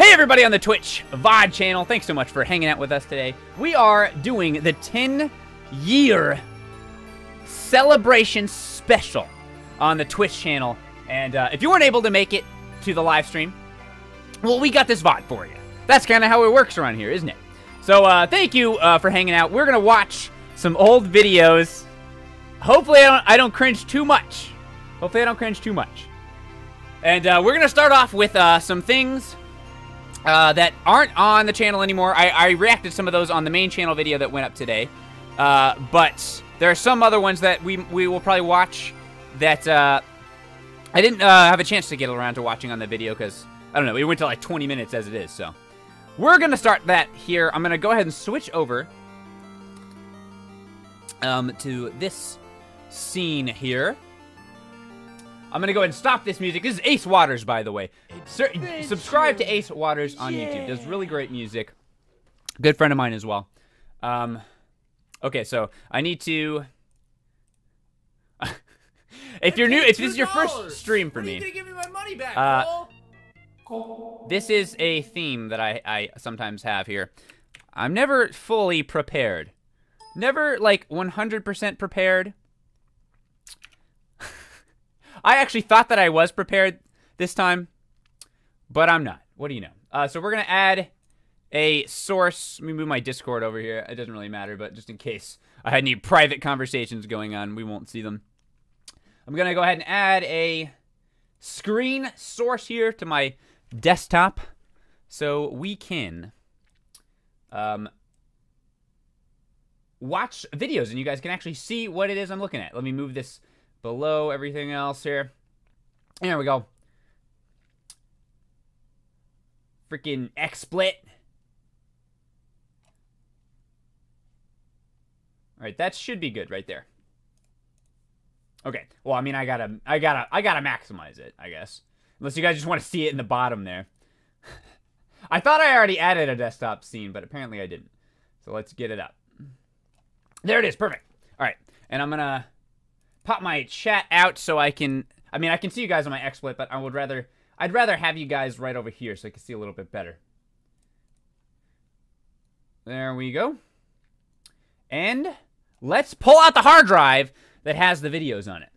Hey everybody on the Twitch VOD channel, thanks so much for hanging out with us today. We are doing the 10 year celebration special on the Twitch channel. And uh, if you weren't able to make it to the live stream, well, we got this VOD for you. That's kind of how it works around here, isn't it? So uh, thank you uh, for hanging out. We're going to watch some old videos. Hopefully I don't, I don't cringe too much. Hopefully I don't cringe too much. And uh, we're going to start off with uh, some things uh, that aren't on the channel anymore. I, I, reacted some of those on the main channel video that went up today. Uh, but there are some other ones that we, we will probably watch that uh, I didn't uh, have a chance to get around to watching on the video because, I don't know, it went to like 20 minutes as it is. So we're going to start that here. I'm going to go ahead and switch over um, to this scene here. I'm gonna go ahead and stop this music. This is Ace Waters, by the way. Sur subscribe to Ace Waters on yeah. YouTube. Does really great music. Good friend of mine as well. Um, okay, so I need to. if you're new, if this is your first stream for me, me back, uh, this is a theme that I, I sometimes have here. I'm never fully prepared. Never like 100% prepared I actually thought that I was prepared this time, but I'm not. What do you know? Uh, so we're going to add a source. Let me move my Discord over here. It doesn't really matter, but just in case I had any private conversations going on, we won't see them. I'm going to go ahead and add a screen source here to my desktop so we can um, watch videos and you guys can actually see what it is I'm looking at. Let me move this below everything else here. There we go. Freaking XSplit. All right, that should be good right there. Okay. Well, I mean, I gotta, I gotta, I gotta maximize it, I guess. Unless you guys just want to see it in the bottom there. I thought I already added a desktop scene, but apparently I didn't. So let's get it up. There it is. Perfect. All right. And I'm gonna pop my chat out so I can. I mean, I can see you guys on my XSplit, but I would rather. I'd rather have you guys right over here so I can see a little bit better. There we go. And let's pull out the hard drive that has the videos on it.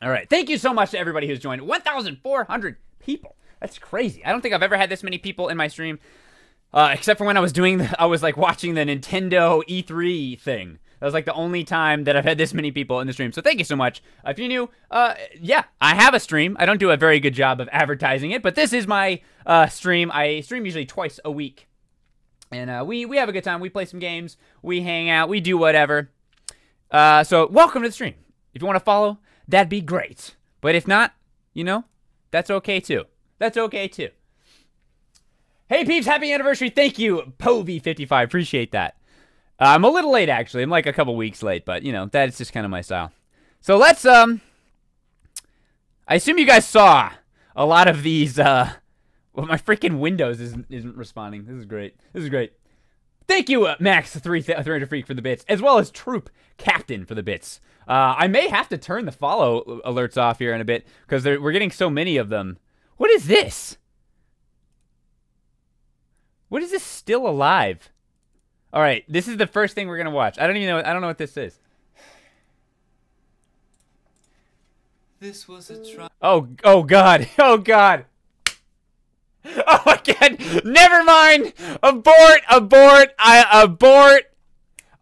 All right. Thank you so much to everybody who's joined. 1,400 people. That's crazy. I don't think I've ever had this many people in my stream, uh, except for when I was doing. The, I was like watching the Nintendo E3 thing. That was like the only time that I've had this many people in the stream. So thank you so much. Uh, if you're new, uh, yeah, I have a stream. I don't do a very good job of advertising it, but this is my uh, stream. I stream usually twice a week. And uh, we, we have a good time. We play some games. We hang out. We do whatever. Uh, so welcome to the stream. If you want to follow, that'd be great. But if not, you know, that's okay too. That's okay too. Hey peeps, happy anniversary. Thank you, Povey55. Appreciate that. Uh, I'm a little late actually. I'm like a couple weeks late, but you know that's just kind of my style. So let's um. I assume you guys saw a lot of these. Uh, well, my freaking Windows isn't isn't responding. This is great. This is great. Thank you, uh, Max three three Freak for the bits, as well as Troop Captain for the bits. Uh, I may have to turn the follow alerts off here in a bit because we're getting so many of them. What is this? What is this still alive? All right, this is the first thing we're gonna watch. I don't even know. I don't know what this is. This was a try. Oh, oh God, oh God. Oh my God! Never mind. Abort! Abort! I abort!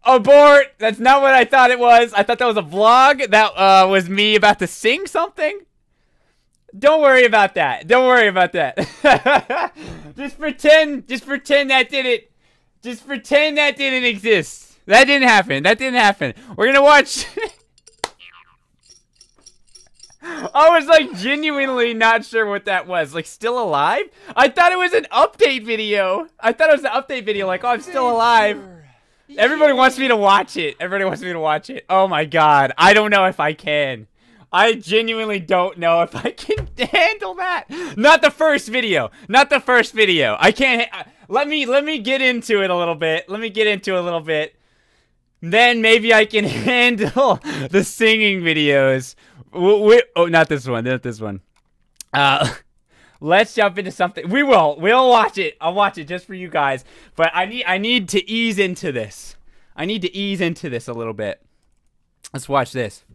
Abort! That's not what I thought it was. I thought that was a vlog. That uh, was me about to sing something. Don't worry about that. Don't worry about that. just pretend. Just pretend that did it. Just pretend that didn't exist. That didn't happen. That didn't happen. We're gonna watch. I was like genuinely not sure what that was. Like, still alive? I thought it was an update video. I thought it was an update video. Like, oh, I'm still alive. Everybody wants me to watch it. Everybody wants me to watch it. Oh my god. I don't know if I can. I genuinely don't know if I can handle that. Not the first video. Not the first video. I can't. Let me let me get into it a little bit. Let me get into it a little bit. Then maybe I can handle the singing videos. We, oh, not this one. Not this one. Uh, let's jump into something. We will. We'll watch it. I'll watch it just for you guys. But I need I need to ease into this. I need to ease into this a little bit. Let's watch this.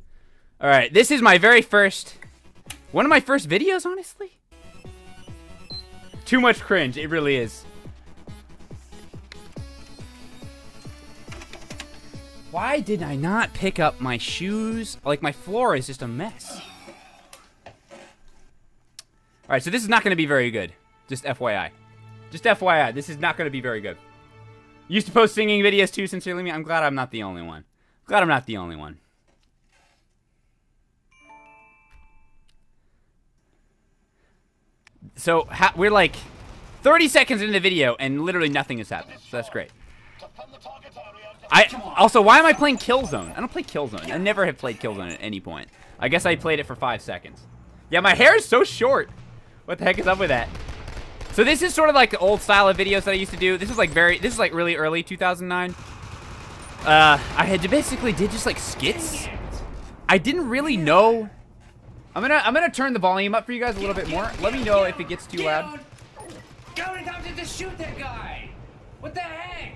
All right, this is my very first one of my first videos, honestly. Too much cringe. It really is. Why did I not pick up my shoes? Like, my floor is just a mess. Alright, so this is not going to be very good. Just FYI. Just FYI, this is not going to be very good. Used to post singing videos too, sincerely me. I'm glad I'm not the only one. Glad I'm not the only one. So, we're like 30 seconds into the video, and literally nothing has happened. So that's great. I also, why am I playing Killzone? I don't play Killzone. I never have played Killzone at any point. I guess I played it for five seconds. Yeah, my hair is so short. What the heck is up with that? So this is sort of like the old style of videos that I used to do. This is like very, this is like really early 2009. Uh, I had to basically did just like skits. I didn't really know. I'm gonna, I'm gonna turn the volume up for you guys a little bit more. Let me know if it gets too loud. Go and just shoot that guy. What the heck?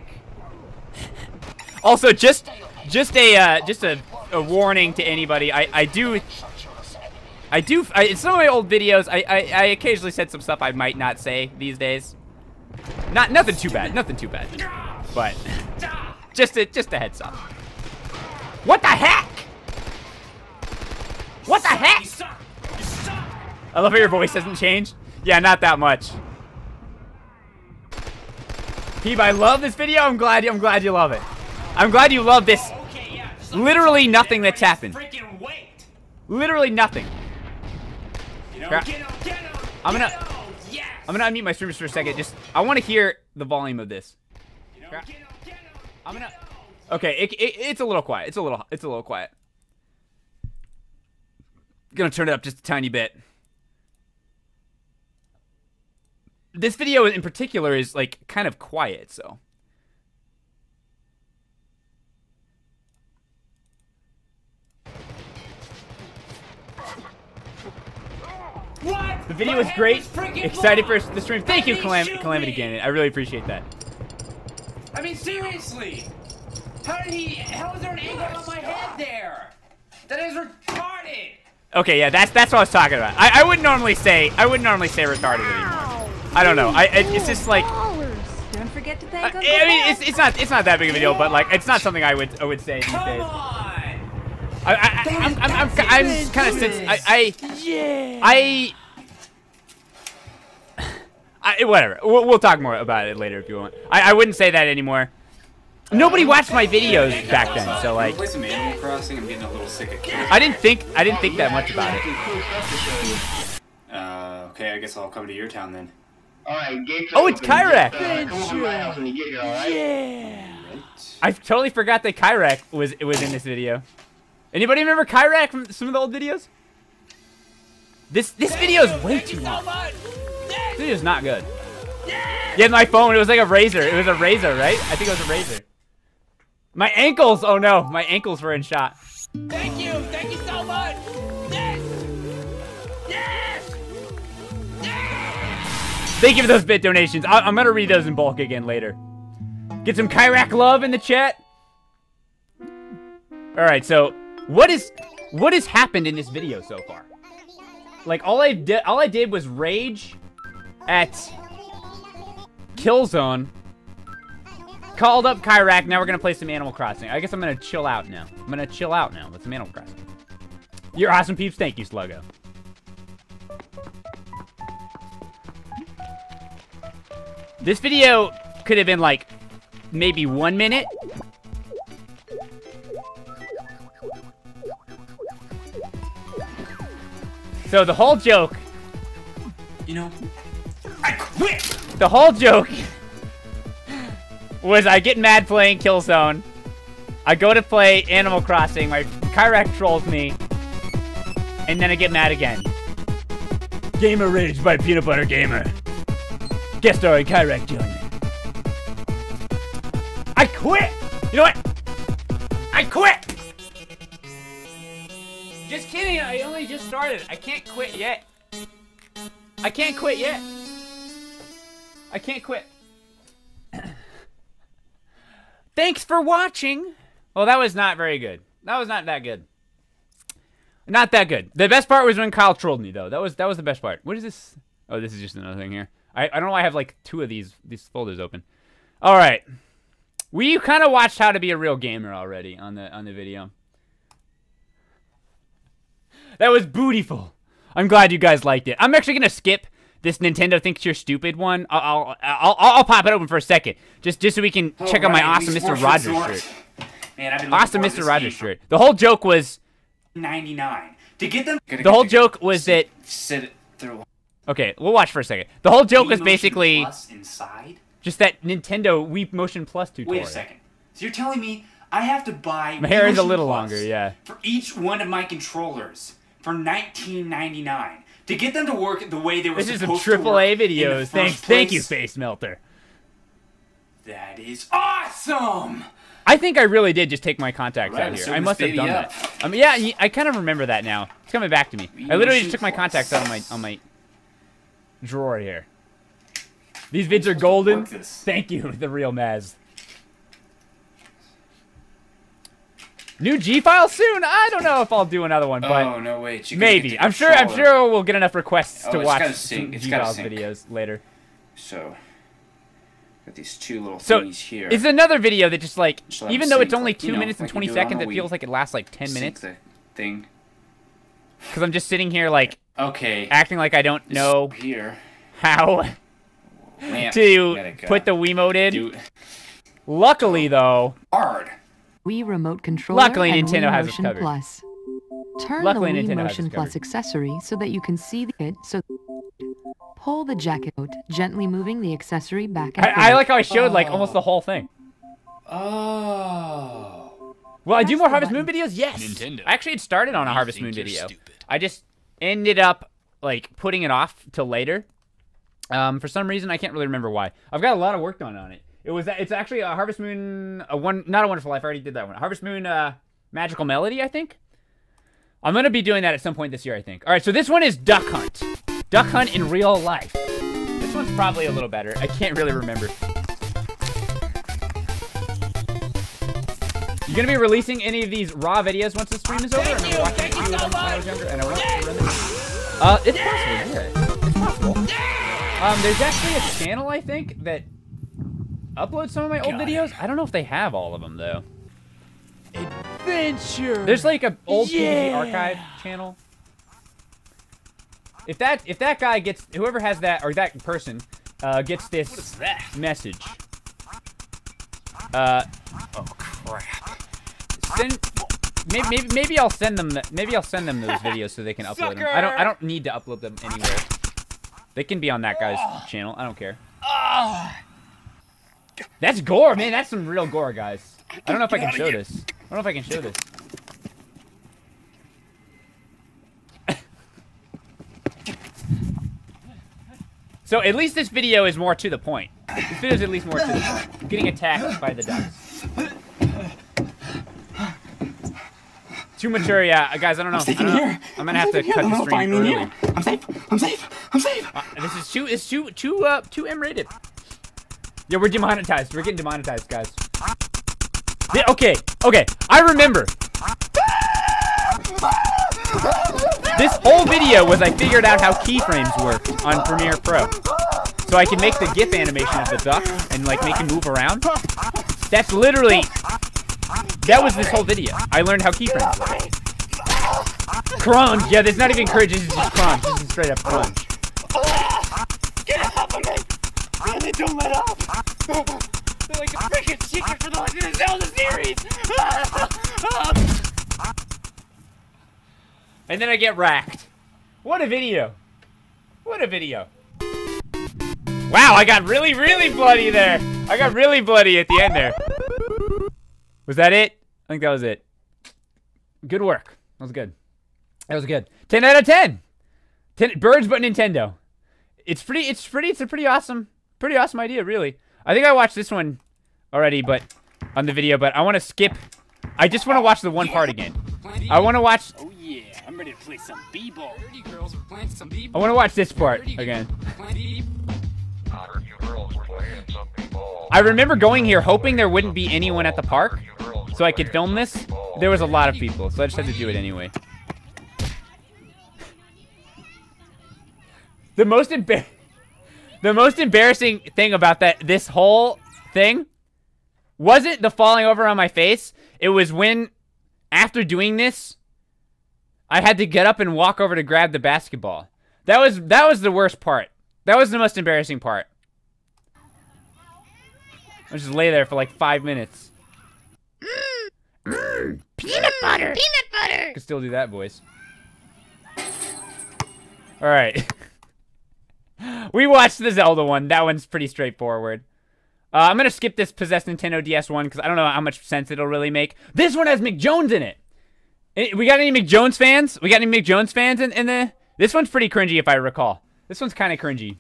Also, just just a uh, just a, a warning to anybody. I I do I do I, in some of my old videos. I, I I occasionally said some stuff I might not say these days. Not nothing too bad. Nothing too bad. But just a just a heads up. What the heck? What the heck? I love how your voice hasn't changed. Yeah, not that much. Peeb, I love this video. I'm glad I'm glad you love it. I'm glad you love this. Literally nothing that's happened. Literally nothing. I'm gonna I'm gonna unmute my streamers for a second. Just I want to hear the volume of this. I'm gonna. Okay, it, it, it's a little quiet. It's a little it's a little quiet. Gonna turn it up just a tiny bit. This video in particular is like kind of quiet, so. What? The video was great. Excited for the stream. Thank you, Calam Calamity Ganon. I really appreciate that. I mean, seriously. How did he? How is there an angle on my head there? That is retarded. Okay, yeah, that's that's what I was talking about. I, I wouldn't normally say I wouldn't normally say retarded anymore. I don't know. I it, it's just like. Don't forget to thank I, I mean, it's, it's not it's not that big of a deal, but like it's not something I would I would say these Come days. on. I, I, I'm, I'm, I'm, I'm kind of since I, I, I, I, whatever. We'll, we'll talk more about it later if you want. I, I wouldn't say that anymore. Nobody watched my videos back then, so like, Play some Animal Crossing. I'm getting a little sick of killing. I didn't think, I didn't think that much about it. Uh, okay, I guess I'll come to your town then. Alright, gates Oh, it's open. Kyrak. Come over to my house when you get here, alright? Right. I totally forgot that Kyrak was was in this video. Anybody remember Kyrak from some of the old videos? This this video is way too long. This is not good. Yeah, my phone. It was like a razor. It was a razor, right? I think it was a razor. My ankles. Oh no, my ankles were in shot. Thank you. Thank you so much. Yes. Yes. Thank you for those bit donations. I I'm gonna read those in bulk again later. Get some Kyrak love in the chat. All right, so what is what has happened in this video so far? Like all I did, all I did was rage at Killzone. Called up Kyrak. Now we're gonna play some Animal Crossing. I guess I'm gonna chill out now. I'm gonna chill out now with some Animal Crossing. You're awesome, peeps. Thank you, Sluggo. This video could have been like maybe one minute. So the whole joke, You know, I quit. the whole joke was I get mad playing Killzone. I go to play Animal Crossing, my Kyrak trolls me, and then I get mad again. Gamer Rage by Peanut Butter Gamer. Guest starring Kyrak Jr. I quit! You know what? I quit! Just kidding, I only just started. I can't quit yet. I can't quit yet. I can't quit. Thanks for watching. Well, that was not very good. That was not that good. Not that good. The best part was when Kyle trolled me, though. That was that was the best part. What is this? Oh, this is just another thing here. I, I don't know why I have like two of these these folders open. All right. We kind of watched how to be a real gamer already on the on the video. That was bootyful. I'm glad you guys liked it. I'm actually gonna skip this Nintendo thinks you're stupid one. I'll I'll I'll, I'll pop it open for a second, just just so we can oh, check out my awesome Mr. Rogers shirt. Man, I've been Awesome Mr. Rogers shirt. The whole joke was 99. To get them. the whole joke was that Sit it through. okay. We'll watch for a second. The whole joke Wii was basically Plus inside. just that Nintendo Wii Motion Plus tutorial. Wait a second. So you're telling me I have to buy My hair is a little Plus longer, yeah. for each one of my controllers for 19.99 to get them to work the way they were This is some supposed to work AAA in the videos. Thanks, thank you. Face Melter. That is awesome. I think I really did just take my contacts Right, out here. I must have done up. that. I yeah, I kind of remember that now. It's coming back to me. I literally just took my contacts out of my on my drawer here. These vids are golden. Thank you, the real Maz. New G file soon. I don't know if I'll do another one, but oh no, wait. you gotta get maybe. I'm sure. I'm sure we'll get enough requests Oh, to watch some G files sync. videos later. So, got these two little So thingies here. it's another video that just like, Just even though it's only like, two know, minutes and like 20 do it seconds, it feels like it lasts like 10 Sync minutes. the thing. Because I'm just sitting here like Okay. acting like I don't this know here. how Man, to put the Wiimote in. do Luckily, oh. though, hard. Wii Remote Controller Luckily, and Nintendo Wii has Motion. Plus. Turn Luckily, the Wii Nintendo Motion Plus accessory so that you can see the kit. So pull the jacket out, gently moving the accessory back and I, I like how I showed like almost the whole thing. Oh. Well, I do more the Harvest Moon videos? Yes. Nintendo. I actually had started on a Harvest Moon video. stupid. I just ended up like putting it off till later. Um, for some reason, I can't really remember why. I've got a lot of work done on it. It was it's actually a Harvest Moon, a one not a Wonderful Life. I already did that one. Harvest Moon, uh, Magical Melody, I think. I'm gonna be doing that at some point this year, I think. All right, so this one is Duck Hunt. Duck Hunt in real life. This one's probably a little better. I can't really remember. You gonna be releasing any of these raw videos once the stream is over? Thank you, watching a few of them when I was younger, and I want to run. Uh, it's possible. Yeah, it's possible. Um, there's actually a channel I think that uploads some of my old videos. I don't know if they have all of them though. Adventure. There's like a old DVD Yeah. archive channel. If that if that guy gets whoever has that or that person uh, gets this that? message, uh, Oh crap. send maybe, maybe maybe I'll send them th- maybe I'll send them those videos so they can upload them. I don't I don't need to upload them anywhere. They can be on that guy's channel. I don't care. That's gore, man. That's some real gore, guys. I don't know if I can show this. I don't know if I can show this. So at least this video is more to the point. This video is at least more to the point. Getting attacked by the ducks. Too mature, yeah, Uh, guys. I don't know. I don't know. I'm gonna have to cut the stream early. I'm safe. I'm safe. I'm safe. Uh, this is too. It's too too uh too M rated. Yeah, we're demonetized. We're getting demonetized, guys. Yeah, okay, okay. I remember. This whole video was I figured out how keyframes work on Premiere Pro. So I can make the GIF animation of the duck and like make him move around. That's literally that was this whole video. I learned how keyframes work. Crunch. Yeah, there's not even courage. This is just crunch. This is straight up crunch. They're like a freaking secret for the Legend of Zelda series. and then I get racked. What a video. What a video. Wow, I got really, really bloody there. I got really bloody at the end there. Was that it? I think that was it. Good work. That was good. That was good. 10 out of 10. 10 birds but Nintendo. It's pretty it's pretty it's a pretty awesome pretty awesome idea, really. I think I watched this one already, but on the video, but I want to skip. I just want to watch the one part again. I want to watch. Oh yeah, I'm ready to play some b-ball. Dirty girls are playing some b I want to watch this part again. I remember going here hoping there wouldn't be anyone at the park so I could film this. There was a lot of people, so I just had to do it anyway. The most embar- the most embarrassing thing about that this whole thing wasn't the falling over on my face. It was when after doing this I had to get up and walk over to grab the basketball. That was that was the worst part. That was the most embarrassing part. I just lay there for like five minutes. Mm. Peanut butter. Peanut butter. Could still do that voice. All right. we watched the Zelda one. That one's pretty straightforward. Uh, I'm gonna skip this possessed Nintendo DS one because I don't know how much sense it'll really make. This one has McJones in it. Eh, We got any McJones fans? We got any McJones fans in, in the? This one's pretty cringy if I recall. This one's kind of cringy.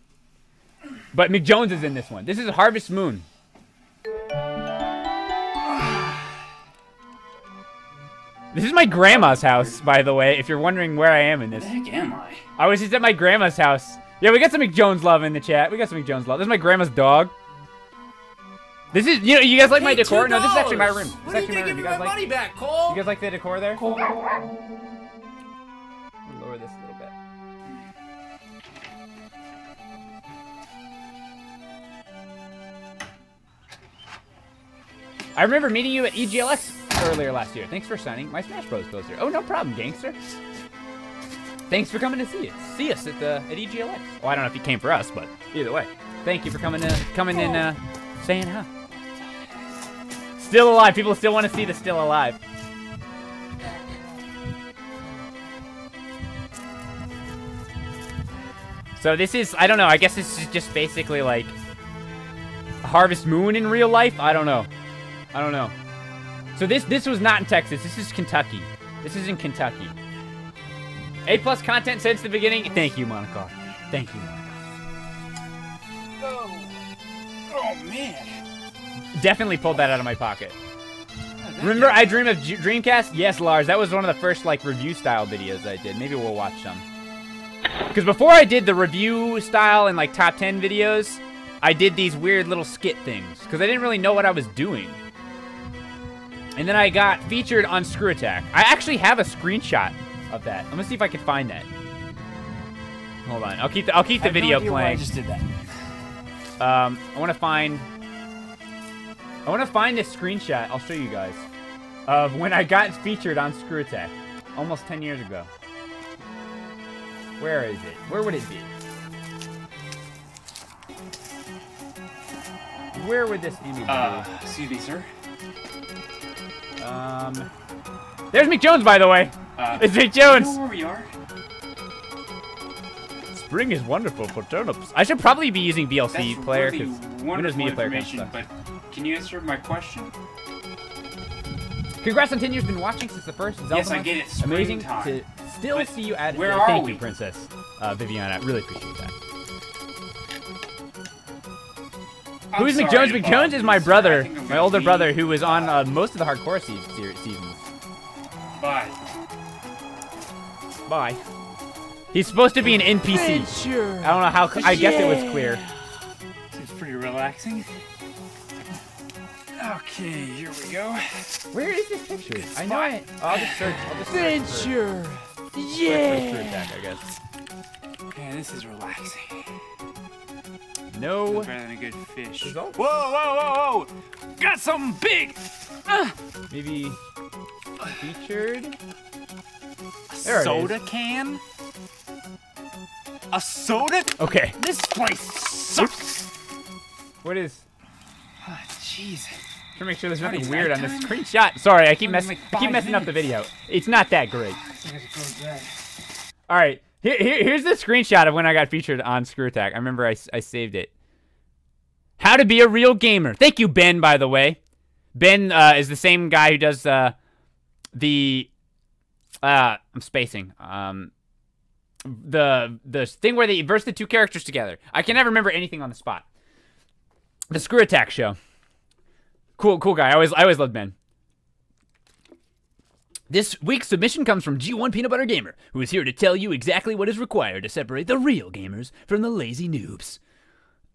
But McJones is in this one. This is Harvest Moon. This is my grandma's house, by the way, if you're wondering where I am in this. Where the heck am I? I was just at my grandma's house. Yeah, we got some McJones love in the chat. We got some McJones love. This is my grandma's dog. This is, you know, you guys like my decor? $2. No, this is actually my room. This is When are you gonna give me You my guys like, money back, Cole? you guys like the decor there? I'll lower this a little bit. I remember meeting you at EGLX earlier last year. Thanks for signing my Smash Bros. poster. Oh, no problem, gangster. Thanks for coming to see us. See us at the at EGLX. Well, I don't know if you came for us, but either way, thank you for coming to coming in, uh, saying hi. Still alive. People still want to see the still alive. So this is, I don't know, I guess this is just basically like Harvest Moon in real life? I don't know. I don't know. So this this was not in Texas. This is Kentucky. This is in Kentucky. A plus content since the beginning. Thank you, Monaco. Thank you. Oh. Oh, man. Definitely pulled that out of my pocket. Remember I Dream of G- Dreamcast? Yes, Lars. That was one of the first like review style videos I did. Maybe we'll watch some. Because before I did the review style and like top 10 videos, I did these weird little skit things. Because I didn't really know what I was doing. And then I got featured on Screw Attack. I actually have a screenshot of that. I'm gonna see if I can find that. Hold on. I'll keep the I'll keep the I have no video idea why I just did that. Um, I want to find. I want to find this screenshot. I'll show you guys of when I got featured on Screw Attack almost 10 years ago. Where is it? Where would it be? Where would this image Uh, excuse me, sir. be? Um, there's McJones, by the way. Uh, It's you know where we are? Spring is wonderful for turnips. I should probably be using VLC That's player really because Windows wonderful Media Player kind of information, but can you answer my question? Congrats on 10 years. Been watching since the first Zelda Yes, I get it. Amazing Springtime. to still But see you at where uh, are Thank we? you, Princess uh, Viviana. I really appreciate that. I'm Who's sorry McJones? to McJones is my brother, my older leave. brother, who was on uh, most of the hardcore se- se- seasons. Bye. Bye. He's supposed to be an NPC. I don't know how. I guess it was clear. Seems pretty relaxing. Okay, here we go. Where is this picture? I know it. I'll just search. I'll just search for- Adventure. search for Yeah. Screw Attack, I guess. Okay, this is relaxing. No. Better than a good fish. Result? Whoa, whoa, whoa, whoa! Got something big! Maybe featured. A There soda can? A soda? Okay. This place sucks! What is? Ah, Jeez. Trying to make sure there's nothing weird on this screenshot. Sorry, I keep messing. like I keep messing up the video. It's not that great. All right, here, here, here's the screenshot of when I got featured on Screw Attack. I remember I, I saved it. How to be a real gamer. Thank you, Ben. By the way, Ben uh, is the same guy who does uh, the. Uh, I'm spacing. Um, the the thing where they verse the two characters together. I can never remember anything on the spot. The Screw Attack show. Cool, cool guy. I always, I always loved Ben. This week's submission comes from G1 Peanut Butter Gamer, who is here to tell you exactly what is required to separate the real gamers from the lazy noobs.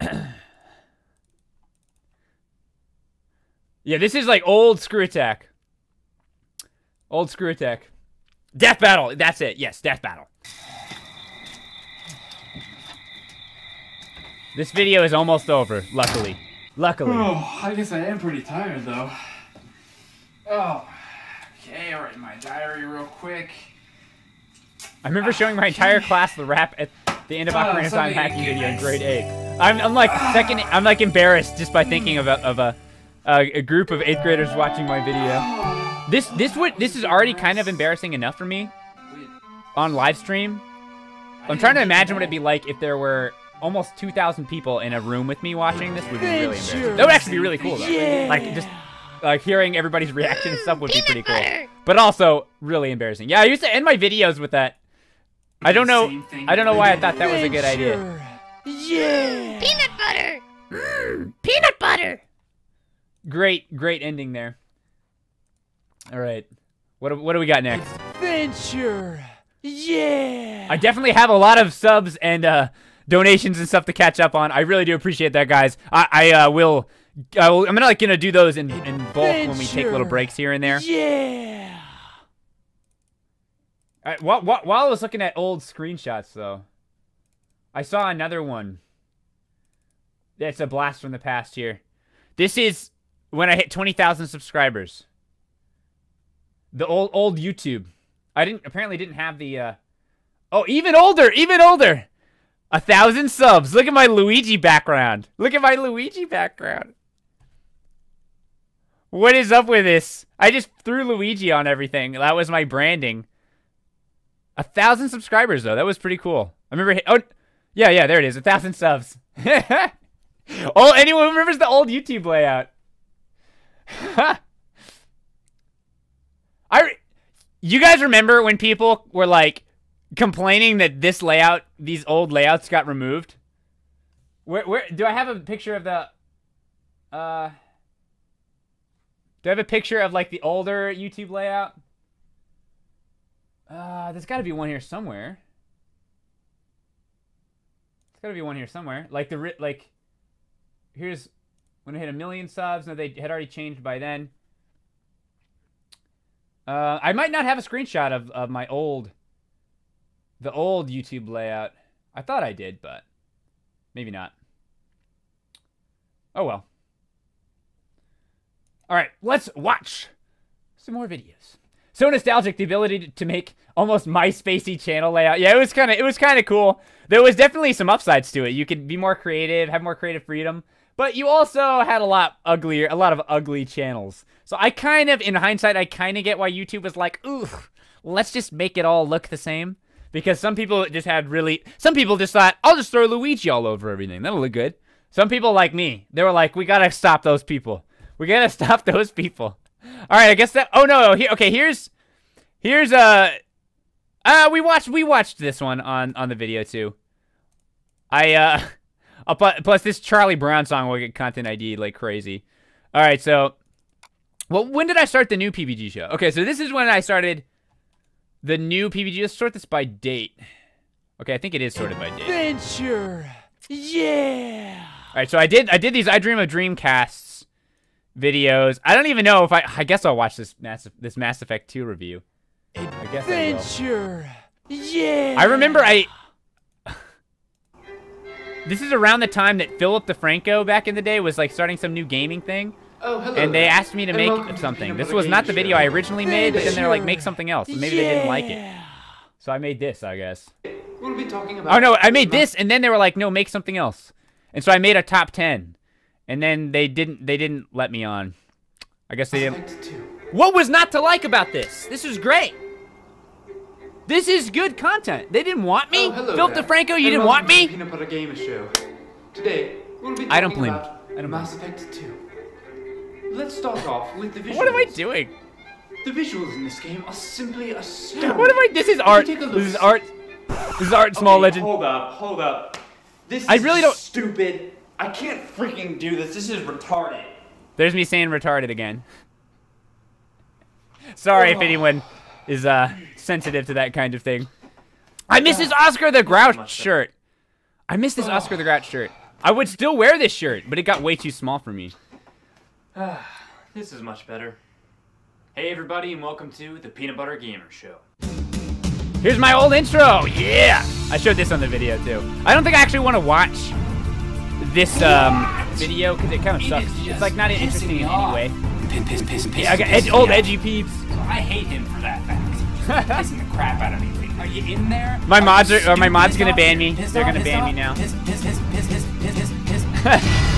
yeah, this is like old Screw Attack. Old Screw Attack. Death Battle. That's it. Yes, Death Battle. This video is almost over, luckily. Luckily. Oh, I guess I am pretty tired though. Oh, okay, I'll write my diary real quick. I remember showing my entire ah, class the rap at the end of Oh, Ocarina of Time hacking video in grade eight. I'm, I'm like ah. second. I'm like embarrassed just by thinking of a of a, a, a group of eighth graders watching my video. Oh. This this would this is already kind of embarrassing enough for me on live stream. I'm trying to imagine what it'd be like if there were almost 2,000 people in a room with me watching this. Would be really embarrassing. That would actually be really cool though. Like just like hearing everybody's reaction and stuff would be pretty cool. But also really embarrassing. Yeah, I used to end my videos with that. I don't know. I don't know why I thought that was a good idea. Yeah. Peanut butter. Mm, peanut butter. Great, great ending there. All right, what do- what do we got next? Adventure. Yeah. I definitely have a lot of subs and uh, donations and stuff to catch up on. I really do appreciate that, guys. I, I uh, will. I will I'm gonna like gonna do those in, in bulk when we take little breaks here and there. Yeah. Right, while, while, while I was looking at old screenshots, though, I saw another one. That's a blast from the past here. This is when I hit 20,000 subscribers. The old old YouTube. I didn't apparently didn't have the. Uh... Oh, even older, even older. A thousand subs. Look at my Luigi background. Look at my Luigi background. What is up with this? I just threw Luigi on everything. That was my branding. A thousand subscribers though. That was pretty cool. I remember. Oh, yeah, yeah. There it is. A thousand subs. oh, anyone remembers the old YouTube layout? I. You guys remember when people were like complaining that this layout, these old layouts, got removed? Where, where do I have a picture of the? Uh. Do I have a picture of like the older YouTube layout? Uh, there's got to be one here somewhere. There's got to be one here somewhere. Like the like. Here's when I hit a million subs. No, they had already changed by then. Uh, I might not have a screenshot of, of my old, the old YouTube layout. I thought I did, but maybe not. Oh well. All right, let's watch some more videos. So nostalgic, the ability to- to make almost MySpacey channel layout. Yeah, it was kind of it was kind of cool. There was definitely some upsides to it. You could be more creative, have more creative freedom, but you also had a lot uglier, a lot of ugly channels. So I kind of, in hindsight, I kind of get why YouTube was like, ooh, let's just make it all look the same. Because some people just had really, some people just thought, I'll just throw Luigi all over everything. That'll look good. Some people like me, they were like, we gotta stop those people. We gotta stop those people. All right, I guess that. Oh no, here. Okay, here's, here's uh, uh, we watched we watched this one on on the video too. I uh, pl- plus this Charlie Brown song will get content ID like crazy. All right, so, well, when did I start the new PBG show? Okay, so this is when I started the new PBG. Let's sort this by date. Okay, I think it is sorted by date. Adventure. Yeah. All right, so I did I did these I Dream of Dreamcasts videos. I don't even know if I I guess I'll watch this Mass this Mass Effect 2 review. I guess I. Adventure. Yeah. I remember I This is around the time that Philip DeFranco back in the day was like starting some new gaming thing. Oh, hello. And they asked me to And make welcome to something. This was not Game the video I originally made, but then they're like, make something else. And maybe they didn't like it. So I made this, I guess. We'll be talking about. Oh no, I made this, and then they were like, "No, make something else." And so I made a top ten, and then they didn't. They didn't let me on. I guess they didn't. Effect two. What was not to like about this? This is great. This is good content. They didn't want me. Oh, hello Philip there. DeFranco, you And didn't want me. Peanut Butter Gamer Show. Today, we'll be talking I don't blame about you. I don't Mass Effect 2. Let's start off with the visuals. What am I doing? The visuals in this game are simply astounding. What am I? This is art. take a look. This is art. This is art. Small Okay, legend. Hold up, hold up. This I is really don't- stupid. I can't freaking do this. This is retarded. There's me saying retarded again. Sorry if Oh. anyone is uh sensitive to that kind of thing. I miss this Oscar the Grouch shirt. I miss this Oscar the Grouch shirt. I would still wear this shirt, but it got way too small for me. This is much better. Hey everybody, and welcome to the Peanut Butter Gamer Show. Here's my old intro. Yeah, I showed this on the video too. I don't think I actually want to watch this um video because it kind of sucks. It's like not interesting in any way. Piss, piss, piss, piss, Yeah, I got ed- old off. edgy peeps. I hate him for that fact. Pissing the crap out of me. Are you in there? My Are mods are- or my mods Pissed gonna ban me. Pissed They're off, gonna pissed ban me off? now.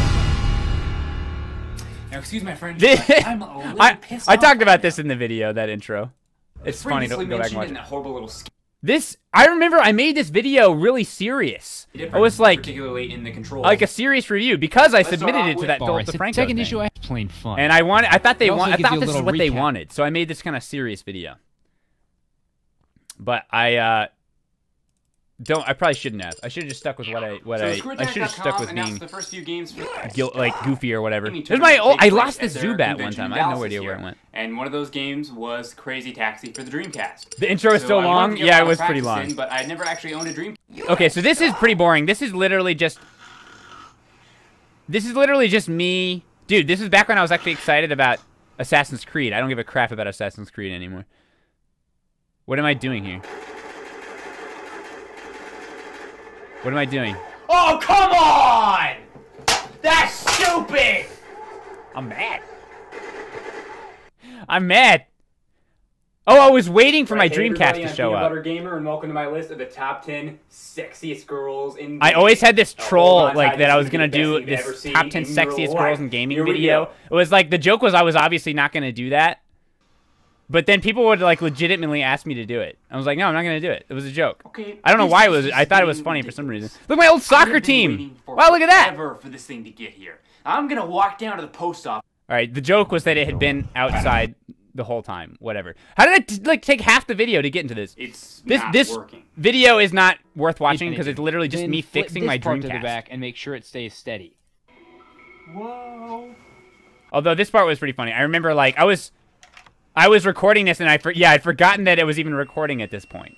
Now, excuse my French, I'm a little I, pissed I off talked right about now. this in the video, that intro. It's funny to Previously go back and watch in that horrible little skit. This, I remember I made this video really serious. I was like, particularly in the controls. like a serious review because I Let's submitted it to that Boris. Philip DeFranco Second thing. issue, I was playing fun. And I wanted, I thought they It also want, I thought this is little what they wanted, so I made this kind of serious video. But I uh don't. I probably shouldn't have. I should have just stuck with what I what so I. I should have stuck with being the first few games for gil- like goofy or whatever. There's my old. I lost this Zubat one time. I have no idea where it went. And one of those games was Crazy Taxi for the Dreamcast. The intro is So still long. to get a Yeah, it was pretty long. in, but I never actually owned a Dream. Okay, so this is pretty boring. This is literally just. This is literally just me, dude. This is back when I was actually excited about Assassin's Creed. I don't give a crap about Assassin's Creed anymore. What am I doing here? What am I doing? Oh come on! That's stupid. I'm mad. I'm mad. Oh, I was waiting for my Dreamcast to show up. Butter Gamer, and welcome to my list of the top 10 sexiest girls in. I always had this uh, troll on like tight, that I was gonna do this top ten sexiest girls in gaming video. go. It was like the joke was I was obviously not gonna do that, but then people would like legitimately ask me to do it. I was like, no, I'm not gonna do it. It was a joke. Okay, I don't know why it was. I thought it was being funny for some reason. Look, my old soccer team. waiting Wow, look at that. forever for this thing to get here. I'm gonna walk down to the post office. All right, the joke was that it had been outside the whole time. Whatever. How did it like take half the video to get into this? It's This not this working. video is not worth watching because it's literally just then me fixing my part to the back and make sure it stays steady. Whoa. Although this part was pretty funny. I remember like I was I was recording this and I for, yeah, I'd forgotten that it was even recording at this point.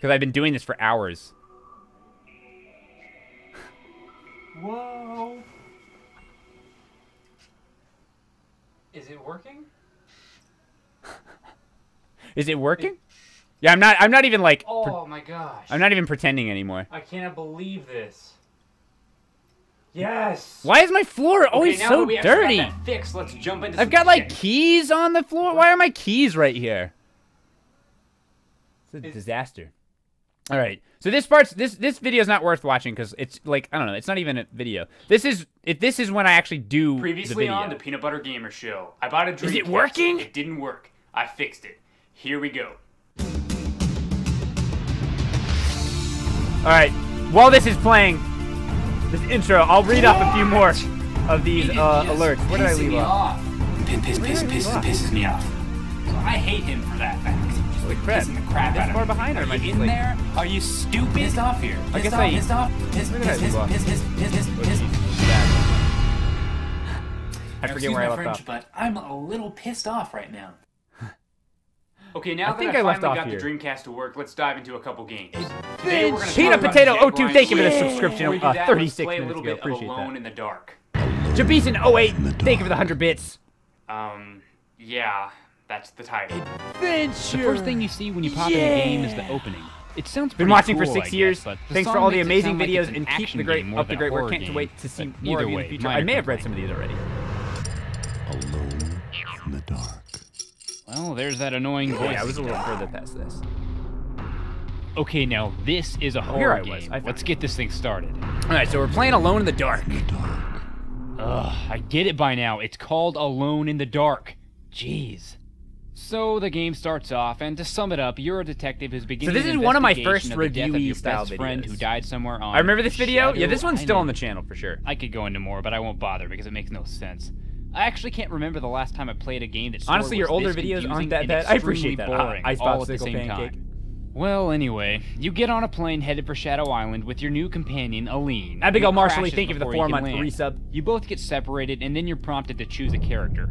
Cuz I've been doing this for hours. Whoa. Is it working? Is it working? Yeah, I'm not I'm not even like Oh my gosh. I'm not even pretending anymore. I cannot believe this. Yes. Why is my floor always okay, so that we actually got dirty? that fixed, let's jump into I've got like shit. keys on the floor. Why are my keys right here? It's a It's- disaster. All right. So this part's this this video is not worth watching because it's like I don't know. It's not even a video. This is it. This is when I actually do the Previously video. on the Peanut Butter Gamer Show, I bought a Dreamcast. Is it working? It didn't work. I fixed it. Here we go. All right. While this is playing, this intro, I'll read off a few more of these uh, alerts. Where did I leave off? off. Piss, piss, piss, piss, pisses me off. So I hate him for that fact. Holy crap. pissing the crap This out of far behind, or Are you in like- there? Are you stupid? Pissed off here. I guess off, I- pissed off. Piss, Where did I piss, leave piss, off? piss, piss, piss, piss, piss. I forget where I left French, off. but I'm a little pissed off right now. Okay, now I that think I, I left finally off got here. the Dreamcast to work, let's dive into a couple games. Today we're gonna Peanut Potato 02, thank you for the subscription, Before we do uh, that, 36 let's play a minutes little ago. bit Appreciate of that. Alone in the Dark. Jabeeson08, thank you for the 100 bits. Um, yeah, that's the title. Adventure. The first thing you see when you pop in a game is the opening. It sounds Been pretty watching for six I guess, years. but Thanks for all the amazing sound like videos an and keep the great game up the great work. Can't game. wait to see more of you in the future. I may have read some of these already. Alone in the dark. Well, there's that annoying voice. Yeah, I was a little further past this. Okay, now this is a Oh, here horror I was. game. I Let's it. get this thing started. All right, so we're playing Alone in the Dark. Ugh, I get it by now. It's called Alone in the Dark. Jeez. So the game starts off, and to sum it up, you're a detective who's beginning. So this is one of my first of the death of reviewy your style best friend videos. who died somewhere on. I remember this video. Yeah, this one's still on the channel for sure. I could go into more, but I won't bother because it makes no sense. I actually can't remember the last time I played a game that Honestly, your older videos aren't that bad. I appreciate that. Boring, I- Ice all at the same Pancake. time. Well, anyway, you get on a plane headed for Shadow Island with your new companion, Aline. Abigail Marshall, thank you for the four month resub. You both get separated, and then you're prompted to choose a character.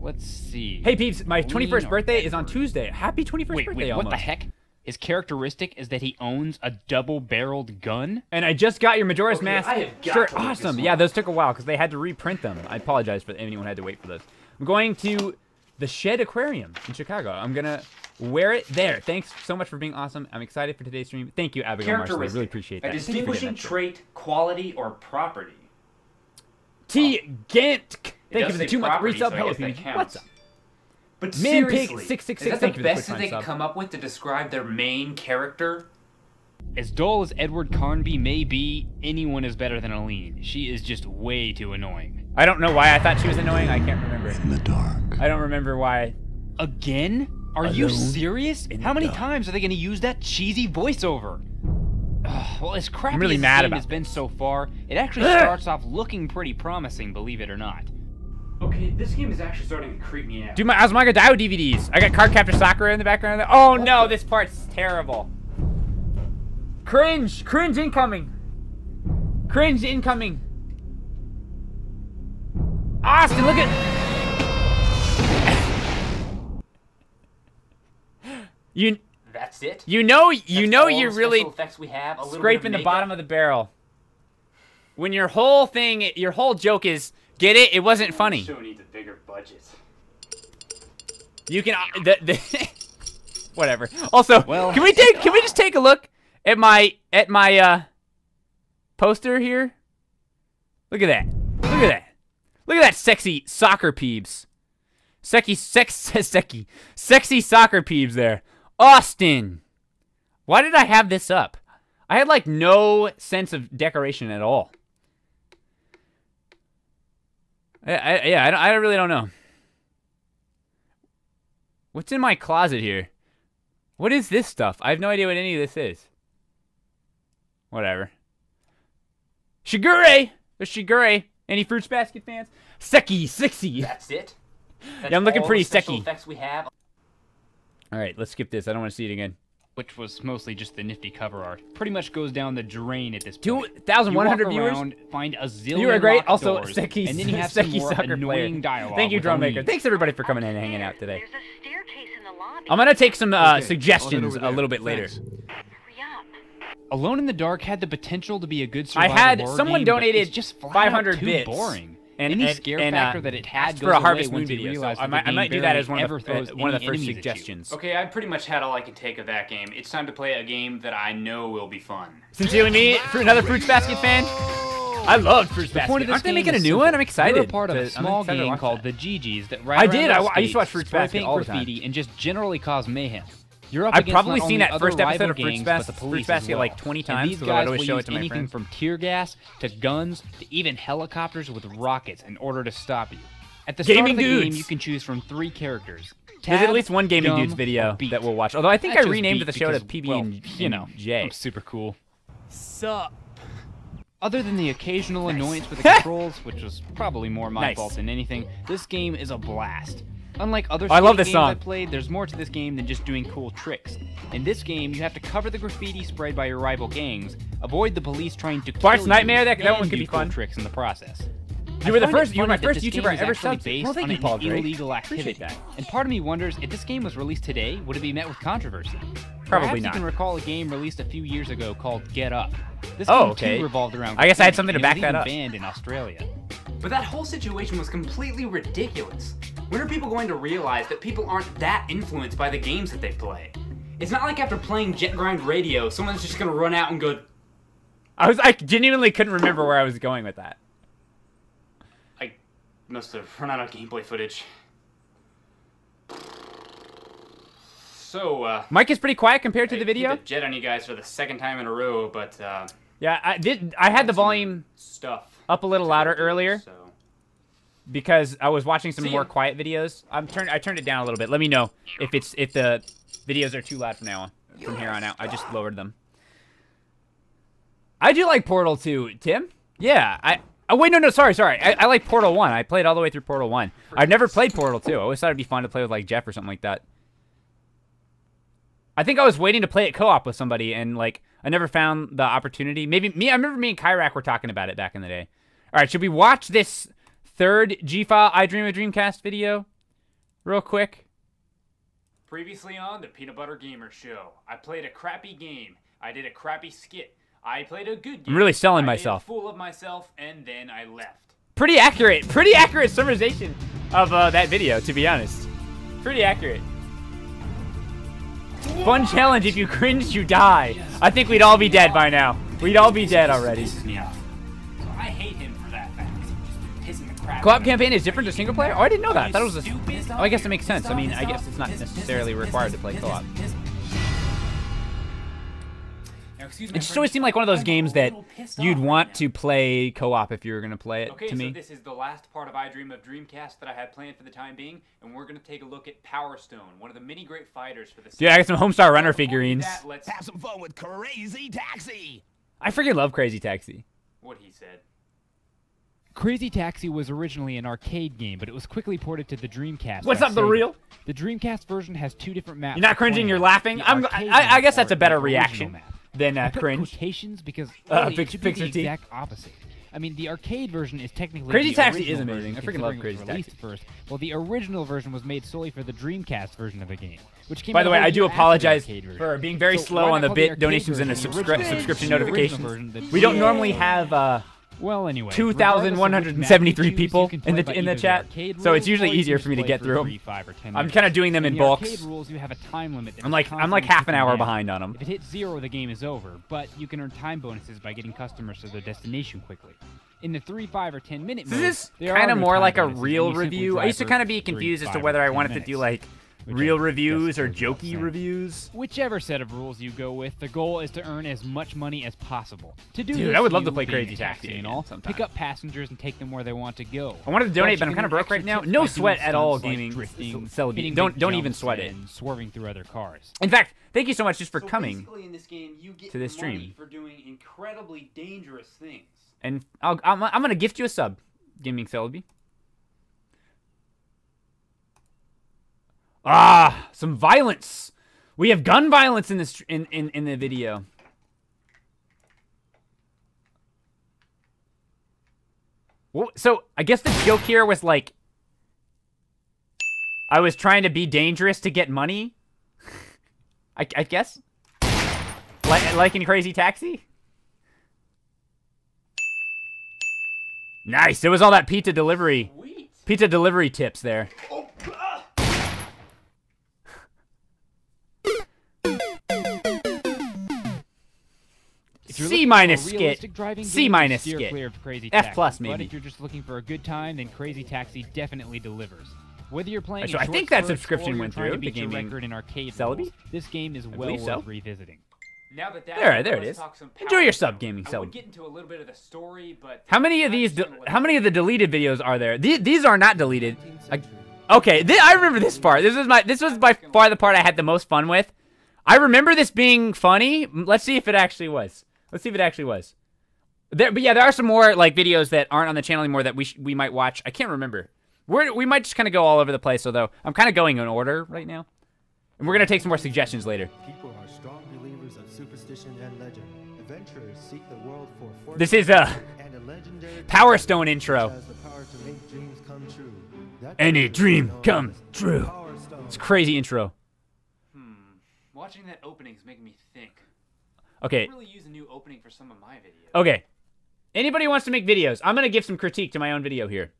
let's see. Hey peeps, my Lean 21st or birthday is on Tuesday. Happy 21st Wait, birthday wait, almost. what the heck? His characteristic is that he owns a double-barreled gun. And I just got your Majora's Okay, Mask I have got shirt. to Awesome. Yeah, those took a while because they had to reprint them. I apologize for anyone who had to wait for those. I'm going to the Shedd Aquarium in Chicago. I'm gonna wear it there. Thanks so much for being awesome. I'm excited for today's stream. Thank you, Abigail Marshall. I really appreciate that. A Thank you for getting distinguishing that trait, quality, or property. T. Gant. Thank you does for the two month resub. so Hello, guess that PBG. counts. What's up? But Man Pig seriously, 666, is that the you the best that they find could come up with to describe their main character? As dull as Edward Carnby may be, anyone is better than Aline. She is just way too annoying. I don't know why I thought she was annoying. I can't remember. In the dark. I don't remember why. Again? Are you serious? How many dark. times are they going to use that cheesy voiceover? Ugh, well, as crappy really as mad this game about has been so far, it actually starts off looking pretty promising, believe it or not. Okay, this game is actually starting to creep me out. Do my Azumanga Daioh DVDs. I got Card Captor Sakura in the background. There. Oh no, this part's terrible. Cringe, cringe incoming. Cringe incoming. Austin, look at. you That's it. you know you That's know you're really effects we have. A scraping the bottom of the barrel. When your whole thing, your whole joke is get it. It wasn't funny. Show needs a bigger budget. You can uh, the, the whatever. Also, Well- can we take can we just take a look at my at my uh poster here? Look at that. Look at that. Look at that sexy soccer peeps. Sexy sex sexy sexy soccer peeps there. Austin. Why did I have this up? I had like no sense of decoration at all. I, I, yeah, I, I really don't know. What's in my closet here? What is this stuff? I have no idea what any of this is. Whatever. Shigure! There's Shigure. Any Fruits Basket fans? Seki, Sixy. That's it. That's Yeah, I'm looking pretty the special secky. we have. All right, let's skip this. I don't want to see it again. Which was mostly just the nifty cover art. Pretty much goes down the drain at this point. 2,100 You walk viewers? around, find a zillion You are great. Also, doors, Seki, and then you have some Seki more soccer annoying dialogue. Thank you, with Drummaker. Thanks everybody for coming in and hanging out today. There's a staircase in the lobby. I'm gonna take some uh, Okay, suggestions a little bit later. Thanks. Alone in the Dark had the potential to be a good survival I had someone game, donated just 500 bits. boring. And, Any and, scare and, factor uh, that it had goes for a Harvest once Moon you video. So realize I might, I might do that as one of the, uh, one of the first enemies at you. suggestions. Okay, I pretty much had all I could take of that game. It's time to play a game that I know will be fun. Sincerely, me, for another Fruits Basket fan. I loved Fruits Basket. point of Aren't they making a new simple. one? I'm excited. You're a part of to- a I'm small excited to game watch called that. the GGs that I ride did. around I- I used to watch Fruits Basket all the time. graffiti and just generally cause mayhem. You're up I've probably seen that first episode of Fruits gangs, Bas- the Fruits police Basket well. like 20 And times, these because I would guys always will show it use to my anything friends. from tear gas to guns to even helicopters with rockets in order to stop you. At the start Gaming of the game, you can choose from three characters. There's at least one Gaming Gum, Dudes video that we'll watch. Although I think I I renamed the show to because, PB well, and you know, J. I'm super cool. Sup? Other than the occasional annoyance with the controls, which was probably more my Nice. fault than anything, this game is a blast. Unlike other I love this games song. I played, there's more to this game than just doing cool tricks. In this game, you have to cover the graffiti spread by your rival gangs, avoid the police trying to Bart's kill Nightmare, you, that- that and one could do be cool fun. tricks in the process. You were the first- you were my first YouTuber I ever actually subbed to. based Well, thank on you, an Paul Drake. illegal activity. Appreciate that. And part of me wonders if this game was released today, would it be met with controversy? Probably Perhaps not. you can recall a game released a few years ago called Get Up. This Oh, game okay. too revolved around. I guess I had something to back was that even up. Banned in Australia. But that whole situation was completely ridiculous. When are people going to realize that people aren't that influenced by the games that they play? It's not like after playing Jet Grind Radio, someone's just gonna run out and go, I was I genuinely couldn't remember where I was going with that. Must have run out of gameplay footage. So, uh, Mike is pretty quiet compared to I the video. jet on you guys for the second time in a row, but uh, Yeah, I did. I had the volume stuff up a little louder earlier So because I was watching some See more quiet videos. I'm turned. I turned it down a little bit. Let me know if it's if the videos are too loud from now on. From here on out, I just lowered them. I do like Portal 2, Tim. Yeah, I. Oh wait, no, no, sorry, sorry. I, I like Portal 1. I played all the way through Portal 1. I've never played Portal 2. I always thought it'd be fun to play with like Jeff or something like that. I think I was waiting to play it co-op with somebody, and like I never found the opportunity. Maybe me. I remember me and Kyrak were talking about it back in the day. All right, should we watch this third G-File I Dream a Dreamcast video? real quick? Previously on the Peanut Butter Gamer Show, I played a crappy game. I did a crappy skit. I played a good game. I'm really selling I myself. full of myself, and then I left. Pretty accurate. Pretty accurate summarization of uh, that video, to be honest. Pretty accurate. Fun challenge. If you cringe, you die. I think we'd all be dead by now. We'd all be dead already. Pisses me off. So I hate him for that fact. He's just pissing the crap. Co-op out of me. campaign is different to single player? Oh, I didn't know that. I thought it was a... Oh, I guess it makes sense. I mean, I guess it's not necessarily required to play co-op. Now, excuse me, It just always seemed like one of those games that you'd want to play co-op if you were going to play it, Okay, to so me. this is the last part of I Dream of Dreamcast that I had planned for the time being, and we're gonna take a look at Power Stone, one of the many great fighters for the. Dude, I got some Homestar Runner Before we do figurines. that, let's Have some fun with Crazy Taxi. I freaking love Crazy Taxi. what he said. Crazy Taxi was originally an arcade game, but it was quickly ported to the Dreamcast. What's by up, the real? The Dreamcast version has two different maps. You're not cringing, you're laughing? I'm, I, I guess that's a better reaction map. Than I uh, cringe. quotations because Uh, really, Big- it should Big be the exact opposite. I mean, the arcade version is technically Crazy Taxi is amazing. version, I freaking love Crazy Taxi. First, well, the original version was made solely for the Dreamcast version of the game, which came By the way, I do year after the apologize for being very So slow on the bit donations and the subscri- subscription notifications. version We don't normally have uh, Well, anyway, 2,173 regardless of which map you people choose, in the- in the chat, arcade so it's usually easier for me to get through three, five, or 10 I'm kinda doing them in the bulks. rules, you have a time limit. I'm like- I'm like half an hour down. behind on 'em. If it hits zero, the game is over, but you can earn time bonuses by getting customers to their destination quickly. In the three, five, or ten minute This mode, is kind of more like a real review. I used to kind of be three, confused as to whether I 10 wanted to do like which real reviews or jokey saying. reviews. Whichever set of rules you go with, the goal is to earn as much money as possible. To do Dude, this, I would love to play Crazy Taxi and again all, sometime. pick up passengers and take them where they want to go. I wanted to donate, but you I'm kinda broke right now. No sweat at all, stunts like gaming drifting, Celebi. Don't- don't even sweat it. Swerving through other cars. In fact, thank you so much just for So coming. in this game, you get to this money stream. for doing incredibly dangerous things. And I'll, I'm, I'm going to gift you a sub, Gaming Celebi. Ah, some violence. We have gun violence in this in, in, in the video. So I guess the joke here was like I was trying to be dangerous to get money. I, I guess, like like in Crazy Taxi. Nice. It was all that pizza delivery, pizza delivery tips there. C minus skit. C minus skit. clear of Crazy F Taxi. plus, But if you're just looking for a good time, then Crazy Taxi definitely delivers. Whether you're playing, So I think that subscription went through, the beat your gaming record in arcade Celebi? rules, this game is well worth so. revisiting. Now that that's There, over, there it let's is. talk some Enjoy your sub gaming I cell. would get into a little bit of the story, but How many of these? De- how many of the deleted videos are there? These, these are not deleted. I, okay, thi- I remember this part. This was my. This was by far the part I had the most fun with. I remember this being funny. Let's see if it actually was. Let's see if it actually was. There, but yeah, there are some more like videos that aren't on the channel anymore that we sh- we might watch. I can't remember. We're, we might just kind of go all over the place. Although I'm kind of going in order right now, and we're gonna take some more suggestions later. People are strong believers of superstition and legend. Adventurers seek the world for fortune This is uh and a legendary Power Stone intro. has the power to make dreams come true. That Any dream known come true. It's a crazy intro. Hmm. Watching that opening is making me think. Okay, really use a new opening for some of my videos. Okay. Anybody wants to make videos? I'm gonna give some critique to my own video here.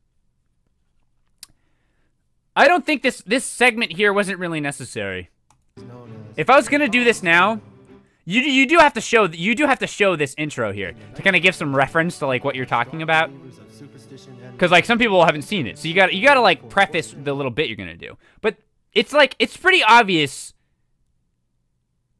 I don't think this this segment here wasn't really necessary. If I was gonna do this now, you you do have to show you do have to show this intro here to kind of give some reference to like what you're talking about. believers of superstition and Because like some people haven't seen it, so you got you got to like preface the little bit you're gonna do. But it's like it's pretty obvious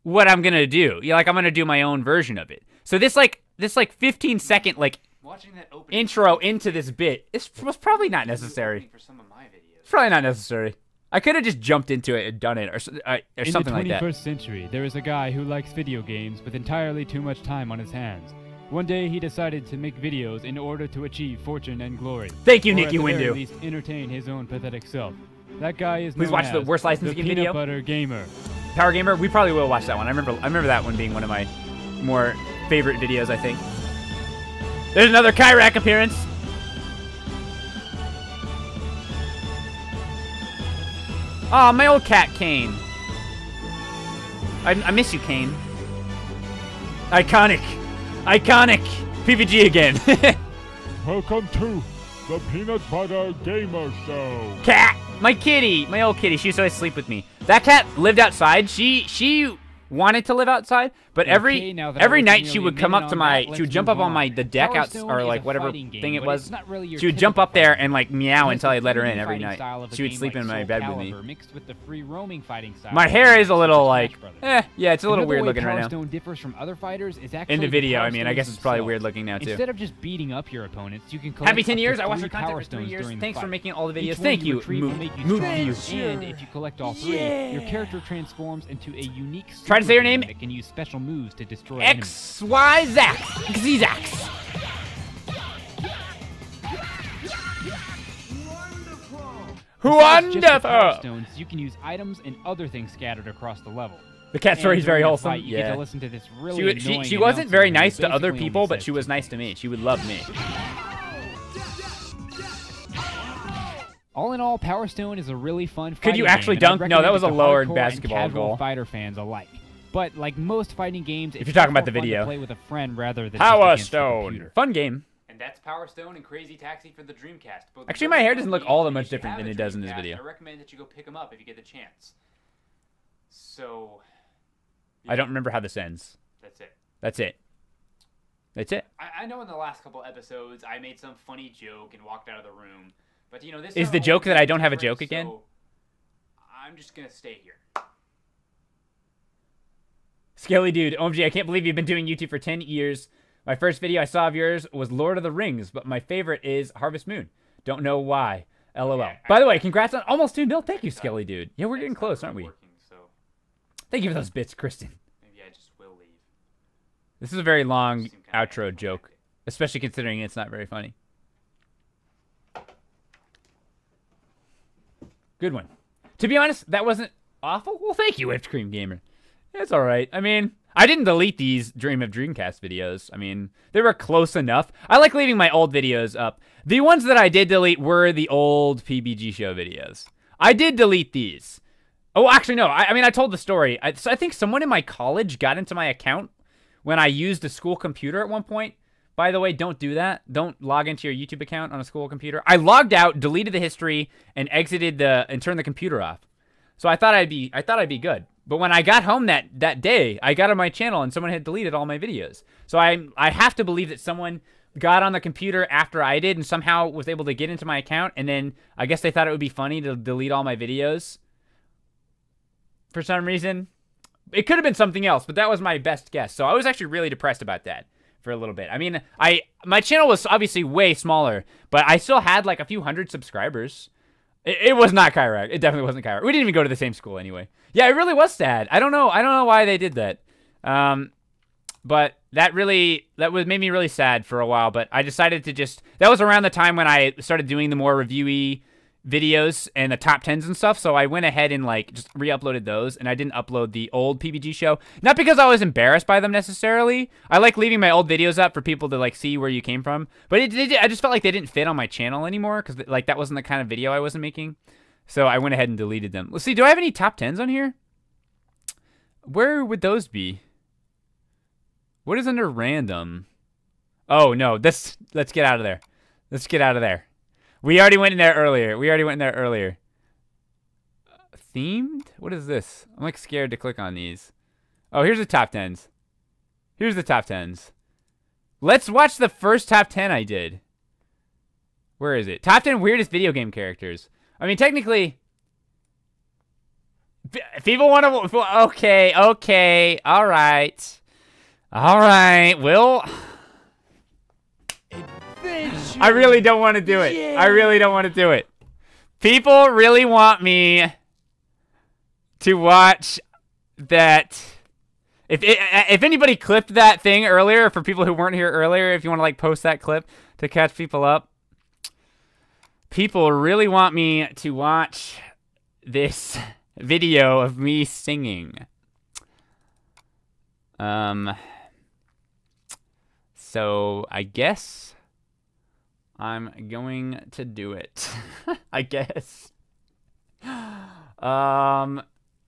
what I'm gonna do. Yeah, like I'm gonna do my own version of it. So this like this like 15 second like Watching that opening intro into this bit is was probably not necessary. For some of my videos. It's probably not necessary. I could have just jumped into it and done it, or, s- uh, or In the 21st that. century, there is a guy who likes video games with entirely too much time on his hands. One day, he decided to make videos in order to achieve fortune and glory. Thank you, or Nicky at the least, entertain his own pathetic self. That guy is Please known watch the worst license the game Peanut video. Butter Gamer. Power Gamer, we probably will watch that one. I remember, I remember that one being one of my more favorite videos. I think. There's another Kyrak appearance. Oh, my old cat, Kane. I, I miss you, Kane. Iconic. Iconic. PBG again. Welcome to the Peanut Butter Gamer Show. cat. My kitty. My old kitty. She used to always sleep with me. That cat lived outside. She she wanted to live outside, but every Okay, I every night she would come up to my that, she would jump up on my the deck Power out Stone or like whatever game, thing it was. really She would jump up there and like meow until I'd let her in every night. style of a She would sleep like in my Soul bed with me. With the free roaming fighting style My hair is a little like, eh, yeah, it's a little Another weird looking right now. Stone differs from other fighters is actually In the video, I mean, I guess it's probably weird looking now too. Instead of just beating up your opponents, you can collect Happy 10 years. I watched your content for three years. Thanks for making all the videos. Thank you Mood make you Mood stronger, View. And if you collect all three, your character transforms into a unique Try to say your name. can use special moves to destroy enemies. X Y Zax Xezax. Besides just the Power Wonderful. Stones, you can use items and other things scattered across the level. The cat story is very wholesome. fight, you get to listen to this really She, she, annoying she wasn't very nice to other people, but she was nice to me. She would love me. All in all, Power Stone is a really fun. Could you actually game, dunk? No, that was a to lowered hardcore and basketball casual goal. fighter fans alike. But like most fighting games, If it's you're talking about the more fun to video. play with a friend rather than Power just against the Stone. computer. Fun game. And that's Power Stone and Crazy Taxi for the Dreamcast. Both Actually, my hair doesn't look all that much different than it does in this video. I recommend that you go pick them up if you get the chance. So, I don't remember how this ends. that's it. That's it. That's it. I, I know in the last couple episodes I made some funny joke and walked out of the room, but you know this Is the joke that I don't have a joke again? so I'm just gonna stay here. Skelly dude, OMG, I can't believe you've been doing YouTube for 10 years. My first video I saw of yours was Lord of the Rings, but my favorite is Harvest Moon. Don't know why. LOL. Yeah, By the way, congrats on almost 2 mil. Thank you, Skelly dude. Yeah, we're getting close, aren't we? Working, so Thank you for those bits, Kristen. maybe I just will leave. This is a very long outro joke, especially considering it's not very funny. Good one. To be honest, that wasn't awful. Well, thank you, Whipped Cream Gamer. It's all right. I mean, I didn't delete these Dream of Dreamcast videos. I mean, they were close enough. I like leaving my old videos up. The ones that I did delete were the old PBG show videos. I did delete these. Oh, actually, no. I, I mean, I told the story. I, so I think someone in my college got into my account when I used a school computer at one point. By the way, don't do that. Don't log into your YouTube account on a school computer. I logged out, deleted the history, and exited the and turned the computer off. So I thought I'd be I thought I'd be good. But when I got home that that day, I got on my channel and someone had deleted all my videos. So I I have to believe that someone got on the computer after I did and somehow was able to get into my account and then I guess they thought it would be funny to delete all my videos for some reason. It could have been something else, but that was my best guess. So I was actually really depressed about that for a little bit. I mean, I my channel was obviously way smaller, but I still had like a few hundred subscribers. It, it was not Kyrak. It definitely wasn't Kyrak. We didn't even go to the same school anyway. Yeah, it really was sad. I don't know. I don't know why they did that. Um, but that really that was made me really sad for a while. But I decided to just that was around the time when I started doing the more reviewy videos and the top tens and stuff. So I went ahead and like just re-uploaded those, and I didn't upload the old PBG show. Not because I was embarrassed by them necessarily. I like leaving my old videos up for people to like see where you came from. But it, it I just felt like they didn't fit on my channel anymore because like that wasn't the kind of video I wasn't making. So I went ahead and deleted them. Let's see. Do I have any top tens on here? Where would those be? What is under random? Oh no, this let's get out of there. Let's get out of there. We already went in there earlier. We already went in there earlier. Uh, themed? What is this? I'm like scared to click on these. Oh, here's the top tens. Here's the top tens. Let's watch the first top ten I did. Where is it? Top ten weirdest video game characters. I mean, technically, p- people want to. Okay, okay, all right, all right. Will. I really don't want to do it. I really don't want to do it. People really want me to watch that. If it, if anybody clipped that thing earlier, for people who weren't here earlier, if you want to like post that clip to catch people up, people really want me to watch this video of me singing. Um. So I guess I'm going to do it. I guess. Um.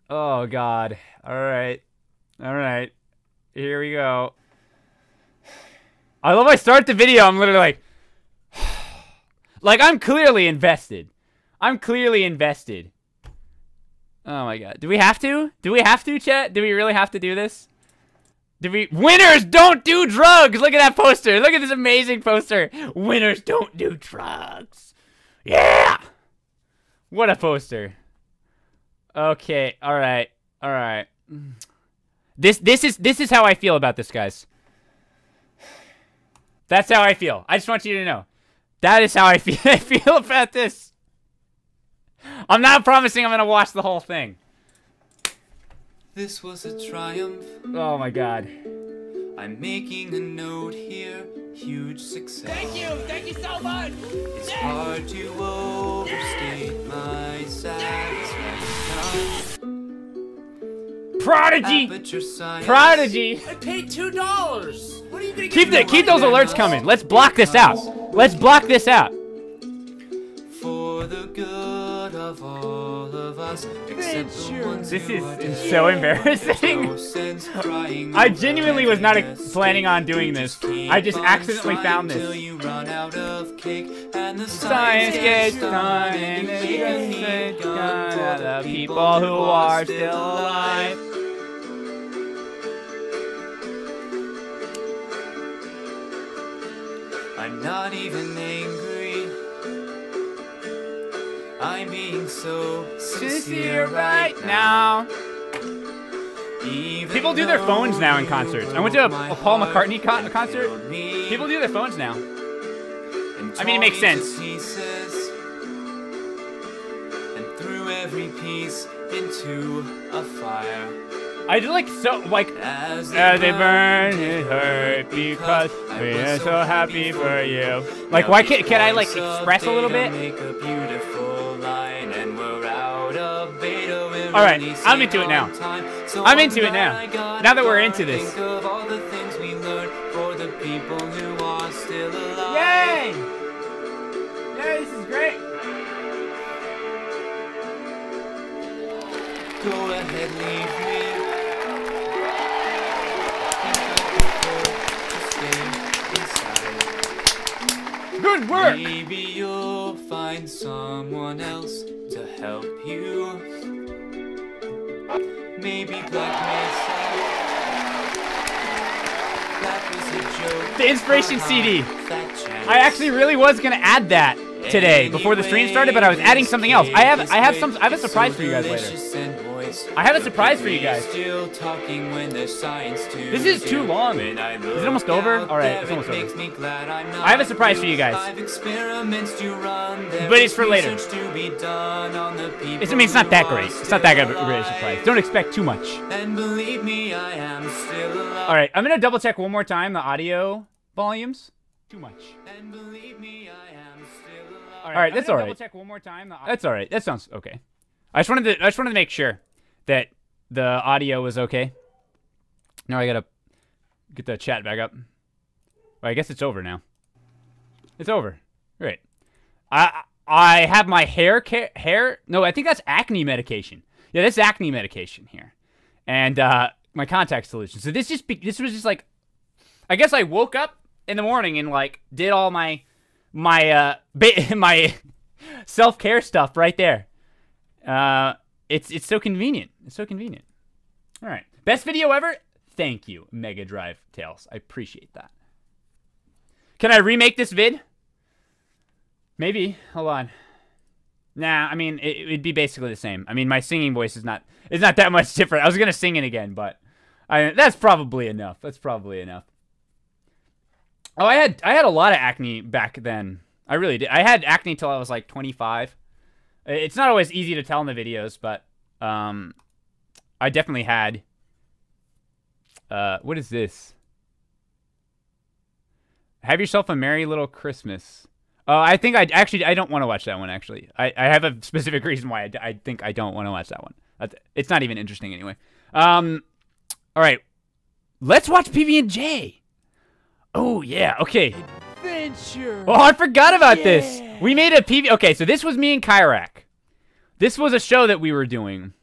Oh God. All right. All right. Here we go. I love. I start the video. I'm literally like, like I'm clearly invested. I'm clearly invested. Oh my God. Do we have to? Do we have to, chat? Do we really have to do this? Do we? Winners don't do drugs. Look at that poster. Look at this amazing poster. Winners don't do drugs. Yeah. What a poster. Okay. All right. All right. This this is this is how I feel about this, guys. That's how I feel. I just want you to know. That is how I feel, I feel about this. I'm not promising I'm gonna watch the whole thing. This was a triumph. Oh my god. I'm making a note here. Huge success. Thank you, thank you so much. It's hard to overstate my satisfaction. Prodigy. Prodigy. I paid two dollars. What are you gonna Keep give the keep those alerts coming. Let's block this out. Let's block this out. For the good of all of us, except the ones This who is is so embarrassing. No I genuinely was not planning on doing this. I just accidentally found this. you run out of cake and the Science gets done and you it's make a gets neat gun done for of the people who are still alive. I'm not even angry. I'm being so sincere right now. Even People do their phones now in concerts. I went to a, a Paul McCartney con- concert. People do their phones now. I mean, it makes tore me to sense. pieces and threw every piece into a fire. I do like so like As as they burn it hurt because we are so happy for you. Like why can't can I like express a little bit? All right, I'm into it now. I'm into it now. Now that we're into this. Yay! Yay, this is great. Go ahead, leave Good work. Maybe you'll find someone else to help you. Maybe Black Mesa. That was a joke. The inspiration CD. I actually really was gonna add that today before the stream started, but I was adding something else. I have I have some I have a surprise for you guys later. I have a surprise for you guys. Still talking when there's science to This is too long. Is it almost over? All right, it's almost over. me glad I'm I have a surprise for you guys. Five experiments to run. But it's for later. to be done on the It's, I mean, it's not that great. It's not that of a great surprise. Don't expect too much. And believe me, I am still alive. All right, I'm gonna double check one more time the audio volumes. Too much. And believe me, I am still alive. All right, that's all right. Double check one more time. The That's all right. That sounds okay. I just wanted to I just wanted to make sure that the audio was okay. Now I gotta get the chat back up. Well, I guess it's over now. It's over. Great. I I have my hair ca- hair. No, I think that's acne medication. Yeah, that's acne medication here, and uh, my contact solution. So this just be, this was just like, I guess I woke up in the morning and like did all my my uh my self care stuff right there. Uh, it's it's so convenient. It's so convenient. All right, best video ever. Thank you, Mega Drive Tales. I appreciate that. Can I remake this vid? Maybe. Hold on. Nah, I mean it, it'd be basically the same. I mean my singing voice is not is not that much different. I was gonna sing it again, but I that's probably enough. That's probably enough. Oh, I had I had a lot of acne back then. I really did. I had acne till I was like 25. It's not always easy to tell in the videos, but um, I definitely had. Uh, what is this? Have yourself a merry little Christmas. Uh, I think I actually I don't want to watch that one. Actually, I, I have a specific reason why I, I think I don't want to watch that one. That's- It's not even interesting anyway. Um, all right, let's watch PB and J. Oh yeah, okay. Adventure. Oh, I forgot about this. We made a PB. Okay, so this was me and Kyrak. This was a show that we were doing.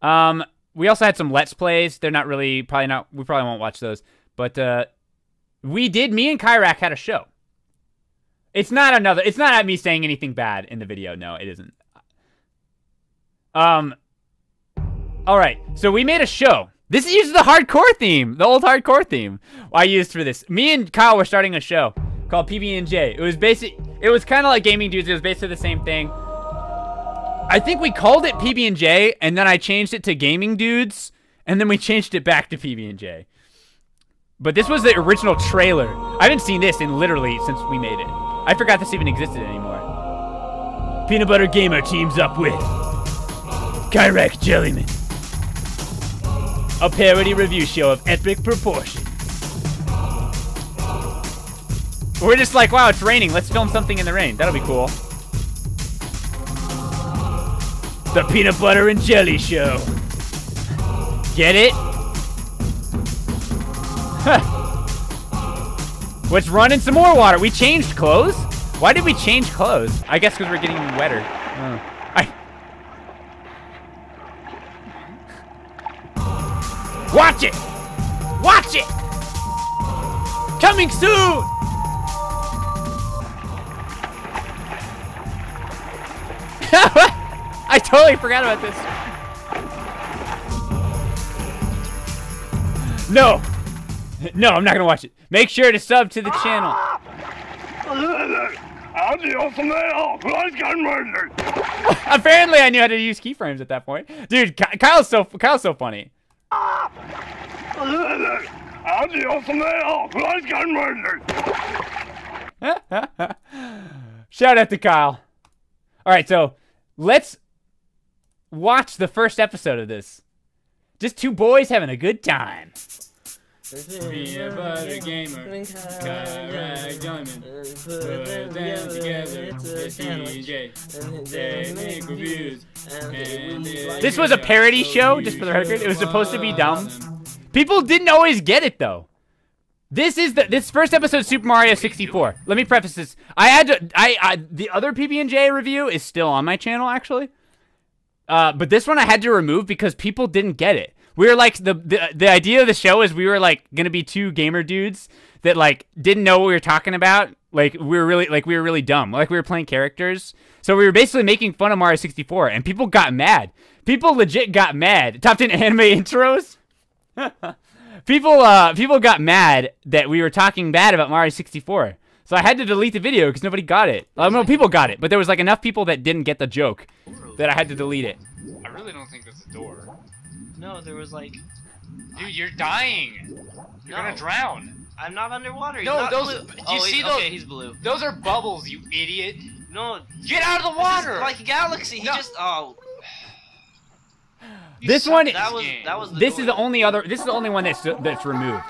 Um, we also had some let's plays. They're not really probably not. We probably won't watch those. But uh, we did. Me and Kyrak had a show. It's not another. It's not at me saying anything bad in the video. No, it isn't. Um. All right. So we made a show. This uses the hardcore theme, the old hardcore theme I used for this. Me and Kyle were starting a show called PB and J. It was basic. It was kind of like gaming dudes. It was basically the same thing. I think we called it PB and then I changed it to gaming dudes, and then we changed it back to PB and J. But this was the original trailer. I haven't seen this in literally since we made it. I forgot this even existed anymore. Peanut Butter Gamer teams up with Kyrak Jellyman. A parody review show of epic proportions. We're just like, wow, it's raining. Let's film something in the rain. That'll be cool. The Peanut Butter and Jelly Show. Get it? Let's run in some more water. We changed clothes? Why did we change clothes? I guess because we're getting wetter. Oh. I... Watch it! Watch it! Coming soon! I totally forgot about this. No. No, I'm not gonna watch it. Make sure to sub to the channel. Apparently, I knew how to use keyframes at that point, dude. Kyle's so Kyle's so funny. Shout out to Kyle. All right, so let's watch the first episode of this. Just two boys having a good time. Peanut butter gamer, Kyrak Diamond, put them together, it's PJ. They make reviews, and This was a parody show, just for the record. It was supposed to be dumb. People didn't always get it though. This is the this first episode of Super Mario 64. Let me preface this. I had to I, I the other PB and J review is still on my channel actually. Uh, but this one I had to remove because people didn't get it. We were like the, the the idea of the show is we were like gonna be two gamer dudes that like didn't know what we were talking about. Like we were really like we were really dumb. Like we were playing characters. So we were basically making fun of Mario 64 and people got mad. People legit got mad. Top 10 anime intros. people uh people got mad that we were talking bad about Mario 64. So I had to delete the video because nobody got it. Uh, no, people got it, but there was like enough people that didn't get the joke that I had to delete it. I really don't think that's a door. No, there was like. Dude, you're dying. You're No. gonna drown. I'm not underwater. He's No, not those. blue. Do you oh, see those? Okay, he's blue. Those are bubbles, you idiot. No, Get out of the water. like a Galaxy. He No. just. Oh. This one That was that was. The This door. is the only other this is the only one that's that's removed.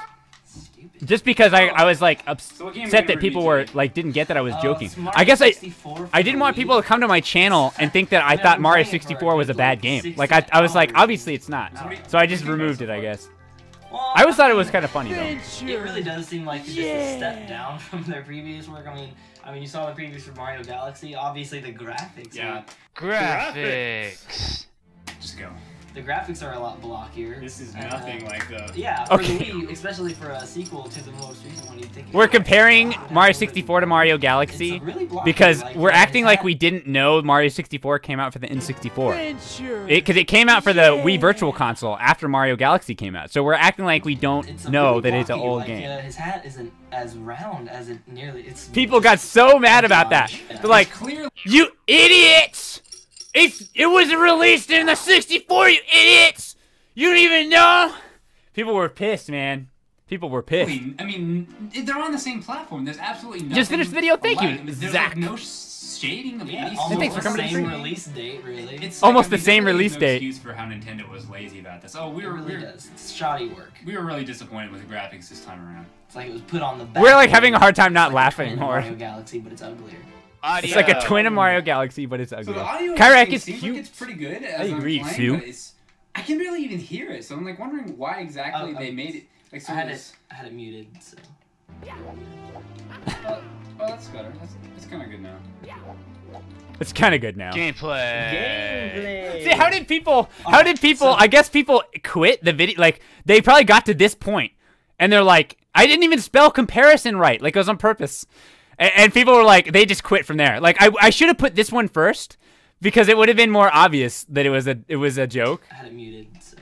Just because I, I was like what game are we upset gonna that people were review like didn't get that I was Uh, joking. I guess I I didn't want people to come to my channel and think that I Yeah, thought Mario playing it for 64 was a like bad game. Like I, I was like obviously it's not. So I just removed it I guess. I always thought it was kind of funny though. It really does seem like it's just a step down from their previous work. I mean, I mean, you saw the previous for Mario Galaxy. Obviously, the graphics. Yeah. Graphics. Just go. The graphics are a lot blockier. This is and, uh, nothing like the. Yeah, for Okay. the Wii, especially for a sequel to the most recent one, you'd think. We're would comparing blocky. Mario 64 to Mario Galaxy It's really blocky, because like, we're acting like we didn't know Mario 64 came out for the N64. Because it, came out for the Wii Virtual Console after Mario Galaxy came out. So we're acting like we don't know really that it's an old like, game. Uh, his hat isn't as round as it nearly. It's People got so mad about that. They're like, "You idiots! It's it was released in the 64, you idiots! You don't even know." People were pissed, man. People were pissed. I mean, they're on the same platform. There's absolutely nothing. Just finished the video. Thank you, alike. There's Zach. Like no shading of Yeah, any almost thanks for the coming to same the stream. release date, really. It's Almost I the same really release no date. Excuse for how Nintendo was lazy about this. Oh, we It were really we were, does. It's shoddy work. we were really disappointed with the graphics this time around. It's like it was put on the back. We're like having a hard time It's not like laughing twin more. Mario Galaxy, but it's uglier. It's like a twin of Mario Galaxy, but it's So ugly. the audio Kyrak it is seems cute. like it's pretty good. As I I'm agree, playing, but it's I can barely even hear it. So I'm like wondering why exactly Oh, they um, made it like so I had it's- it. I had it muted. So. Yeah. Oh, that's better. That's, that's kind of good now. Yeah. It's kind of good now. Gameplay. Gameplay. See, how did people? How did people? I guess people quit the video. Like they probably got to this point, and they're like, "I didn't even spell comparison right. Like it was on purpose." And, and people were like, they just quit from there. Like I, I should have put this one first because it would have been more obvious that it was a, it was a joke. I had it muted, so.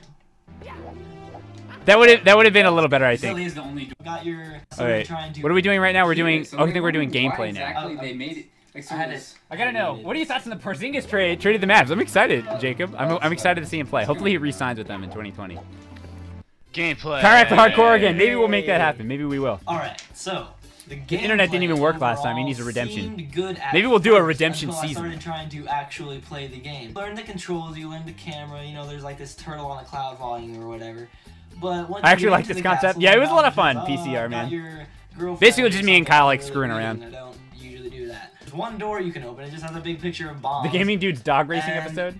That would have, that would have been a little better, I think. is the only. Got your. All right. What are we doing right now? We're doing. So Oh, I think we're doing wondered why gameplay now. Exactly, they made it. Like, so I had this- it. I gotta know. What are your thoughts on the Porzingis trade? Traded the Mavs. I'm excited, Jacob. I'm, I'm excited to see him play. Hopefully he re-signs with them in 2020. Gameplay. Power after hardcore again. Maybe we'll make that happen. Maybe we will. All right, so the The internet didn't even work last time. He needs a redemption. Good Maybe we'll do a redemption until season. I started trying to actually play the game. Learn the controls. You learn the camera. You know, there's like this turtle on a cloud volume or whatever. But once I actually get like this concept. castle, Yeah, it was a lot of you're fun, like, PCR, oh, man. got your girlfriend Basically or just me and Kyle, like, really screwing around. I don't usually do that. There's one door you can open. It just has a big picture of bombs. The gaming dude's dog racing And episode.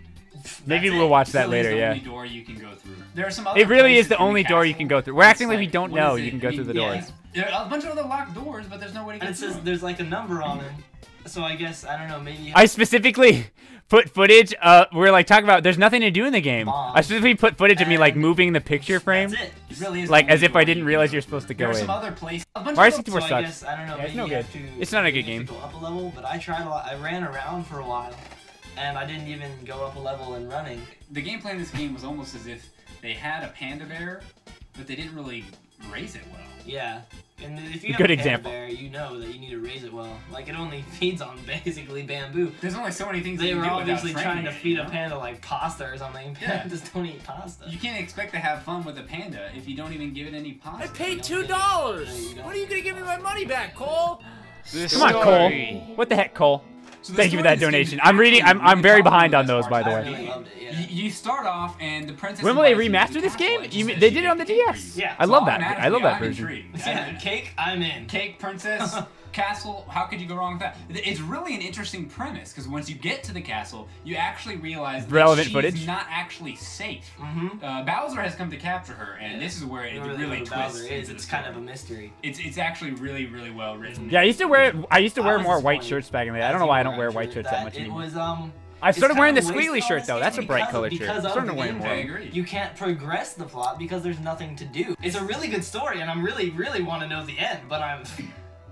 Maybe that's we'll watch that Still later. the Yeah. only door you can go through. There are some other It really is the in only door you can go through. We're It's acting like we don't know you can go through the mean, doors. Yeah, There are a bunch of other locked doors, but there's no way to And it through says them. there's like a number on them. So I guess I don't know. Maybe. I specifically put footage. Uh, we're like talking about. There's nothing to do in the game. I specifically put footage of me like moving the picture frame, That's it. It really is like as if I didn't realize you're supposed to go are in. some other places. A bunch Mario of 64 so I guess I don't know. Yeah, it's maybe no good. have to- It's not a good game. have to Go up a level, but I tried a lot. I ran around for a while, and I didn't even go up a level in running. the gameplay in this game was almost as if they had a panda bear, but they didn't really raise it well. Yeah, and if you have Good a example. bear, you know that you need to raise it well. Like it only feeds on basically bamboo. There's only so many things They you can were do without obviously trying to it, feed you a know? panda like pasta or something. Yeah. Pandas don't eat pasta. You can't expect to have fun with a panda if you don't even give it any pasta. I paid two dollars. What are you gonna give me my money back, Cole? Come on, Cole. What the heck, Cole? Thank you for that donation. I'm reading. I'm I'm very behind on those, by the way. You, you start off and the princess. When will they invites you to remaster this game? You she mean, says they did it on the can cake for DS. Yeah, I love that. I love that version. cake, I'm in. Cake princess castle. How could you go wrong with that? It's really an interesting premise because once you get to the castle, you actually realize that Relevant she's footage. not actually safe. Mm-hmm. Uh, Bowser has come to capture her, and this is where it Really, really twists. Bowser is. It's kind of a mystery. It's it's actually really really well written. Yeah, I used to wear. I used to wear more white shirts back in the day. I don't know why I don't wear white shirts that that much It anymore. was um. I started wearing the kind of a waste squealy shirt though. That's a bright colored shirt. because I'm of starting to wear more. gameplay. I agree. You can't progress the plot because there's nothing to do. It's a really good story, and I'm really, really want to know the end, but I'm.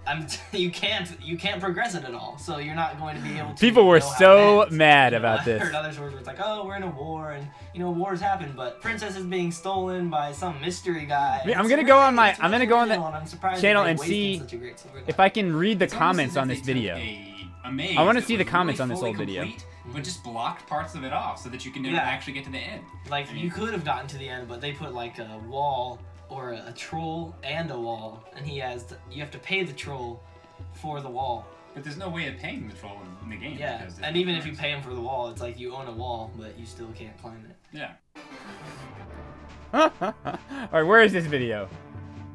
I'm you can't you can't progress it at all, so you're not going to be able to. People were know how it so mad You know, about I this. heard other stories where it's like, oh, we're in a war, and you know wars happen, but princess is being stolen by some mystery guy. I mean, I'm It's gonna go on my. I'm gonna go on the and I'm surprised channel and see such a great storyline. if I can read the It's comments on this video. a- a maze I wanna see the comments really on this fully old video. but just blocked parts of it off so that you can never Yeah. actually get to the end. Like you could have gotten to the end, but they put like a wall or a, a troll and a wall, and he has to, you have to pay the troll for the wall. But there's no way of paying the troll in the game. Yeah, because and even if you pay him for the wall, it's like you own a wall, but you still can't climb it. Yeah. All right, where is this video?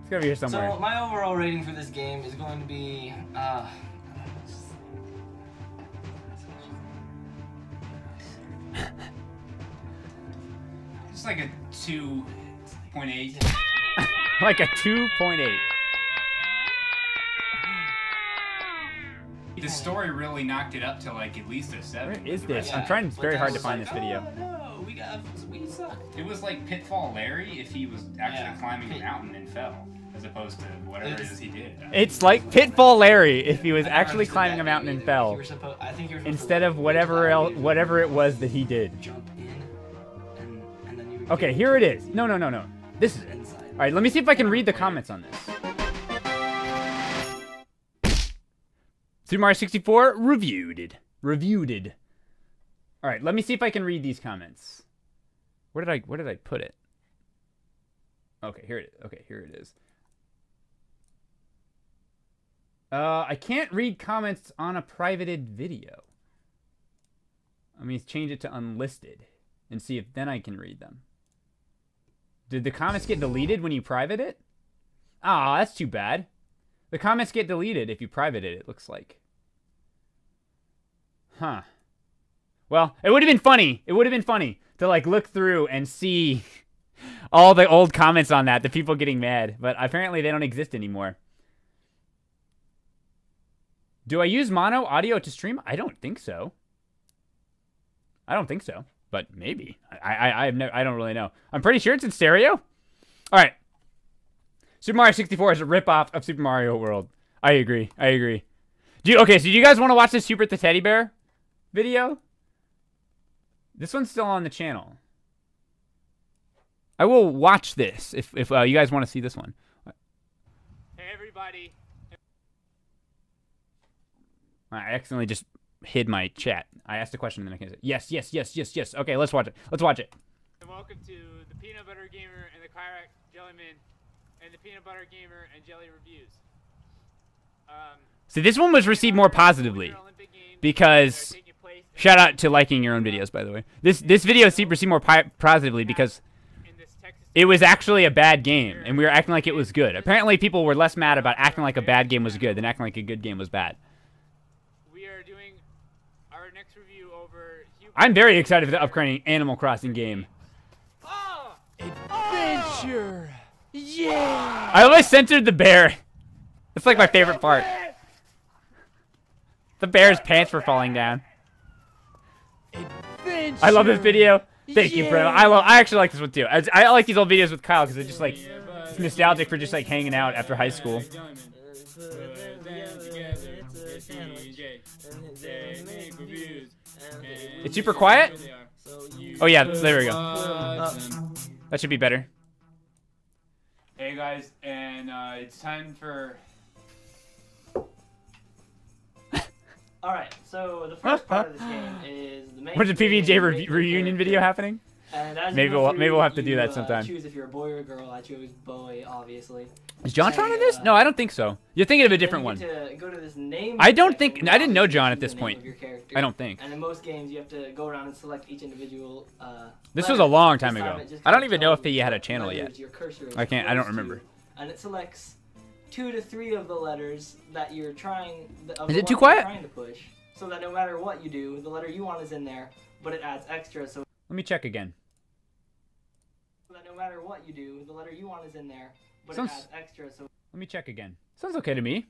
It's gotta be here somewhere. So my overall rating for this game is going to be. Uh, It's like a 2.8. like a 2.8. The story really knocked it up to like at least a 7. Where is this? rest- I'm trying but very then hard to find like, this video. Oh no, we got we suck. It was like Pitfall Larry if he was actually Yeah. climbing a mountain and fell, as opposed to whatever it It's- he did. It's like Pitfall Larry if he was actually climbing a mountain and fell, suppo- I think you were supposed to, instead of whatever climb else, whatever it was that he did. Jump in, and, and then you Okay, here it is. No, no, no, no. This is it. All right, let me see if I can read the comments on this. Super Mario 64 reviewed it. Reviewed it. All right, let me see if I can read these comments. Where did I where did I put it? Okay, here it is. Okay, here it is. Uh, I can't read comments on a privated video. Let me change it to unlisted and see if then I can read them. Did the comments get deleted when you private it? Ah, that's too bad. The comments get deleted if you private it, it looks like. Huh. Well, it would have been funny. It would have been funny to like look through and see all the old comments on that, the people getting mad, but apparently they don't exist anymore. Do I use mono audio to stream? I don't think so. I don't think so, but maybe. I I I, have no, I don't really know. I'm pretty sure it's in stereo. All right. Super Mario 64 is a ripoff of Super Mario World. I agree. I agree. Do you, okay, so do you guys want to watch this Super the Teddy Bear video? This one's still on the channel. I will watch this if if uh, you guys want to see this one. Hey everybody. I accidentally just hid my chat. I asked a question and then I can't say yes, yes, yes, yes, yes. Okay, let's watch it. Let's watch it. And welcome to the Peanut Butter Gamer and the Kyrax Jellyman and the Peanut Butter Gamer and Jelly Reviews. Um, So this one was received more positively because shout out to liking your own videos by the way. This this video received received more pi- positively because it was actually a bad game and we were acting like it was good. Apparently people were less mad about acting like a bad game was good than acting like a good game was bad. we are doing our next review over Hubert. I'm very excited for the upcoming Animal Crossing game. Adventure. Yeah. I always censored the bear. It's like my favorite part. The bear's pants were falling down. I love this video. Thank you, bro. I love. I actually like this one too. I, I like these old videos with Kyle because they're just like it's nostalgic for just like hanging out after high school. It's super quiet. Oh yeah, there we go. That should be better. Hey guys, and uh, it's time for. All right, so the first part of this game is the main. What's a screen, PBJ make re- reunion video happening? And as Maybe we'll through, maybe we'll have to do you, that uh, sometime. choose if you're a boy or a girl. I chose boy, obviously. Is John Tron in this? uh, No, I don't think so. You're thinking of a different you one. to go to this name I don't think I didn't know John at this point. of your character. I don't think. And in most games, you have to go around and select each individual. Uh, This was a long time ago. I don't even know if he had a channel yet. letters your cursor is I can't. I don't close to, remember. And it selects two to three of the letters that you're trying. Of Is the it too quiet? Trying to push, so that no matter what you do, the letter you want is in there, but it adds extra. So Let me check again. That no matter what you do, the letter you want is in there, but Sounds- it adds extra. So Let me check again. Sounds okay to me.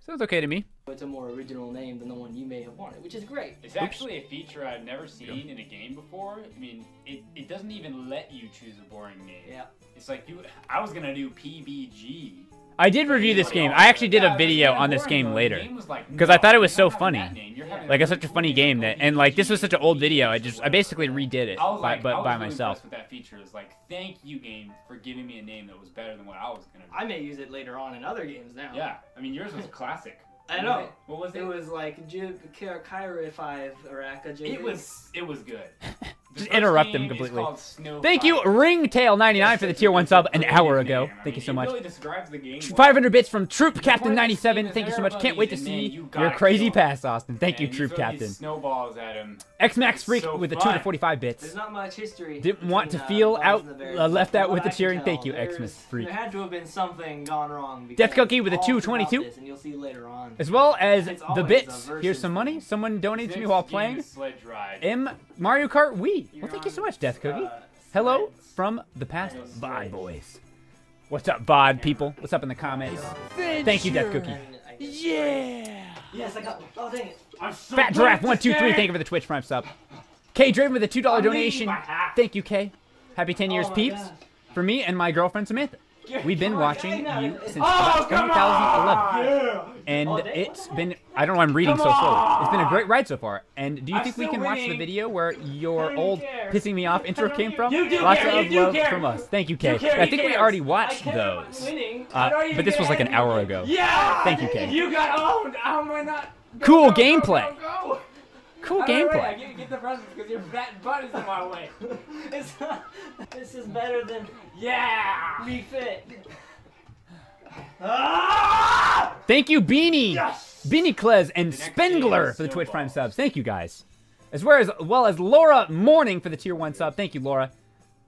Sounds okay to me. it's a more original name than the one you may have wanted, which is great. It's actually a feature I've never seen in a game before. I mean, it, it doesn't even let you choose a boring name. Yeah. It's like you. I was gonna do PBG. I did review this game. I actually did a video on this game later because I thought it was so funny. Like it's such a funny game that, and like this was such an old video. I just I basically redid it I by, but by myself. impressed with that feature. It's like, thank you, game, for giving me a name that was better than what I was gonna. I may use it later on in other games now. Yeah, I mean yours was a classic. I know. it? What was it? It was like Jib Kyra five Araka Jib. It was it was good. Just interrupt game him is completely. Thank you, Ringtail99 for the tier one sub an hour ago. Thank you so much. really describes the game. well. 500 bits from Troop Captain point of this 97. Thank you so much. Can't wait to see you your crazy pass, Austin. Thank you, And you Troop Captain. Snowballs at him. X Max Freak so with the 245 bits. There's not much history. Didn't want to between, uh, feel out and the Bears. uh, left out with the what I cheering. Thank you, there's- Xmas Freak. There had to have been something gone wrong. Death Cookie with a 222. and you'll see later on. As well as It's the bits. versus Here's some money. Someone donated to me while playing. is Sledge Ride. M Mario Kart Wii. Well, You're thank you so much, Death Cookie. uh, Hello from the past, And VOD boys. What's up, VOD people? What's up in the comments? Thank you, Death Cookie. And I guess- Yeah. Yes, I got. Oh dang it! I'm so Fat good Giraffe one two three. today. Thank you for the Twitch Prime sub. K Draven with a two dollar donation. Thank you, K. Happy ten years, Oh peeps. gosh. For me and my girlfriend Samantha. We've been watching you since Oh, 2011. on! And Oh, it's been, I don't know, I'm reading Come so slowly. It's been a great ride so far. And do you I'm think we still can watch the video where your old care. pissing me off intro came from? You do Lots care, of you love care. from us. Thank you, Kay. You care, I think we cares. already watched care those. Uh, but this was like an hour ago. Yeah! Thank you, Kay. You got owned! How am I not? Go, Cool go, go, gameplay. Go, go, Cool Out of the way, I gameplay. can't get the presents because your fat butt is in my way. It's this is better than Yeah! refit. Ah! Thank you, Beanie. Yes! Beanie Klez and The next game Spengler for the Twitch Prime subs. Thank you guys. As well as, well as Laura Morning for the tier one sub. Thank you, Laura.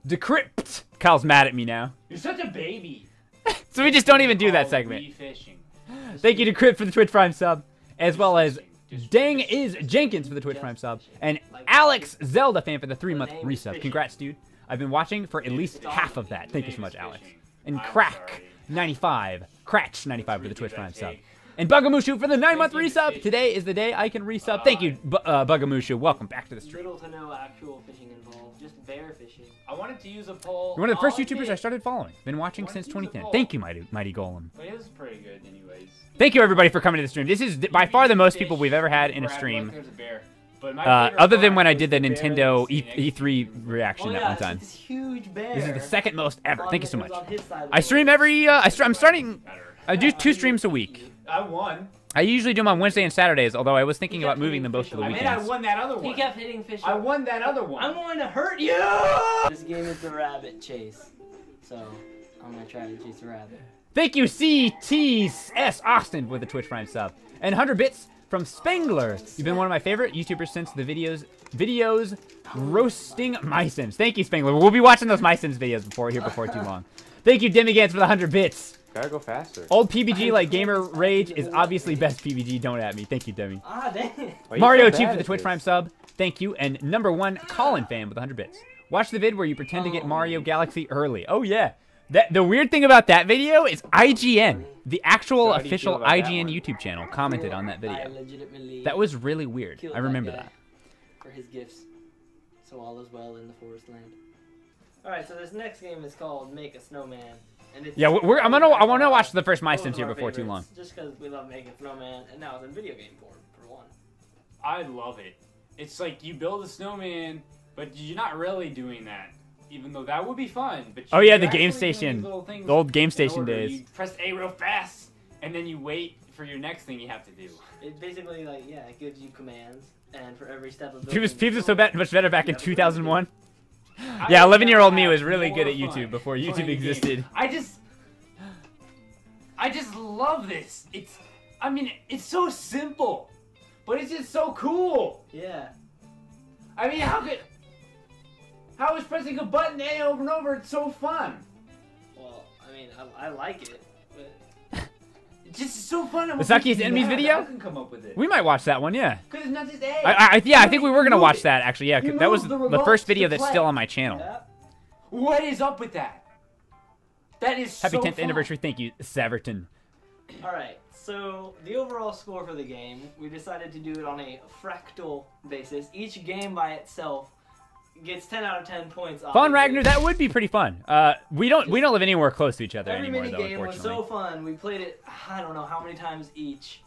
Decrypt. Kyle's mad at me now. You're such a baby. So we just don't even do that segment. Thank you to Decrypt for the Twitch Prime sub. As well as Dang is Jenkins for the Twitch Prime sub. And Alex Zelda fan for the three month resub. Congrats, dude. I've been watching for at least half of that. Thank you so much, Alex. And Crack95. Cratch95 for the Twitch Prime sub. And Bugamushu for the nine month resub. Today is the day I can resub. Thank you, Bu- uh, Bugamushu. Welcome back to the stream. Little to no actual fishing involved, just bear fishing. I wanted to use a pole. You're one of the first YouTubers I started following. Been watching since to use a 2010. Thank you, Mighty, Mighty Golem. But it was pretty good, anyways. Thank you, everybody, for coming to the stream. This is by far the most people we've ever had in a stream. look, there's a bear. But my Uh, other than when I did the Nintendo e- E3 reaction Oh, that one time. This huge. This is the second most ever. Thank you so much. on his side of I stream every. Uh, I str- I'm starting. I do two streams a week. I won. I usually do them on Wednesday and Saturdays. Although I was thinking about moving them both to the I mean, I weekends. won that other He kept hitting fish. I won that other one. I'm going to hurt you. This game is the rabbit chase, so I'm gonna try to chase a rabbit. Thank you, CTS Austin, with the Twitch Prime sub. And 100 bits from Spangler. You've been one of my favorite YouTubers since the videos videos roasting MySims. Thank you, Spangler. We'll be watching those MySims videos before here before too long. Thank you, Demigans, for the 100 bits. Gotta go faster. Old PBG like Gamer Rage is obviously best PBG. Don't at me. Thank you, Demi. Ah, dang. Mario so 2 bad for the Twitch? Prime sub. Thank you. And number one, Colin fan with 100 bits. Watch the vid where you pretend to get Mario Galaxy early. Oh, yeah. That, the weird thing about that video is IGN, the actual So how do you official feel about that IGN one? YouTube channel, commented on that video. That was really weird. I remember guy that. For his gifts, so all is well in the forest land. All right, so this next game is called Make a Snowman, and it's Yeah, we're, we're- I'm gonna I want to watch the first MySims here before too long. Just because we love making snowman, and now it's in video game form for one. I love it. It's like you build a snowman, but you're not really doing that. Even though that would be fun. But Oh, yeah, the game station. these little things The old game station order. days. You press A real fast, and then you wait for your next thing you have to do. It basically like yeah, it gives you commands, and for every step of Peeps, building Peeps the is so bad, much better back in you have to 2001. Yeah, 11 year old me was really good at fun YouTube before playing YouTube games. existed. I just, I just love this. It's, I mean, it's so simple, but it's just so cool. Yeah. I mean, how could, how is pressing a button A over and over? It's so fun. Well, I mean, I, I like it, but It's just so fun. The Suckiest Enemies video? I can come up with it. We might watch that one, yeah. Cause it's not just A. I, I, yeah, I think we were gonna watch it. that actually. Yeah, that was the the first video that's still on my channel. What is up with that? That is Happy so 10th fun. anniversary. Thank you, Saverton. all right. So the overall score for the game, we decided to do it on a fractal basis. Each game by itself gets 10 out of 10 points. Fun. Ragnar, that would be pretty fun. Uh, we don't we don't live anywhere close to each other Every anymore mini though, game was so fun. We played it, I don't know how many times each,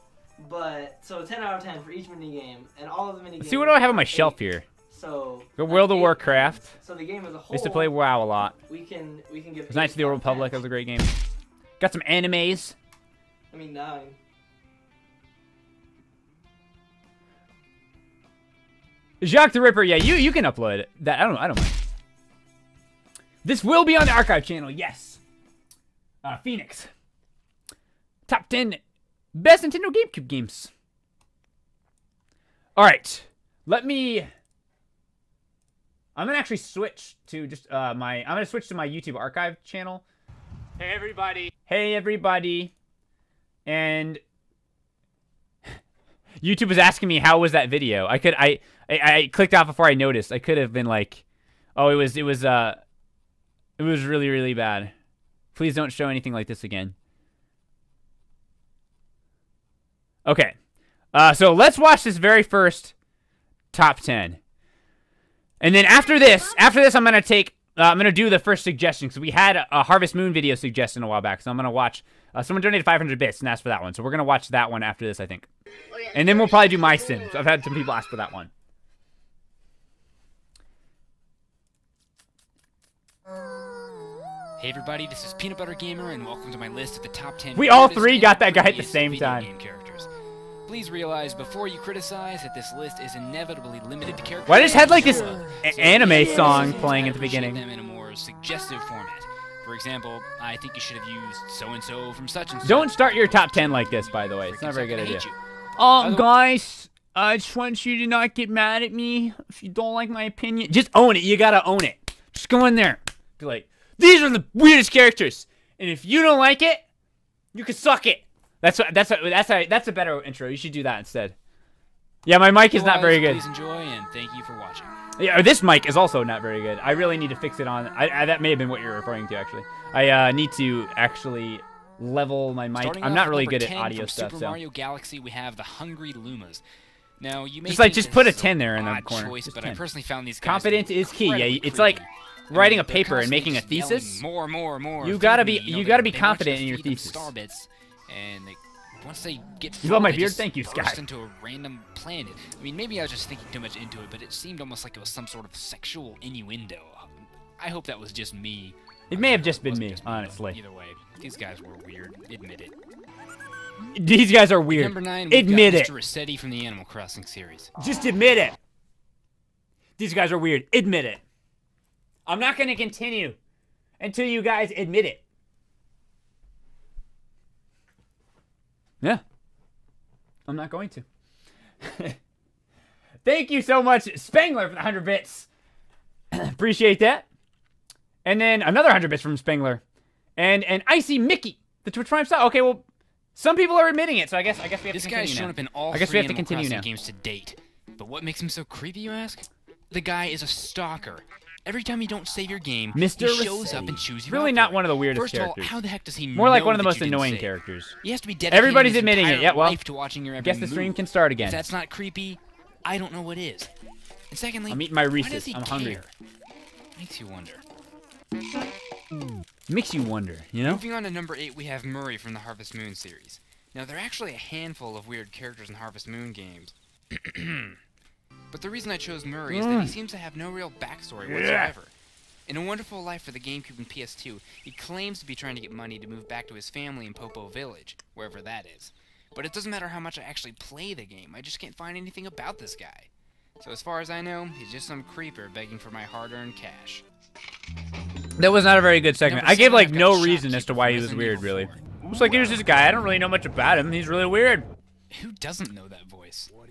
but so 10 out of 10 for each mini game, and all of the mini games. See what do I have on my are shelf here? So the World of Warcraft. points. So the game as a whole. Used to play WoW a lot. We can we can give. It was Knights of the Old Republic. That was a great game. Got some animes. I mean nine. Jacques the Ripper. Yeah, you you can upload it. That I don't I don't mind. This will be on the archive channel. Yes. Uh, Phoenix. Top ten best Nintendo GameCube games. All right. Let me. I'm gonna actually switch to just uh my. I'm gonna switch to my YouTube archive channel. Hey everybody. Hey everybody. And YouTube was asking me how was that video. I could I, I I clicked off before I noticed. I could have been like, oh it was it was uh it was really really bad. Please don't show anything like this again. Okay. Uh so let's watch this very first top 10. And then after this, after this I'm going to take uh, I'm gonna do the first suggestion because we had a, a Harvest Moon video suggestion a while back, so I'm gonna watch. Uh, someone donated 500 bits and asked for that one, so we're gonna watch that one after this, I think. And then we'll probably do MySims. I've had some people ask for that one. Hey everybody, this is Peanut Butter Gamer, and welcome to my list of the top 10 We all three got that guy at the same time. game characters. Please realize before you criticize that this list is inevitably limited to characters. Why just had like this So a- anime song I playing at the beginning? them in a more suggestive format. For example, I think you should have used so and so from such and such. Don't start your top 10 like this, by the way. It's not a very good idea. you. Um, guys, I just want you to not get mad at me if you don't like my opinion. Just own it. You gotta own it. Just go in there. Be like, these are the weirdest characters, and if you don't like it, you can suck it. That's what. That's what. That's a. That's a better intro. You should do that instead. Yeah, my mic is not very good. Please enjoy, and thank you for watching. Yeah, this mic is also not very good. I really need to fix it on. I, I that may have been what you're referring to actually. I uh, need to actually level my mic. Starting I'm not really good at 10 audio stuff, Super so Mario Galaxy, we have the Hungry Lumas. Now you may Just, like, just put a 10 there in the corner. Choice, Just but 10. I personally found these guys confidence is key. Yeah, it's like creepy. Writing a paper and making a thesis. More, more, more. You gotta me, be- know, you gotta be confident in your thesis. Star bits, and they once they get You love my beard? Thank you, Sky. into a random planet. I mean, maybe I was just thinking too much into it, but it seemed almost like it was some sort of sexual innuendo. I hope that was just me. It may have just been me, honestly. Either way, these guys were weird. Admit it. These guys are weird. Number nine, Admit it. Mr. Resetti from the Animal Crossing series. Just admit it. These guys are weird. Admit it. I'm not going to continue until you guys admit it. Yeah. I'm not going to. Thank you so much, Spangler, for the 100 bits. Appreciate that. And then another 100 bits from Spangler. And and Icy Mickey, the Twitch Prime style. Okay, well, some people are admitting it, so I guess I guess we have This to guy's continue shown now. up in all I guess three we have to continue Crossing now. games to date. But what makes him so creepy, you ask? The guy is a stalker. Every time you don't save your game, Mr. he shows Resetti. up and chews you Really not one of the weirdest First characters. Of all, how the heck does he More like one of the most annoying characters. He has to be dedicated Everybody's admitting it. Yeah, well, life to watching your every guess the stream move. can start again. If that's not creepy, I don't know what is. And secondly, I'm eating my Reese's. I'm hungry. Makes you wonder. Makes you wonder, you know? Moving on to number eight, we have Murrey from the Harvest Moon series. Now, there are actually a handful of weird characters in Harvest Moon games. but the reason I chose Murrey is that he Mm. seems to have no real backstory Yeah. whatsoever. In A Wonderful Life for the GameCube and PS2, he claims to be trying to get money to move back to his family in Popo Village, wherever that is. But it doesn't matter how much I actually play the game, I just can't find anything about this guy. So as far as I know, he's just some creeper begging for my hard-earned cash. That was not a very good segment. I gave like no reason as to why he was weird, really. It's like here's this guy. I don't really know much about him. He's really weird. Who doesn't know that voice?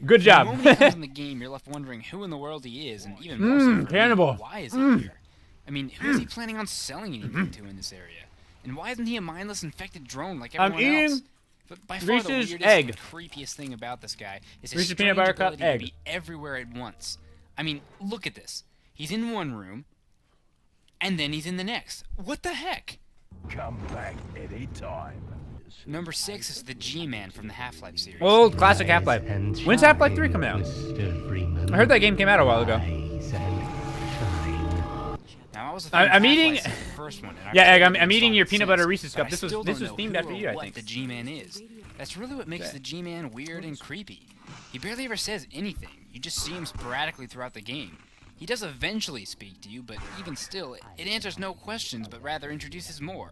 Good job. The moment he comes in the game, you're left wondering who in the world he is, and even more so mm, cannibal. why is he Mm. here? I mean, who is he mm. planning on selling mm-hmm. anything to in this area? And why isn't he a mindless infected drone like I'm everyone else? eating But by far the Reese's weirdest egg. and creepiest thing about this guy is his Reese's strange peanut butter cup ability egg. to be everywhere at once. I mean, look at this. He's in one room, and then he's in the next. What the heck? Come back anytime. Number six is the G-Man from the Half-Life series. Old classic Half-Life. When's Half-Life 3 coming out? I heard that game came out a while ago. Now, I was a I- fan of I'm eating- Half-Life since the first one, Yeah, Egg, I'm- I'm eating your peanut butter Reese's cup. This was- this was themed after you, I think. the G-Man is. That's really what makes Okay. the G-Man weird and creepy. He barely ever says anything. You just see him sporadically throughout the game. He does eventually speak to you, but even still, it, it answers no questions, but rather introduces more.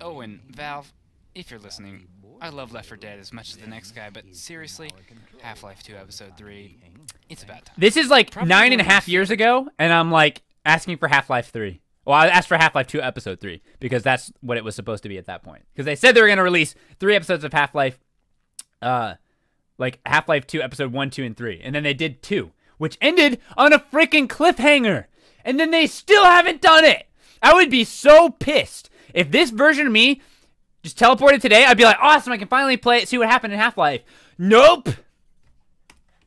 Oh, and Valve, if you're listening, I love Left 4 Dead as much as the next guy, but seriously, Half-Life 2 Episode 3, it's about time. This is like Probably nine and a half years ago, and I'm like asking for Half-Life 3. Well, I asked for Half-Life 2 Episode 3 because that's what it was supposed to be at that point. Because they said they were going to release three episodes of Half-Life, uh, like Half-Life 2 Episode 1, 2, and 3. And then they did 2, which ended on a freaking cliffhanger. And then they still haven't done it. I would be so pissed if this version of me just teleported today. I'd be like, awesome, I can finally play it, see what happened in Half-Life. Nope.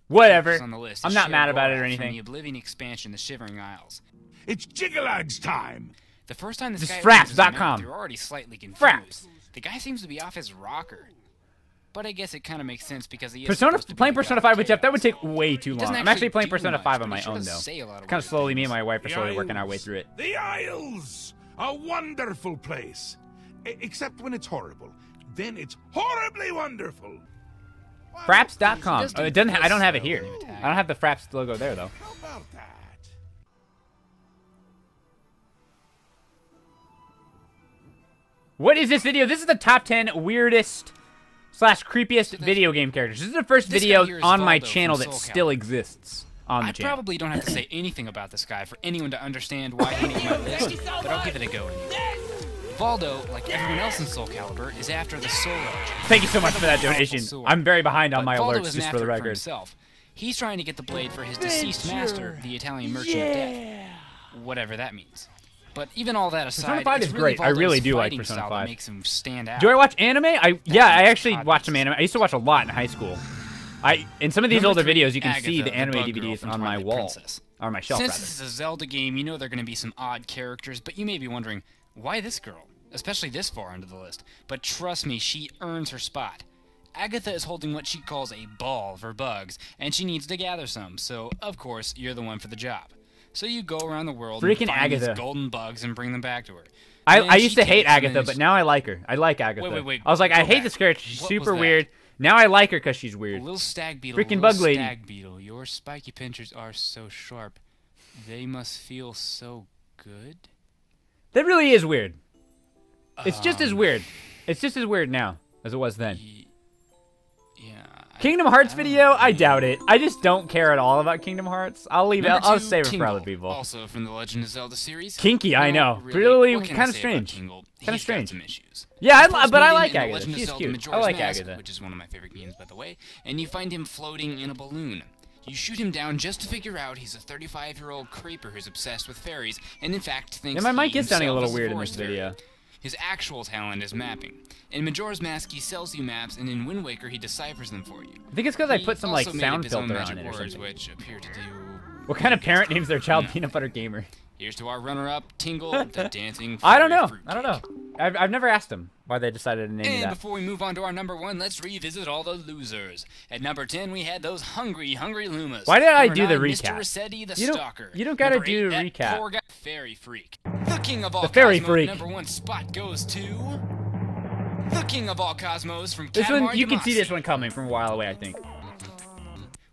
Whatever. On the list I'm not mad about it or anything. From the Oblivion expansion, The Shivering Isles. It's Jyggalag's time. The first time this Just guy fraps opens his mouth, dot com. You're already slightly confused. Fraps. The guy seems to be off his rocker. But I guess it kind of makes sense because he is Persona to playing Persona 5 with Jeff that would take way too long. I'm actually actually playing Persona much, 5 on my own though. say a lot of Kind of slowly. Me and my wife are slowly working our way through it. The Isles! A wonderful place. Except when it's horrible. Then it's horribly wonderful. Fraps.com. Oh, it doesn't. Ha- I don't have it here. I don't have the Fraps logo there though. How about that? What is this video? This is the top 10 weirdest slash creepiest video game characters. This is the first This video on my Voldo from channel that still exists on the I channel. probably don't have to say anything about this guy for anyone to understand why he made my list, but I'll give it a go anyway. Voldo, like everyone else in Soul Calibur, is after the Soul Edge. Thank you so much for that donation. sword. I'm very behind on But my Voldo alerts, just for after the it record. himself. He's trying to get the blade for his deceased master, the Italian merchant of death. Whatever that means. But even all that aside, Persona 5 it's is really great. I really do like fighting Persona 5. Makes him stand out. Do I watch anime? I yeah, I That's actually watch some anime. I used to watch a lot in high school. I in some of these Number older three, videos, you can see the anime bug girl DVDs on my Twilight wall Princess. or my shelf Since rather. this is a Zelda game, you know there are going to be some odd characters, but you may be wondering, why this girl? especially this far into the list. But trust me, she earns her spot. Agatha is holding what she calls a ball for bugs, and she needs to gather some, so of course you're the one for the job. So you go around the world Freaking and find Agatha. these golden bugs and bring them back to her. I, I used to hate takes them and Agatha, but now I like her. I like Agatha. wait, wait. wait. I was like, I hate back. this character. She's What super weird. Now I like her because she's weird. Little stag beetle, Freaking bug lady. stag beetle, your spiky pinchers are so sharp. They must feel so good. That really is weird. It's just as Um, weird. It's just as weird now as it was then. Yeah. Kingdom Hearts video? I doubt it. I just don't care at all about Kingdom Hearts. I'll leave it. I'll two, save it for Tingle, other people. Also from the Legend of Zelda series. Kinky, I know. Really, Really I kinda strange. Kinda strange. Got some issues. Yeah, I but I like Agatha. She's cute. I Majora's like Mask, Agatha. which is one of my favorite games, by the way. And you find him floating in a balloon. You shoot him down just to figure out he's a 35-year-old creeper who's obsessed with fairies, and in fact thinks Yeah, my mic is sounding a little weird in this video. fairy. His actual talent is mapping. In Majora's Mask, he sells you maps, and in Wind Waker, he deciphers them for you. I think it's because I put some like also made up sound filter on it or words, something. which appear to do. What kind of parent names their child Peanut Butter Gamer? Here's to our runner-up, Tingle, the dancing. I don't know. I don't know. I've, I've never asked them why they decided to name me And that. before we move on to our number one, let's revisit all the losers. At number 10, we had those hungry, hungry Lumas. Why did I Number do the recap? Mr. Resetti, the You don't- stalker. you don't gotta Number do eight, that recap. Poor guy, fairy freak. The king of all The fairy Cosmos, freak. number one spot goes to... The king of all cosmos from This Katamari one, you can see this one coming from a while away. I think.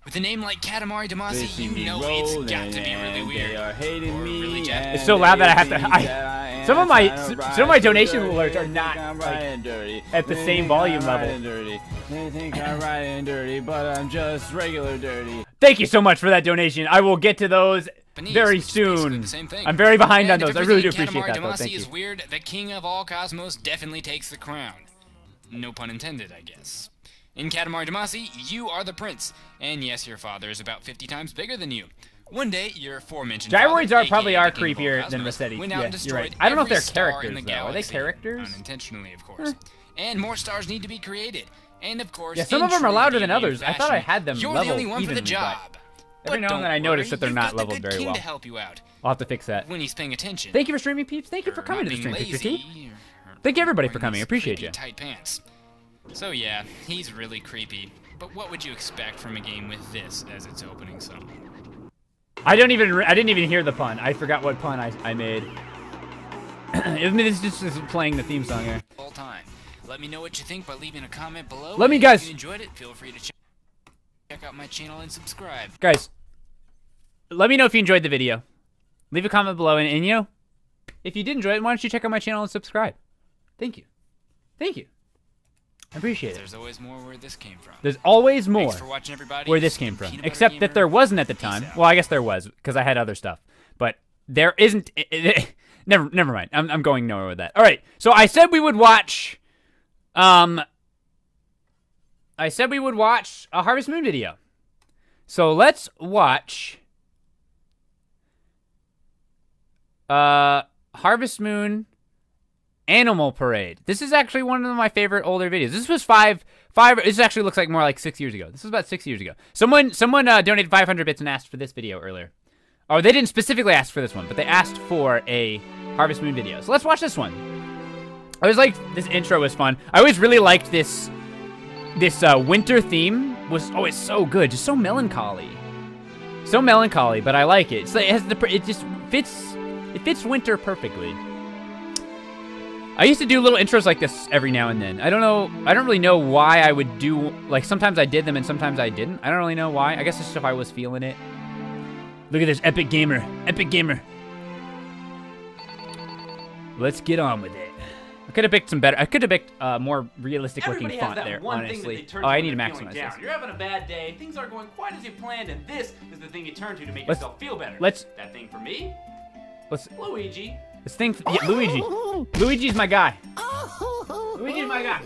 With a name like Katamari Damacy, you know it's got to be really weird. They are hating me. really Japanese. It's so loud that I have to. I, some of my some of my donation alerts are not I'm like, dirty. at the They same volume I'm level. dirty. They think I'm riding dirty, but I'm just regular dirty. Thank you so much for that donation. I will get to those Beneath, very which is basically soon. the same thing. I'm very behind on And if those. I really do everything appreciate Katamari that, though. Damacy Thank is you. weird. The king of all cosmos definitely takes the crown. No pun intended, I guess. In Katamari Damacy, you are the prince, and yes, your father is about 50 times bigger than you. One day, your aforementioned Gyroids are probably are the king of all creeper cosmos, than Resetti. Went out Yeah, and you're destroyed right. I don't know if they're characters, in the though. Are they characters? Unintentionally, of course. And more stars need to be created. And of course, Yeah, some of them are louder than others. I thought I had them You're leveled the only one for the job. every now and then I notice that they're not leveled very well. to help you out I'll have to fix that. when he's paying attention. Thank you for streaming, peeps. Thank you for coming to the stream, Picture lazy, Team. or Thank you everybody for coming. these Appreciate you. Tight pants. So yeah, he's really creepy. But what would you expect from a game with this as its opening song? I don't even. I didn't even hear the pun. I forgot what pun I, I made. I mean, this is just playing the theme song here. All time. Let me know what you think by leaving a comment below. Let me guys- If you enjoyed it, feel free to check check out my channel and subscribe. Guys, let me know if you enjoyed the video. Leave a comment below, and, and you know, if you did enjoy it, why don't you check out my channel and subscribe? Thank you. Thank you. I appreciate it. There's always more where this came from. There's always more Thanks for watching, everybody. where this came from. Except that there wasn't at the time. Well, I guess there was because I had other stuff. But there isn't. never, never mind. I'm, I'm going nowhere with that. All right. So I said we would watch. Um. I said we would watch a Harvest Moon video. So let's watch. Uh, Harvest Moon Animal Parade. This is actually one of my favorite older videos. This was five, five. This actually looks like more like six years ago. This was about six years ago. Someone, someone uh, donated 500 bits and asked for this video earlier. Oh, they didn't specifically ask for this one, but they asked for a Harvest Moon video. So let's watch this one. I was like, this intro was fun. I always really liked this. This uh, winter theme was always so good, just so melancholy, so melancholy. But I like it. Like, it has the, it just fits, it fits winter perfectly. I used to do little intros like this every now and then. I don't know. I don't really know why I would do like sometimes I did them and sometimes I didn't. I don't really know why. I guess it's just if I was feeling it. Look at this epic gamer, epic gamer. Let's get on with it. I could have picked some better. I could have picked uh, more realistic looking Everybody font there. one thing that honestly. oh, I need to maximize down. this. You're having a bad day, things aren't going quite as you planned, and this is the thing you turn to to make Let's- yourself feel better. let's- that thing for me, Let's. Luigi. This thing. Yeah, Luigi. Luigi's my guy. Luigi's my guy.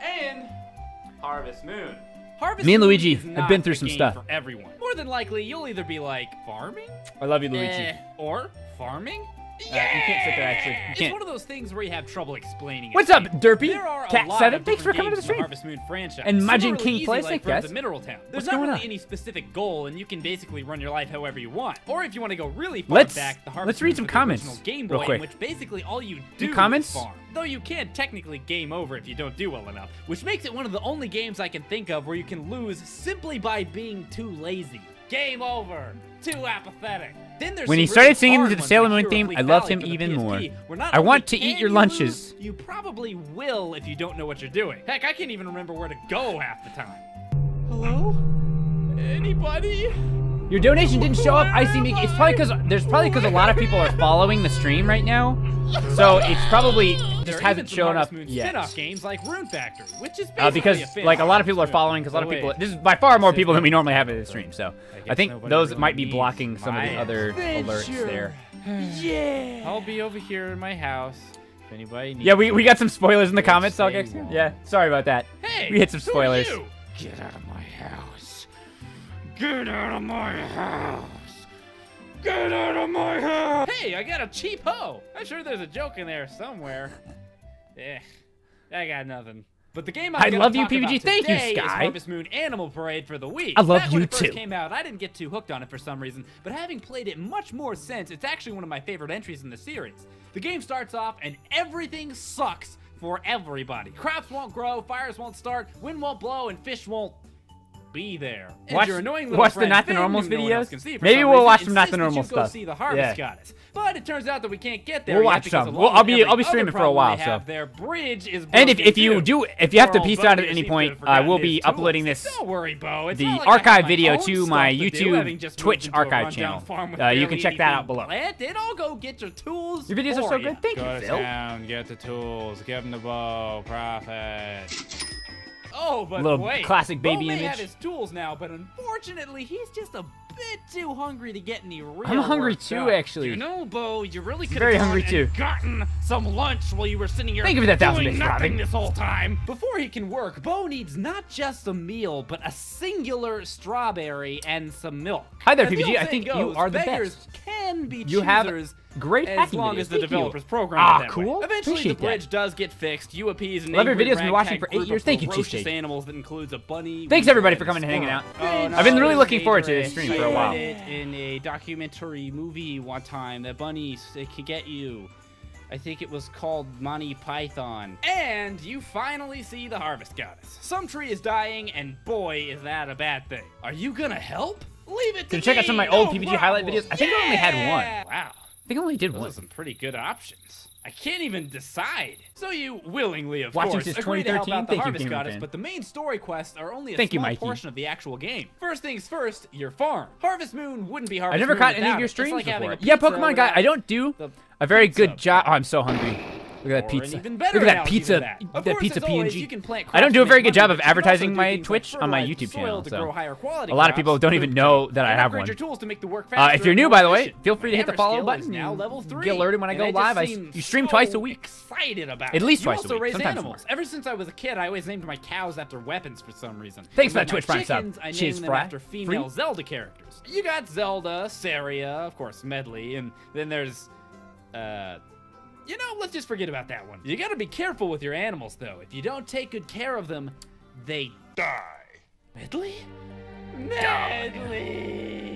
and Harvest Moon. Harvest Me and Moon Luigi is have been through some stuff. For everyone. More than likely, you'll either be like farming, I love you, Luigi. eh, or farming, Uh, you can't sit there actually. It's one of those things where you have trouble explaining it. What's up. Derpy? There are a Cat lot Seven, thanks for coming to the stream. Harvest Moon franchise. And Majin really King plays, like thank Friends guys. of Mineral Town. There's What's not really on? any specific goal, and you can basically run your life however you want. Or if you want to go really far Let's- back, the Harvest let's read some comments original Game real quick. which basically all you do Any comments? farm. Though you can't technically game over if you don't do well enough, which makes it one of the only games I can think of where you can lose simply by being too lazy. Game over. Too apathetic. Then there's When he started really singing to the Sailor Moon theme, I loved him even PSP, more. I want to eat your lunches. lose, you probably will if you don't know what you're doing. Heck, I can't even remember where to go half the time. Hello? Anybody? Your donation didn't show up, Icy Mickey. It's probably because there's probably because a lot of people are following the stream right now, so it's probably just hasn't shown up Moon yet. spin-off games like Rune Factory, which is basically Uh, because a like a lot of of people are following because a lot of people. This is by far more people than we normally have in the stream. So I, guess think those really might be blocking some of the my other alerts there. Yeah. I'll be over here in my house. If anybody needs Yeah, we, we got some spoilers in the comments, they Salgex. Yeah, sorry about that. Hey, we hit some spoilers. you? Get out of my house. Get out of my house. Get out of my house. Hey, I got a cheap hoe. I'm sure there's a joke in there somewhere. Eh, I got nothing. But the game I'm I love you, PBG. Thank you, Sky. Harvest Moon Animal Parade for the Wii. I love when you it first too. came out, I didn't get too hooked on it for some reason, but having played it much more since, it's actually one of my favorite entries in the series. The game starts off and everything sucks for everybody. Crops won't grow, fires won't start, wind won't blow, and fish won't be there. And Watch- your annoying little watch the Not the Normals no videos. for Maybe we'll reason, watch some Not the Normal you go stuff. see the Harvest Yeah. Goddess. But it turns out that we can't get there We'll watch some. Well, I'll be- I'll be streaming for a while, so. Their bridge is And if, if you do, if you have to piece out at any point, I forgotten will be uploading this, Don't worry, Bo. It's the like archive video to my do, YouTube, Twitch moved into a archive channel. Uh, you can check that out below. planted. I'll go get your tools. Your videos are so good. Thank Go you, Phil. get the tools, give him the bow, profit. Oh, but Little wait. classic baby may image. have his tools now, but unfortunately, he's just a bit too hungry to get any real I'm hungry too, done. actually. You know, Bo, you really could Very have hungry too. gotten some lunch while you were sitting here Thank you for that doing nothing Robin. this whole time. Before he can work, Bo needs not just a meal, but a singular strawberry and some milk. Hi there, As the I think you are the best. Can be You have great as hacking long videos. as the Thank you. developers program Ah, it that cool. way. Eventually, Appreciate the bridge that. does get fixed. You appease an Love your angry videos. Been watching for eight years. Thank you, ferocious Cheesesteak. animals that includes a bunny. Thanks, everybody, for coming and hanging out. Oh, no, I've been really looking forward to this stream for a I while. read it in a documentary movie one time that bunnies they could get you. I think it was called Monty Python. And you finally see the harvest goddess. Some tree is dying, and boy, is that a bad thing. Are you gonna help? Leave it to Can you check out some of me, my old no PBG highlight videos? I think I only had one. Wow. I think I only did Those one. are some pretty good options. I can't even decide. So you willingly, of Watching course, since agree to help 2013? out the Thank Harvest Gamer Goddess, Fan. but the main story quests are only a Thank you, small Mikey. portion of the actual game. First things first, your farm. Harvest Moon wouldn't be Harvest I never Moon caught any of your streams like before. Yeah, Pokemon guy. I don't do a very pizza good job. Oh, I'm so hungry. Look at that pizza. Look at that pizza. that. That course, pizza PNG. you can plant I don't do a very good job of but you can also advertising my Twitch on my YouTube channel. So grow higher quality a lot of people don't even know that I have one. tools to make the work Uh, if you're new, by the way, feel free to hit the follow button. now level three, Get alerted when I go live. I you stream twice a week. Excited about At least twice a week, sometimes animals. Ever since I was a kid, I always named my cows after weapons for some reason. Thanks for that Twitch Prime sub. Cheers, Fry. after female Zelda characters. You got Zelda, Saria, of course, Medli, and then there's uh you know, let's just forget about that one. You gotta be careful with your animals, though. If you don't take good care of them, they die. Medli? Medli!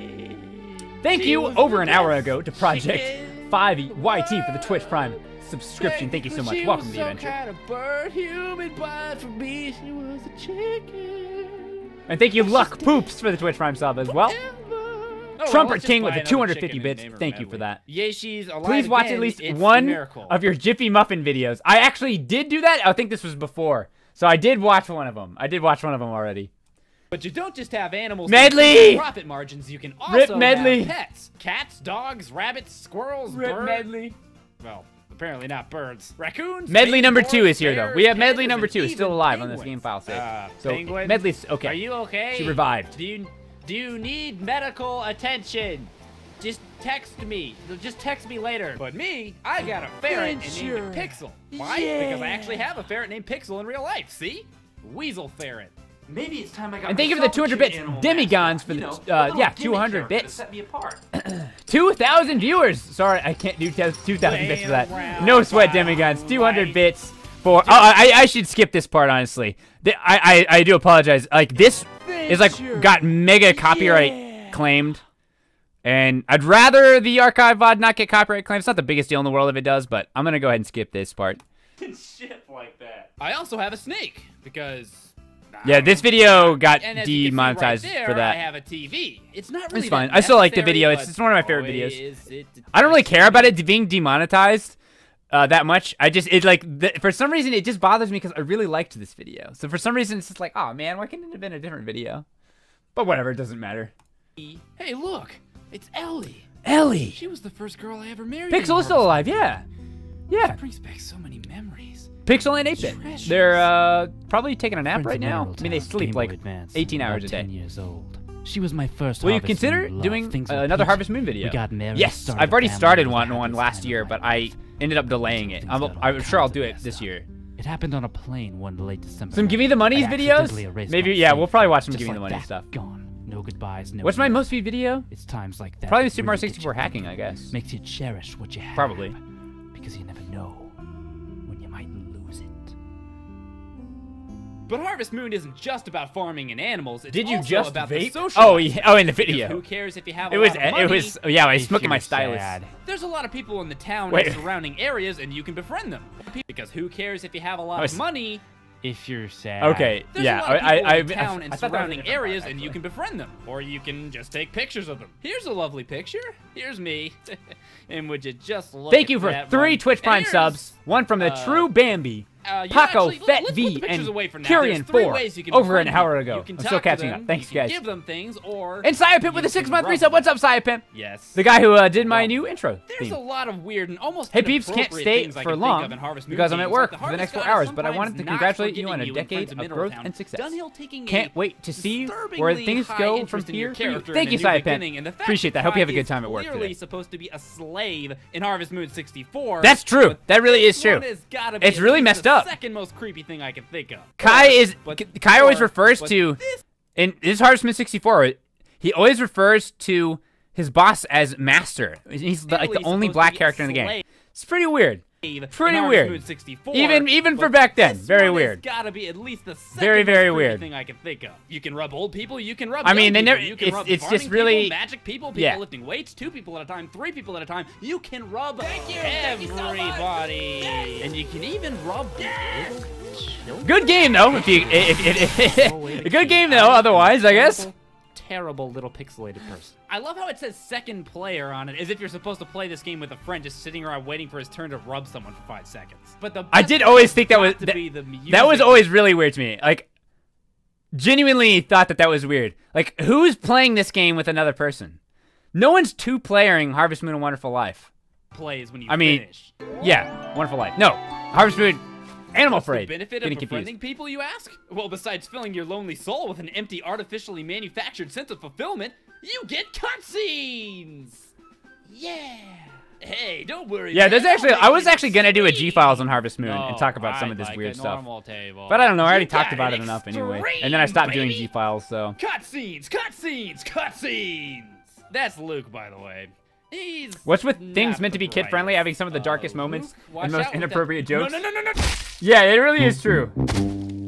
Thank you over an hour ago to Project chicken 5YT for the Twitch Prime subscription. Thank you so much. Welcome to the adventure. kind of bird, human, but for me, she was a chicken. And thank you, Luck Poops, for the Twitch Prime sub as well. Oh, Trumpet King with the 250 bits. Thank you for that. Yay, she's alive Please watch again. at least It's one miracle. of your Jiffy Muffin videos. I actually did do that. I think this was before. So I did watch one of them. I did watch one of them already. But you don't just have animals. Medli! Profit margins. You can also Rip Medli! have pets: cats, dogs, rabbits, squirrels, Rip birds. Medli. Well, apparently not birds. Raccoons. Medli number two is here though. We have Medli number two. Is still alive on this game file save. Uh, so penguin? Medli's okay. Are you okay? She revived. Do you do you need medical attention? Just text me. Just text me later. But me, I got a ferret and named Pixel. Why? Yeah. Because I actually have a ferret named Pixel in real life. See? Weasel ferret. Maybe it's time I got And thank you for the 200 bits demigons for you the know, uh, yeah 200 bits. set me apart. 2,000 viewers. Sorry, I can't do 2,000 bits for that. No sweat, demigods. 200 bits for. Oh, I, I should skip this part honestly. The- I, I I do apologize. Like this is like got mega copyright claimed, and I'd rather the archive VOD not get copyright claimed. It's not the biggest deal in the world if it does, but I'm gonna go ahead and skip this part. Shit like that. I also have a snake because. Yeah, this video got And as you can see demonetized right there, for that. I have a TV. It's not really It's fine. I still like the video. It's, it's one of my favorite videos. I don't really care about it being demonetized uh, that much. I just it like th- for some reason it just bothers me because I really liked this video. So for some reason it's just like, oh man, why couldn't it have been a different video? But whatever, it doesn't matter. Hey, look, it's Ellie. Ellie. She was the first girl I ever married. Pixel is still alive, yeah, yeah. That brings back so many memories. Pixel and 8-bit. They're uh, probably taking a nap right now. I mean, they sleep like advanced, 18 hours a day. years old. She was my first. Will you consider doing Things uh, another. Harvest Moon video? We got married. Yes, I've already started was one one last year, but I life. Ended up delaying it. I'm, I'm sure I'll do it this year. It happened on a plane one late December. Some. Give Me the Money's videos? Maybe, yeah, we'll probably watch some Give Me the Money that, stuff. Gone. No goodbyes. No. What's my most viewed video? It's times like that. Probably Super Mario 64 hacking. I guess. Makes you cherish what you have. Probably. Because you never But Harvest Moon isn't just about farming and animals. It's Did you also just about the vape? social Oh, yeah. Oh, in the Because video. Who cares if you have a It was- lot of it money? was- oh, yeah, I was if smoking my you're stylus. sad. There's a lot of people in the town Wait. and surrounding areas, and you can befriend them. Because who cares if you have a lot was- of money? If you're sad. Okay, There's yeah, a lot of I- people I- in I- town I and thought that was a surrounding different part, areas, and you can befriend them, or you can just take pictures of them. Here's a lovely picture. Here's me. and would you just look Thank at you for three one? Twitch Prime subs. One from the uh, True Bambi, uh, Paco actually- Fet V, and away for now. Kyrian 4 ways you can over an hour ago. You can I'm still catching them, up. Thanks, guys. Give them things, or And Psyopimp with a six-month reset. What's up, Psyopimp? Yes. The guy who uh, did my new intro. There's theme. a lot of weird and almost Hey peeps, can't stay for long of in Harvest Moon because I'm at work like for the next four hours, but I wanted to congratulate you on a forgiving you in decade of growth and success. Can't wait to see where things go from interest in your here for you. character Thank you, Psyopimp. and the fact Appreciate that. Hope you have a good time at work today. supposed to be a slave in Harvest Moon 64. That's true. That really this is true. one has gotta be It's really messed up. Second most creepy thing I can think of. Kai is but- Kai always or- refers to in this Harvest Moon 64. He always refers to his boss as Master. He's the, like the only black character in the game. It's pretty weird. In Pretty weird. 64, Even even for back then, this very one has weird. gotta be at least the second Very, very weird. thing I can think of. You can rub old people. You can rub. I mean, they never- You can it's- rub it's just really- people, magic people, people yeah. lifting weights, two people at a time, three people at a time. You can rub everybody, and you can even rub little children. Good game though. If you if, if, if, a good game though. Otherwise, I guess. Terrible little pixelated person. I love how it says second player on it, as if you're supposed to play this game with a friend just sitting around waiting for his turn to rub someone for five seconds. But the I did always think that was that, that was always really weird to me. Like, genuinely thought that that was weird. Like, who's playing this game with another person? No one's two playering Harvest Moon and Wonderful Life. plays when you I mean, finish. yeah, Wonderful Life. No, Harvest Moon, Animal What's Parade. the benefit Getting of confused. befriending people, you ask? Well, besides filling your lonely soul with an empty, artificially manufactured sense of fulfillment, you get cutscenes! Yeah! Hey, don't worry. Yeah, there's actually. I was actually gonna do a G Files on Harvest Moon and talk about some I of this like weird stuff. table. But I don't know. I already You talked about it enough anyway. And then I stopped doing. G Files. So Cutscenes, cutscenes, cutscenes! That's Luke, by the way. He's what's with things meant to be kid friendly, having some of the darkest moments watch and most out with that- inappropriate No, jokes? no, no, no, no! Yeah, it really is true.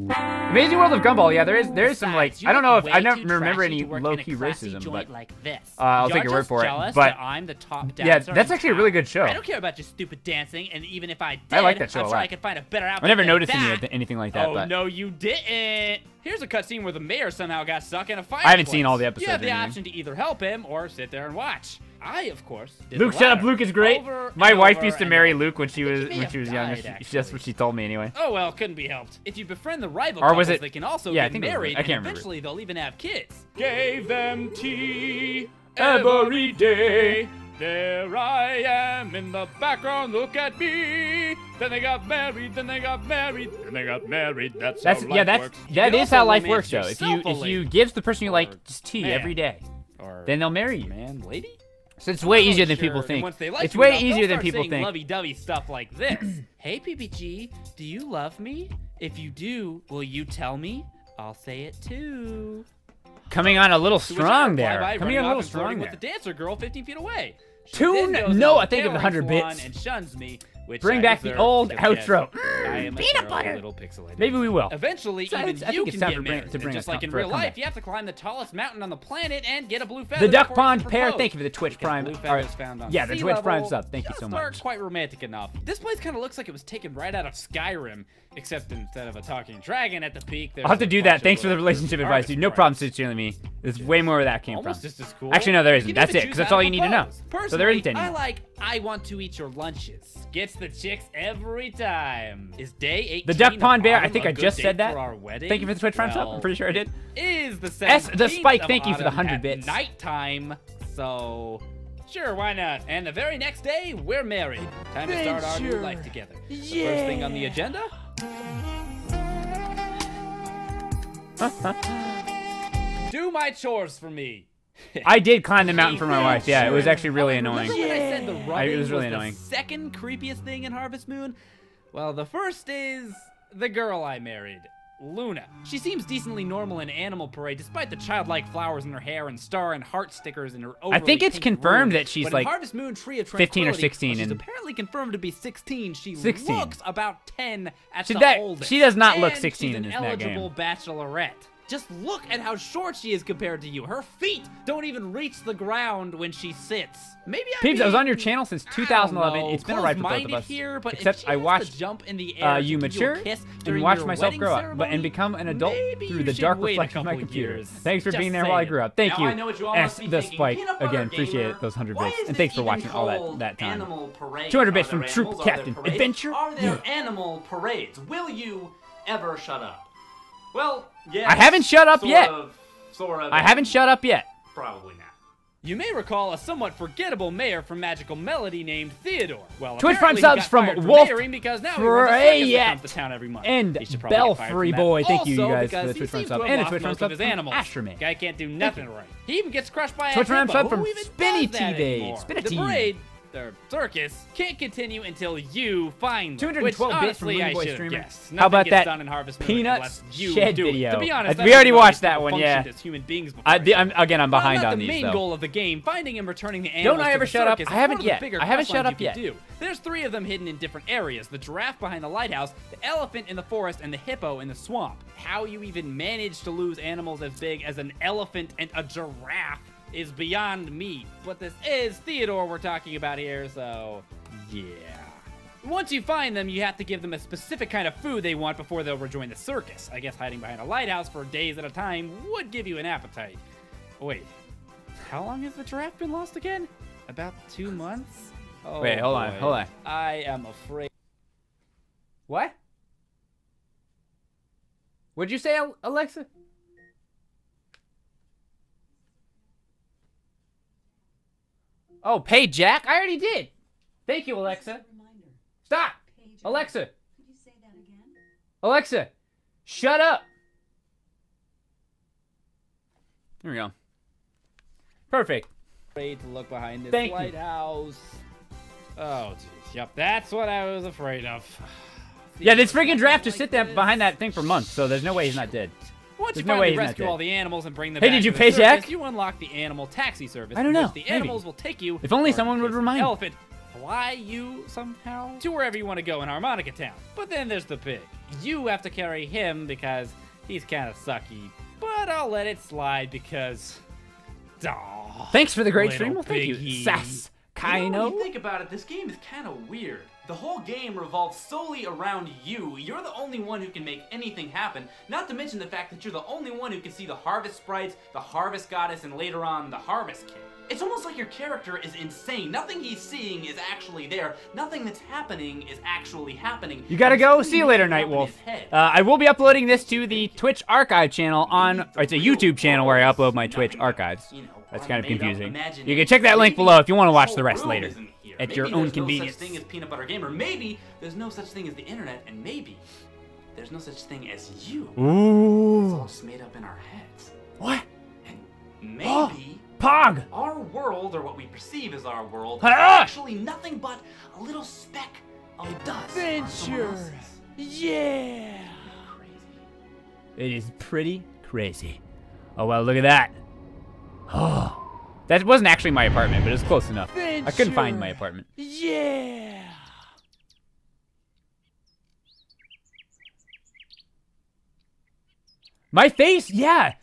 Amazing World of Gumball. Yeah, there is there is some like I don't know if I never remember any to work in low key racism, but like this. uh, I'll You're take your word for it. But I'm the top yeah, that's actually a really good show. I don't care about your stupid dancing, and even if I did, I like that show I'm a sure lot. I could find a better outfit I never noticed any, anything like that. oh but no, you didn't. Here's a cutscene where the mayor somehow got stuck in a fireplace. I haven't seen all the episodes. You have the option to either help him or sit there and watch. I, of course, did Luke, shut up. Luke is great. Over My wife used to marry. Luke when she was when she was younger. died, She, that's what she told me anyway. Oh well, couldn't be helped. If you befriend the rival Or was couples, it- they can also yeah, I get think married, I can't and remember. eventually they'll even have kids. Gave them tea Every day. There I am in the background. Look at me. Then they got married. Then they got married. Then they got married. That's, That's how yeah. life That's works. You that can how life works, though. If you if you give the person you like just tea man. every day, Or then they'll marry you. man, lady. So it's way easier than sure. people think. once they like It's way enough, easier than people think. Lovey-dovey stuff like this. hey, PBG, do you love me? If you do, will you tell me? I'll say it too. Coming on a little To which I strong there. Coming on a little strong with the dancer girl 15 feet away. She Tune- no, I think of 100 bits. And shuns me, which Bring I back the old because, yes, outro. I am a Peanut terrible butter. Little pixelated. Maybe we will. Eventually, So even I you it's can time get to bring- married. to bring just like in real life, you have to climb the tallest mountain on the planet and get a blue feather. The Duck Pond Pair, thank you for the Twitch Prime. Blue or- feathers found on yeah, the sea Twitch Prime level sub. Thank you so aren't much. quite romantic enough. This place kind of looks like it was taken right out of Skyrim, except instead of a talking dragon at the peak, I'll have to do that. Thanks for the relationship advice, dude. No problem, Sincerely Me. There's way more where that came Almost from. just as cool. Actually, no, there You isn't. That's it, because that's all you need to know. propose. So there isn't Personally, any. I like I want to eat your lunches. Gets the chicks every time. Is day 18 The Duck Pond Bear, I think I just said that. for our wedding? Thank you for the Twitch Prime sub. I'm pretty sure I did. Is the S- the Spike, thank you for the 100 at bits. Nighttime. So Sure, why not? And the very next day, we're married. Time to start our new life together. The first thing on the agenda? Do my chores for me. I did climb the mountain for my wife. Yeah, it was actually really Remember annoying. when I said the I- it was really the annoying. second creepiest thing in Harvest Moon? Well, the first is the girl I married, Luna. She seems decently normal in Animal Parade, despite the childlike flowers in her hair and star and heart stickers in her I think it's confirmed room. that she's But like Harvest Moon Tree of 15 or 16 well, she's and- apparently confirmed to be 16. She 16. looks about 10 at She- the that- oldest. she does not look 16 she's in this- that game. eligible bachelorette. Just look at how short she is compared to you. Her feet don't even reach the ground when she sits. Maybe I Peebs, I was on your channel since 2011. know, It's been a ride for both of us. Here, but Except I watched jump in the air uh, you give you mature and watch myself grow up, but and become an adult through the dark reflection of my computer. years. Thanks for Just being there while I grew up. Thank Now you, I know what you all S the thinking. Spike again. Appreciate it. Those hundred bits, and thanks for watching all that that time. 200 bits from Troop animals? Are there Captain? Adventure. Are there animal parades? Will you ever shut up? Well, yeah. I haven't shut up sort yet. Of, sort of. I haven't shut up yet. Probably not. You may recall a somewhat forgettable mayor from Magical Melody named Theodore. Well, Twitch Prime subs from fired for Wolf because now he runs a Freyet comes town every month. and He should probably get fired Belfry. Boy. Thank you, you guys, for the he Twitch Prime seems sub and a lost Twitch Prime most sub of his from animals. Astromate. Guy can't do nothing right. He even gets crushed by a Twitch Prime hippo. sub from Who even Spinny does that TV. anymore? Spinny The TV. Parade, their circus, can't continue until you find them. 212 which, bits from honestly, Looney Boy should Streamer. How about that done in Harvest Moon Peanuts you shed do it. video? To be honest, we already watched that one, yeah. As human beings before I, I'm, again, I'm While behind not on the these main though. goal of the game, finding and returning the animals. Don't I ever shut up? I haven't one of the yet. bigger I haven't shut up you yet. Do. There's three of them hidden in different areas: the giraffe behind the lighthouse, the elephant in the forest, and the hippo in the swamp. How you even manage to lose animals as big as an elephant and a giraffe is beyond me. But this is Theodore we're talking about here, so yeah. Once you find them, you have to give them a specific kind of food they want before they'll rejoin the circus. I guess hiding behind a lighthouse for days at a time would give you an appetite. Wait, how long has the giraffe been lost again? About two months? Oh, Wait, hold on, hold on. I am afraid. What? What'd you say, Alexa? Oh, pay Jack? I already did. Thank you, Alexa. Stop. Alexa. Alexa, shut up. There we go. Perfect. Afraid to look behind this Thank you. lighthouse. Oh, jeez. Yep, that's what I was afraid of. Yeah, this freaking draft just sit there behind that thing for months, so there's no way he's not dead. Once There's you no way finally rescue all the animals and bring them Hey, back did you to the pay circus, Jack? you unlock the animal taxi service. I don't know. which The Maybe. animals will take you. If only someone would remind an me. Elephant fly you somehow to wherever you want to go in Harmonica Town. But then there's the pig. You have to carry him because he's kind of sucky. But I'll let it slide because. Aw, Thanks for the great little stream. Well, thank you. piggy. Sass You know, when you think about it, this game is kind of weird. The whole game revolves solely around you. You're the only one who can make anything happen. Not to mention the fact that you're the only one who can see the harvest sprites, the harvest goddess, and later on the harvest king. It's almost like your character is insane. Nothing he's seeing is actually there. Nothing that's happening is actually happening. You gotta go. See you later, Nightwolf. Uh, I will be uploading this to the Twitch archive channel on. Or it's a YouTube channel where I upload my Twitch archives. That's kind of confusing. You can check that link below if you want to watch the rest later at Maybe your own convenience. there's convenience. No such thing as peanut butter gamer. Maybe there's no such thing as the internet, and maybe there's no such thing as you. It's Ooh. all just made up in our heads. What? And oh, maybe Oh, Pog. our world, or what we perceive as our world, is actually nothing but a little speck of dust. Adventure. Yeah. It is pretty crazy. Oh, well, look at that. Oh. That wasn't actually my apartment, but it was close enough. I couldn't find my apartment. Yeah. My face, yeah.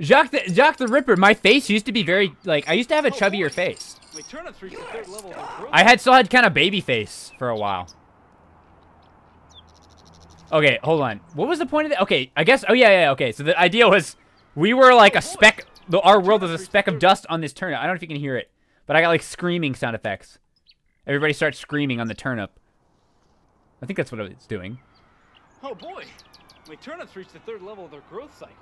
Jacques the, Jacques the Ripper, my face used to be very, like, I used to have a chubbier face. Wait, turnips reached the level of their growth. I had still had kind of baby face for a while. Okay, hold on. What was the point of that? Okay, I guess. Oh yeah, yeah. Okay, so the idea was we were like a speck. The, our world is a speck of dust on this turnip. I don't know if you can hear it, but I got like screaming sound effects. Everybody starts screaming on the turnip. I think that's what it's doing. Oh boy, my turnips reached the third level of their growth cycle.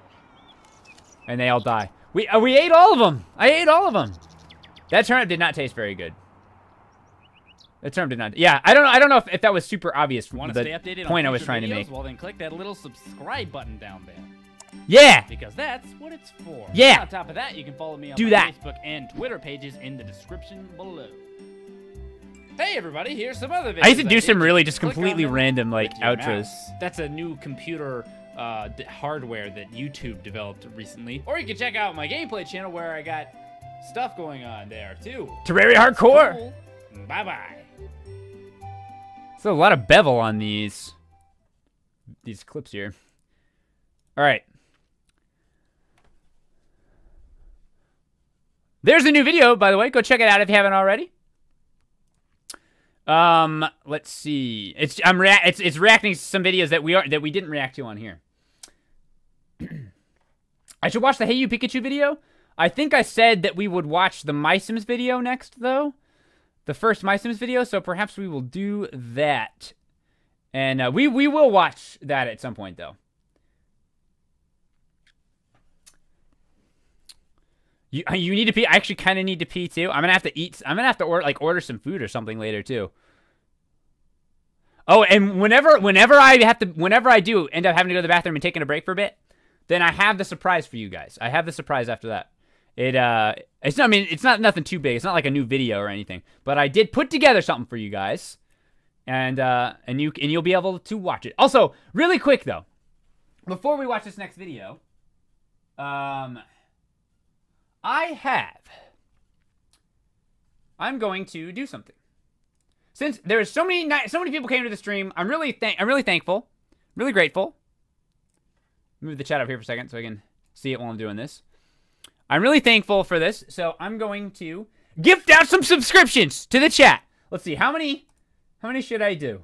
And they all die. We uh, we ate all of them. I ate all of them. That turnip did not taste very good. That turnip did not. Yeah, I don't know. I don't know if, if that was super obvious. Want to the stay updated point on I was trying to videos? make. Well, then click that little subscribe button down there. Yeah. Because that's what it's for. Yeah. On top of that, you can follow me on Do my that. Facebook and Twitter pages in the description below. Hey everybody, here's some other videos. I used to do some really just completely random like outros. mouse. That's a new computer uh, d- hardware that YouTube developed recently. Or you can check out my gameplay channel where I got stuff going on there too. Terraria Hardcore. Cool. Bye bye. So a lot of bevel on these these clips here. All right. There's a new video, by the way. Go check it out if you haven't already. Um, let's see. It's I'm rea- it's it's reacting to some videos that we are that we didn't react to on here. I should watch the Hey You Pikachu video. I think I said that we would watch the MySims video next, though the first MySims video, so perhaps we will do that. And uh, we we will watch that at some point though. You you need to pee. I actually kind of need to pee too. I'm gonna have to eat. I'm gonna have to order like order some food or something later too. Oh, and whenever whenever I have to whenever I do end up having to go to the bathroom and taking a break for a bit, then I have the surprise for you guys. I have the surprise after that. It uh, it's not. I mean, it's not nothing too big. It's not like a new video or anything. But I did put together something for you guys, and uh, and you and you'll be able to watch it. Also, really quick though, before we watch this next video, um, I have. I'm going to do something. Since there's so many so many people came to the stream, I'm really thank I'm really thankful, really grateful. Move the chat up here for a second so I can see it while I'm doing this. I'm really thankful for this, so I'm going to gift out some subscriptions to the chat. Let's see how many how many should I do?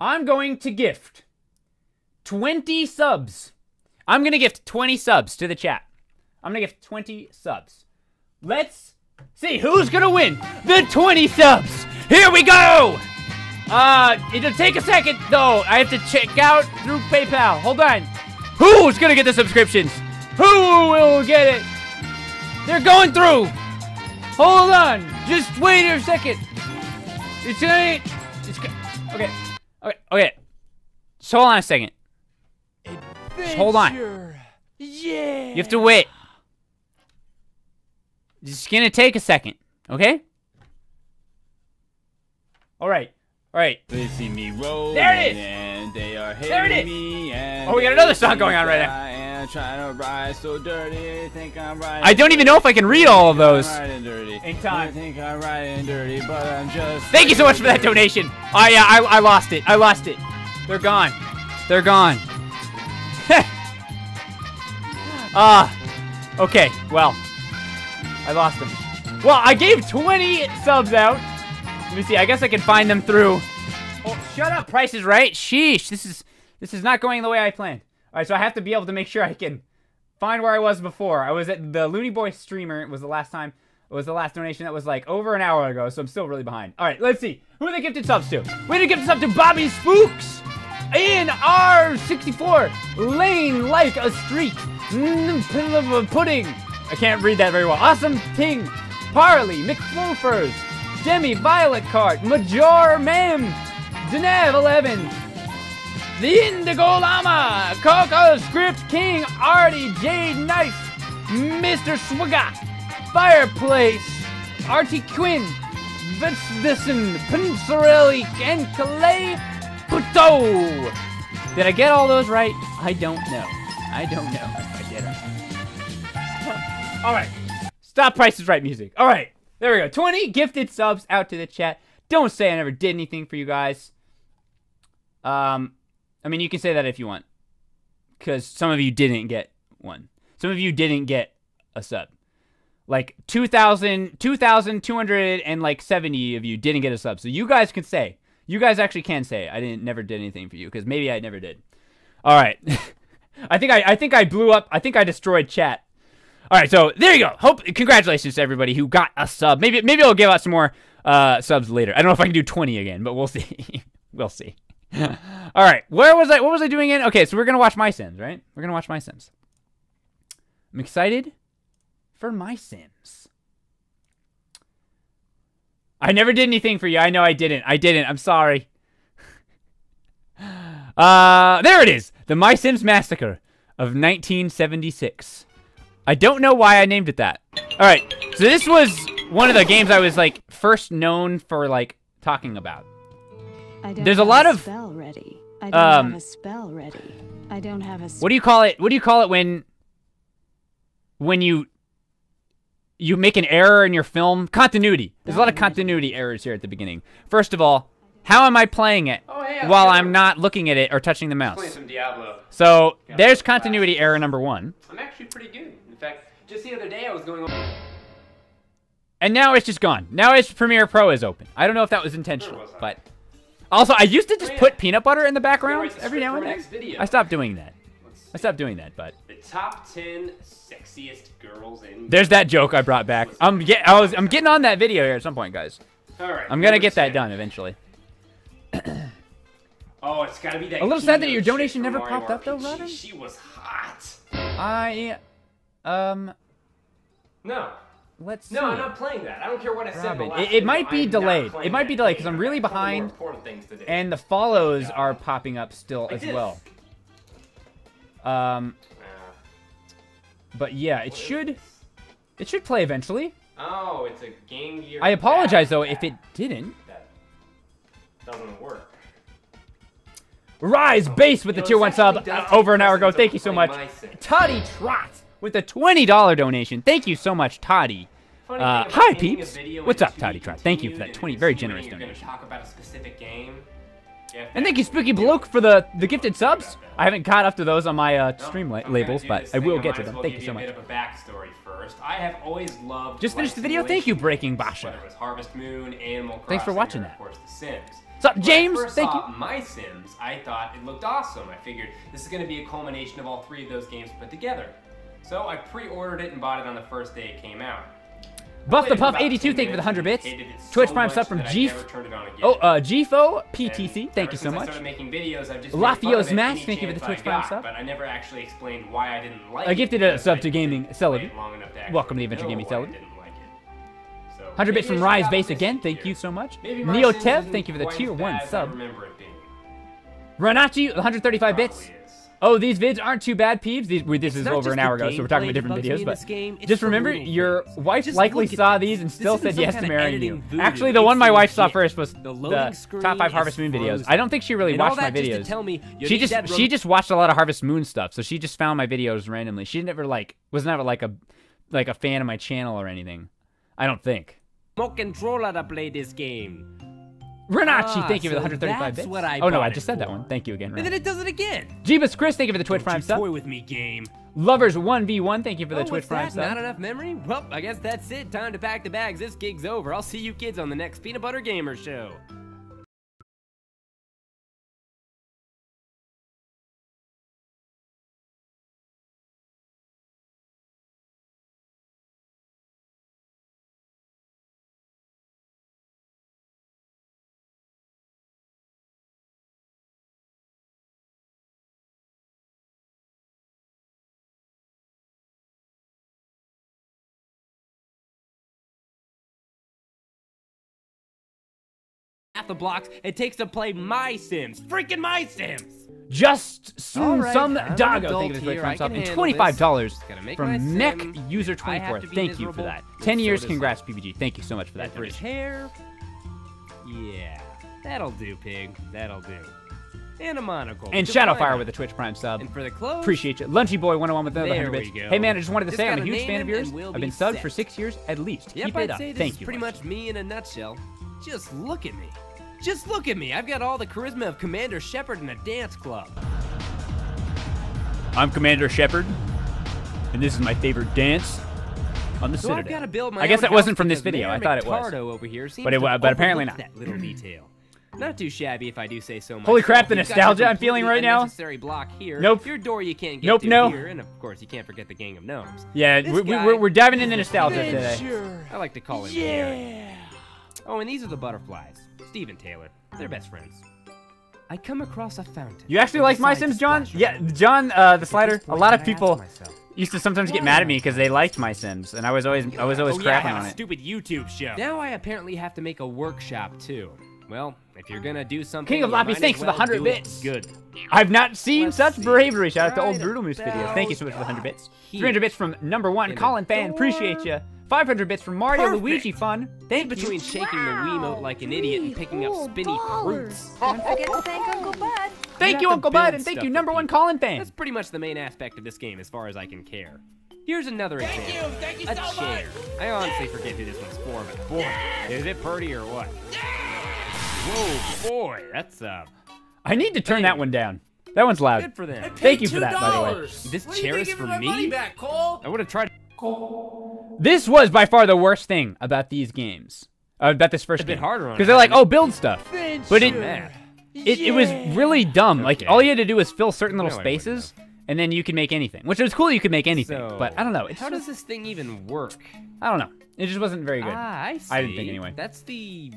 I'm going to gift 20 subs. I'm going to gift 20 subs to the chat. I'm to give 20 subs. Let's see who's going to win the 20 subs. Here we go. Uh, it'll take a second though. I have to check out through PayPal. Hold on. Who's going to get the subscriptions? Who will get it? They're going through. Hold on. Just wait a second. It's gonna. It's okay. Okay. Okay. So hold on a second. Just hold on. Yeah. You have to wait. It's gonna take a second. Okay. All right. All right. They see me rolling There it is. and they are hating There it is. me and Oh, we got another song going on right now. I am trying to ride so dirty, think I'm riding I don't even know if I can read all of those. I'm dirty. In time. I think I'm riding dirty, but I'm just Thank you so much for that donation. Oh yeah, I, I lost it. I lost it. They're gone. They're gone. Ah. okay. Well, I lost them. Well, I gave 20 subs out. Let me see. I guess I can find them through. Oh, shut up. Price is right. Sheesh. This is this is not going the way I planned. All right, so I have to be able to make sure I can find where I was before. I was at the Looney Boy streamer. It was the last time. It was the last donation that was like over an hour ago, so I'm still really behind. All right, let's see. Who are they gifted subs to? We did gift sub to Bobby Spooks in R64. Lane like a streak. Mm, pudding. I can't read that very well. Awesome Ting. Parley. McFloofers. Demi Violet Cart. Major Mem. Denev 11. The Indigo Llama, Coco Script King, Artie, Jade Knife, Mr. Swigga, Fireplace, Artie Quinn, Vitzvison, Pinsarelli, and Calais Puto. Did I get all those right? I don't know. I don't know All right. Stop Price is Right music. All right. There we go. 20 gifted subs out to the chat. Don't say I never did anything for you guys. Um, I mean, you can say that if you want. Because some of you didn't get one. Some of you didn't get a sub. Like 2,000, 2,200 and like 70 of you didn't get a sub. So you guys can say. You guys actually can say I didn't never did anything for you because maybe I never did. All right. I think I I think I blew up. I think I destroyed chat. All right, so there you go. Hope congratulations to everybody who got a sub. Maybe maybe I'll give out some more uh, subs later. I don't know if I can do 20 again, but we'll see. we'll see. All right, where was I? What was I doing in? Okay, so we're gonna watch MySims, right? We're gonna watch MySims. I'm excited for MySims. I never did anything for you. I know I didn't. I didn't. I'm sorry. Uh, there it is. The MySims Massacre of 1976. I don't know why I named it that. All right. So this was one of the games I was like first known for like talking about. I don't There's a have lot of spell ready. I don't um, have a spell ready. I don't have a. What do you call it? What do you call it when when you you make an error in your film? Continuity. There's a lot of continuity errors here at the beginning. First of all, how am I playing it Oh, hey, while? I'm not looking at it or touching the mouse? Some Diablo. So Got there's some continuity error number one. I'm actually pretty good. Just the other day I was going on. And now it's just gone. Now it's Premiere Pro is open. I don't know if that was intentional, but also I used to just oh, put peanut butter in the background every now and then. I stopped doing that. I stopped doing that, but The top 10 sexiest girls in. there's that joke I brought back. I'm get I was I'm getting on that video here at some point, guys. Alright, I'm gonna number get that done eventually. Oh, it's gotta be that. A little sad that your donation never Mario popped up, though, RPG. Robin? She was hot. I um No. Let's No, see. I'm not playing that. I don't care what I said. Robin, last it, it might be delayed. It might be delayed because. I'm really I've got plenty more behind, important things to and the follows are popping up still Like as this. well. Um, but yeah, it should it should play eventually. Oh, it's a Game Gear. I apologize though if it didn't. That doesn't work. Rise base with the know, tier one sub uh, over an hour ago. Thank you so much. Toddy Trot with a twenty dollar donation. Thank you so much, Toddy. Uh, hi Peebs. What's up, to Toddy Trot? Thank you for that twenty and very generous donation. gonna talk about a specific game. Yeah, And thank you, Spooky Bloke, for the the gifted subs. I haven't caught up to those on my uh, stream la- labels, but I will get to them. Thank you so much. A bit of a backstory first. I have always loved. Just finished the video. Thank you, Breaking Basha. Whether it was Harvest Moon, Animal Crossing, Thanks for watching that. Of course, The Sims. Sup, When I James? first Thank saw you. MySims, I thought it looked awesome. I figured this is going to be a culmination of all three of those games put together. So I pre-ordered it and bought it on the first day it came out. Buff the Played it for Puff 82, 10 thank you for the 100 bits. and so Twitch Prime sub from I G. never turned it on again. Oh, uh, Gfo And PTC, thank ever you so much. videos, I've just made Lafio's Mask, thank you for the Twitch I Prime sub. But I never actually explained why I didn't like I it. gifted a sub to Gaming Celebi. play it long enough to actually Welcome to the Adventure Gaming I Celebi. like it. So 100 bits from I Rise Base again, thank you so much. Neo Tev, thank you for the tier 1 bad as I sub. remember it being. Renachi, 135 bits. Oh, these vids aren't too bad, Peebs. These, we, this It's is over an hour ago, so we're talking about different that bugs me videos. But game, just remember, your wife Just likely saw this. these and still said yes to marrying you. voodoo. Actually, the It's one my wife saw first was The the, top five Harvest Moon videos. I don't think she really And watched my just videos. tell me she just she just watched a lot of Harvest Moon stuff, so she just found my videos randomly. She never like was never like a like a fan of my channel or anything. I don't think. Remote controller to play this game. Renachi, Ah, thank you for the 135 that's bits. what I oh no, I just said that one. Thank you again. And then it does it again. Jeebus Chris, thank you for the Twitch Don't Prime sub. toy with me, game. Lovers 1v1, thank you for the oh, Twitch Prime that? sub. Not enough memory? Well, I guess that's it. Time to pack the bags. This gig's over. I'll see you kids on the next Peanut Butter Gamer Show. At the blocks it takes to play MySims. Freaking MySims. Just some, All right, some I'm doggo. adult Thank you for the here, Twitch Prime sub. can And twenty-five dollars this. Gotta make my from Mech. User I twenty-four. to be Thank you for that. Ten so years. does Congrats, PBG. Thank you so much for that. And for his hair. Yeah, that'll do, pig. That'll do. and a monocle. And You Shadowfire with a Twitch Prime sub. And for the clothes, Appreciate you. Lunchy Boy 101 with another There 100 bits. go. Hey man, I just wanted to Just say I'm a huge fan of yours. we'll I've been subbed set. for six years at least. Yep, Keep I'd it up. say this Thank is you. pretty much me in a nutshell. Just look at me. Just look at me. I've got all the charisma of Commander Shepard in a dance club. I'm Commander Shepard, and this is my favorite dance on the So Citadel. I've got to build my I guess that wasn't from this because video. I Mayor thought it was. McTardo over here seems But it to but apparently not. That little detail. Not too shabby if I do say so myself. Holy crap, the nostalgia I'm feeling right now. unnecessary block here. Nope. Your door you can't get Nope, to no. here, and of course you can't forget the Gang of Gnomes. Yeah, This we, we, we're, we're diving into is a nostalgia today. I like to call him Gary. Oh, and these are the butterflies. Steve and Taylor. They're best friends. I come across a fountain. You actually and like MySims, John? Yeah. John, uh, the slider. A lot of people used to sometimes get mad at me because they liked MySims, and I was always I was always oh, yeah, I crapping have on a it. stupid YouTube show. Now I apparently have to make a workshop too. Well, if you're gonna do something, King of you Loppies, might as thanks for the 100 bits. Good. I've not seen Let's such see. bravery. Shout out to old Brutal Moose video. Thank you so much for the 100 bits. 300 bits from number one, In the Colin Fan. Appreciate you. 500 bits from Mario Perfect. Luigi Fun. Thank you. Between shaking the Wiimote like an idiot and picking up spinny fruits. Don't forget to thank Uncle Bud. Thank you, have to Uncle Bud, and thank you, number one people. Colin Fan. That's pretty much the main aspect of this game as far as I can care. Here's another example. thank you a so chair. I honestly forget who this one's for, but boy, is it pretty or what? Whoa, boy, that's uh. I need to turn that one down. That one's loud. Good for them. Thank you for that, by the way. This What chair is for my me. money back, Cole? I would have tried. This was by far the worst thing about these games. Uh, about this first A bit game. harder Because they're like, oh, build stuff. But it, Adventure. it, it was really dumb. Like, all you had to do was fill certain little No, spaces, and then you could make anything. Which was cool you could make anything. So, but I don't know. It's How just, does this thing even work? I don't know. It just wasn't very good. Ah, I see. I didn't think anyway. That's the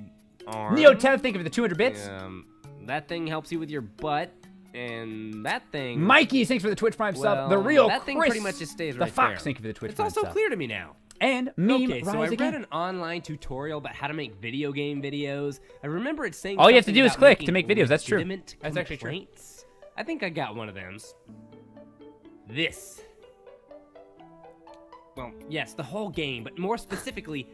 arm. Neo Tev, thank you for the 200 bits. Um, that thing helps you with your butt, and that thing. Mikey, thanks for the Twitch Prime sub. The Well, real that thing pretty much just stays the right Fox, there. thank you for the Twitch It's Prime also clear to me now. And meme okay, so I rise read again. an online tutorial about how to make video game videos. I remember it saying All you have to do is click to make videos. That's true. legitimate That's actually true. I think I got one of them. This. Well, yes, the whole game, but more specifically,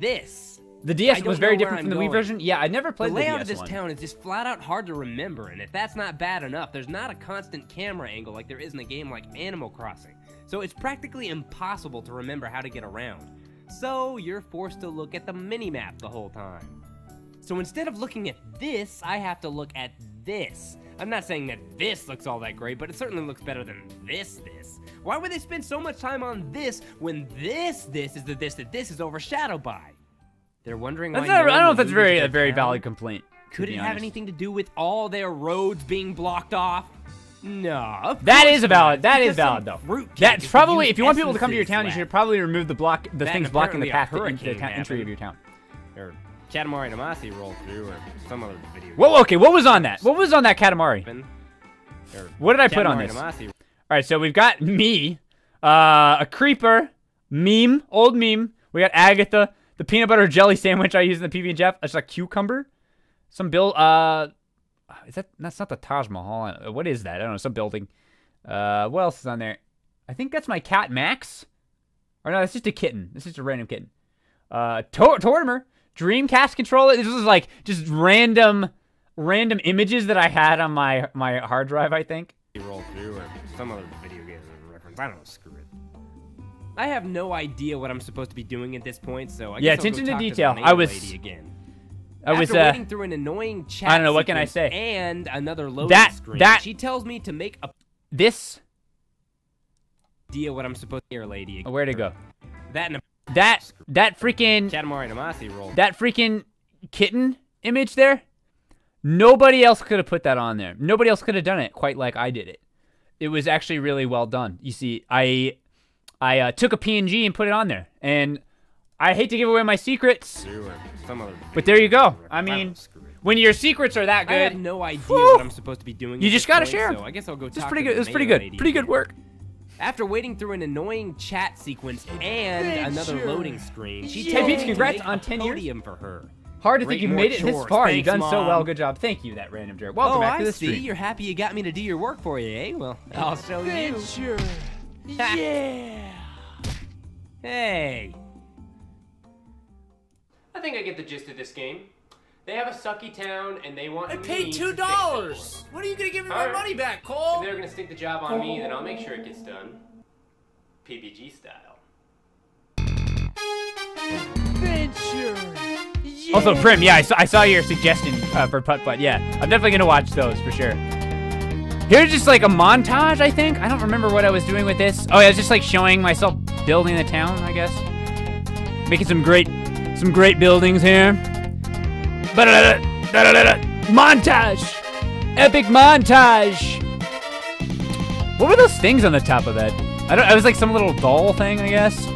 this. The DS was very different from the I'm Wii going. version. Yeah, I never played the the, layout DS of this one. town is just flat out hard to remember, and if that's not bad enough, there's not a constant camera angle like there is in a game like Animal Crossing. So it's practically impossible to remember how to get around. So you're forced to look at the minimap the whole time. So instead of looking at this, I have to look at this. I'm not saying that this looks all that great, but it certainly looks better than this this. Why would they spend so much time on this when this this is the this that this is overshadowed by? They're wondering why not, I don't know if that's very a very valid complaint. Could it have anything to do with all their roads being blocked off? No. That a valid. That is valid though. That's probably if you want people to come to your town, you should probably remove the block, the That things blocking the path to the entry of your town. Or Katamari Damacy rolled through, or some other video. Whoa, okay, what was on that? What was on that Katamari? What did I put on this? All right, so we've got me, uh, a creeper, meme, old meme. We got Agatha, the peanut butter jelly sandwich I use in the PB and Jeff. It's a cucumber. Some bill. Uh, is that that's not the Taj Mahal? What is that? I don't know. Some building. Uh, what else is on there? I think that's my cat Max. Or no, that's just a kitten. This is just a random kitten. Uh, Tor- Tortimer, Dreamcast controller. This was like just random, random images that I had on my my hard drive. I think. rolled through, or some other video game reference. I don't know. I have no idea what I'm supposed to be doing at this point, so I Yeah, attention to detail. main I was- lady again. I was, After uh, waiting through an annoying chat. I don't know, what can I say? And another loading That- screen. that- she tells me to make a This. idea what I'm supposed to hear, lady. Oh, Where to go? That and a That that freaking Katamari Damacy roll. that freaking kitten image there. Nobody else could have put that on there. Nobody else could have done it quite like I did it. It was actually really well done. You see, I I uh, took a PNG and put it on there, and I hate to give away my secrets, Through, or some other but there you go. I mean, don't screw it. when your secrets are that good. I have no idea Whew. what I'm supposed to be doing. you just gotta share share 'em. So I guess I'll go This talk pretty to good. the This is pretty mayor good. lady Pretty good again. work. After waiting through an annoying chat sequence and another loading screen, she Hey, told Peach, me to congrats make on 10 years. for her. Hard to Great think you've made it this chores. far. You've Thanks, done so well. Good job. Thank you, that random jerk. Welcome oh, back to I the see. stream. You're happy you got me to do your work for you, eh? Well, I'll show you. Adventure. Yeah. Hey. I think I get the gist of this game. They have a sucky town, and they want I me paid two fix it for dollars. When are you gonna give me my Alright. money back, Cole? If they're gonna stick the job on me, then I'll make sure it gets done. PBG style. adventure Also, Prim, yeah, I saw, I saw your suggestion uh, for Putt Putt. Yeah, I'm definitely gonna watch those for sure. Here's just like a montage, I think. I don't remember what I was doing with this. Oh, yeah, I was just like showing myself building the town, I guess. Making some great, some great buildings here. Montage! Epic montage! What were those things on the top of that? I don't. It was like some little doll thing, I guess.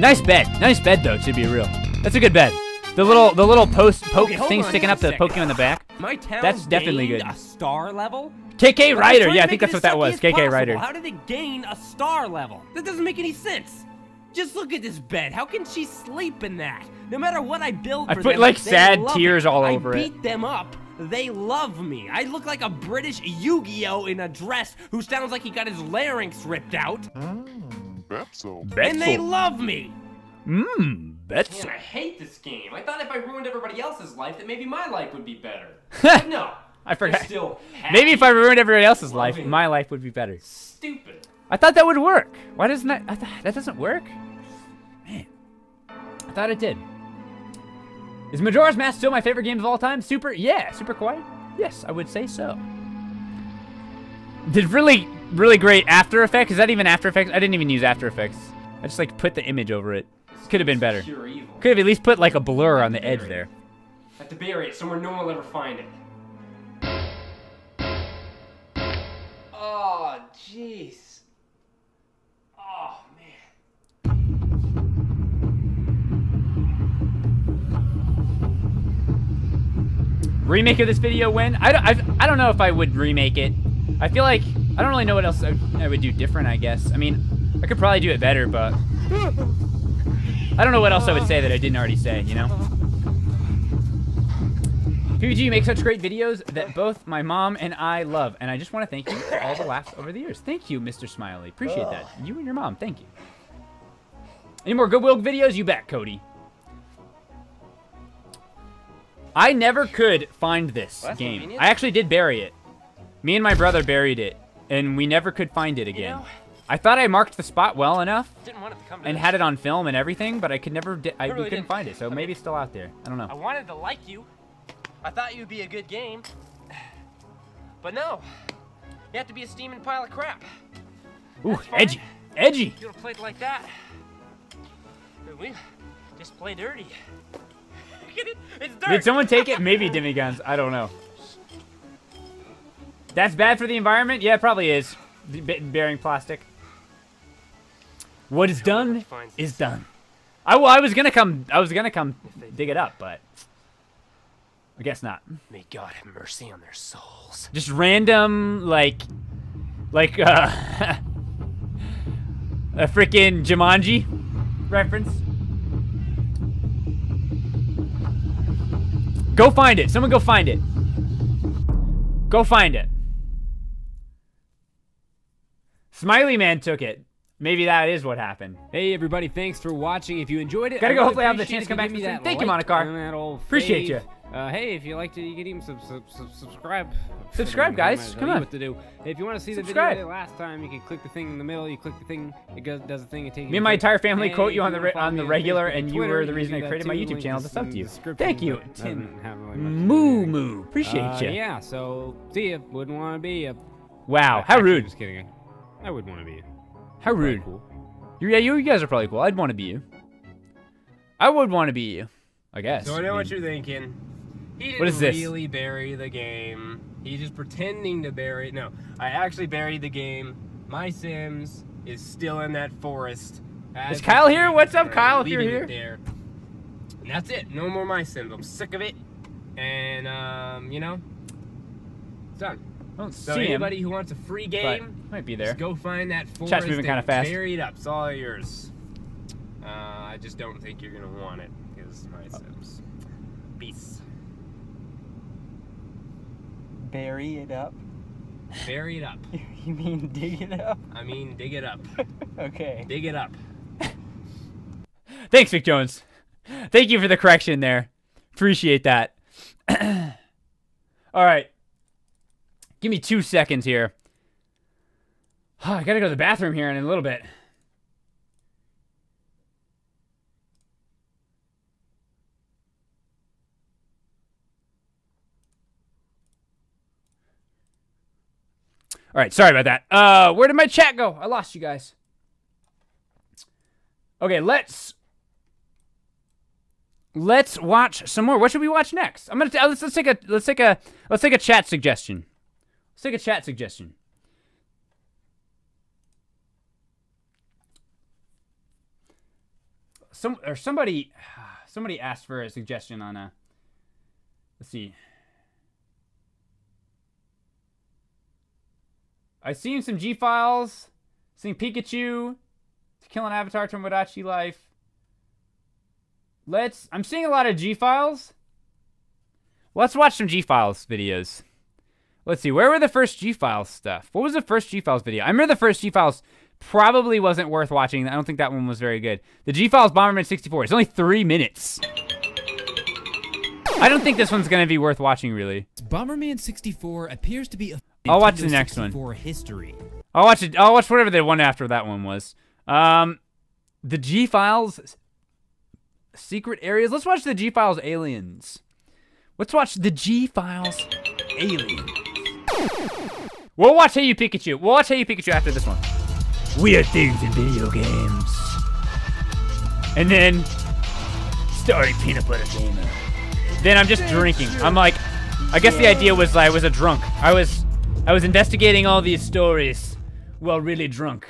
Nice bed. Nice bed though. To be real, that's a good bed. The little, the little post poke Okay, thing sticking up second. poke in the back. My town That's definitely good. a star level? KK But I'm Ryder. Yeah, I think that's what that was. sucky as KK Ryder. How did it gain a star level? That doesn't make any sense. Just look at this bed. How can she sleep in that? No matter what I build I for put, them, like, they sad love tears it. all I over it. beat them up. They love me. I look like a British Yu-Gi-Oh in a dress who sounds like he got his larynx ripped out. Hmm, Betzel. And they love me. Mmm, that's. Man, I hate this game. I thought if I ruined everybody else's life, that maybe my life would be better. No. I forgot. Still Maybe if I ruined everybody else's life, my life would be better. Stupid. I thought that would work. Why doesn't that? I th- that doesn't work. Man, I thought it did. Is Majora's Mask still my favorite game of all time? Super, yeah, Super quiet? Yes, I would say so. Did really, really great After Effects. Is that even After Effects? I didn't even use After Effects. I just like put the image over it. Could have been better. Could have at least put like a blur on the edge there. I have to bury it somewhere no one will ever find it. Oh, jeez. Oh, man. Remake of this video when? I don't, I, I don't know if I would remake it. I feel like, I don't really know what else I, I would do different, I guess. I mean, I could probably do it better, but I don't know what else I would say that I didn't already say, you know? PBG, you make such great videos that both my mom and I love, and I just want to thank you for all the laughs over the years. Thank you, Mr. Smiley. Appreciate that. You and your mom, thank you. Any more Goodwill videos? You bet, Cody. I never could find this Well, game. convenient. I actually did bury it. Me and my brother buried it, and we never could find it again. know- I thought I marked the spot well enough Didn't want it to come to and had it on film and everything, but I could never. Di- I, really couldn't find it, so maybe it's still out there. I don't know. I wanted to like you. I thought you'd be a good game. But no. You have to be a steaming pile of crap. Ooh, edgy, edgy. You have played like that, we just play dirty. Did someone take it? Maybe Demiguns. I don't know. That's bad for the environment? Yeah, it probably is. B- bearing plastic. What is done is done. I, I was gonna come. I was gonna come dig it up, but I guess not. May God have mercy on their souls. Just random, like, like uh, a freaking Jumanji reference. Go find it. Someone go find it. Go find it. Smiley Man took it. Maybe that is what happened. Hey everybody, thanks for watching. If you enjoyed it, Gotta I go. Hopefully I have the chance to come back me to the that. Thank you, Monocar. Appreciate you. Uh, hey, if you liked it, you can even sub sub sub subscribe. Subscribe, I don't know, guys. Come on. What to do? If you want to see the Subscribe. video last time, you can click the thing in the middle. You click the thing, it goes, does the thing, it takes. Me and my entire family Hey, quote you on the wanna re- follow on the regular, and you were the reason I created my. YouTube channel is to sub to you. Thank you, Tim. have really much to do Moo moo. Appreciate Uh, you. Yeah, so see ya. Wouldn't want to be ya. Wow, Uh, how rude. Just kidding. I wouldn't want to be. Ya. How rude. cool. You- Yeah, you, you guys are probably cool. I'd want to be you. I would want to be you. I guess. So I know what mean, you're thinking. He didn't What is this? really bury the game. He's just pretending to bury it. No, I actually buried the game. MySims is still in that forest. Is Kyle here? What's up, Kyle, if you're here? There. And that's it. No more MySims. I'm sick of it. And um, you know, it's done. I don't so see him, anybody who wants a free game, but might be there. just go find that forest. Chat's moving kinda fast. Bury it up. It's all yours. Uh, I just don't think you're gonna want it because MySims. Peace. Bury it up. Bury it up. You mean dig it up? I mean, dig it up. Okay. Dig it up. Thanks, Vic Jones. Thank you for the correction there. Appreciate that. All right. Give me two seconds here. I gotta go to the bathroom here in a little bit. All right, sorry about that. Uh, where did my chat go? I lost you guys. Okay, let's let's watch some more. What should we watch next? I'm gonna let's let's take a let's take a let's take a chat suggestion. Let's take a chat suggestion. Some or somebody somebody asked for a suggestion on a. Let's see. I've seen some G files, seen Pikachu, to kill an avatar to Tomodachi life. Let's. I'm seeing a lot of G files. Let's watch some G files videos. Let's see. Where were the first G files stuff? What was the first G files video? I remember the first G files probably wasn't worth watching. I don't think that one was very good. The G files Bomberman 64. It's only three minutes. I don't think this one's gonna be worth watching really. Bomberman 64 appears to be a I'll watch the next one. 64 history. I'll watch it. I'll watch whatever the one after that one was. Um, the G Files secret areas. Let's watch the G Files aliens. Let's watch the G Files aliens. We'll watch Hey You Pikachu. We'll watch Hey You Pikachu after this one. Weird things in video games. And then starring Peanut Butter Gamer. Then I'm just drinking. I'm like, I guess the idea was I was a drunk. I was, I was investigating all these stories while really drunk.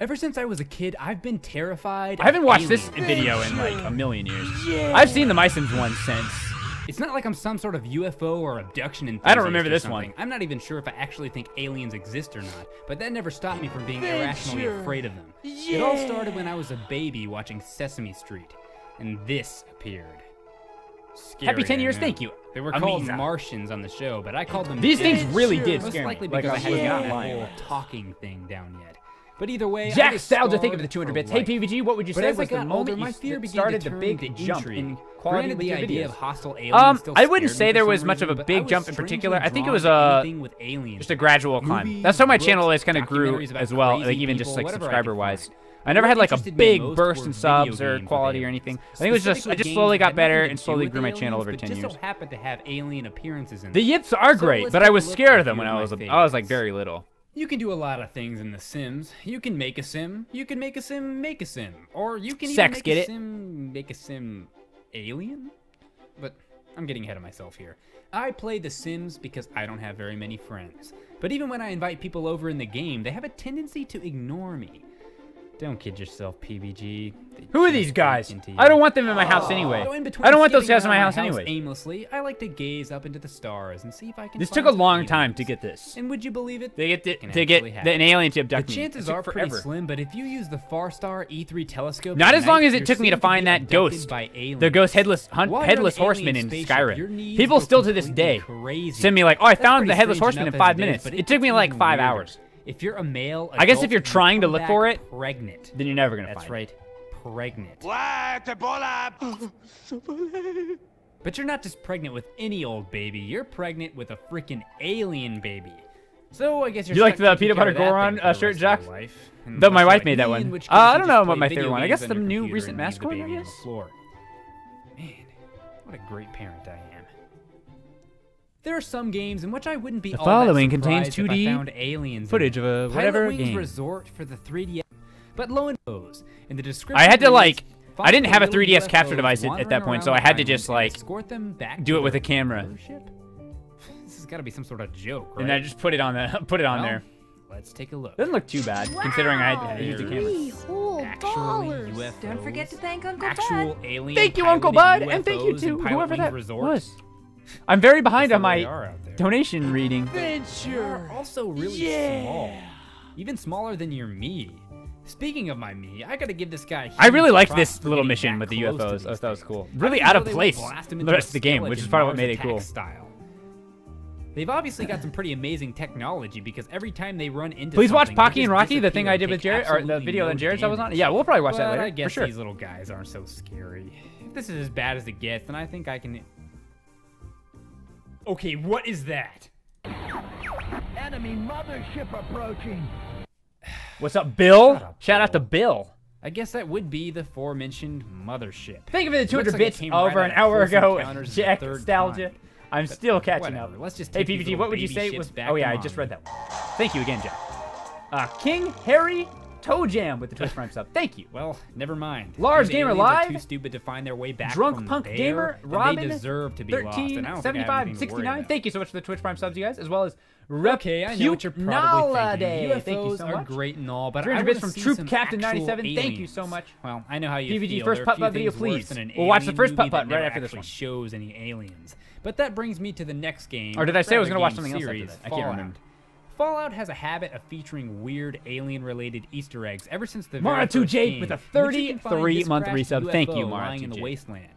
Ever since I was a kid, I've been terrified. I haven't watched this video in like a million years. I've seen the MySims one since. It's not like I'm some sort of UFO or abduction enthusiast. I don't remember this something. one. I'm not even sure if I actually think aliens exist or not, but that never stopped me from being irrationally afraid of them. It all started when I was a baby watching Sesame Street, and this appeared. Scary, Happy 10 years, thank you. They were called Amiza. Martians on the show, but I called them. These things really did Most scare me, likely like because I I hadn't gotten that whole talking thing down yet. But either way, Jack Stalja, think of the 200 bits. Hey. PBG, what would you But say was the got moment older, you my fear that started the big jump in quality Granted, with the idea videos? of hostile aliens Um, I wouldn't say there was some much of a big jump in particular. I think it was a with aliens. just a gradual climb. That's how my books, channel always kind of grew as well, like even just like subscriber wise. I never had like a big burst in subs or quality or anything. I think it was just I just slowly got better and slowly grew my channel over but 10 just years. so happened to have alien appearances in The yips are great, but I was scared of them when I was I was like very little. You can do a lot of things in The Sims. You can make a sim. You can make a sim make a sim. Or you can even Sex, make get a it? sim make a sim alien? But I'm getting ahead of myself here. I play The Sims because I don't have very many friends. But even when I invite people over in the game, they have a tendency to ignore me. Don't kid yourself, PBG. They Who are these guys? break into you. I don't want them in my house oh. anyway. So in I don't want those guys in my around house anyway. Aimlessly, I like to gaze up into the stars and see if I can. This find took a long aliens. time to get this. And would you believe it? They get the, can to get actually the, an alien to abduct me. chances It took are forever. pretty slim, but if you use the Farstar E3 telescope, Not as long as it took me to find that ghost, by the ghost headless hunt, While you're on headless horseman in Skyrim. People still to this day crazy. send me like, oh, I found the headless horseman in five as it is, minutes. but It took me like five hours. If you're a male, I guess if you're you trying to look for it, pregnant. then you're never gonna That's find right, pregnant. What? But you're not just pregnant with any old baby. You're pregnant with a freaking alien baby. So I guess you're You like the peanut butter care Goron uh, shirt, rest of Jack? life. Though my wife made that me, one. in which Uh, I don't know just what my video favorite one. I guess on the new recent mask leave the mascot, I baby on the guess? floor. Man, what a great parent I am. There are some games in which I wouldn't be The all that following contains surprised if I 2D found aliens footage them. of a Pilot whatever Wings game. Resort for the 3DS. But lo and behold, in the description I had to like, I didn't have a 3DS capture device at, at that point, so I had to just like escort them back do it with a camera, mothership? This has got to be some sort of joke, right? and I just put it on the put it on Well, there. Let's take a look. Doesn't look too bad considering I had to use the camera. Three whole Actually, dollars. UFOs, Don't forget to thank Uncle Actual Bud. alien Thank you, Uncle Bud, piloted and thank you to whoever that Resort. was. I'm very behind on my they are out there. donation reading. You're also really small. Even smaller than your me. Speaking of my me, I gotta give this guy. I really huge liked this little mission with the UFOs. these I thought that was cool. Really out of place the rest of the game, which is skeleton part of what made it cool. Style. They've obviously got some pretty amazing technology because every time they run into Please watch Pocky and Rocky, the thing I did with take Jared, or the video no that Jared's I was on. Yeah, we'll probably watch that But later I for guess sure. these little guys aren't so scary. If this is as bad as it gets, then I think I can. Okay, what is that? Enemy mothership approaching. What's up, Bill? Shout out to Bill. I guess that would be the aforementioned mothership. Thank you for the 200 like it bits over right an hour ago. Jack nostalgia. Kind. I'm But still catching whatever, up. Let's just hey, PBG, what would you say was? Oh yeah, I just read that one. Thank you again, Jack. Uh, King Harry Toe Jam with the Twitch Prime sub. Thank you. Well, never mind. Lars Gamer aliens Live, too stupid to find their way back Drunk Punk there, Gamer, Robin, they deserve to be lost. 13, And I don't think I 75, anything to worry 69. Thank you so much for the Twitch Prime subs, you guys, as well as Rep Okay, I know what you're probably thinking. UFOs Thank you so are much. great and all, but I 300 wanna bits from Troop Captain actual 97. Thank you so much. Well, I know how you PBG feel. first are putt putt video, please. We'll watch the first putt putt right after this one. shows any aliens. But that brings me to the next game. Or did I say I was gonna watch game something else after that? I can't remember. Fallout has a habit of featuring weird alien-related Easter eggs ever since the Mara very 2 first Jake game, with a in which you can find 33 this month crashed resub. Thank you, Mara lying in the 2J. wasteland.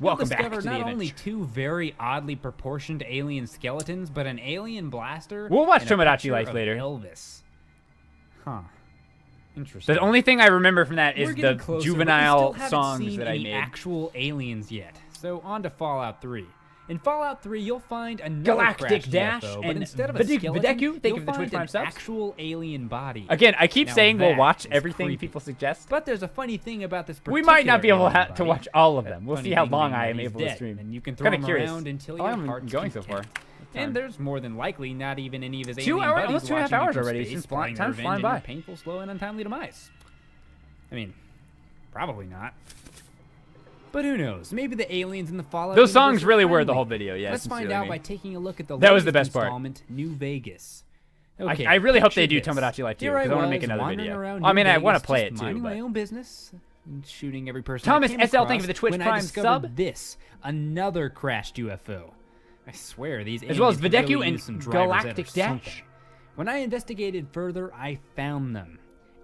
Welcome back to the not only two very oddly proportioned alien skeletons, but an alien blaster. We'll watch Tomodachi Life later. Elvis. Huh. Interesting. The only thing I remember from that is the closer, juvenile songs that I made. actual aliens yet. So on to Fallout 3. In Fallout 3, you'll find another Galactic Dash UFO, but and instead of a Vidic- skeleton, Videku, thank you you'll for the find Prime an subs. actual alien body. Again, I keep Now saying we'll watch everything creepy. people suggest. But there's a funny thing about this. We might not be able particular to, alien to body. watch all of That them. We'll see how long I am that he's able to stream. And you can throw Kinda him curious. around until your long heart's going so far? And there's more than likely not even any of his Two alien hours- buddies almost two and a half watching hours already. space, Since fly- plotting time's flying by. painful, slow, and untimely demise. I mean, probably not. But who knows? Maybe the aliens in the Fallout. Those songs really were the whole video, yeah, Let's find sincerely, I out mean. by taking a look at the That was the best part. New Vegas. Okay, I really hope they do this. Tomodachi Life too, because I wanna make another video. I mean, I wanna play it too, minding my own business, shooting every person. Thomas I SL, thank you for the Twitch Prime sub. This another crashed UFO. I swear these As well as Videku really and use some driver's Galactic. Dash. When I investigated further, I found them.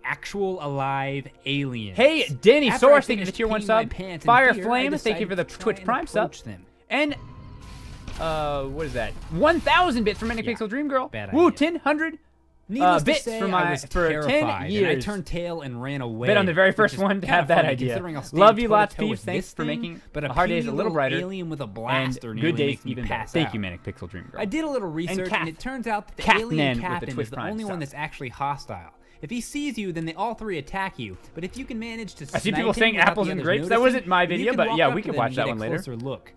Actual alive aliens. Hey, Danny Source, thank you for the tier one sub. Fire fear, Flame, thank you for the Twitch Prime sub. them. And uh, what is that? 1,000 bits from Manic Pixel Dream Girl. bad Woo. 100 Needless uh, bits say, for my for 10 years. And I turned tail and ran away. Bet on the very first one to have that idea. considering I'll stand Love you lots, Peebs. Thanks for making but a hard days a little brighter. alien with a and blaster good nearly days even pass Thank you, Manic Pixel Dream Girl. I did a little research, and, it turns out that the alien captain is the only one that's actually hostile. If he sees you, then they all three attack you. But if you can manage to I see people saying apples and grapes. That wasn't my video, but yeah, we could watch that one later. closer Look.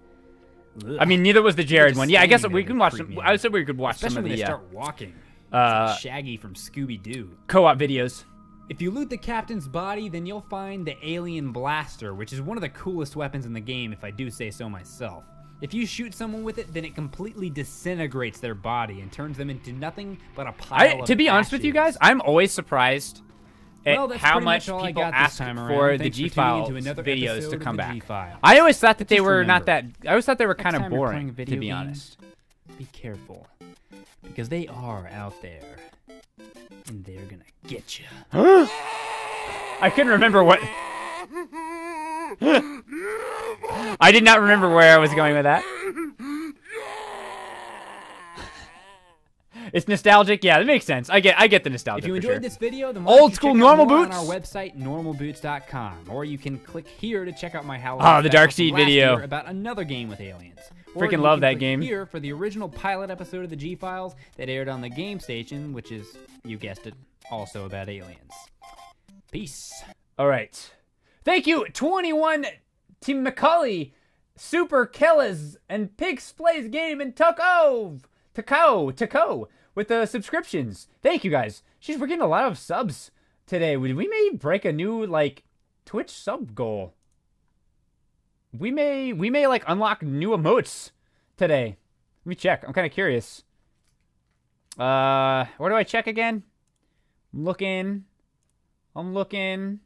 I mean, neither was the Jared one. Yeah, I guess we can watch they some. I said we could watch Especially some of the. Especially when they the uh, start walking. Uh, like Shaggy from Scooby Doo. co-op videos. If you loot the captain's body, then you'll find the alien blaster, which is one of the coolest weapons in the game, if I do say so myself. If you shoot someone with it, then it completely disintegrates their body and turns them into nothing but a pile I, to be honest with you guys, I'm always surprised at Well, how much much people ask for the G tuning in Files another videos to come back. I always thought that they Just were not that. I always thought they were kind of time you're playing boring, to be game, honest. Be careful, because they are out there, and they're gonna get you. I couldn't remember what. I did not remember where I was going with that. It's nostalgic. Yeah, that makes sense. I get. I get the nostalgia. If you enjoyed sure. this video, then old school normal boots. on our website normalboots.com, or you can click here to check out my Halloween. Oh, the Dark Seed video. about another game with aliens. Freaking love that game. Here for the original pilot episode of the G Files that aired on the Game Station, which is, you guessed it, also about aliens. Peace. All right. Thank you, 21 Team McCully, Super Kellis, and Pigs Plays Game, and Tuckov, Tucko, Tucko, with the subscriptions. Thank you guys. She's we're getting a lot of subs today. We, we may break a new like Twitch sub goal. We may we may like unlock new emotes today. Let me check. I'm kind of curious. Uh, where do I check again? I'm looking. I'm looking.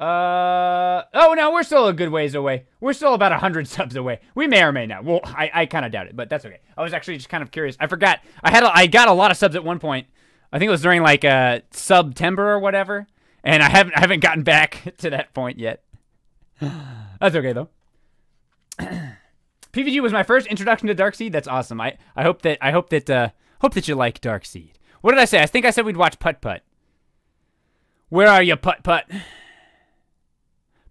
Uh oh no, we're still a good ways away. We're still about a hundred subs away. We may or may not. Well, I, I kind of doubt it, but that's okay. I was actually just kind of curious. I forgot. I had a, I got a lot of subs at one point. I think it was during like uh September or whatever, and I haven't I haven't gotten back to that point yet. that's okay though. PBG was my first introduction to Darkseed. That's awesome. I, I hope that I hope that uh hope that you like Darkseed. What did I say? I think I said we'd watch Putt Putt. Where are you, Putt Putt?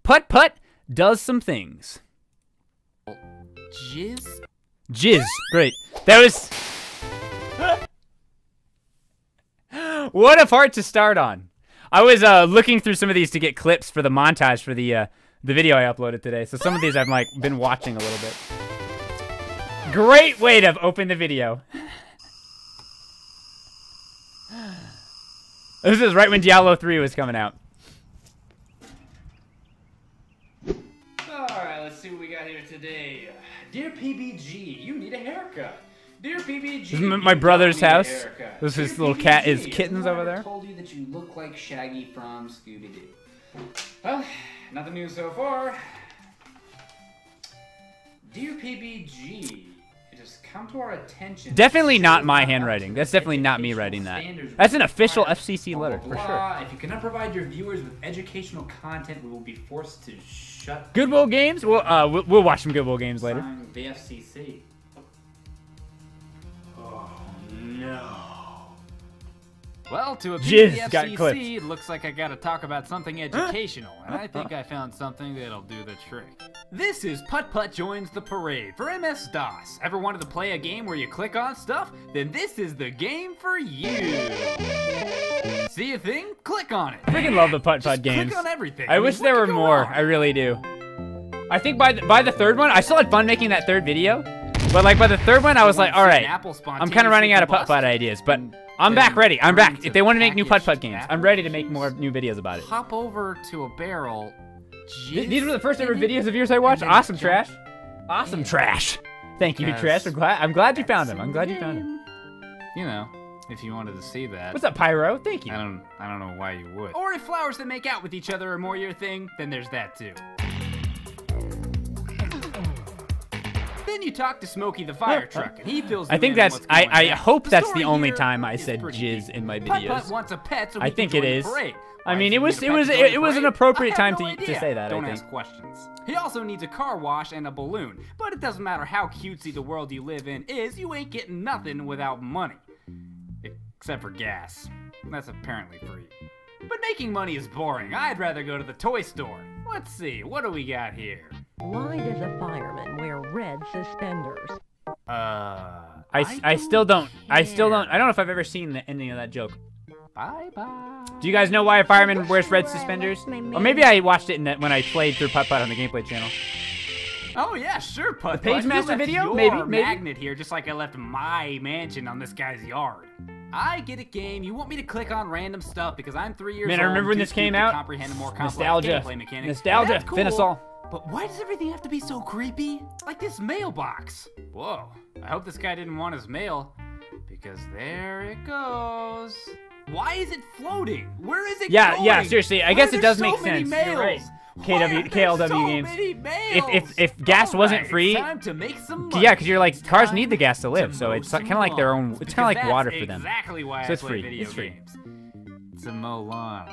Putt Putt does some things. Jizz? Jizz. Great. That was. what a part to start on. I was uh, looking through some of these to get clips for the montage for the uh, the video I uploaded today. So some of these I've like been watching a little bit. Great way to open the video. This is right when Diablo 3 was coming out. PBG, you need a haircut. Dear PBG, This is my brother's don't need a house. This is little cat- his PBG, kittens over there. told you that you look like Shaggy from Scooby-Doo. Well, nothing new so far. Dear PBG, has come to our attention. Definitely not my handwriting. That's definitely not me writing that. That's an official FCC letter, for sure. If you cannot provide your viewers with educational content, we will be forced to shut Goodwill Games? We'll, uh, we'll, we'll watch some Goodwill Games later. the FCC. Oh no. Well, to appease Jizz the FCC, it looks like I gotta talk about something educational, and I think I found something that'll do the trick. This is Putt Putt Joins the Parade for MS-DOS. Ever wanted to play a game where you click on stuff? Then this is the game for you. See a thing? Click on it. I freaking love the putt putt Just games. Click on everything. I, mean, wish there were more. wrong? I really do. I think by the, by the third one, I still had fun making that third video. But like by the third one, I was like, all right, I'm kind of running out of putt putt ideas. But I'm back ready. I'm back. If they want to make new putt putt games, I'm ready to make more new videos about it. Hop over to a barrel. Th- These were the first ever videos of yours I watched. Awesome trash. Awesome trash. Thank you, Because trash. I'm glad. I'm glad you found him. I'm glad you found him. You know, if you wanted to see that. What's up, Pyro? Thank you. I don't I don't know why you would. Or if flowers that make out with each other are more your thing, then there's that too. Then you talk to Smokey the fire truck, and he fills I think that's. I, I hope The that's the only time I said jizz deep. in my Putt videos. Putt wants a pet, so I think it is. it the is. parade. I mean, it was it was join it, was an appropriate time have to no to say that. Don't I think. ask questions. He also needs a car wash and a balloon, but it doesn't matter how cutesy the world you live in is, you ain't getting nothing without money. Except for gas. That's apparently free. But making money is boring. I'd rather go to the toy store. Let's see, what do we got here? Why does a fireman wear red suspenders? Uh. I, s- I still don't. I still don't. I don't know if I've ever seen the ending of that joke. Bye bye. Do you guys know why a fireman wears red suspenders? Or maybe I watched it in that when I played through Putt Putt on the gameplay channel. Oh yeah, sure, Putt. The Pagemaster video? Your Maybe, maybe. magnet here, just like I left my mansion on this guy's yard. I get it, game. You want me to click on random stuff because I'm three years Man, old. I remember when this came out. Comprehend a more complex Nostalgia. gameplay mechanic. Nostalgia. That's cool, Fin us all. But why does everything have to be so creepy? Like this mailbox. Whoa. I hope this guy didn't want his mail. Because there it goes. Why is it floating? Where is it Yeah, going? yeah. Seriously, I Why guess it does so make sense. You're right. mails? KW, KLW so games. If if if gas wasn't free, time to make some yeah, because you're like cars need the gas to live, so it's kind of like their own. It's kind of like water for them. Exactly why So I it's play free. video It's free. games. To mow lawns.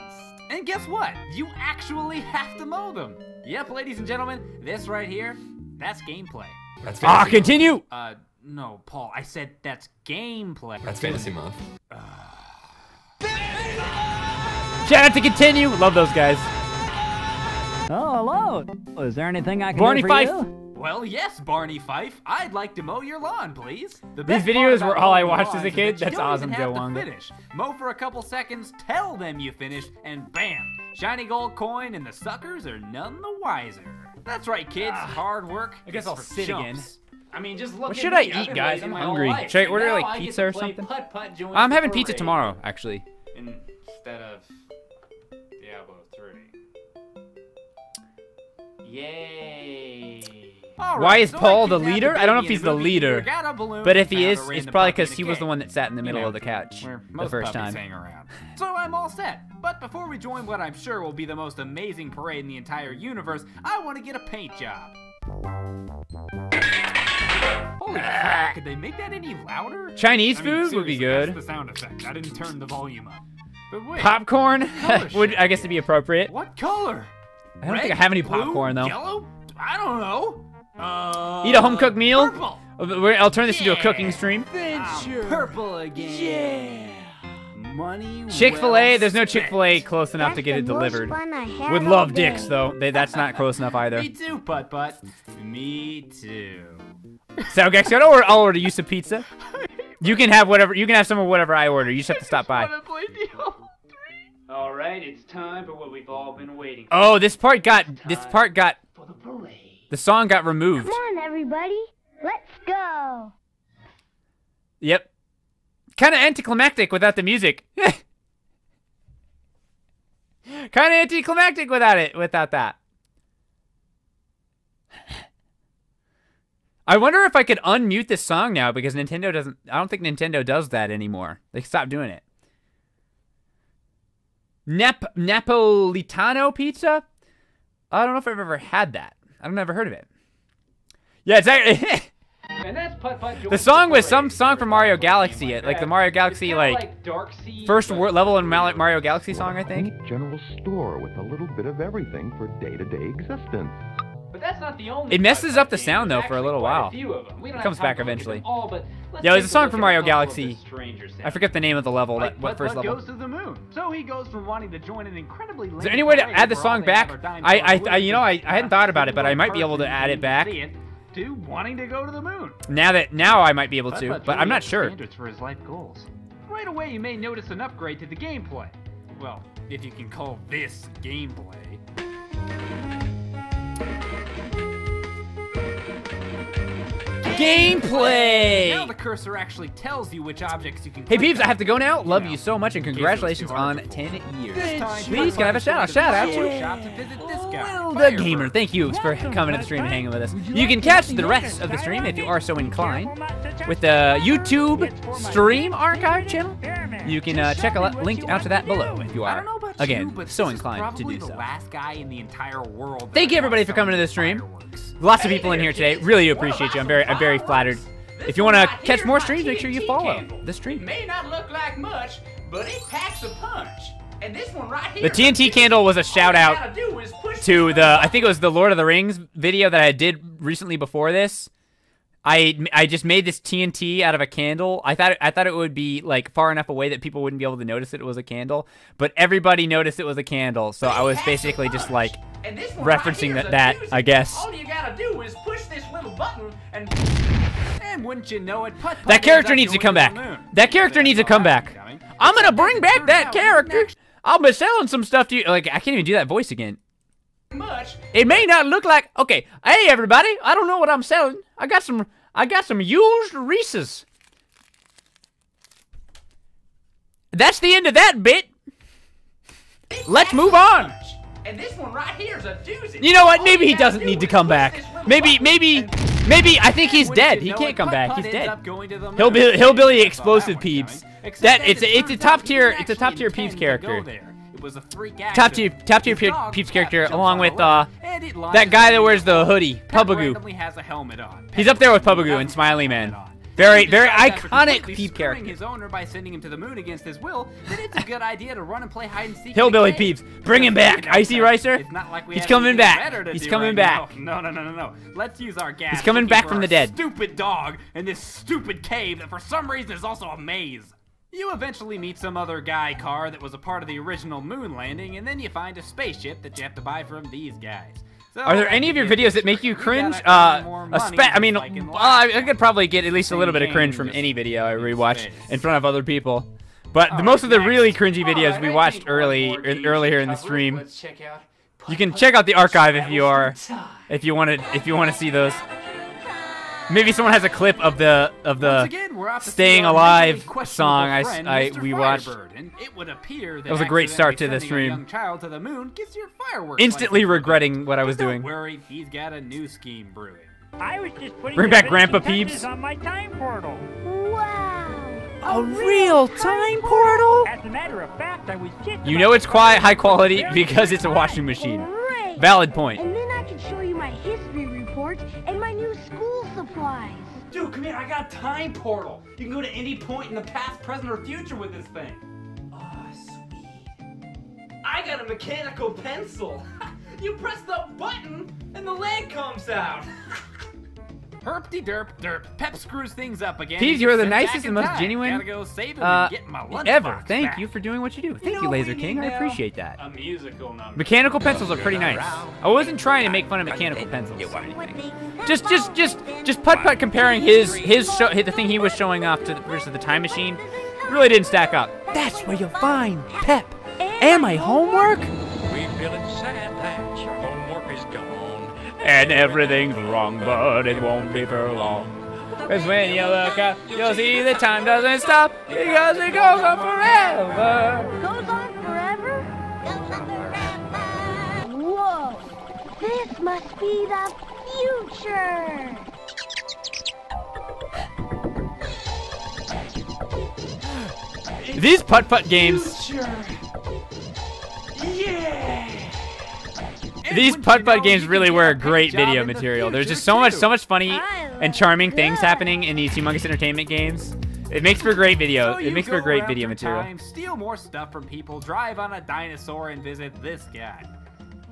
And guess what? You actually have to mow them. Yep, ladies and gentlemen, this right here, that's gameplay. That's Ah, fantasy continue. Uh, no, Paul, I said that's gameplay. That's fantasy month. Shout out to continue. Love those guys. Oh, hello. Is there anything I can Barney do for Fife. you? Well, yes, Barney Fife. I'd like to mow your lawn, please. The These videos were all I watched as a kid. that That's don't awesome, even Joe have to Finish. Mow for a couple seconds, tell them you finished, and bam! Shiny gold coin, and the suckers are none the wiser. That's right, kids. Ah, Hard work. I guess I'll for sit again. I mean, just look What at should me. I I've eat, guys? I'm hungry. Should I order like I pizza or something? Putt -putt I'm the having pizza tomorrow, actually. Instead of Diablo 3. Yay. All Why is so Paul the leader? I don't know if he's the leader. theater, got a balloon, But if he is, it's probably because he was the one that sat in the You middle know, of the couch the first time. So I'm all set. But before we join what I'm sure will be the most amazing parade in the entire universe, I want to get a paint job. Holy ah. crap, could they make that any louder? Chinese I mean, food would be good. That's the sound effect. I didn't turn the volume up. But wait. Popcorn would, I guess, to be appropriate. What color? I don't Red, think I have any blue, popcorn though. Yellow? I don't know. Uh, Eat a home cooked meal. Purple. I'll turn this into a cooking stream. I'm purple again. Yeah. Money. Chick Fil A. well There's no. Chick Fil A close enough to get it the most delivered. fun I had Would love day. dicks though. They, that's not close enough either. Me too, Putt Putt. Me too. So, Gex, I'll order, I'll order you some pizza. You can have whatever. You can have some of whatever I order. You just have to stop by. All right, it's time for what we've all been waiting for. Oh, this part got. This part got. For The song got removed. Come on, everybody. Let's go. Yep. Kind of anticlimactic without the music. kind of anticlimactic without it. Without that. I wonder if I could unmute this song now because Nintendo doesn't. I don't think Nintendo does that anymore. They stopped doing it. Nap Napolitano pizza. I don't know if I've ever had that. I've never heard of it. Yeah, it's actually. And that's Putt Putt The song was some song from Mario Galaxy, like the Mario Galaxy like first wor- level in Mario Galaxy song, I think. General store with a little bit of everything for day-to-day existence. But that's not the only It messes up the sound though for a little while. few of them. We It don't comes back to go through eventually. all, but Yeah, there's a song from Mario a Galaxy. I forget the name of the level. Like That, what first level? goes to the moon. So he goes from wanting to join an incredibly Is there any way to add the song back? I, I, I, you know, I, I hadn't thought about it, but I might be able to add it back. to wanting to go to the moon. Now that now I might be able to, but I'm not sure. For his life goals. Right away, you may notice an upgrade to the gameplay. Well, if you can call this gameplay. Gameplay! Now the cursor actually tells you which objects you can. Hey peeps, I have to go now. Love you so much and congratulations on 10 years. Please, can I have a shout out? Shout out to the to visit this guy. Will the Gamer. Thank you for coming to the stream and hanging with us. You can catch the rest of the stream if you are so inclined with the YouTube stream archive channel. You can uh, check a li- link out to that below if you are, again, so inclined to do the so. last guy in the entire world. Thank you everybody for coming to the stream. Lots of people in here today. Really appreciate you. I'm very, I'm very flattered. If you want to catch more streams, make sure you follow the stream. May not look like much, but it packs a punch. And this one right here. The TNT candle was a shout out gotta do is push to the I think it was the Lord of the Rings video that I did recently before this. I I just made this TNT out of a candle. I thought I thought it would be like far enough away that people wouldn't be able to notice it was a candle, but everybody noticed it was a candle. So I was basically just like And this one right referencing that that. I guess. All you gotta do is push this little button and. And wouldn't you know it, Putt Putt That character needs to come back. That character needs to come back. I'm gonna bring back that character. I'll be selling some stuff to you. Like I can't even do that voice again. Much. It may not look like okay. Hey everybody, I don't know what I'm selling. I got some. I got some used Reese's. That's the end of that bit. Let's move on. And this one right here's a doozy. You know what? Maybe he doesn't need to come back. Maybe, maybe, maybe. I think he's dead. He can't come back. He's dead. Hillbilly, hillbilly explosive peeps. That it's a, it's a top tier. It's a top tier peeps character. It was a freak Top tier, top tier pe- peeps character, along with uh that guy that wears the hoodie, Pubagoo. has a helmet on. He's up there with Pubagoo and Smiley Man. Very, very iconic peep character. his owner by sending him to the moon against his will, then it's a good idea to run and play hide and seek. Hillbilly peeps, bring him back. Icy Ricer. Like He's coming back. He's coming right back. now. No, no, no, no, no. Let's use our gas. He's coming back from the dead. Stupid dog in this stupid cave that for some reason is also a maze. You eventually meet some other guy car that was a part of the original moon landing, and then you find a spaceship that you have to buy from these guys. So Are there any of your videos that make you cringe? earn Uh, a spe- I mean, like uh, I could probably get at least a little bit of cringe from any video I rewatch space. in front of other people. But the most of the next. really cringy videos Alright, we watched early er- earlier in the stream. Let's check out You can check out the archive if you are, if you want to, if you want to see those. Maybe someone has a clip of the of the again, we're off "Staying our Alive" mentally song I, s- friend, I- Mr. we watched. And it would appear That was a great start to the accidentally stream. young child to the moon gets your fireworks Instantly regretting what I was don't doing. worry, he's got a new scheme brewing. I was just putting Bring back Grandpa Peeps. on my time portal. Wow. A real time portal? As a matter of fact, I was just You know it's quite high quality because it's a washing machine. Great. Valid point. And then I can show you school. Dude, come here. I got a time portal. You can go to any point in the past, present, or future with this thing. Oh, sweet. I got a mechanical pencil. you press the button and the leg comes out. Herpty derp derp. Pep screws things up again. Peebs, you are the nicest and most genuine go save uh, and get my ever. Thank back. you for doing what you do. Thank you, know what Laser King. I appreciate that. A musical number. Mechanical pencils are pretty nice. I wasn't trying to make fun of mechanical pencils. or anything. Just, just, just, just putt putt comparing his his show, the thing he was showing off to the, versus the time machine, really didn't stack up. That's where you'll find Pep and my homework. And everything's wrong, but it won't be for long. Cause when you look up, you'll see the time doesn't stop because it goes on forever. Goes on forever? Whoa! This must be the future! These putt putt games, Yeah. These putt putt games really were great video material. There's just so much, so much funny and charming things happening in these humongous entertainment games. It makes for great video. So It makes for great video material. Time, steal more stuff from people, drive on a dinosaur, and visit this guy.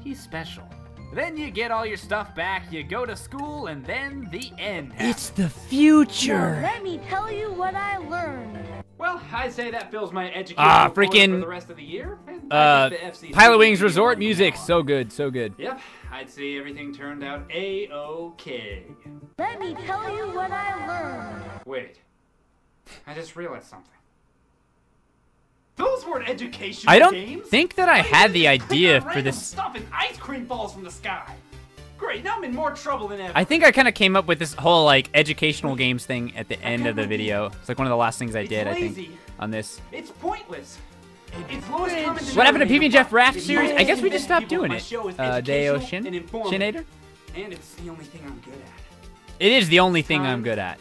He's special. Then you get all your stuff back, you go to school, and then the end happens. It's the Now, future. let me tell you what I learned. Well, I'd say that fills my education Ah, freaking, for the rest of the year. and Uh, think the Pilotwings Resort music, so good, so good. Yep, I'd say everything turned out a-okay. Let me tell you what I learned. Wait, I just realized something. Those weren't educational I don't games. think that I had the idea for this. Stuff and ice cream falls from the sky. Great, now I'm in more trouble than ever. I think I kind of came up with this whole like educational games thing at the end of the video. It's like one of the last things I It's did, I think, on this. It's pointless. It's lowest common What happened to denominator, PB and Jeff Raft series? I guess we just stopped doing it. show is Uh, Deo educational Shin? and informative, Shinator? And it's the only thing I'm good at. It is the only thing I'm good at.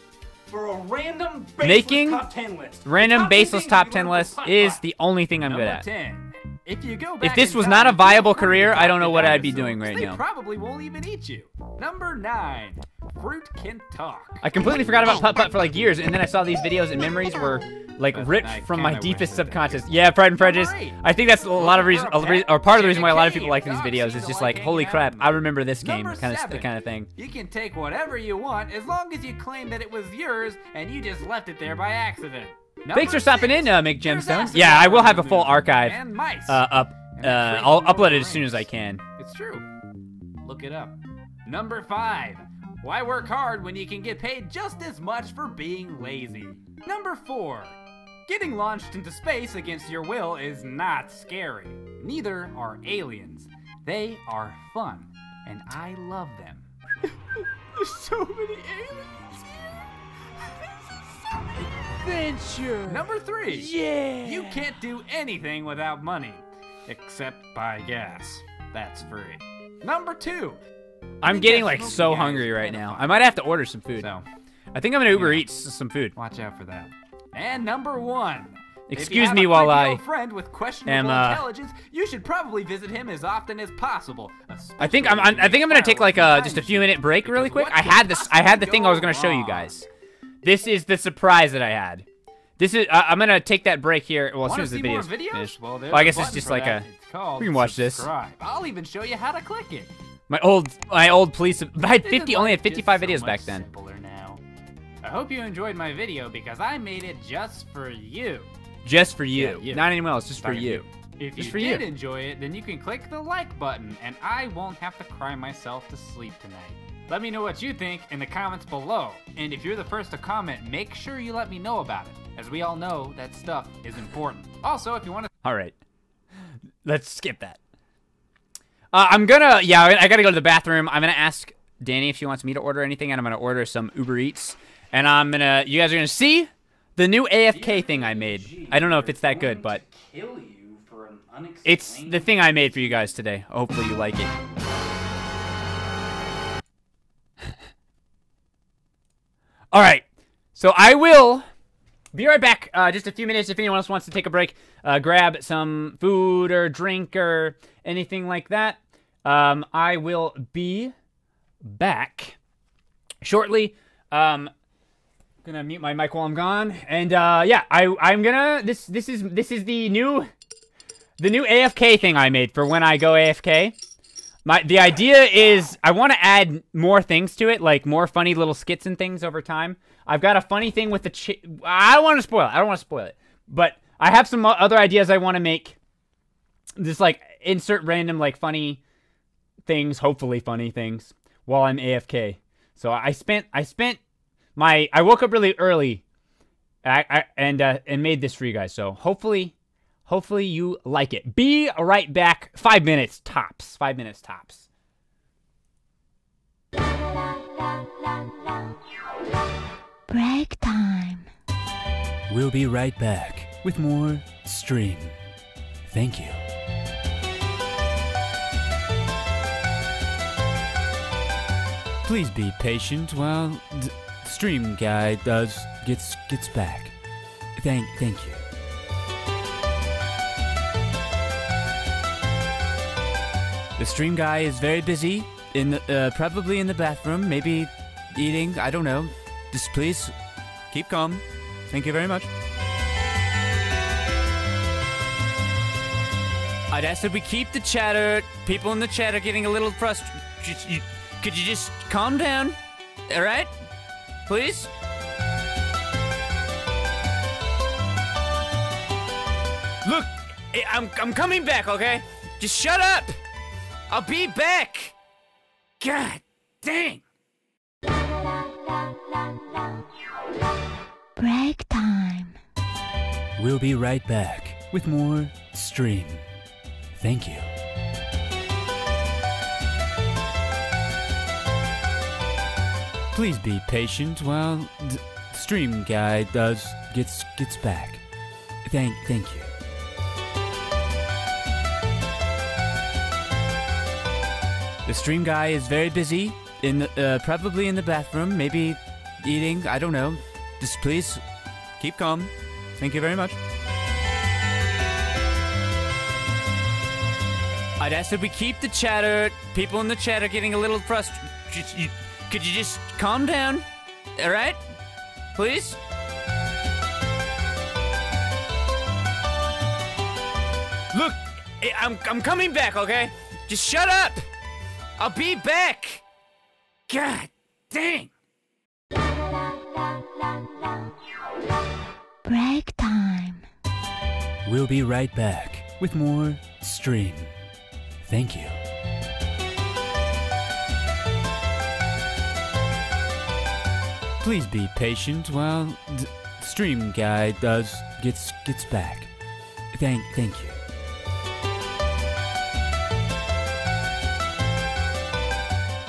For a random baseless Making top 10 list. random Top baseless top 10 learn list is the only thing I'm good Number at. 10. If you go If this was not a viable career, I don't know what I'd be doing right they now. probably won't even eat you. Number 9. Fruit can talk. I completely forgot about oh, Putt Putt for like years, and then I saw these videos and memories were like ripped from my deepest subconscious. Yeah, Pride and Prejudice. I think that's a lot of reason, a or part of the reason why a lot of people like these videos is just like, holy crap, I remember this game, kind of seven. kind of thing. You can take whatever you want as long as you claim that it was yours and you just left it there by accident. Thanks for stopping six. in, uh, Mick Gemstones. Yeah, I will have a full archive and mice. uh, up. Uh, I'll upload it as soon as I can. It's true. Look it up. Number five. Why work hard when you can get paid just as much for being lazy? Number four. Getting launched into space against your will is not scary. Neither are aliens. They are fun, and I love them. There's so many aliens Adventure. Number three. Yeah. You can't do anything without money, except buy gas. That's free. Number two. I'm getting like so hungry right now. I might have to order some food. So, I think I'm gonna Uber Eats some food. Watch out for that. And number one. Excuse me while I friend with questionable am, uh, intelligence, you should probably visit him as often as possible. I think I'm, I'm I think I'm gonna take like a just a few minute break really quick. I had this I had the thing I was gonna show you guys. This is the surprise that I had. This is I, I'm gonna take that break here. Well, as soon as the video's videos? finished. Well, there's I guess it's just like that. a. We can watch this. I'll even show you how to click it. My old my old police. I had Isn't 50 only had 55 videos much back then. I hope you enjoyed my video because I made it just for you. Just for you, Yeah, you. not anyone else. Just for you. If Just you for did you. enjoy it, then you can click the like button, and I won't have to cry myself to sleep tonight. Let me know what you think in the comments below. And if you're the first to comment, make sure you let me know about it, as we all know that stuff is important. Also, if you want to All right, let's skip that. Uh, I'm gonna yeah I I gotta go to the bathroom. I'm gonna ask Danny if she wants me to order anything, and I'm gonna order some Uber Eats. And I'm gonna you guys are gonna see the new AFK thing I made. I don't know if it's that good, but Kill you for an unexplained. it's the thing I made for you guys today. Hopefully you like it. All right, so I will be right back. Uh, just a few minutes. If anyone else wants to take a break, uh, grab some food or drink or anything like that. Um, I will be back shortly. Um, gonna mute my mic while I'm gone. And uh, yeah, I I'm gonna this this is this is the new the new AFK thing I made for when I go AFK. My the idea is I want to add more things to it, like more funny little skits and things over time. I've got a funny thing with the. Ch- I don't want to spoil it. I don't want to spoil it, but I have some other ideas I want to make. Just like insert random like funny things, hopefully funny things, while I'm AFK. So I spent I spent my I woke up really early, I, I, and uh, and made this for you guys. So hopefully, hopefully you like it. Be right back. Five minutes tops. Five minutes tops. Break time. We'll be right back with more stream. Thank you. Please be patient while the stream guy does gets gets back. Thank thank you. The stream guy is very busy in the, uh, probably in the bathroom, maybe eating. I don't know. Just please keep calm. Thank you very much. I'd ask that we keep the chatter. People in the chat are getting a little frustrated. Could you just calm down? All right? Please? Look, I'm, I'm coming back, okay? Just shut up! I'll be back! God dang! Break time. We'll be right back with more stream. Thank you. Please be patient while the stream guy does gets gets back. Thank thank you. The stream guy is very busy in the, uh, probably in the bathroom, maybe eating. I don't know. Just please keep calm. Thank you very much. I'd ask that we keep the chatter. People in the chat are getting a little frustrated. Could you just calm down? All right? Please? Look, I'm, I'm coming back, okay? Just shut up! I'll be back! God dang! Break time. We'll be right back with more stream. Thank you. Please be patient while the stream guy does gets gets back. Thank thank you.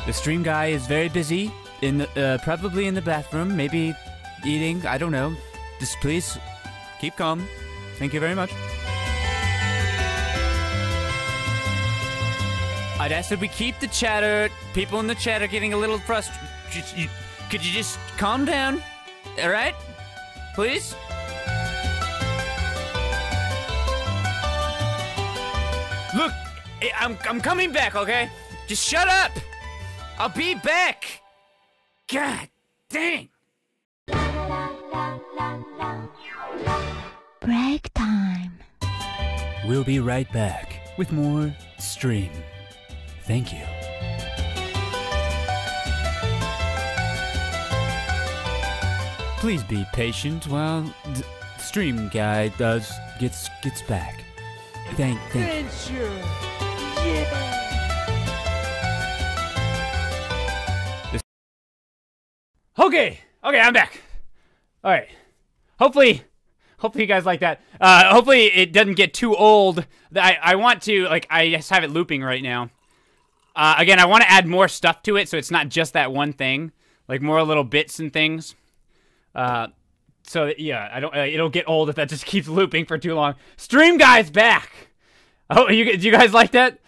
The stream guy is very busy in the, uh, probably in the bathroom, maybe eating. I don't know. Just please keep calm. Thank you very much. I'd ask that we keep the chatter. People in the chat are getting a little frustrated. Could you just calm down? All right? Please? Look, I- I'm, I'm coming back, okay? Just shut up! I'll be back! God dang! Break time. We'll be right back with more stream. Thank you. Please be patient while the stream guy does gets gets back. Thank thank you. Yeah! Okay, okay, I'm back. All right. Hopefully, hopefully you guys like that. Uh, hopefully it doesn't get too old. I I want to like I just have it looping right now. Uh, again, I want to add more stuff to it, so it's not just that one thing. Like more little bits and things. Uh, so yeah, I don't. Uh, it'll get old if that just keeps looping for too long. Stream guys back. Oh, you do you guys like that?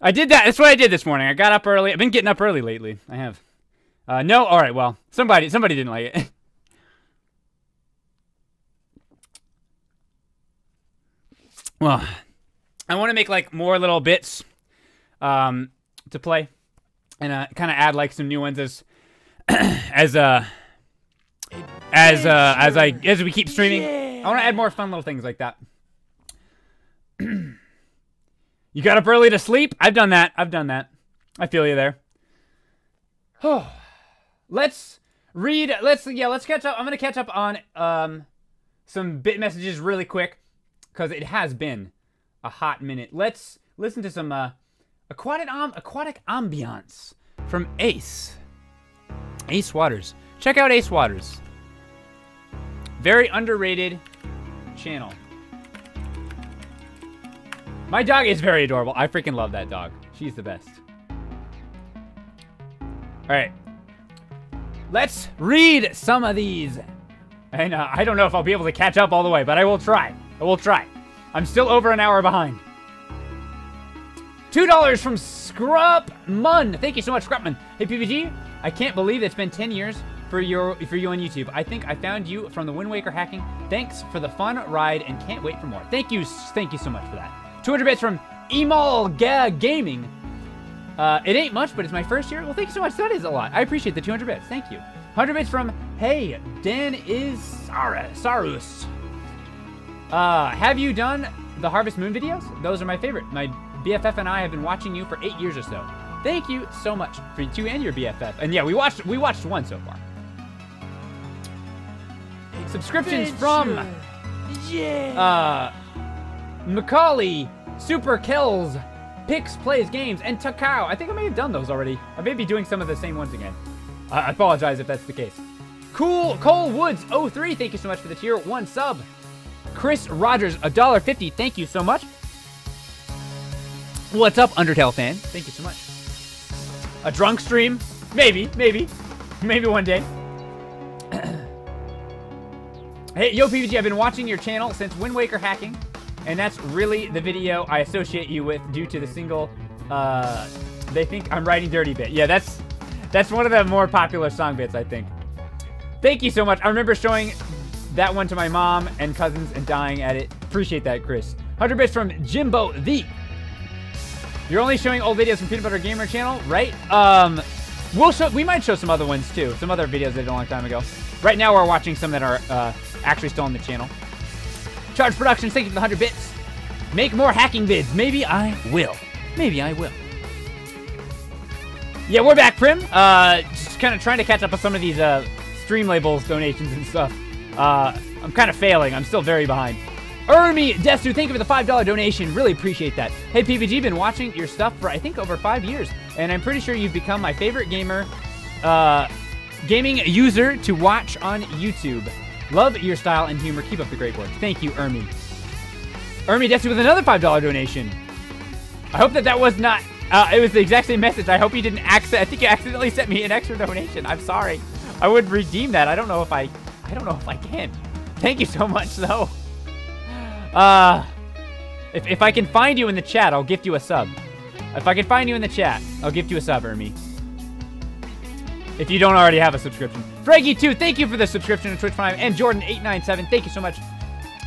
I did that. That's what I did this morning. I got up early. I've been getting up early lately. I have. Uh, no, all right. Well, somebody somebody didn't like it. well, I want to make like more little bits um, to play, and uh, kind of add like some new ones as as uh as uh as I as we keep streaming. I want to add more fun little things like that. you got up early to sleep? I've done that. I've done that. I feel you there. Oh, let's read. Let's yeah. Let's catch up. I'm gonna catch up on um some bit messages really quick because it has been a hot minute. Let's listen to some uh, aquatic um, aquatic ambiance from Ace. Ace Waters. Check out Ace Waters. Very underrated channel. My dog is very adorable. I freaking love that dog. She's the best. All right. Let's read some of these. And uh, I don't know if I'll be able to catch up all the way, but I will try. I will try. I'm still over an hour behind. $2 from Scrup Mun. Thank you so much, Scrupman. Hey, PBG, I can't believe it's been 10 years for your for you on YouTube. I think I found you from the Wind Waker hacking. Thanks for the fun ride and can't wait for more. Thank you, thank you so much for that. 200 bits from Emal Ga Gaming. Uh, it ain't much, but it's my first year. Well, thank you so much. That is a lot. I appreciate the 200 bits. Thank you. 100 bits from Hey, Dan is Sara, Sarus. Uh, have you done the Harvest Moon videos? Those are my favorite. My BFF and I have been watching you for eight years or so. Thank you so much for you and your BFF. And yeah, we watched we watched one so far. Subscriptions from Yeah. uh Macaulay, Super Kills, Pix Plays Games, and Takao. I think I may have done those already. I may be doing some of the same ones again. I apologize if that's the case. Cool Cole Woods 03, thank you so much for the tier one sub. Chris Rogers, $1.50, thank you so much. What's up, Undertale fan? Thank you so much. A drunk stream? Maybe, maybe. Maybe one day. hey, yo, PBG, I've been watching your channel since Wind Waker hacking, and that's really the video I associate you with due to the single, uh, they think I'm writing dirty bit. Yeah, that's, that's one of the more popular song bits, I think. Thank you so much. I remember showing that one to my mom and cousins and dying at it. Appreciate that, Chris. 100 bits from Jimbo the. You're only showing old videos from Peanut Butter Gamer channel, right? Um, we'll show. We might show some other ones too. Some other videos I did a long time ago. Right now, we're watching some that are uh, actually still on the channel. Charge Productions, thank you for the 100 bits. Make more hacking vids. Maybe I will. Maybe I will. Yeah, we're back, Prim. Uh, just kind of trying to catch up with some of these uh, Streamlabs donations and stuff. Uh, I'm kind of failing. I'm still very behind. Ermi Desu, thank you for the $5 donation. Really appreciate that. Hey, PBG, been watching your stuff for, I think, over five years. And I'm pretty sure you've become my favorite gamer, uh, gaming user to watch on YouTube. Love your style and humor. Keep up the great work. Thank you, Ermi. Ermi Desu with another $5 donation. I hope that that was not, uh, it was the exact same message. I hope you didn't accident, I think you accidentally sent me an extra donation. I'm sorry. I would redeem that. I don't know if I, I don't know if I can. Thank you so much, though. Uh, if, if I can find you in the chat, I'll gift you a sub. If I can find you in the chat, I'll gift you a sub, Ermi. If you don't already have a subscription. Fraggy2, thank you for the subscription to Twitch Prime. And Jordan897, thank you so much.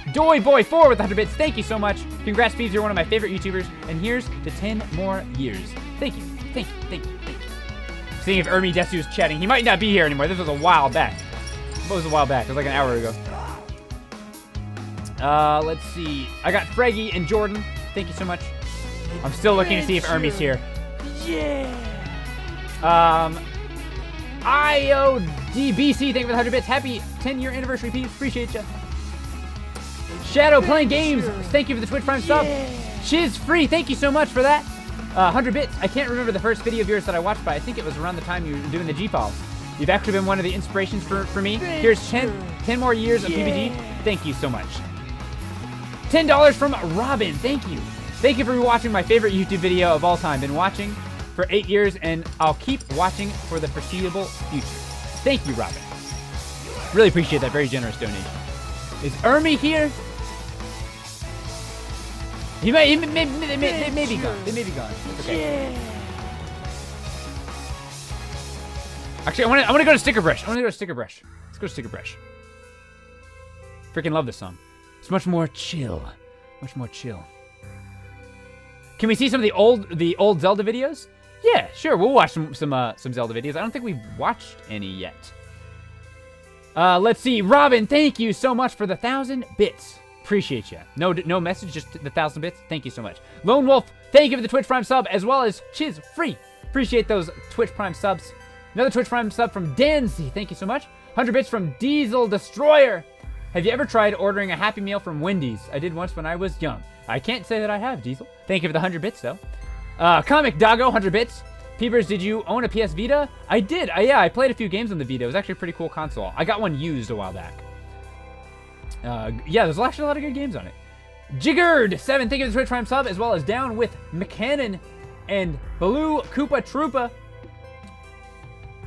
Doyboy4 with 100 bits, thank you so much. Congrats, Peebs, you're one of my favorite YouTubers. And here's to 10 more years. Thank you, thank you, thank you, thank you. Seeing if Ermi Desu is chatting. He might not be here anymore. This was a while back. What was a while back? It was like an hour ago. Uh, let's see. I got Freggy and Jordan. Thank you so much. I'm still looking to see if Ermi's here. Yeah. Um, IODBC, thank you for the 100 bits. Happy 10 year anniversary, peeps. Appreciate you. Shadow playing games. Thank you for the Twitch Prime sub. Shiz free. Thank you so much for that. Uh, 100 bits. I can't remember the first video of yours that I watched, but I think it was around the time you were doing the G-Files. You've actually been one of the inspirations for, for me. Here's 10, 10 more years of PBG. Thank you so much. $10 from Robin. Thank you. Thank you for watching my favorite YouTube video of all time. Been watching for eight years, and I'll keep watching for the foreseeable future. Thank you, Robin. Really appreciate that very generous donation. Is Ermi here? He may, he may, may, may, may, they may be gone. They may be gone. Okay. Actually, I want to I want to go to Sticker Brush. I want to go to Sticker Brush. Let's go to Sticker Brush. Freaking love this song. It's much more chill. Much more chill. Can we see some of the old the old Zelda videos? Yeah, sure. We'll watch some some uh, some Zelda videos. I don't think we've watched any yet. Uh, let's see. Robin, thank you so much for the thousand bits. Appreciate you. No no message, just the thousand bits. Thank you so much. Lone Wolf, thank you for the Twitch Prime sub, as well as Chiz Free. Appreciate those Twitch Prime subs. Another Twitch Prime sub from Danzy. Thank you so much. 100 bits from Diesel Destroyer. Have you ever tried ordering a Happy Meal from Wendy's? I did once when I was young. I can't say that I have, Diesel. Thank you for the 100 bits, though. Uh, Comic Doggo, 100 bits. Peepers, did you own a PS Vita? I did. Yeah, I played a few games on the Vita. It was actually a pretty cool console. I got one used a while back. Uh, yeah, there's actually a lot of good games on it. Jiggered, 7, thank you for the Twitch Prime sub, as well as Down with McCannon and Blue Koopa Troopa.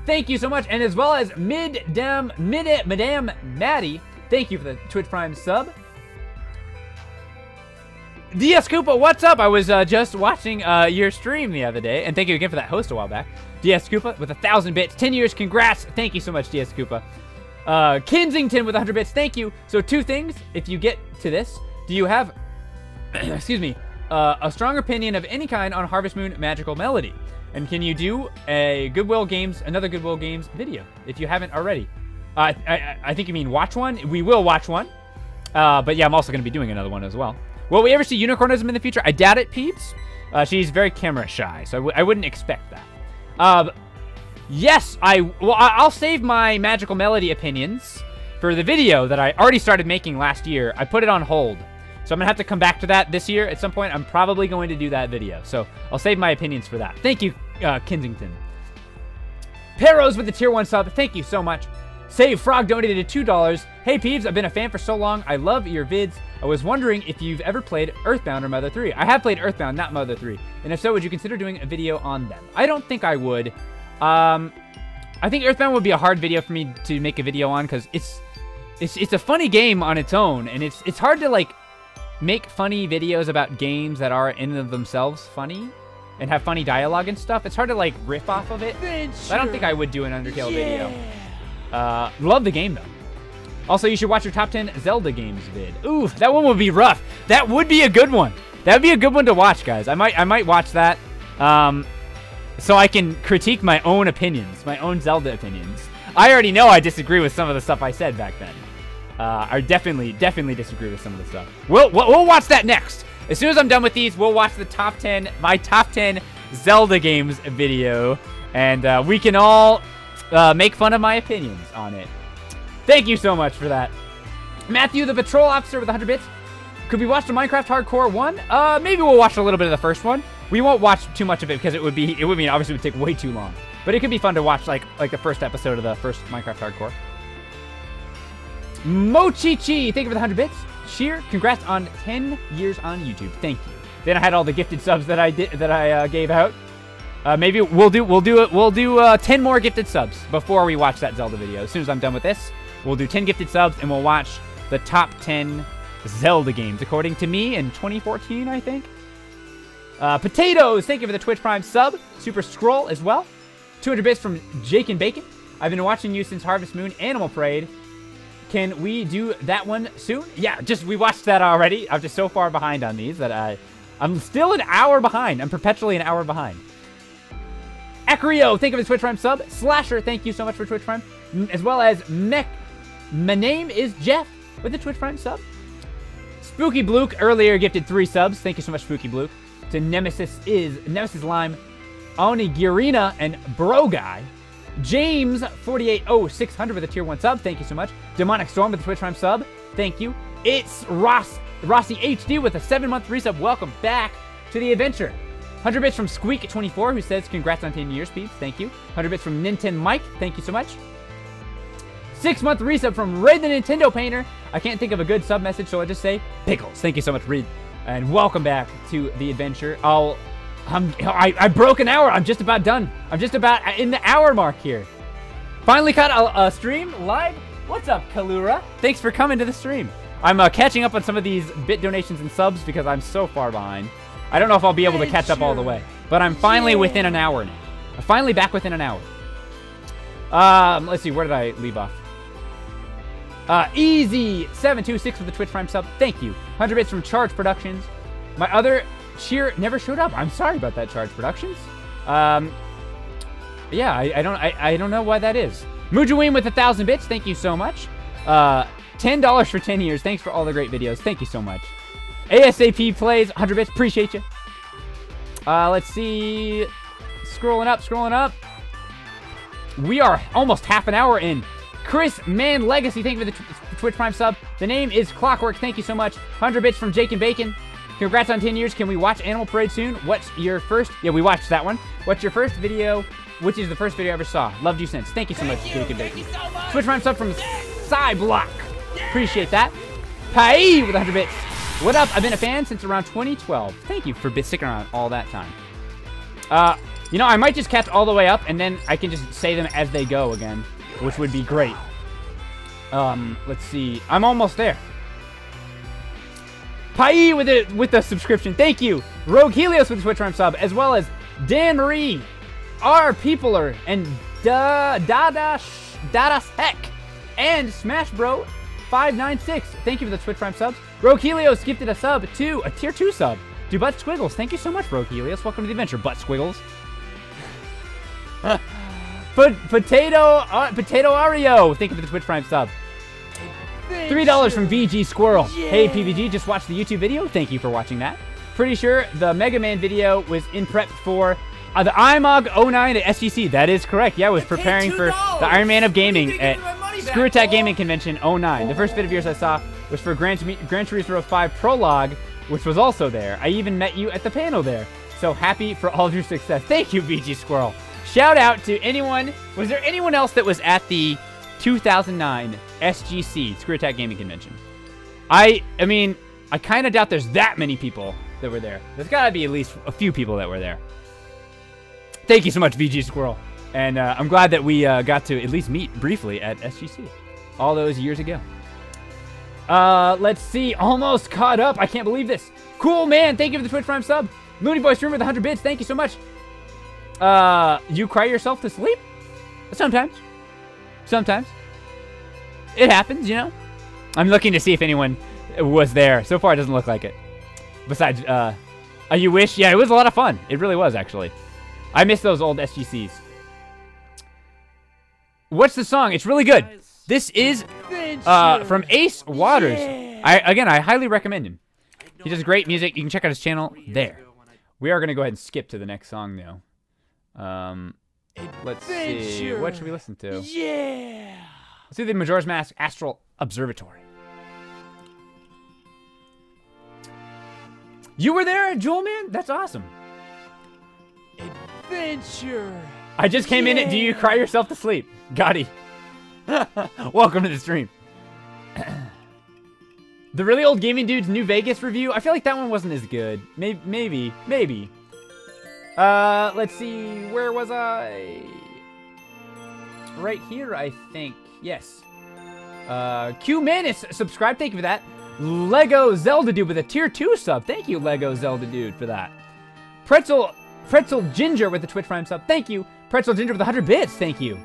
Thank you so much. And as well as Mid Dam Mid Madame Maddie. Thank you for the Twitch Prime sub. DS Koopa, what's up? I was uh, just watching uh, your stream the other day, and thank you again for that host a while back. DS Koopa with a thousand bits, 10 years, congrats. Thank you so much, DS Koopa. Uh, Kensington with 100 bits, thank you. So, two things, if you get to this, do you have, excuse me, uh, a strong opinion of any kind on Harvest Moon Magical Melody? And can you do a Goodwill Games, another Goodwill Games video, if you haven't already? I, I, I think you mean watch one. We will watch one. Uh, but yeah, I'm also going to be doing another one as well. Will we ever see Unicornism in the future? I doubt it, peeps. Uh, she's very camera shy, so I w- I wouldn't expect that. Uh, yes, I well, I- I'll save my Magical Melody opinions for the video that I already started making last year. I put it on hold. So I'm to have to come back to that this year at some point. I'm probably going to do that video. So I'll save my opinions for that. Thank you, uh, Kensington. Peros with the tier 1 sub. Thank you so much. Save Frog donated $2. Hey Peebs, I've been a fan for so long. I love your vids. I was wondering if you've ever played Earthbound or Mother 3. I have played Earthbound, not Mother 3. And if so, would you consider doing a video on them? I don't think I would. Um, I think Earthbound would be a hard video for me to make a video on because it's, it's it's a funny game on its own, and it's it's hard to like make funny videos about games that are in and of themselves funny and have funny dialogue and stuff. It's hard to like riff off of it. I don't think I would do an Undertale video. Uh, love the game though. Also, you should watch your top 10 Zelda games vid. Ooh, that one would be rough. That would be a good one. That would be a good one to watch, guys. I might I might watch that. Um, so I can critique my own opinions, my own Zelda opinions. I already know I disagree with some of the stuff I said back then. Uh, I definitely, definitely disagree with some of the stuff. We'll, we'll, we'll watch that next. As soon as I'm done with these, we'll watch the top 10, my top 10 Zelda games video, and uh, we can all uh, make fun of my opinions on it. Thank you so much for that. Matthew, the patrol officer with 100 bits. Could we watch the Minecraft Hardcore one? Uh, maybe we'll watch a little bit of the first one. We won't watch too much of it because it would be, it would mean obviously it would take way too long. But it could be fun to watch like like the first episode of the first Minecraft Hardcore. Mochichi, thank you for the 100 bits. Sheer, congrats on 10 years on YouTube. Thank you. Then I had all the gifted subs that I did that I uh, gave out. Uh, maybe we'll do we'll do it we'll do uh, 10 more gifted subs before we watch that Zelda video. As soon as I'm done with this, we'll do 10 gifted subs and we'll watch the top 10 Zelda games according to me in 2014, I think. Uh, potatoes, thank you for the Twitch Prime sub. Super Scroll as well. 200 bits from Jake and Bacon. I've been watching you since Harvest Moon Animal Parade. Can we do that one soon? Yeah, just we watched that already. I'm just so far behind on these that I, I'm still an hour behind. I'm perpetually an hour behind. Acrio, thank you for the Twitch Prime sub. Slasher, thank you so much for Twitch Prime. As well as Mech. My name is Jeff with the Twitch Prime sub. Spooky Bluke earlier gifted three subs. Thank you so much, Spooky Bluke. To Nemesis is Nemesis Lime, Onigirina, and Bro Guy. James 4800600 with a tier 1 sub. Thank you so much. Demonic Storm with a Twitch Prime sub. Thank you. It's Ross Rossi HD with a 7 month resub. Welcome back to the adventure. 100 bits from Squeak24 who says congrats on 10 years, Peebs. Thank you. 100 bits from Nintendo Mike. Thank you so much. Six month resub from Red the Nintendo Painter. I can't think of a good sub message, so I just say pickles. Thank you so much, Reed. And welcome back to the adventure. I'll, I'm, I, I broke an hour. I'm just about done. I'm just about in the hour mark here. Finally caught a, a stream live. What's up, Kalura? Thanks for coming to the stream. I'm uh, catching up on some of these bit donations and subs because I'm so far behind. I don't know if I'll be able to catch up all the way, but I'm finally within an hour now. I'm finally back within an hour. Um, let's see, where did I leave off? Uh, Easy726 with the Twitch Prime sub. Thank you. 100 bits from Charge Productions. My other cheer never showed up. I'm sorry about that, Charge Productions. Um, yeah, I, I don't I, I don't know why that is. Mujaween with a thousand bits. Thank you so much. Uh, ten dollars for ten years. Thanks for all the great videos. Thank you so much. ASAP plays 100 bits. Appreciate you. Uh, let's see. scrolling up, scrolling up. We are almost half an hour in. Chris Man Legacy, thank you for the Twitch Prime sub. The name is Clockwork. Thank you so much. 100 bits from Jake and Bacon. Congrats on 10 years. Can we watch Animal Parade soon? What's your first? Yeah, we watched that one. What's your first video? Which is the first video I ever saw? Loved you since. Thank you so much, Jake and Bacon. Twitch Prime sub from Cyblock. Appreciate that. Pai with 100 bits. What up? I've been a fan since around 2012. Thank you for sticking around all that time. Uh, you know, I might just catch all the way up, and then I can just say them as they go again, which would be great. Um, let's see. I'm almost there. Pai with it with the subscription. Thank you. Rogue Helios with the Twitch Prime sub, as well as Dan Marie, R Peopler, and Da Dada Dada Heck, and Smash Bro 596. Thank you for the Twitch Prime subs. Rogue Helios gifted a sub to a tier 2 sub. To Butt Squiggles. Thank you so much, Rogue Helios. Welcome to the adventure, Butt Squiggles. But potato uh, potato Ario. Thank you for the Twitch Prime sub. Three dollars from VG Squirrel. Hey PBG, just watched the YouTube video. Thank you for watching that. Pretty sure the Mega Man video was in prep for uh, the IMOG 09 at SGC. That is correct. Yeah, I was preparing for the Iron Man of Gaming at ScrewAttack Gaming Convention 09. The first bit of yours I saw was for Gran, Gran Turismo 5 Prologue, which was also there. I even met you at the panel there. So happy for all of your success. Thank you, VG Squirrel. Shout out to anyone. Was there anyone else that was at the 2009 SGC Screw Attack Gaming Convention? I I mean, I kind of doubt there's that many people that were there. There's got to be at least a few people that were there. Thank you so much, VG Squirrel. And uh, I'm glad that we uh, got to at least meet briefly at SGC all those years ago. Uh, let's see. Almost caught up. I can't believe this. Cool, man. Thank you for the Twitch Prime sub. Mooney Boy Streamer with 100 bits. Thank you so much. Uh, you cry yourself to sleep? Sometimes. Sometimes. It happens, you know? I'm looking to see if anyone was there. So far, it doesn't look like it. Besides, uh, you wish? Yeah, it was a lot of fun. It really was, actually. I miss those old SGCs. What's the song? It's really good. This is uh, from Ace Waters. I Again, I highly recommend him. He does great music. You can check out his channel there. We are going to go ahead and skip to the next song, though. Um, let's see. What should we listen to? Yeah. Let's do the Majora's Mask Astral Observatory. You were there, Jewel Man? That's awesome. Adventure. I just came in it. Do you cry yourself to sleep? Gotti. Welcome to the stream. the really old gaming dude's New Vegas review. I feel like that one wasn't as good. Maybe, maybe, maybe. Uh, let's see. Where was I? Right here, I think. Yes. Uh, Q Manus, subscribe. Thank you for that. Lego Zelda Dude with a tier 2 sub. Thank you, Lego Zelda Dude, for that. Pretzel Pretzel Ginger with the Twitch Prime sub. Thank you. Pretzel Ginger with 100 bits. Thank you.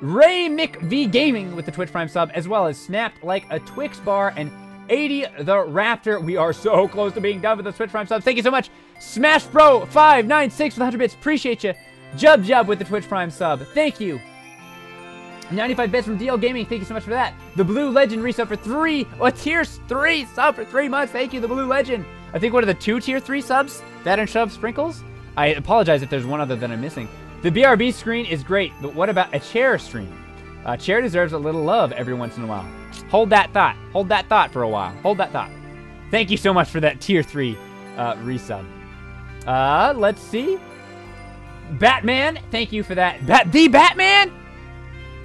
Ray Mick V Gaming with the Twitch Prime sub, as well as Snapped Like a Twix Bar and 80 the Raptor. We are so close to being done with the Twitch Prime sub. Thank you so much. Smash Bro 596 with 100 bits. Appreciate you. Jub Jub with the Twitch Prime sub. Thank you. 95 bits from DL Gaming. Thank you so much for that. The Blue Legend resub for three. A tier three sub for three months. Thank you, the Blue Legend. I think one of the two tier three subs? That and Shove Sprinkles? I apologize if there's one other that I'm missing. The BRB screen is great, but what about a chair stream? A chair deserves a little love every once in a while. Hold that thought. Hold that thought for a while. Hold that thought. Thank you so much for that tier three uh, resub. Uh, let's see. Batman, thank you for that. Bat the Batman.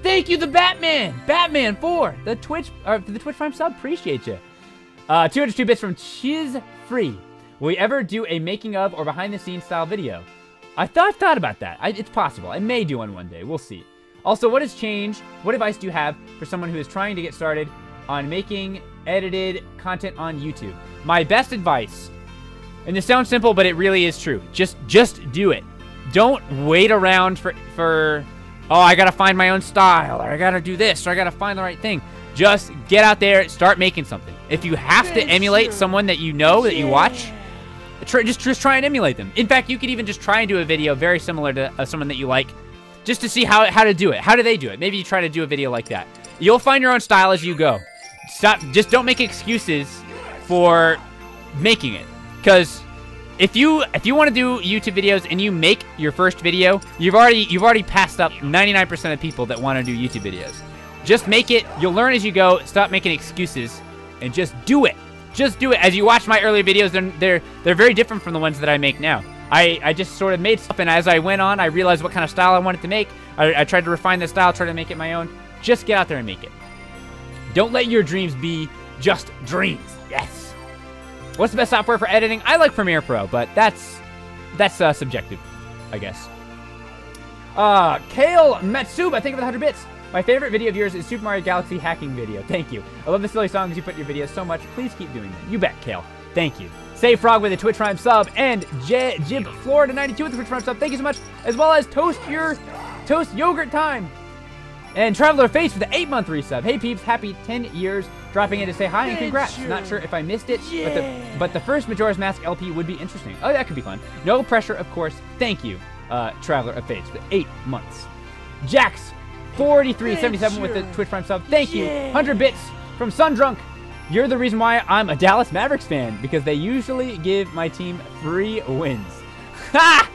Thank you, the Batman. Batman for the Twitch or the Twitch Prime sub. Appreciate you. Uh, 202 bits from Chiz Free. Will we ever do a making of or behind the scenes style video? I thought thought about that. I, it's possible. I may do one one day. We'll see. Also, what has changed? What advice do you have for someone who is trying to get started on making edited content on YouTube? My best advice, and this sounds simple, but it really is true. Just just do it. Don't wait around for for oh, I gotta find my own style, or I gotta do this, or I gotta find the right thing. Just get out there, start making something. If you have to emulate someone that you know that you watch, try, just just try and emulate them. In fact, you could even just try and do a video very similar to uh, someone that you like, just to see how how to do it. How do they do it? Maybe you try to do a video like that. You'll find your own style as you go. Stop. Just don't make excuses for making it, because if you if you want to do YouTube videos and you make your first video, you've already you've already passed up 99% of people that want to do YouTube videos. Just make it. You'll learn as you go. Stop making excuses and just do it. Just do it. As you watch my earlier videos, they're they're they're very different from the ones that I make now. I, I just sort of made stuff, and as I went on, I realized what kind of style I wanted to make. I, I tried to refine the style, try to make it my own. Just get out there and make it. Don't let your dreams be just dreams. Yes. What's the best software for editing? I like Premiere Pro, but that's that's uh, subjective, I guess. Uh, Kale Matsuba, thank you for the 100 bits. My favorite video of yours is Super Mario Galaxy hacking video. Thank you. I love the silly songs you put in your videos so much. Please keep doing them. You bet, Kale. Thank you. Save Frog with a Twitch Prime sub and J Jib Florida 92 with a Twitch Prime sub. Thank you so much. As well as Toast Your Toast Yogurt Time. And Traveler Face with the 8 month resub. Hey Peebs, happy 10 years. Dropping in to say hi and congrats. Not sure if I missed it, but the but the first Majora's Mask LP would be interesting. Oh, that could be fun. No pressure, of course. Thank you, uh, Traveler of Fates, for 8 months. Jax 4377 with the Twitch Prime sub. Thank you. 100 bits from Sundrunk. You're the reason why I'm a Dallas Mavericks fan because they usually give my team free wins. Ha!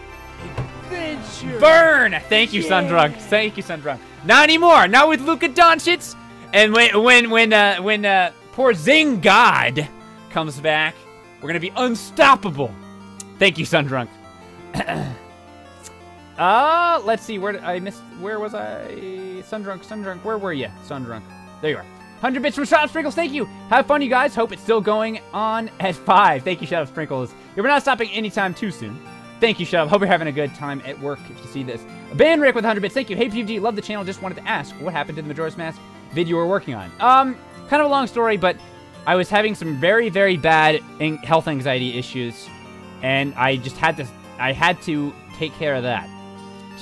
Burn! Thank you, Sundrunk. Thank you, Sundrunk. Not anymore. Not with Luka Doncic. And when when when uh, when uh, Porzingod comes back, we're gonna be unstoppable. Thank you, Sundrunk. uh, let's see. Where I missed? Where was I? Sundrunk, Sundrunk. Where were you, Sundrunk? There you are. 100 bits from Shadow Sprinkles. Thank you. Have fun, you guys. Hope it's still going on at 5. Thank you, Shadow Sprinkles. We're not stopping anytime too soon. Thank you, Shadow. Hope you're having a good time at work if you see this. Ben Rick with 100 bits. Thank you. Hey, PBG. Love the channel. Just wanted to ask, what happened to the Majora's Mask video we're working on? Um, kind of a long story, but I was having some very, very bad health anxiety issues, and I just had to, I had to take care of that.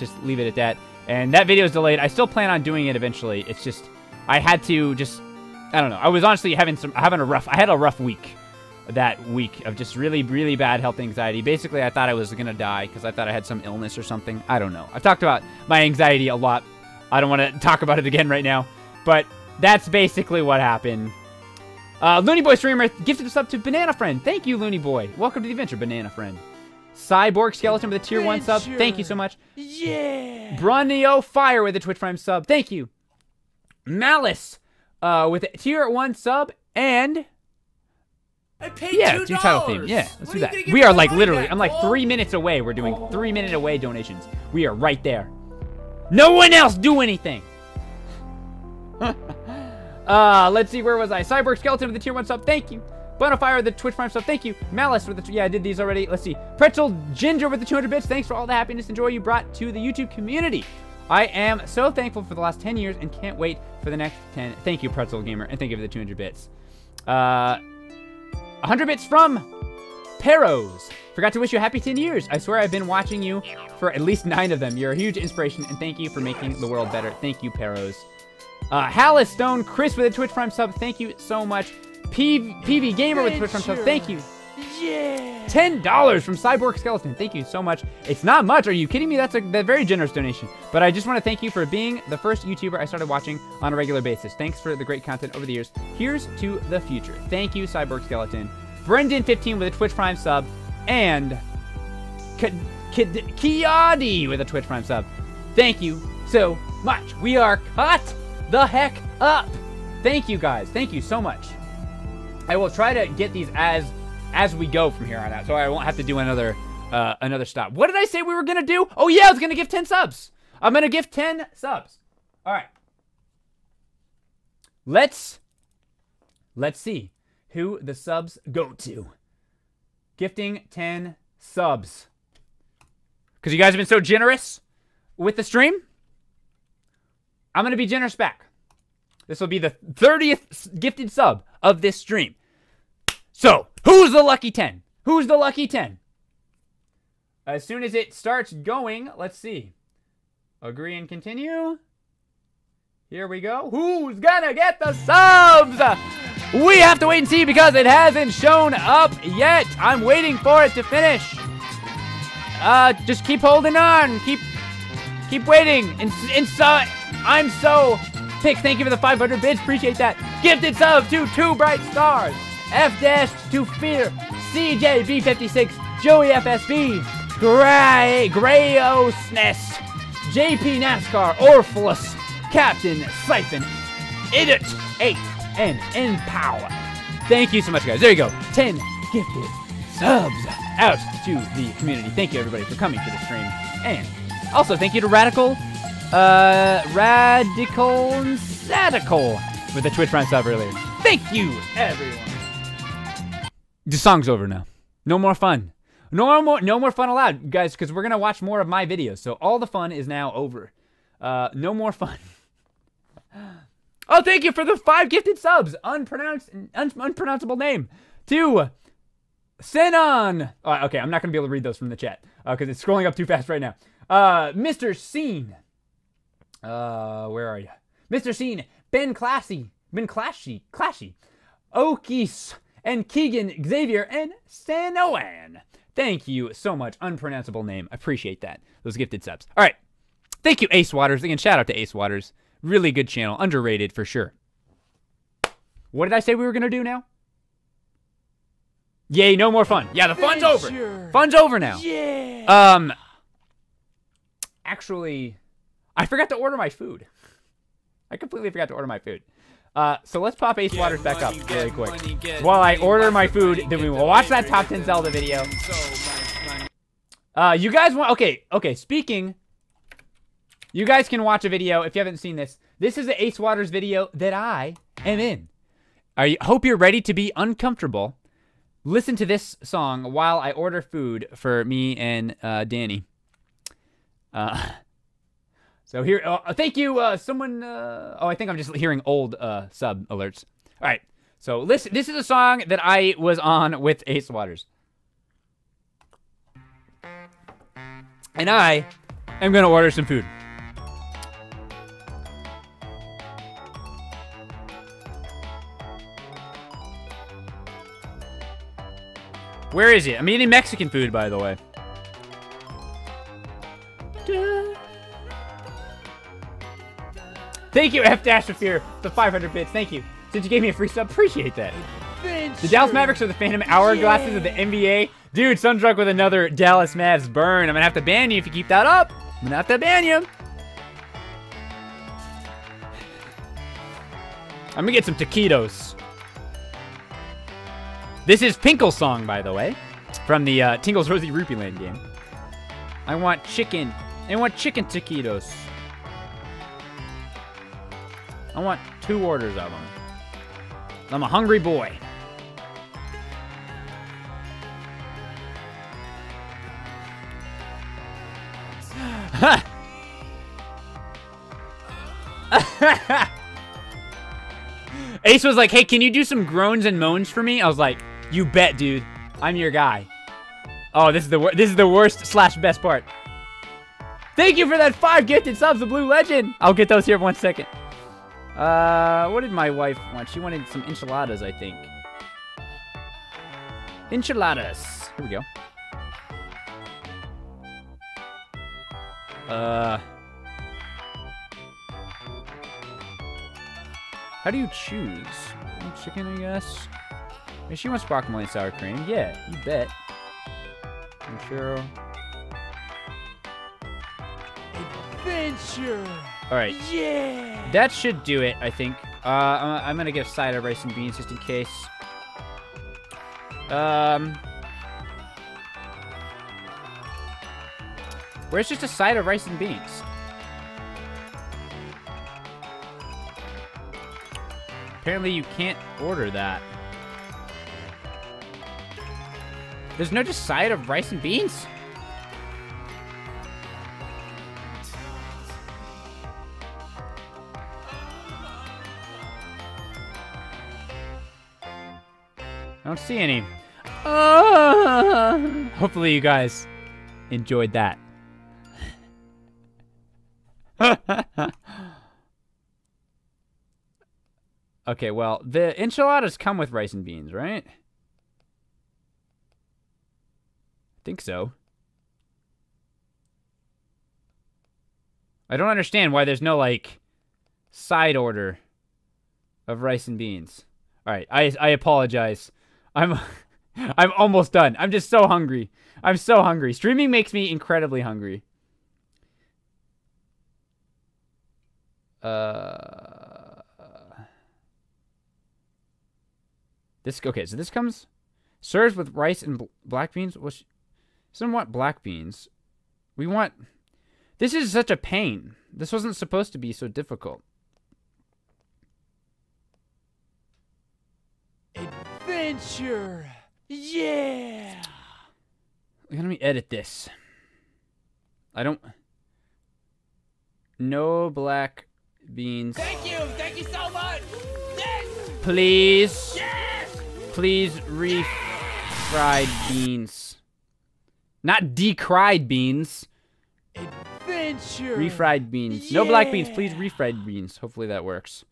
Just leave it at that. And that video is delayed. I still plan on doing it eventually. It's just, I had to just I don't know. I was honestly having some having a rough. I had a rough week that week of just really really bad health anxiety. Basically, I thought I was gonna die because I thought I had some illness or something. I don't know. I've talked about my anxiety a lot. I don't want to talk about it again right now, but that's basically what happened. Uh, Looney Boy streamer gifted us up to Banana Friend. Thank you, Looney Boy. Welcome to the adventure, Banana Friend. Cyborg Skeleton with a tier one sub. Thank you so much. Yeah. Brunio Fire with a Twitch Prime sub. Thank you. Malice uh, with a tier one sub and I paid yeah, $2. do title theme. Yeah, let's When do that. We are like literally. I'm like three minutes away. We're doing three minute away donations. We are right there. No one else do anything. uh, let's see. Where was I? Cyborg Skeleton with the tier one sub. Thank you. Bonafire with the Twitch Prime sub. Thank you. Malice with the yeah, I did these already. Let's see. Pretzel Ginger with the 200 bits. Thanks for all the happiness and joy you brought to the YouTube community. I am so thankful for the last 10 years and can't wait for the next 10. Thank you, Pretzel Gamer, and thank you for the 200 bits. Uh, 100 bits from Peros. Forgot to wish you a happy 10 years. I swear I've been watching you for at least nine of them. You're a huge inspiration, and thank you for making the world better. Thank you, Peros. Uh, Stone, Chris with a Twitch Prime sub. Thank you so much. P- PV Gamer with a Twitch Prime sub. Thank you. Yeah. Ten dollars from Cyborg Skeleton. Thank you so much. It's not much. Are you kidding me? That's a, a very generous donation. But I just want to thank you for being the first YouTuber I started watching on a regular basis. Thanks for the great content over the years. Here's to the future. Thank you, Cyborg Skeleton. Brendan15 with a Twitch Prime sub, and K- K- Kiadi with a Twitch Prime sub. Thank you so much. We are caught the heck up. Thank you guys. Thank you so much. I will try to get these as as we go from here on out, so I won't have to do another uh, another stop. What did I say we were gonna do? Oh yeah, I was gonna give ten subs. I'm gonna give ten subs. All right. Let's let's see who the subs go to. Gifting ten subs because you guys have been so generous with the stream. I'm gonna be generous back. This will be the 30th gifted sub of this stream. So, who's the lucky 10? Who's the lucky 10? As soon as it starts going, let's see. Agree and continue. Here we go. Who's gonna get the subs? We have to wait and see because it hasn't shown up yet. I'm waiting for it to finish. Uh, just keep holding on. Keep, keep waiting. And, and so, I'm so Pix, thank you for the 500 bits. Appreciate that. Gifted sub to two bright stars. F dash to fear. CJB56. Joey FSB, Gray, Grayosness, JP NASCAR, Orpheus, Captain Siphon, Idit 8, and Empower. Thank you so much, guys. There you go. 10 gifted subs out to the community. Thank you, everybody, for coming to the stream. And also, thank you to Radical, uh, Radical Sadical with the Twitch Prime sub earlier. Thank you, everyone. The song's over now. No more fun. No more, no more fun allowed, guys, because we're gonna watch more of my videos. So all the fun is now over. Uh, no more fun. oh, thank you for the five gifted subs. Unpronounced, un- unpronounceable name. To Senon. Oh, okay, I'm not gonna be able to read those from the chat because it's scrolling up too fast right now. Uh, Mr. Scene. Uh, where are you? Mr. Scene, Ben Classy, Ben Clashy, Clashy, Okis, and Keegan, Xavier, and Sanoan. Thank you so much. Unpronounceable name. Appreciate that. Those gifted subs. All right. Thank you, Ace Waters. Again, shout out to Ace Waters. Really good channel. Underrated for sure. What did I say we were going to do now? Yay, no more fun. Yeah, the fun's over. Fun's over now. Yeah. Um, actually, I forgot to order my food. I completely forgot to order my food. Uh, so let's pop Ace Waters back up really quick. While I order my food, then we will watch that top 10 Zelda video. Uh, you guys want, okay, okay, speaking, you guys can watch a video if you haven't seen this. This is the Ace Waters video that I am in. I hope you're ready to be uncomfortable. Listen to this song while I order food for me and uh, Danny. Uh, so here, uh, thank you, uh, someone. Uh, oh, I think I'm just hearing old uh, sub alerts. All right, so listen. This is a song that I was on with Ace Waters, and I am gonna order some food. Where is it? I'm eating Mexican food, by the way. Thank you, F Dash Fear, the 500 bits. Thank you. Since you gave me a free sub, appreciate that. The Dallas Mavericks are the Phantom Hourglasses of the NBA. Dude, Sundrunk with another Dallas Mavs burn. I'm gonna have to ban you if you keep that up. I'm gonna have to ban you. I'm gonna get some taquitos. This is Pinkle's song, by the way, from the uh, Tingle's Rosy Rupeeland game. I want chicken. I want chicken taquitos. I want two orders of them. I'm a hungry boy. Ace was like, hey, can you do some groans and moans for me? I was like, you bet, dude. I'm your guy. Oh, this is the this is the worst slash best part. Thank you for that five gifted subs, the Blue Legend. I'll get those here in one second. Uh, what did my wife want? She wanted some enchiladas, I think. Enchiladas. Here we go. Uh. How do you choose? Chicken, I guess. Maybe she wants guacamole and sour cream. Yeah, you bet. I'm. Adventure. All right. Yeah. That should do it, I think. Uh, I'm, I'm gonna side of rice and beans just in case. Um, where's just a side of rice and beans? Apparently, you can't order that. There's no just side of rice and beans? I don't see any. Uh, hopefully you guys enjoyed that. okay, well, the enchiladas come with rice and beans, right? I think so. I don't understand why there's no, like, side order of rice and beans. All right, I, I apologize. I'm I'm almost done. I'm just so hungry. I'm so hungry. Streaming makes me incredibly hungry. Uh, this okay. So this comes serves with rice and bl- black beans. She doesn't want black beans. We want. This is such a pain. This wasn't supposed to be so difficult. Adventure! Yeah! Let me edit this. I don't. No black beans. Thank you! Thank you so much! Yes! Please. Yes! Please refried beans. Not decried beans. Adventure! Refried beans. No black beans, please refried beans. Hopefully that works.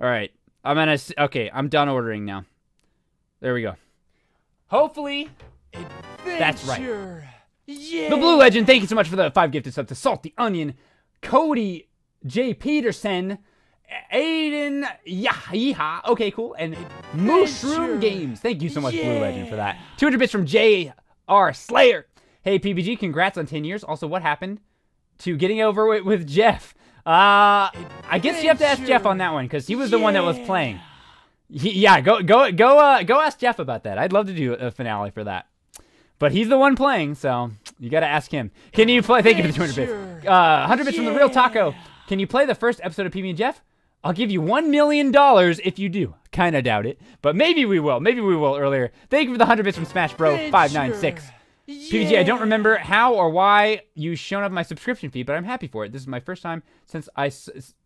All right. I'm gonna. Okay, I'm done ordering now. There we go. Hopefully. Adventure. That's right. Yeah! The Blue Legend, thank you so much for the five gifted sub to Salty Onion, Cody J. Peterson, Aiden Yahiha, okay, cool, and Mushroom Games. Thank you so much, Blue Legend, for that. 200 bits from J.R. Slayer. Hey, PBG, congrats on 10 years. Also, what happened to getting over it with Jeff? Uh, I guess you have to ask Jeff on that one, because he was the one that was playing. Yeah, go go go uh go ask Jeff about that. I'd love to do a finale for that. But he's the one playing, so you got to ask him. Can you play? Thank you for the 200 bits. Uh, 100 bits from the real taco. Can you play the first episode of PB and Jeff? I'll give you one million dollars if you do. Kind of doubt it, but maybe we will. Maybe we will earlier. Thank you for the 100 bits from Smash Bro 596. PBG, I don't remember how or why you shown up my subscription feed, but I'm happy for it. This is my first time since I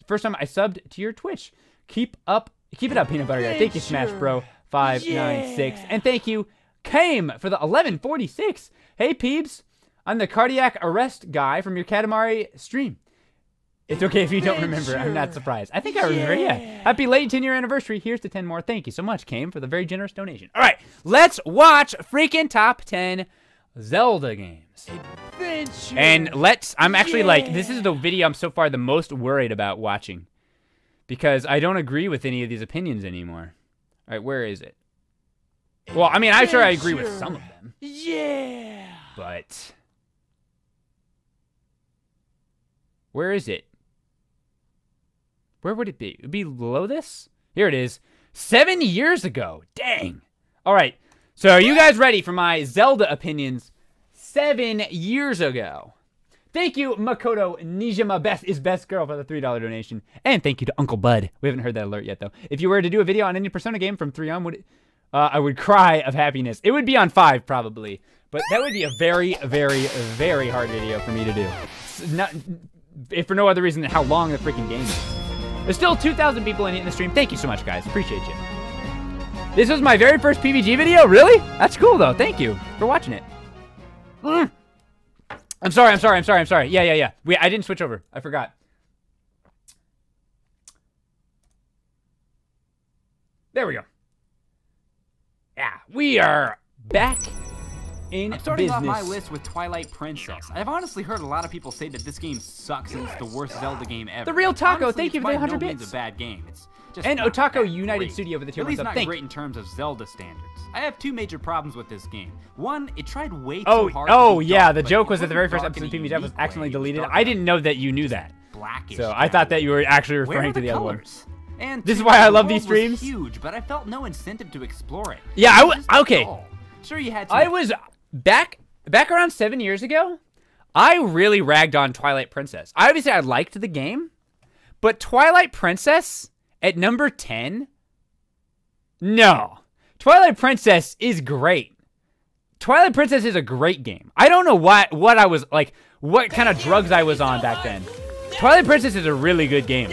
first time I subbed to your Twitch. Keep up, keep it up, peanut butter guy. Thank you, Smash Bro five nine six, and thank you, Came for the 1146. Hey Peebs, I'm the cardiac arrest guy from your Katamari stream. It's okay if you don't remember. I'm not surprised. I think I remember. Yeah. Happy late 10 year anniversary. Here's to 10 more. Thank you so much, Came, for the very generous donation. All right, let's watch freaking top 10 Zelda games. Adventure! And let's, I'm actually like, this is the video I'm so far the most worried about watching because I don't agree with any of these opinions anymore. All right, where is it? Well, I mean, I'm sure I agree with some of them, Yeah! but where is it? Where would it be? It would be below this? Here it is. Seven years ago. Dang. All right. So are you guys ready for my Zelda opinions seven years ago? Thank you, Makoto Nijima Best is best girl for the $3 donation. And thank you to Uncle Bud. We haven't heard that alert yet, though. If you were to do a video on any Persona game from 3 on, would it, uh, I would cry of happiness. It would be on 5, probably. But that would be a very, very, very hard video for me to do. Not, if for no other reason than how long the freaking game is. There's still 2,000 people in the stream. Thank you so much, guys. Appreciate you. This was my very first PBG video? Really? That's cool, though. Thank you for watching it. Mm. I'm sorry, I'm sorry, I'm sorry, I'm sorry. Yeah, yeah, yeah. We, I didn't switch over. I forgot. There we go. Yeah, we are back in I'm starting business. off my list with Twilight Princess. I've honestly heard a lot of people say that this game sucks and it's the worst Zelda game ever. The real Taco, Honestly, thank you for the 100 no bits. a bad game. It's just And Otaku that United great. Studio with the tier At least one sub. not Thank great you. in terms of Zelda standards. I have two major problems with this game. One, it tried way too Oh, hard. to oh be yeah. dark, The joke was that the very first episode of PBJ was accidentally way. It was deleted. I didn't know that you knew that. blackish So I thought that you were actually referring to the the other one. And This is why I love these streams. huge, but I felt no incentive to explore it. Yeah, I It was okay. dull. Sure, you had to. I was back back around seven years ago. I really ragged on Twilight Princess. I obviously I liked the game, but Twilight Princess at number ten. No, Twilight Princess is great. Twilight Princess is a great game. I don't know what what I was like, what kind of drugs I was on back then. Twilight Princess is a really good game.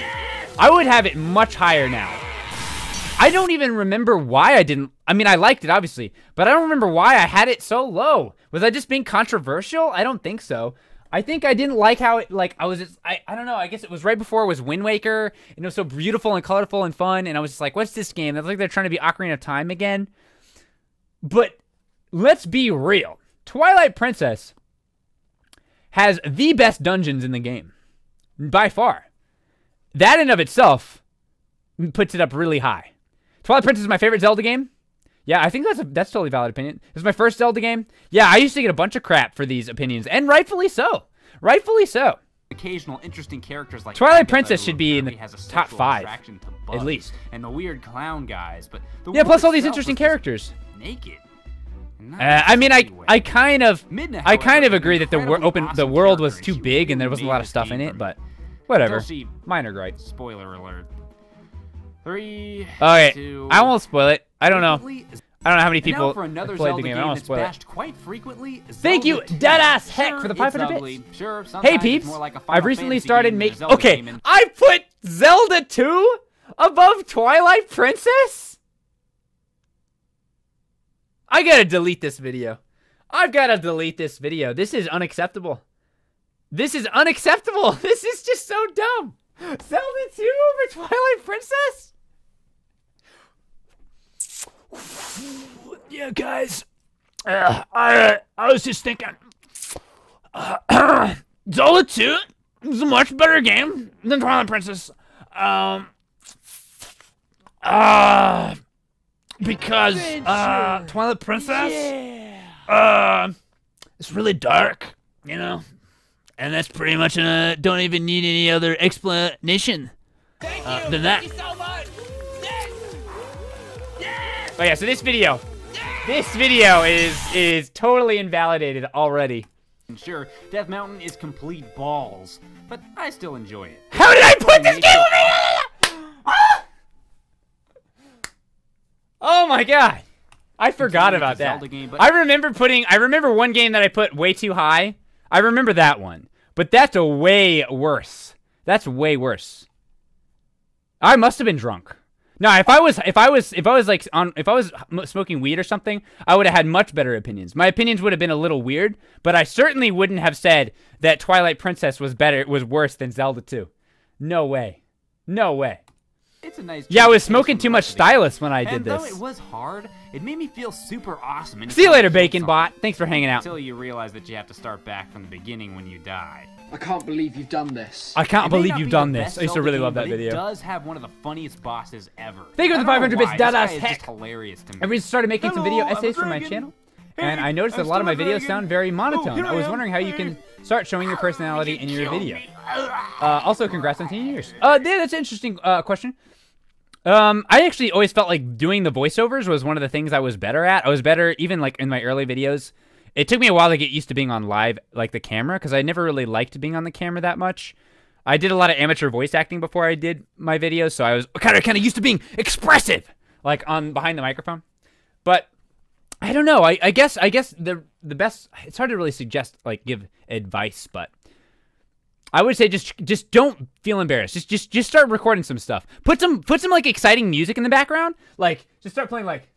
I would have it much higher now. I don't even remember why I didn't. I mean, I liked it obviously, but I don't remember why I had it so low. Was I just being controversial? I don't think so. I think I didn't like how it like I was. Just, I I don't know. I guess it was right before it was Wind Waker, and it was so beautiful and colorful and fun, and I was just like, "What's this game?" That's like they're trying to be Ocarina of Time again. But let's be real. Twilight Princess has the best dungeons in the game by far. That in of itself puts it up really high. Twilight Princess is my favorite Zelda game. Yeah, I think that's a, that's totally valid opinion. This is my first Zelda game. Yeah, I used to get a bunch of crap for these opinions, and rightfully so. Rightfully so. occasional interesting characters like Twilight Agatha, Princess should be in the has a top five, to at least. and the weird clown guys. But the Yeah, plus all these interesting characters. Naked. Uh, I mean, I I kind of Midna, I kind of agree that the wor- open the world was too big and there wasn't a lot of stuff in it, but whatever. Minor gripe. Spoiler alert. Three. Okay, two, I won't spoil it. I don't know. I don't know how many people for another played Zelda the game. I don't want that's to spoil it. quite frequently. Thank you, Zelda 2. deadass heck, Sure, for the 500 bits. Sure, Hey peeps, more like a I've recently started game making. Okay, I put Zelda 2 above Twilight Princess. I gotta delete this video. I've gotta delete this video. This is unacceptable. This is unacceptable. This is just so dumb. Zelda 2 over Twilight Princess? Yeah, guys. Uh, I I was just thinking. Uh, Zelda 2 is a much better game than Twilight Princess. Um. Uh, because uh, Twilight Princess. Uh, it's really dark, you know, and that's pretty much uh, don't even need any other explanation uh, than that. Oh yeah, so this video, this video is is totally invalidated already. Sure, Death Mountain is complete balls, but I still enjoy it. How did I put this game over ah! Oh my god. I forgot about that. Game, but- I remember putting I remember one game that I put way too high. I remember that one. But that's a way worse. That's way worse. I must have been drunk. No, if I was if I was if I was like on if I was smoking weed or something, I would have had much better opinions. My opinions would have been a little weird, but I certainly wouldn't have said that Twilight Princess was better was worse than Zelda 2. No way. No way. It's a nice. Yeah, I was smoking too much rest of the game. stylus when I and did though this. it was hard, it made me feel super awesome. And See you later, Bacon Bot. Thanks for hanging out. Until you realize that you have to start back from the beginning when you die. I can't believe you've done this. I can't believe not you've be done this. I used to really game, love that video. It does have one of the funniest bosses ever. Thank you for the 500 bits, why, this Dada's guy heck. just hilarious to me. Everybody started making some video Hello, I'm a essays for my dragon. channel, and I noticed that a lot of my videos sound very monotone. I was wondering how you can start showing your personality in your video. Uh, also, congrats on 10 years. Uh, yeah, that's an interesting uh, question. Um, I actually always felt like doing the voiceovers was one of the things I was better at. I was better even like in my early videos. It took me a while to get used to being on live, like the camera, because I never really liked being on the camera that much. I did a lot of amateur voice acting before I did my videos, so I was kind of kind of used to being expressive, like on behind the microphone. But I don't know. I, I guess I guess the the best. It's hard to really suggest like give advice, but I would say just just don't feel embarrassed. Just just just start recording some stuff. Put some put some like exciting music in the background. Like just start playing like,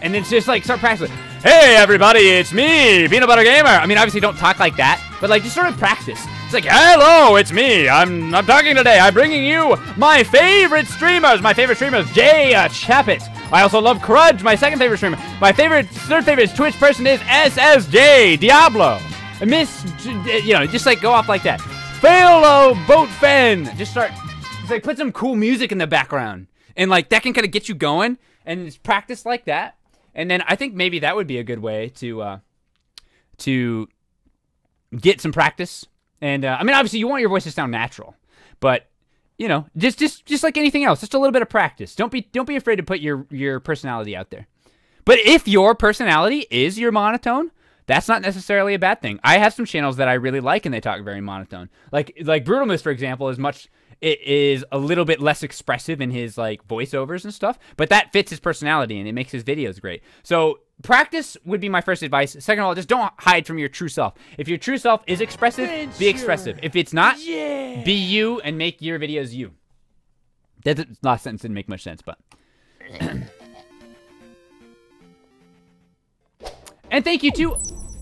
and then just like start practicing. Hey everybody, it's me, Peanut Butter Gamer. I mean, obviously don't talk like that, but like just sort of practice. It's like, hello, it's me. I'm I'm talking today. I'm bringing you my favorite streamers. My favorite streamers, Jay uh, Chappett. I also love Crudge, my second favorite streamer. My favorite third favorite Twitch person is SSJ Diablo. Miss, you know, just like go off like that. Failo Boat Fan. Just start, just like put some cool music in the background, and like that can kind of get you going, and just practice like that. And then I think maybe that would be a good way to uh, to get some practice. And uh, I mean, obviously, you want your voice to sound natural, but you know, just just just like anything else, just a little bit of practice. Don't be don't be afraid to put your your personality out there. But if your personality is your monotone, that's not necessarily a bad thing. I have some channels that I really like and they talk very monotone. Like like Brutalmoose, for example, is much it is a little bit less expressive in his like voiceovers and stuff, but that fits his personality and it makes his videos great. So practice would be my first advice. Second of all, just don't hide from your true self. If your true self is expressive, be expressive. If it's not, be you and make your videos you. That last sentence didn't make much sense, but. and thank you to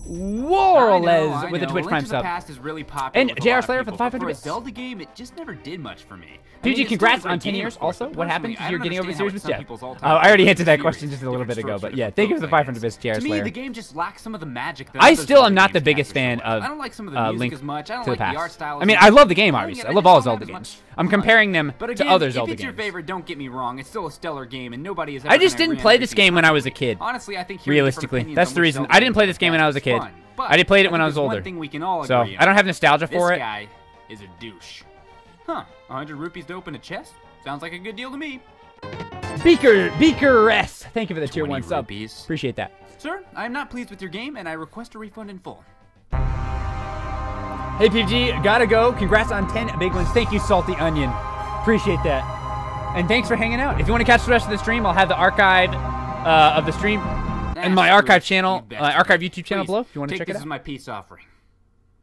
Warles with the a Twitch Prime sub. Is really popular and JR Slayer for the 500 bits. Zelda game, it just never did much for me. PG, I mean, congrats on 10 years. Also, what happened? You're getting over series with Jeff. Oh, I already answered that question just a little bit ago, but yeah, thank you for the 500 bits, JR Slayer. To me, the game just lacks some of the magic. I still am not the biggest fan of. I don't like some of the uh, music as much. I don't like the art style. I mean, I love the game obviously. I love all Zelda games. I'm comparing them to other Zelda games. If it's your favorite, don't get me wrong. It's still a stellar game, and nobody is. I just didn't play this game when I was a kid. Honestly, I think realistically, that's the reason. I didn't play this game when I was a kid kid. I did played it when I was older. One thing we can all so on. I don't have nostalgia this for it. This guy is a douche. Huh? 100 rupees to open a chest? Sounds like a good deal to me. Beaker, Beaker S. Thank you for the tier one sub. Appreciate that. Sir, I am not pleased with your game, and I request a refund in full. Hey PG, gotta go. Congrats on 10 big ones. Thank you, Salty Onion. Appreciate that. And thanks for hanging out. If you want to catch the rest of the stream, I'll have the archive uh, of the stream and my archive channel, uh, archive YouTube channel Please, below. If you want to check this it out. This is my peace offering.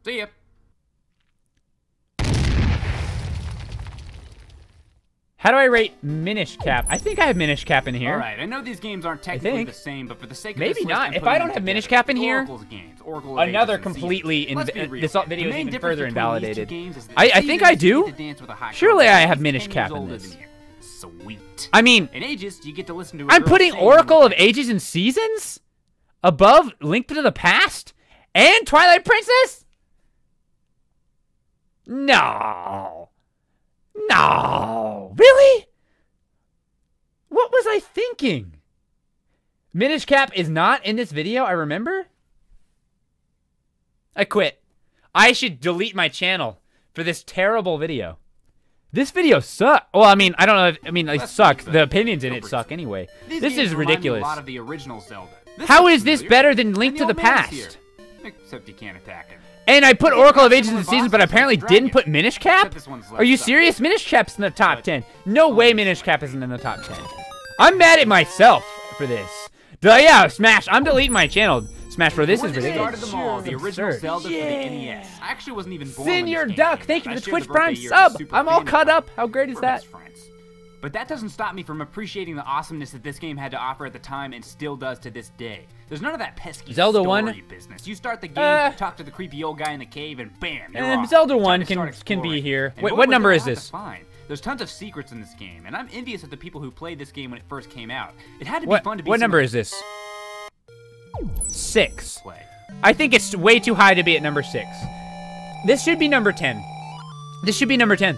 See ya. How do I rate Minish Cap? I think I have Minish Cap in here. All right, I know these games aren't technically the same, but for the sake of maybe not. If I don't have Minish Cap in here, games, another completely this video is even further invalidated. I, I think I do. Surely I have Minish Cap in this sweet. I mean, in Ages, you get to listen to. I'm putting Oracle of Ages and Seasons above Link to the Past and Twilight Princess. No, no, really? What was I thinking? Minish Cap is not in this video. I remember. I quit. I should delete my channel for this terrible video. This video sucked. Well, I mean, I don't know. If, I mean, it suck. The opinions in it suck anyway. This is ridiculous. A lot of the original Zelda. This How is familiar. this better than Link to the Past? Except you can't attack him. And I put Oracle of Ages in the season, but apparently didn't put Minish Cap? Are you serious? Minish Cap's in the top 10. No way Minish Cap isn't in the top 10. I'm mad at myself for this. Duh, yeah, Smash, I'm deleting my channel. Smash Bro, this is ridiculous. Started them all, the original Zelda yeah. for the NES. I actually wasn't even born Senior Duck, thank you for the Twitch the Prime sub. I'm all caught up. How great is that? But that doesn't stop me from appreciating the awesomeness that this game had to offer at the time and still does to this day. There's none of that pesky Zelda story 1? business. You start the game, uh, talk to the creepy old guy in the cave, and bam, you're uh, Zelda 1 can, can be here. Wait, what number is this? There's tons of secrets in this game, and I'm envious of the people who played this game when it first came out. It had to be what, fun to be. What number is this? Six. Wait. I think it's way too high to be at number six. This should be number 10. This should be number 10.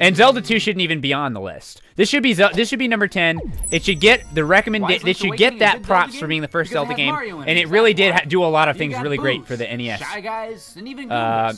And Zelda 2 shouldn't even be on the list. This should be this should be number 10. It should get the recommendation. It should get that props for being the first because Zelda game, and it, really did do a lot of things really great for the NES. Guys, uh,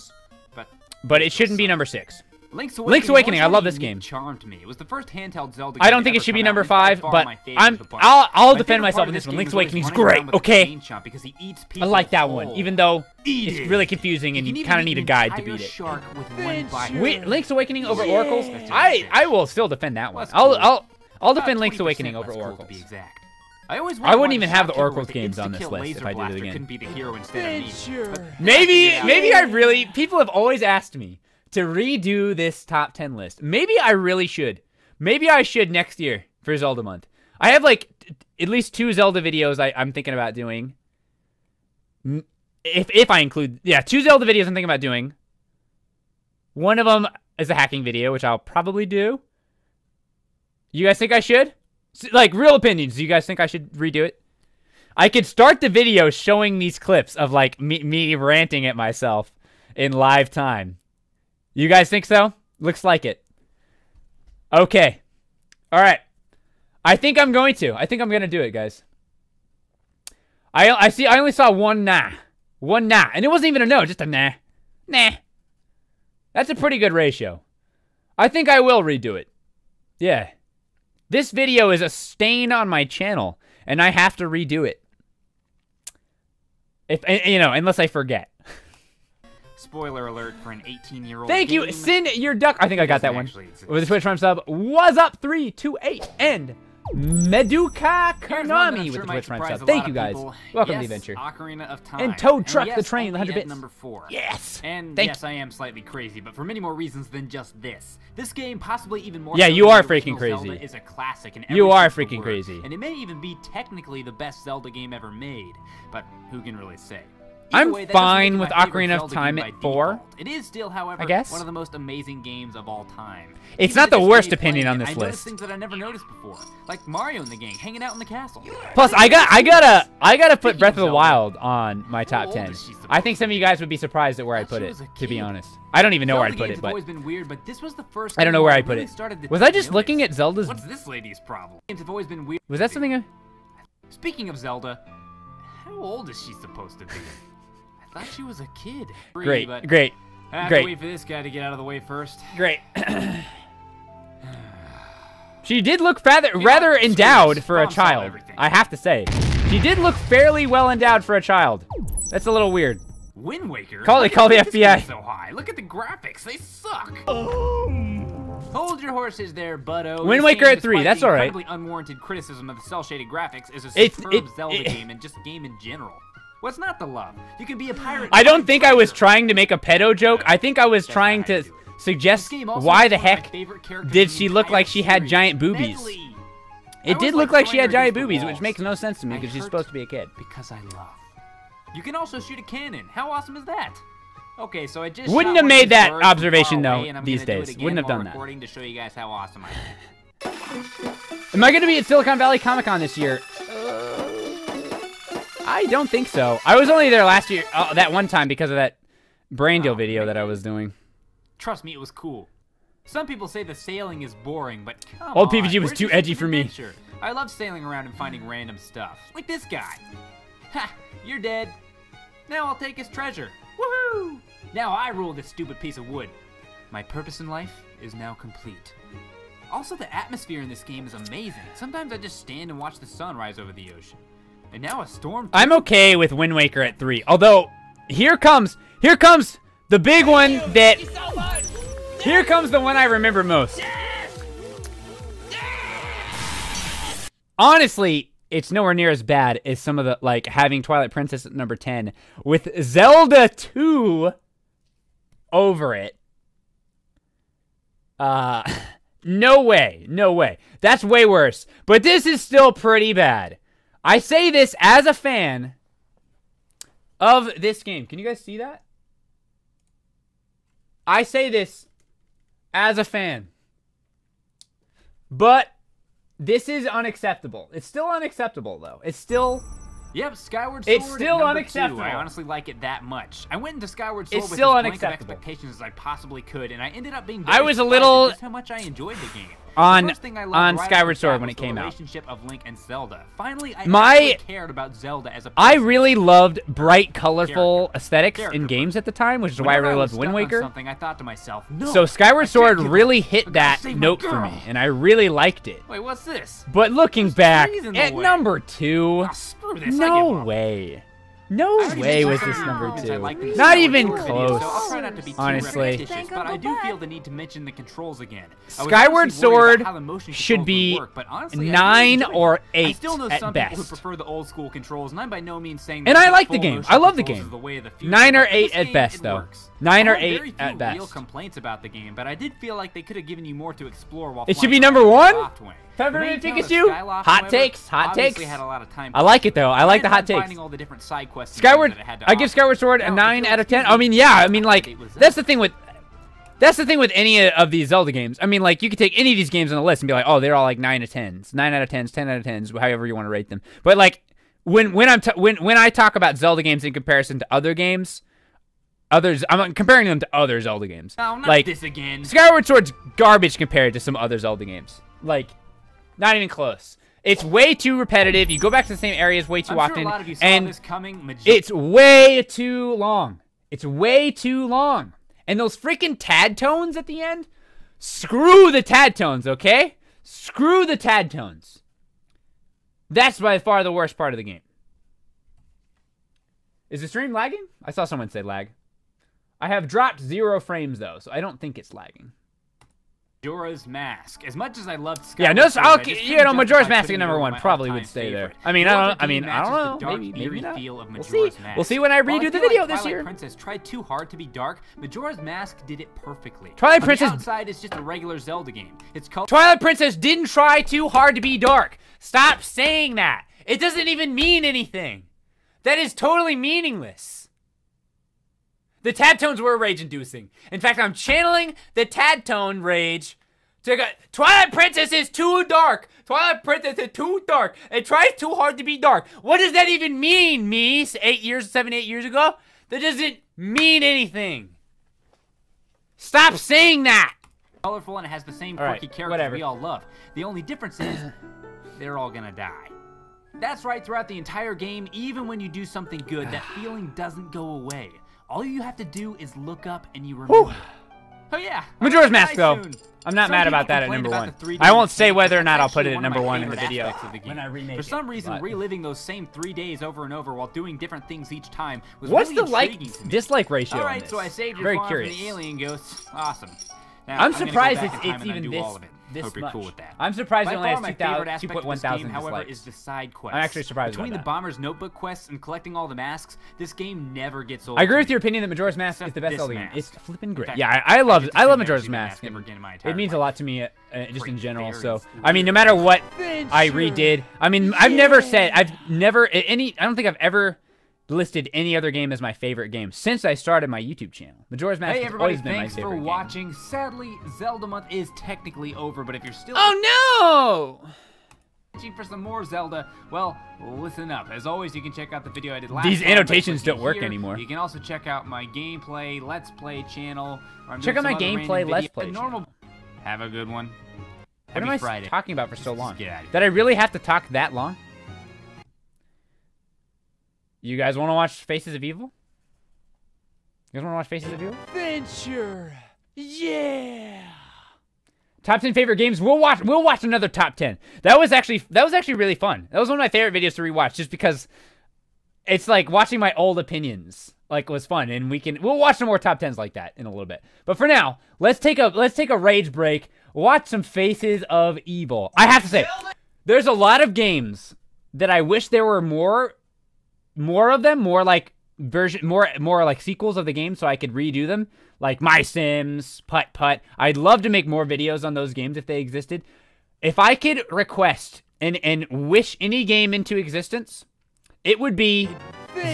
but, but it shouldn't be number six. Link's Awakening, Link's Awakening I love this game. Charmed me. It was the first handheld Zelda. I don't think it should be number five, but I'm I'll I'll my defend myself in this, one. Link's Awakening is great. Okay. He eats I like that one, even though Eat it's it. really confusing and you, you kind of need a guide to beat it. shark with one bite Link's Awakening over. Oracle's. I I will still defend that one. I'll I'll I'll defend Link's Awakening over Oracle's. I always. I wouldn't even have the Oracle's games on this list if I did it again. Maybe, maybe I really. People have always asked me to redo this top 10 list. Maybe I really should. Maybe I should next year for Zelda month. I have like at least two Zelda videos I, am thinking about doing. If if I include yeah, two Zelda videos I'm thinking about doing. One of them is a hacking video, which I'll probably do. You guys think I should? Like real opinions. Do you guys think I should redo it? I could start the video showing these clips of like me, me ranting at myself in live time. You guys think so? Looks like it. Okay. All right. I think I'm going to. I think I'm going to do it, guys. I I see I only saw one nah. One nah. And it wasn't even a no, just a nah. Nah. That's a pretty good ratio. I think I will redo it. Yeah. This video is a stain on my channel, and I have to redo it. If you know, unless I forget. Spoiler alert for an 18-year-old. Thank game. you, Sin Your Duck. I think I got that one. With the Twitch Prime sub, was up three two eight and Meduka Konami with the Twitch Prime sub. Thank you guys. Welcome yes, to the adventure. Ocarina of Time. And Toad Truck and yes, the Train, 100 bits. Number four. Yes. And Thank yes, I am slightly crazy, but for many more reasons than just this. This game, possibly even more. Yeah, you are freaking crazy. Zelda, is a classic. In you are freaking crazy. And it may even be technically the best Zelda game ever made, but who can really say? At four. It is still, however, I guess. one of the most amazing games of all time. It's Even not the worst opinion on this I list. things that I never noticed before, like Mario in the game, hanging out in the castle. Plus, I got, I gotta, I gotta put Breath of the Wild on my top ten. I think some of you guys would be surprised at where I put it. To be honest, I don't even know where Zelda I'd put games it, but always been weird, but this was the first. I don't know where I I put it. Was I just looking at Zelda's? What's this lady's problem? Games have always been weird. Was that something? I... Speaking of Zelda, how old is she supposed to be? I thought she was a kid. Great, but great, I have great. to wait for this guy to get out of the way first. Great. She did look rather, rather endowed for a child. I have to say, she did look fairly well endowed for a child. That's a little weird. Wind Waker. Call Why it- call the think this game's FBI. So high. Look at the graphics. They suck. Um. Hold your horses there, Butto. Wind Waker at three, that's all right. incredibly unwarranted criticism of the cel-shaded graphics is a It's- superb it- Zelda it- game and just game in general. What's not the love? You can be a pirate. I don't think I was trying to make a pedo joke. I think I was trying to suggest why the one of my heck did she look like she had giant boobies. It I did look like, like she had giant boobies, which makes no sense to me because she's supposed to be a kid. Because I love. You can also shoot a cannon. How awesome is that? Okay, so I just Wouldn't have made that observation, far though, away, these days. Wouldn't have done that. to show you guys how awesome I am. Am I going to be at Silicon Valley Comic Con this year? I don't think so. I was only there last year, uh, that one time, because of that brain Oh, deal video that I was doing. Trust me, it was cool. Some people say the sailing is boring, but come Old on, PBG was too edgy for me. I love sailing around and finding random stuff, like this guy. Ha! You're dead. Now I'll take his treasure. Woohoo! Now I rule this stupid piece of wood. My purpose in life is now complete. Also, the atmosphere in this game is amazing. Sometimes I just stand and watch the sun rise over the ocean. And now a storm. I'm okay with Wind Waker at three. Although, here comes, here comes the big one that. Here comes the one I remember most. Honestly, it's nowhere near as bad as some of the like having Twilight Princess at number ten with Zelda two over it. Uh, no way, no way. That's way worse. But this is still pretty bad. I say this as a fan of this game. Can you guys see that? I say this as a fan. But this is unacceptable. It's still unacceptable, though. It's still. Yep, Skyward Sword. It's still unacceptable. Two. I honestly like it that much. I went into Skyward Sword It's with still as blank expectations as I possibly could, and I ended up being. I was a little just how much I enjoyed the game. On- the first thing I on right Skyward Sword when it came out. Relationship of Link and Zelda. Finally, I My- cared about Zelda as a. I person. I really loved bright, colorful aesthetics Character in games at the time, which is why I really was loved Wind Waker. Something I thought to myself, no. so Skyward Sword really hit that note for me, and I really liked it. Wait, what's this? But looking back, trees in the at way. number two, ah, Screw this. No way. No way was this number two. liked in Not even Sword video, close. so I'll try not to be too honestly. but I do feel the need to mention the controls again. Skyward Sword about how the motion should be work, but honestly, nine or it. I eight still know at some people best. prefer the old school controls, and I'm by no means saying. And I like the full game. I love the controls game. the way the future, Nine or eight at game, best, though. works. Nine or eight very at few best. Real complaints about the game, but I did feel like they could have given you more to explore while. It should be number one? Peppermint The main town of Pikachu? Hot however, takes, hot takes. had a lot of time I like it though. I like the hot takes. finding all the different side quests Skyward, things that it had to I give. Skyward Sword a nine out of ten. I mean, yeah. I mean, like uh, that's the thing with that's the thing with any of these Zelda games. I mean, like you could take any of these games on the list and be like, oh, they're all like nine to tens, nine out of tens, ten out of tens, however you want to rate them. But like when when I'm when when I talk about Zelda games in comparison to other games, others I'm comparing them to other Zelda games. No, not like this again. Skyward Sword's garbage compared to some other Zelda games. Like, not even close. It's way too repetitive. You go back to the same areas way too I'm often, sure a lot of you saw and coming. It's way too long. It's way too long. And those freaking Tadtones at the end. Screw the Tadtones, okay? Screw the Tadtones. That's by far the worst part of the game. Is the stream lagging? I saw someone say lag. I have dropped zero frames though, so I don't think it's lagging. Majora's Mask. As much as I loved Skyward Yeah, no, Sword, I'll, I you know, Majora's Mask at number one probably would stay favorite. there. I mean, I don't. I mean, I don't know. Maybe, maybe not. feel of We'll see. Mask. We'll see when I redo the feel like video this Twilight year. Princess tried too hard to be dark. Majora's Mask did it perfectly. Twilight On Princess- outside is just a regular Zelda game. It's called Twilight Princess didn't try too hard to be dark. Stop saying that. It doesn't even mean anything. That is totally meaningless. The Tadtones were rage inducing. In fact, I'm channeling the Tadtone rage to go, Twilight Princess is too dark. Twilight Princess is too dark. It tries too hard to be dark. What does that even mean, me? Eight years, seven, eight years ago? That doesn't mean anything. Stop saying that. colorful and it has the same All right, quirky characters whatever. we all love. The only difference is they're all gonna die. That's right, throughout the entire game, even when you do something good, that feeling doesn't go away. All you have to do is look up and you remember. Oh yeah. Majora's Mask, gonna though. soon. I'm not Some mad about that at number one. I won't say whether or not I'll put it at number one in the video of the game. when I remake For it, some reason, but- reliving those same three days over and over while doing different things each time was What's really the like to me. dislike ratio? All on right, this? so I saved your Very farm curious. from the alien ghosts. Awesome. Now, I'm gonna go surprised back it's, it's even this it. This Hope you're much. cool with that. I'm surprised By it only has my 2,000 favorite aspect of this game, however, dislikes. is the side quest. I'm actually surprised Between the. Bomber's Notebook quests and collecting all the masks, this game never gets old. I agree with your opinion that Majora's Mask is the best Zelda game. It's flipping great. fact, Yeah, I, I love to I love Majora's Mask. mask ever in my It means a lot to me, uh, uh, just in general. So. I mean, no matter what I redid, I mean, I've never said I've never any. I don't think I've ever listed any other game as my favorite game since I started my YouTube channel. Majora's Mask Hey has always been my favorite thanks for game. watching. Sadly, Zelda month is technically over, but if you're still Oh no! Watching for some more Zelda, well, listen up. As always, you can check out the video I did last These annotations don't work here. anymore. You can also check out my gameplay, Let's Play channel. Check out my gameplay Let's Play normal. Have a good one. What Happy am I Friday. talking about for so long? get out of here. Did I really have to talk that long? You guys want to watch Faces of Evil? You guys want to watch Faces of Evil? Adventure. Yeah. Top 10 favorite games. We'll watch we'll watch another top 10. That was actually that was actually really fun. That was one of my favorite videos to rewatch just because it's like watching my old opinions like was fun and we can we'll watch some more top 10s like that in a little bit. But for now, let's take a let's take a rage break. Watch some Faces of Evil. I have to say there's a lot of games that I wish there were more more of them, more like version more more like sequels of the game so I could redo them. Like MySims, Putt Putt. I'd love to make more videos on those games if they existed. If I could request and and wish any game into existence, it would be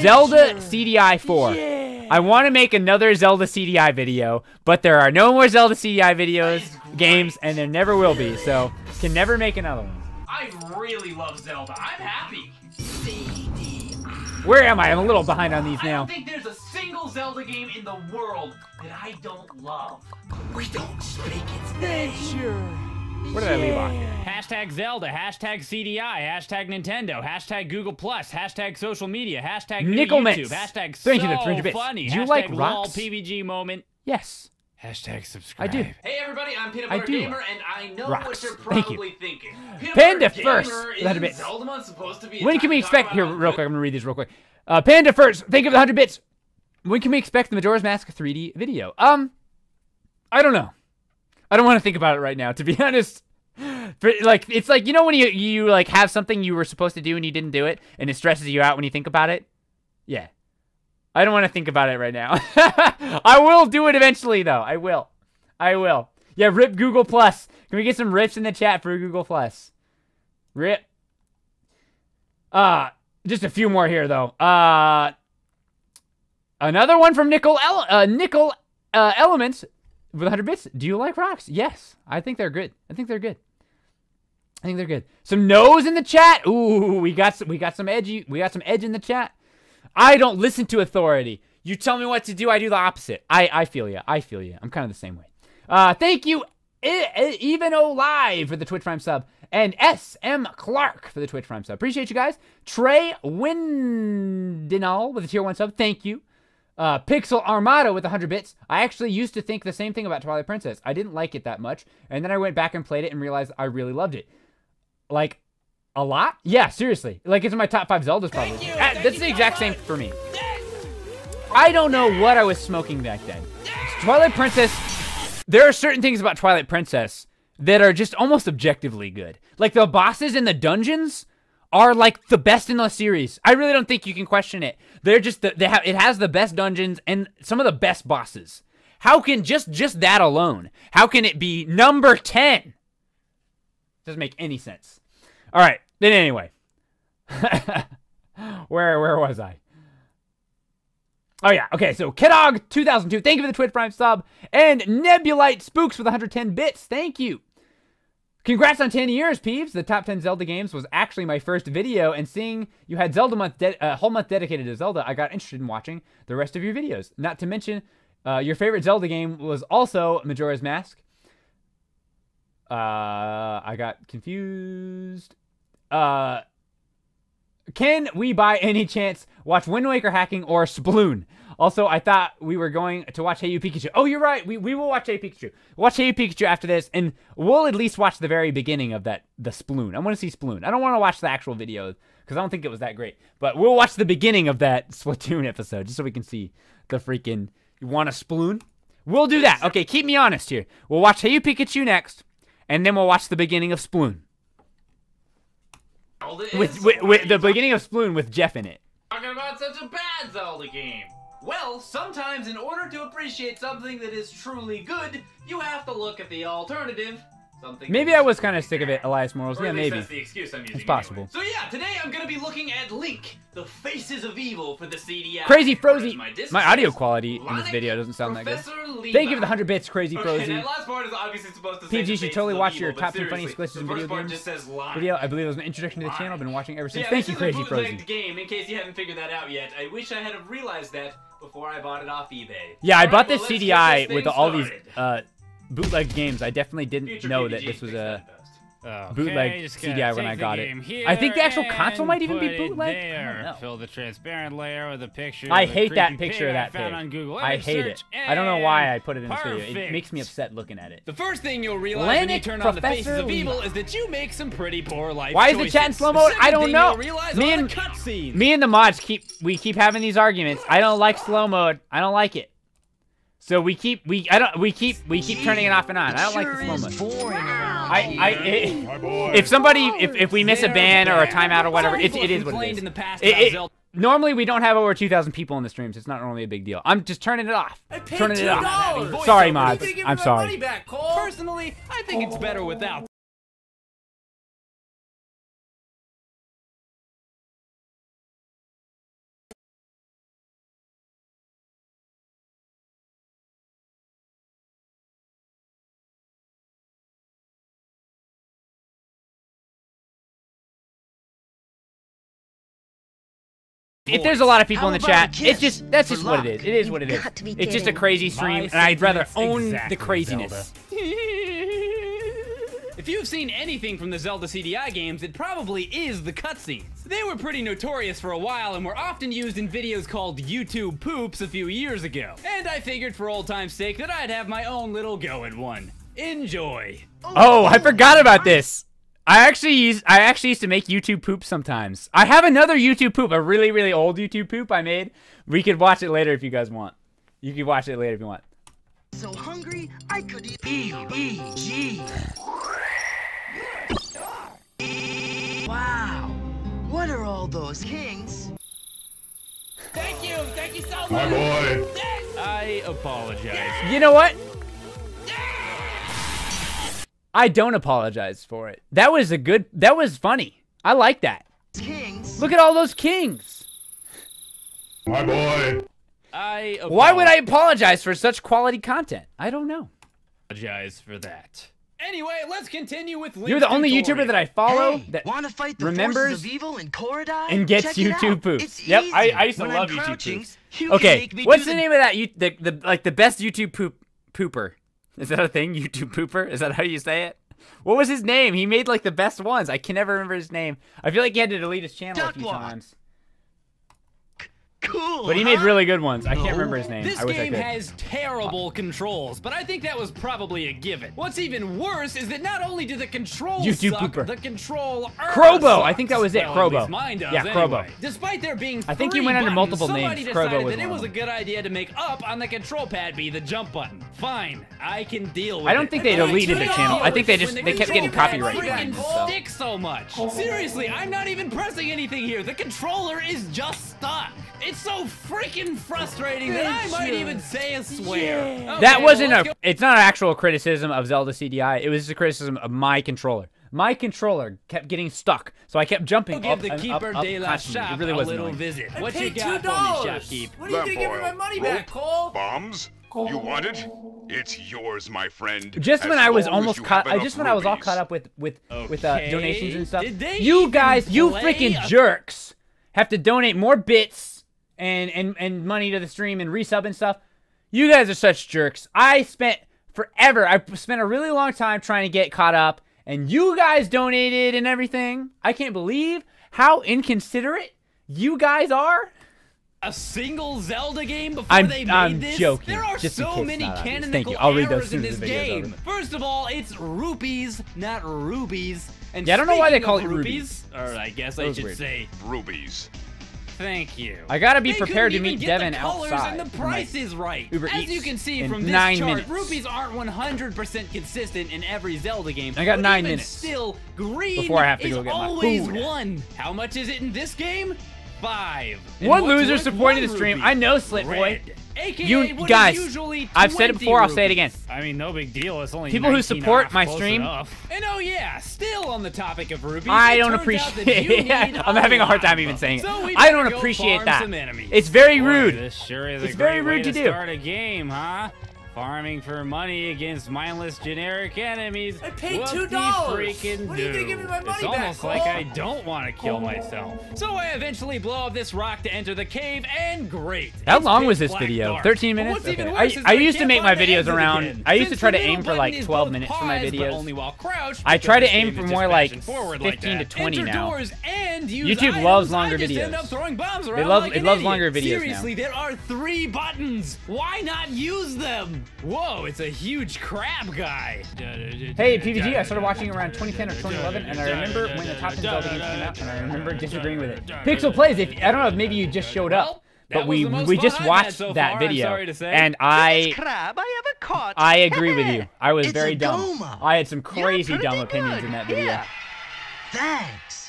Zelda CDI 4. I want to make another Zelda CDI video, but there are no more Zelda CDI videos, games, and there never will be. So, can never make another one. I really love Zelda. I'm happy. Where am I? I'm a little behind on these I now. don't think there's a single Zelda game in the world that I don't love. We don't speak its Adventure. Where did I leave off here? Hashtag Zelda, hashtag CDI, hashtag Nintendo, hashtag Google Plus, hashtag social media, hashtag new Nickelmans. YouTube, hashtag Thank so you, the 300 bits. funny, Do you hashtag like lol rocks? PBG moment. Yes. Hashtag subscribe. I do. Hey everybody, I'm Peanut I Butter. Gamer, and I know Rocks. what you're Thank you. probably thinking. Peanut Panda Butter first. Gamer, That'd be- isn't Zelda month supposed to be When can we expect here real quick? I'm gonna read these real quick. Uh, Panda first. Think of the hundred bits. When can we expect the Majora's Mask 3D video? Um, I don't know. I don't want to think about it right now. To be honest, but like it's like you know when you you like have something you were supposed to do and you didn't do it, and it stresses you out when you think about it. Yeah, I don't want to think about it right now. I will do it eventually though. I will. I will. Yeah, rip Google Plus. Can we get some rips in the chat for Google Plus? Rip. Uh, just a few more here though. Uh, another one from Nickel Ele- uh, Nickel uh, Elements with 100 bits. Do you like rocks? Yes, I think they're good. I think they're good. I think they're good. Some no's in the chat. Ooh, we got some, we got some edgy. We got some edge in the chat. I don't listen to authority. You tell me what to do, I do the opposite. I I feel you. I feel you. I'm kind of the same way. Uh, thank you, even O Live for the Twitch Prime sub, and S M Clark for the Twitch Prime sub. Appreciate you guys. Trey Windinal with a tier one sub. Thank you. Uh, Pixel Armada with 100 bits. I actually used to think the same thing about Twilight Princess. I didn't like it that much, and then I went back and played it and realized I really loved it. Like, a lot? Yeah, seriously. Like, it's in my top five Zeldas probably. Uh, that's the exact same for me. I don't know what I was smoking back then. Twilight Princess, there are certain things about Twilight Princess that are just almost objectively good. Like, the bosses in the dungeons are like the best in the series. I really don't think you can question it. They're just the, they have it has the best dungeons and some of the best bosses. How can just just that alone? How can it be number 10? Doesn't make any sense. All right. Then anyway. where where was I? Oh yeah, okay. So Kedog 2002, thank you for the Twitch Prime sub, and Nebulite Spooks with 110 bits, thank you. Congrats on 10 years, Peebs. The top 10 Zelda games was actually my first video, and seeing you had Zelda month, de- a whole month dedicated to Zelda, I got interested in watching the rest of your videos. Not to mention, uh, your favorite Zelda game was also Majora's Mask. Uh, I got confused. Uh, can we by any chance watch Wind Waker hacking or Sploon? Also, I thought we were going to watch Hey You Pikachu. Oh, you're right. We, we will watch Hey Pikachu. Watch Hey You Pikachu after this, and we'll at least watch the very beginning of that the Sploon. I want to see Sploon. I don't want to watch the actual video because I don't think it was that great. But we'll watch the beginning of that Splatoon episode just so we can see the freaking. You want a Sploon? We'll do that. Okay, keep me honest here. We'll watch Hey You Pikachu next, and then we'll watch the beginning of Sploon. With, with, with the beginning of Sploon with Jeff in it. Talking about such a bad Zelda game. Well, sometimes in order to appreciate something that is truly good, you have to look at the alternative. Something Maybe I was kind of sick of it, Elias Morals. Yeah, maybe. that's the excuse I'm using It's possible. So yeah, today I'm gonna be looking at Link, the Faces of Evil for the CDI. Crazy Frozy. My, My audio quality in this video doesn't sound that good. Professor Levi. Thank you for the 100 bits, Crazy Okay, Frozy. that last part is obviously supposed to say PG, should totally watch Evil, your top 10 seriously, funniest glitches in video games video. I believe it was an introduction to the channel. I've been watching ever since. yeah, Thank you, Crazy Frozy. game, in case you haven't figured that out yet. I wish I had realized that before I bought it off eBay. Yeah, I bought this CDI with all these uh, bootleg games. I definitely didn't Future know PBG that this was a Okay, oh, bootleg CDI when I got it. game I think the actual console and might even be bootleg. There. Fill the transparent layer with a picture. I hate that picture of pig that found pig. on Google I hate it. I don't know why I put it in this video. It makes me upset looking at it. The first thing you'll realize when you Lanik turn on the Faces of Evil is that you make some pretty poor life Why is the choices. chat in slow The mode? I don't know. Me and the me and the mods keep we keep having these arguments. I don't like slow mode. I don't like it. So we keep we I don't we keep we keep turning it off and on. I don't like the slow mode. I I it, if somebody if, if we miss a ban or a timeout or whatever, it, it is what it complained is. in the past It- it- normally we don't have over 2,000 people in the streams. It's not normally a big deal. I'm just turning it off. paid Turning it off. Sorry, You mods. gotta give me I'm sorry. back, Personally, I think it's better without. If there's a lot of people in the chat, it's just that's just what it luck? is. It is what it You've is. got to be It's just a crazy stream, My and I'd rather sentiments own the craziness. If you've seen anything from the Zelda CDI games, it probably is the cutscenes. They were pretty notorious for a while and were often used in videos called YouTube Poops a few years ago. And I figured for old time's sake that I'd have my own little go at one. Enjoy. Oh, I forgot about this. I actually used I actually used to make YouTube poop sometimes. I have another YouTube poop, a really really old YouTube poop I made. We could watch it later if you guys want. You can watch it later if you want. So hungry, I could eat E E G. Wow, what are all those kings? Thank you, thank you so much. My boy. I apologize. You know what? I don't apologize for it. That was a good that was funny. I like that. Kings. Look at all those kings. My boy. I Why would I apologize for such quality content? I don't know. apologize for that. Anyway, let's continue with Link's You're the only tutorial. YouTuber that I follow Hey, that wanna fight the remembers of evil in Koridai? and gets Check YouTube out. poops. Yep, I, easy. I used to When love YouTube crouching, poops. you Okay, what's the the- name of that? You the, the like the best YouTube poop pooper? Is that a thing? YouTube pooper? Is that how you say it? What was his name? He made like the best ones. I can never remember his name. I feel like he had to delete his channel a few Duckwalk. times. Cool. But he made really good ones. I can't remember his name. This game has terrible controls, but I think that was probably a given. What's even worse is that not only do the controls YouTube suck, pooper. the control Krobo, I think that was it, Well, least mine does Yeah, Krobo. anyway. Despite there being I think he three went under buttons, multiple somebody names. Krobo decided was that it was a good idea to make up on the control pad be the jump button. Fine, I can deal with it. I don't think they deleted the channel. I think they just When they the kept getting copyright freaking. So. sticks so much. Seriously, I'm not even pressing anything here. The controller is just stuck. It's so freaking frustrating that I might even say a swear. Okay, That wasn't let's a. go- It's not an actual criticism of Zelda CDI. It was just a criticism of my controller. My controller kept getting stuck, so I kept jumping Give up the and keeper up, up de la shop It really a was little annoying. visit. I What you got $2. for me, shopkeep? When are you gonna give me my money back, Cole? Bombs? You want it? It's yours, my friend. Just when I was almost you caught, I just when I was all caught up with with with uh, donations and stuff. You guys, you freaking a- jerks, have to donate more bits and and and money to the stream and resub and stuff. You guys are such jerks. I spent forever. I spent a really long time trying to get caught up, and you guys donated and everything. I can't believe how inconsiderate you guys are. A single Zelda game before I'm- they made I'm this? joking, There are just so case many uh, not canonical Thank you. I'll read those errors in this game. First of all, it's rupees, not rubies. And Yeah, I don't know why they call of it rubies. or I guess I should weird. say rubies. Thank you. I gotta be They prepared to meet Devin outside. and the price is right. Uber As Eats you can see from this nine chart, minutes. rupees aren't 100% consistent in every Zelda game. I got nine minutes Still, green before I have to go get my always food. one. How much is it in this game? Five. One what's loser supporting the stream. I know, Slit Boy. Red. AKA You guys, usually I've said it 20 before. I'll say it again. I mean, no big deal. It's only People who support my stream- enough. And oh yeah, still on the topic of rupees. I don't appreciate. that you need I'm having a hard time even saying it. So I don't appreciate that. It's very Boy, rude. This sure is It's a very rude way to to do. start a game, huh? Farming for money against mindless generic enemies. I paid $2. freaking When are you gonna do. give me my money It's back, almost like Cole? I don't want to kill myself. So I eventually blow up this rock to enter the cave, and great. How It's long was this video? dark. 13 minutes? what's even Okay. worse I- is I used to make my videos around- again. I used to try to aim for, like, 12 both minutes for my videos. only while crouched, I try to aim for more like fashion forward like 15 to 20 Enter now. doors and use YouTube items. loves longer videos. up throwing bombs They love- it loves longer videos now. Seriously, there are three buttons. Why not use them? Whoa, it's a huge crab guy. Hey, PBG, I started watching around 2010 or 2011, and I remember when the top 10 Zelda games came out, and I remember disagreeing with it. Pixel Plays, if I don't know if maybe you just showed up, but we was the most we just I've watched so that far, I'm video, sorry to say. and I crab I ever caught. I agree with you. I was It's very dumb. Goma. I had some crazy dumb pretty opinions good. in that video. Here. Thanks.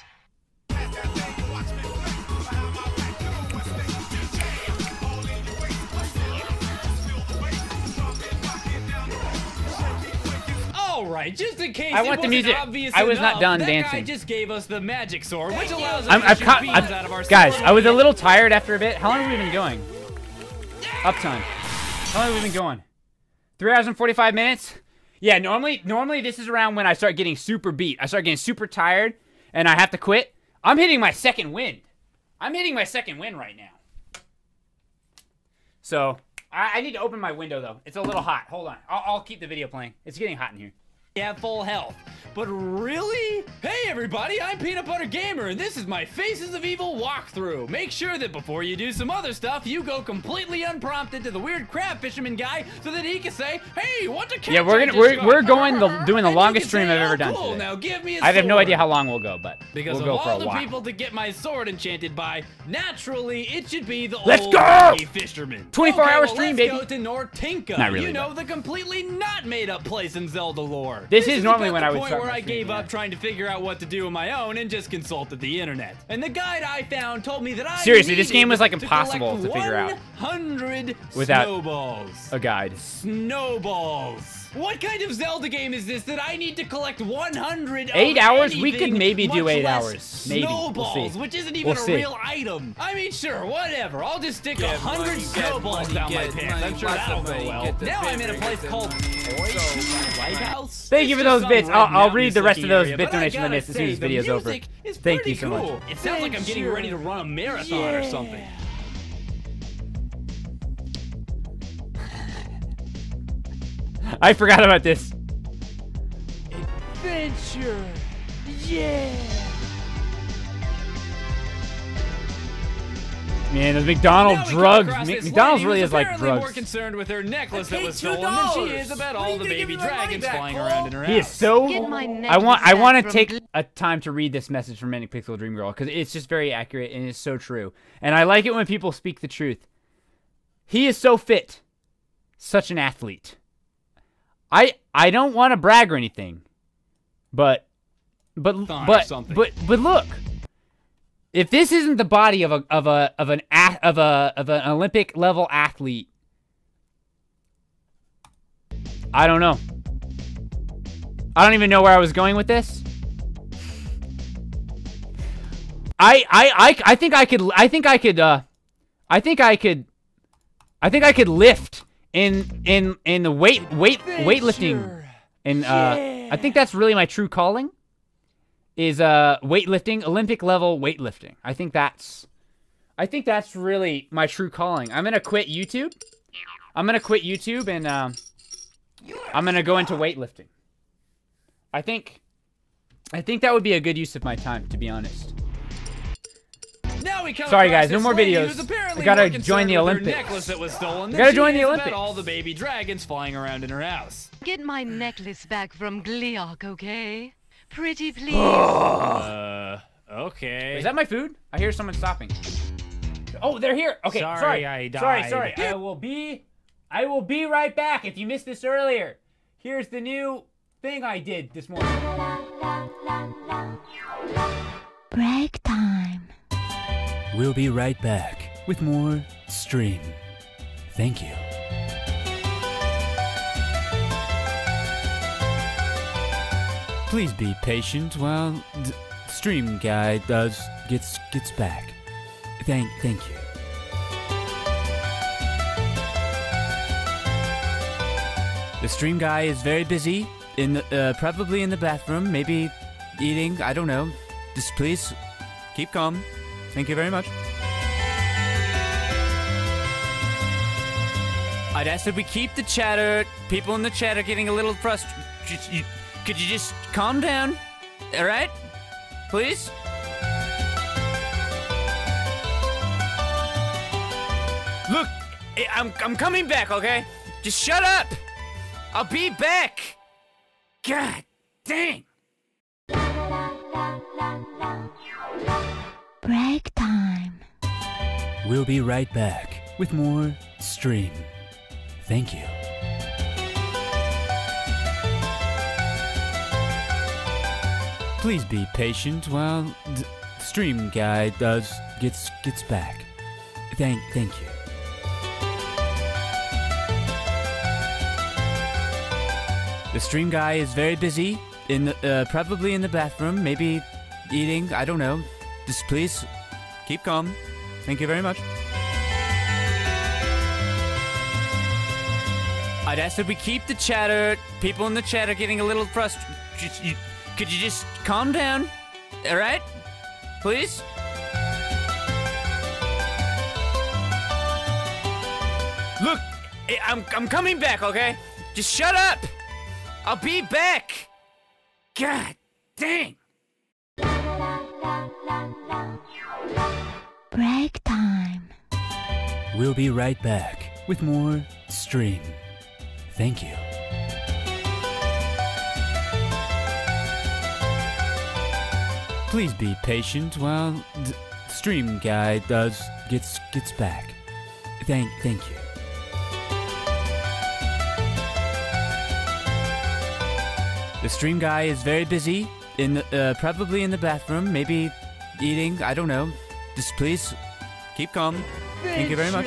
All right, just in case I it want the music. obvious I was not done that dancing. guy just gave us the magic sword, which allows us I'm, to I've shoot caught, beams I've, out of our guys. I was a little tired after a bit. How long have we been going? Uptime. How long have we been going? Three hours and 45 minutes? Yeah, normally, normally this is around when I start getting super beat. I start getting super tired, and I have to quit. I'm hitting my second wind. I'm hitting my second win right now. So, I, I need to open my window, though. It's a little hot. Hold on. I'll, I'll keep the video playing. It's getting hot in here. Have full health. But really? Hey everybody, I'm Peanut Butter Gamer, and this is my Faces of Evil walkthrough. Make sure that before you do some other stuff, you go completely unprompted to the weird crab fisherman guy so that he can say, hey, what the catch Yeah, we're gonna we're, caught?" we're going the doing the And longest stream say, I've ever "Oh, done cool, now give me a I have no idea how long we'll go, but Because we'll go of for all a the while. people to get my sword enchanted by, naturally it should be the Let's old go! fisherman. 24 okay, hour well, stream, let's baby. go to Nortinka. Not really, You know, the completely not made up place in Zelda lore. This is normally when I would point start where I gave up trying to figure out what to do on my own and just consulted the internet. And the guide I found told me that I Seriously, this game was, like, impossible collect to figure out. 100 Without snowballs. a guide. Snowballs. What kind of Zelda game is this that I need to collect 100 of Eight hours? We could maybe do eight hours. Maybe. We'll Snowballs, see. which isn't even We'll a see. real item. I mean, sure, whatever. I'll just stick a Get hundred money, snowballs money, down my pants. money, I'm sure that'll go well. Now I'm in a place called the Lighthouse. Thank you for those bits. I'll, I'll read the rest of those area, bit but I donations I as soon as the the video's over. Thank you so much. It sounds like I'm getting ready to run a marathon or something. I forgot about this. Adventure. Yeah. Man, those McDonald's Now drugs. across Mc- this McDonald's lady really who's is like apparently more drugs. concerned with her necklace that was stolen than she is about all the baby me my money dragons flying Cole? around in her He is so. I want. I want to take a time to read this message from Manic Pixel Dream Girl because it's just very accurate and it's so true. And I like it when people speak the truth. He is so fit, such an athlete. I I don't want to brag or anything, but but but something. but but look, if this isn't the body of a of a of an of a of an Olympic level athlete, I don't know. I don't even know where I was going with this. I I I I think I could I think I could uh I think I could I think I could lift in in in the weight weight weightlifting and uh I think that's really my true calling is uh weightlifting Olympic level weightlifting. I think that's I think that's really my true calling. I'm going to quit YouTube. I'm going to quit YouTube and um I'm going to go into weightlifting. I think I think that would be a good use of my time to be honest. Now we come Sorry, guys, no more videos. who's I gotta join the Olympics. necklace that was stolen. I gotta join the is about Olympics. all the baby dragons flying around in her house. Get my necklace back from Gliok, okay? Pretty please. uh, okay. Is that my food? I hear someone stopping. Oh, they're here. Okay, Sorry, sorry. I Sorry, sorry. I will be I will be right back if you missed this earlier. Here's the new thing I did this morning. Break time. We'll be right back with more stream. Thank you. Please be patient while the stream guy does gets gets back. Thank thank you. The stream guy is very busy in the, uh, probably in the bathroom, maybe eating. I don't know. Just please keep calm. Thank you very much. I'd ask that we keep the chatter. People in the chat are getting a little frustrated. Could you just calm down? All right? Please? Look, I'm, I'm coming back, okay? Just shut up! I'll be back! God dang! Break time. We'll be right back with more stream. Thank you. Please be patient while the stream guy does gets gets back. Thank thank you. The stream guy is very busy in the, uh, probably in the bathroom, maybe eating. I don't know. Just please keep calm. Thank you very much. I'd ask that we keep the chatter. People in the chat are getting a little frustrated. Could you just calm down? All right? Please? Look, I'm, I'm coming back, okay? Just shut up! I'll be back! God dang! Break time. We'll be right back with more stream. Thank you. Please be patient while the stream guy does gets gets back. Thank thank you. The stream guy is very busy in the, uh, probably in the bathroom, maybe eating. I don't know. Just please keep calm. Thank you very much.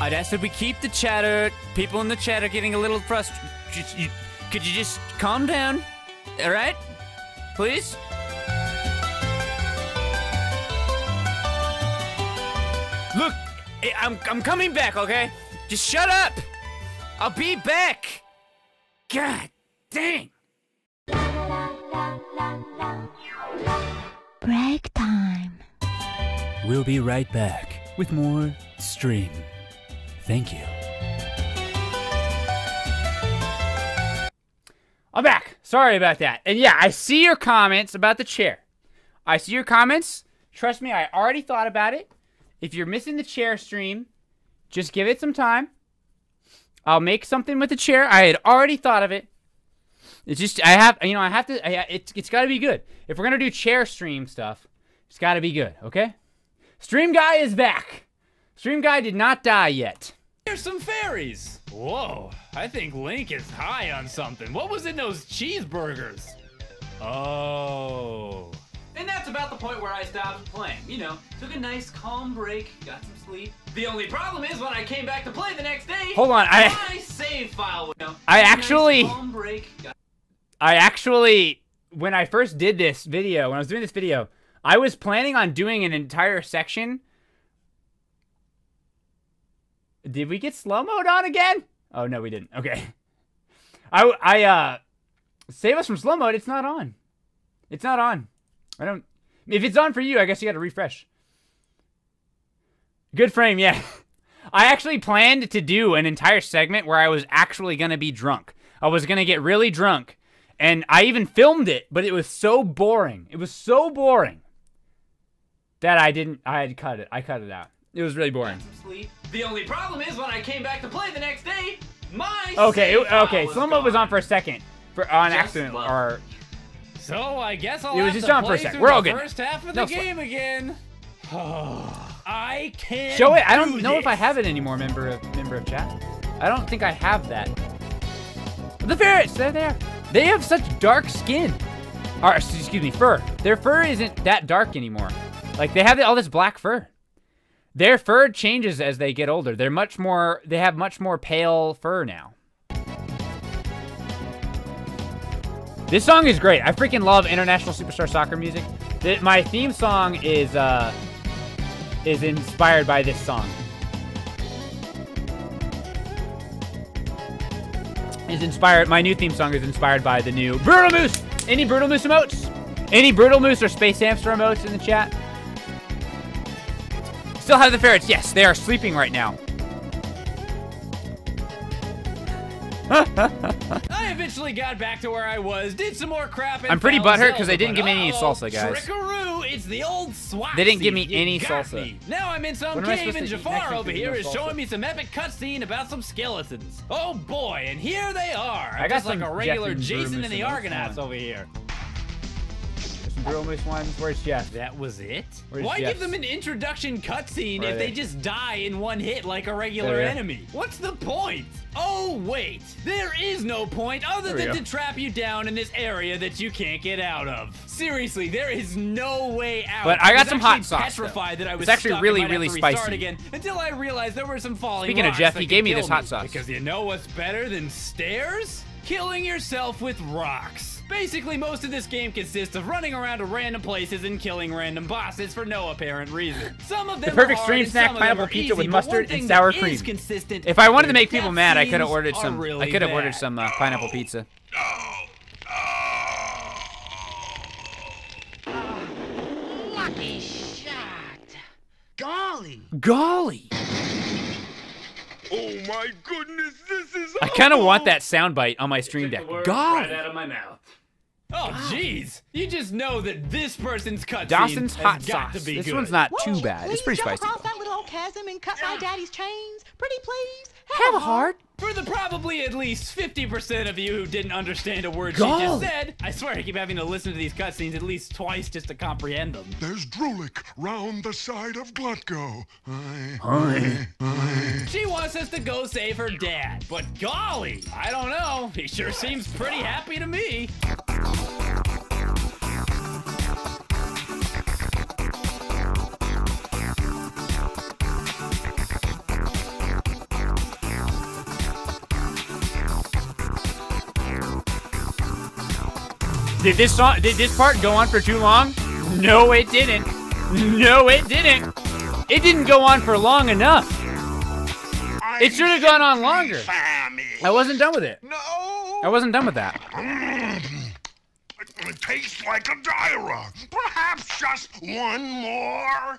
I'd ask that we keep the chatter. People in the chat are getting a little frustrated. Could you just calm down? All right? Please? Look, I'm, I'm coming back, okay? Just shut up! I'll be back! God dang! Break time. We'll be right back with more stream. Thank you. I'm back. Sorry about that. And yeah, I see your comments about the chair. I see your comments. Trust me, I already thought about it. If you're missing the chair stream, just give it some time. I'll make something with the chair. I had already thought of it. It's just I have you know I have to. I, it's it's got to be good. If we're gonna do chair stream stuff, it's got to be good. Okay. Stream guy is back. Stream guy did not die yet. Here's some fairies. Whoa, I think Link is high on something. What was in those cheeseburgers? Oh. And that's about the point where I stopped playing. You know, took a nice calm break, got some sleep. The only problem is when I came back to play the next day. Hold on, I- my save file. You know, I took a nice actually- calm break, got I actually, when I first did this video, when I was doing this video, I was planning on doing an entire section. Did we get slow mode on again? Oh no, we didn't. Okay. I I uh save us from slow mode. It's not on. It's not on. I don't. If it's on for you, I guess you got to refresh. Good frame, yeah. I actually planned to do an entire segment where I was actually gonna be drunk. I was gonna get really drunk, and I even filmed it, but it was so boring. It was so boring that I didn't. I had to cut it. I cut it out. It was really boring. The only problem is when I came back to play the next day, my Okay, it- okay. was Slow mo was on for a second, for on Just accident, love or So I guess I'll It was have just on for a sec. We're all good. first half of No the sweat. game again. I can't show it. I don't do know if I have it anymore. Member of member of chat. I don't think I have that. The ferrets, they're there. They have such dark skin. Or excuse me, fur. Their fur isn't that dark anymore. Like they have all this black fur. Their fur changes as they get older. They're much more. They have much more pale fur now. This song is great. I freaking love International Superstar Soccer music. My theme song is uh is inspired by this song. Is inspired. My new theme song is inspired by the new Brutalmoose. Any Brutalmoose emotes? Any Brutalmoose or Space Hamster emotes in the chat? Still have the ferrets. Yes, they are sleeping right now. I eventually got back to where I was, did some more crap. And I'm pretty butthurt because they didn't give me any oh, salsa, guys. Trickaroo, it's the old swat. They didn't give me any salsa. me. Now I'm in some cave, and to eat next Jafar over here is here there's is no showing me some epic cutscene about some skeletons. Oh boy, and here they are. I got Just like a regular Jason and the Argonauts over here. Some Brutal ones. Where's Jeff? That was it? Where's Why Jeff's? give them an introduction cutscene Right if they just die in one hit like a regular enemy? What's the point? Oh, wait. There is no point other than go. to trap you down in this area that you can't get out of. Seriously, there is no way out. But I got was some hot sauce, petrified though. that I was It's actually stuck really, really spicy. again until I realized there were some falling Speaking of Jeff, he gave me this hot me. sauce. Because you know what's better than stairs? Killing yourself with rocks. Basically, most of this game consists of running around to random places and killing random bosses for no apparent reason. Some of them The perfect are hard stream and snack some of them pineapple are pizza easy, with mustard and sour cream. is consistent If I wanted to make people mad, I could have scenes ordered some. really I could have ordered some uh, pineapple pizza. Lucky shot. Golly. Golly. Oh my goodness, this is I kind of want that soundbite on my stream deck. Word Golly. right out of my mouth. Oh, jeez. You just know that this person's cutscene Dawson's has hot got sauce. to be This good. one's not too bad. It's pretty jump spicy. across that little old chasm and cut my daddy's chains? Pretty please. Have a uh-huh. heart. For the probably at least 50% of you who didn't understand a word she just said, I swear I keep having to listen to these cutscenes at least twice just to comprehend them. There's Drulik round the side of Glutgo. She wants us to go save her dad, but golly, I don't know. He sure seems pretty happy to me. Did this song? Did this part go on for too long? No, it didn't. No, it didn't. It didn't go on for long enough. It should have gone on longer. I wasn't done with it. No. I wasn't done with that. Mm. It tastes like a diarrhea. Perhaps just one more.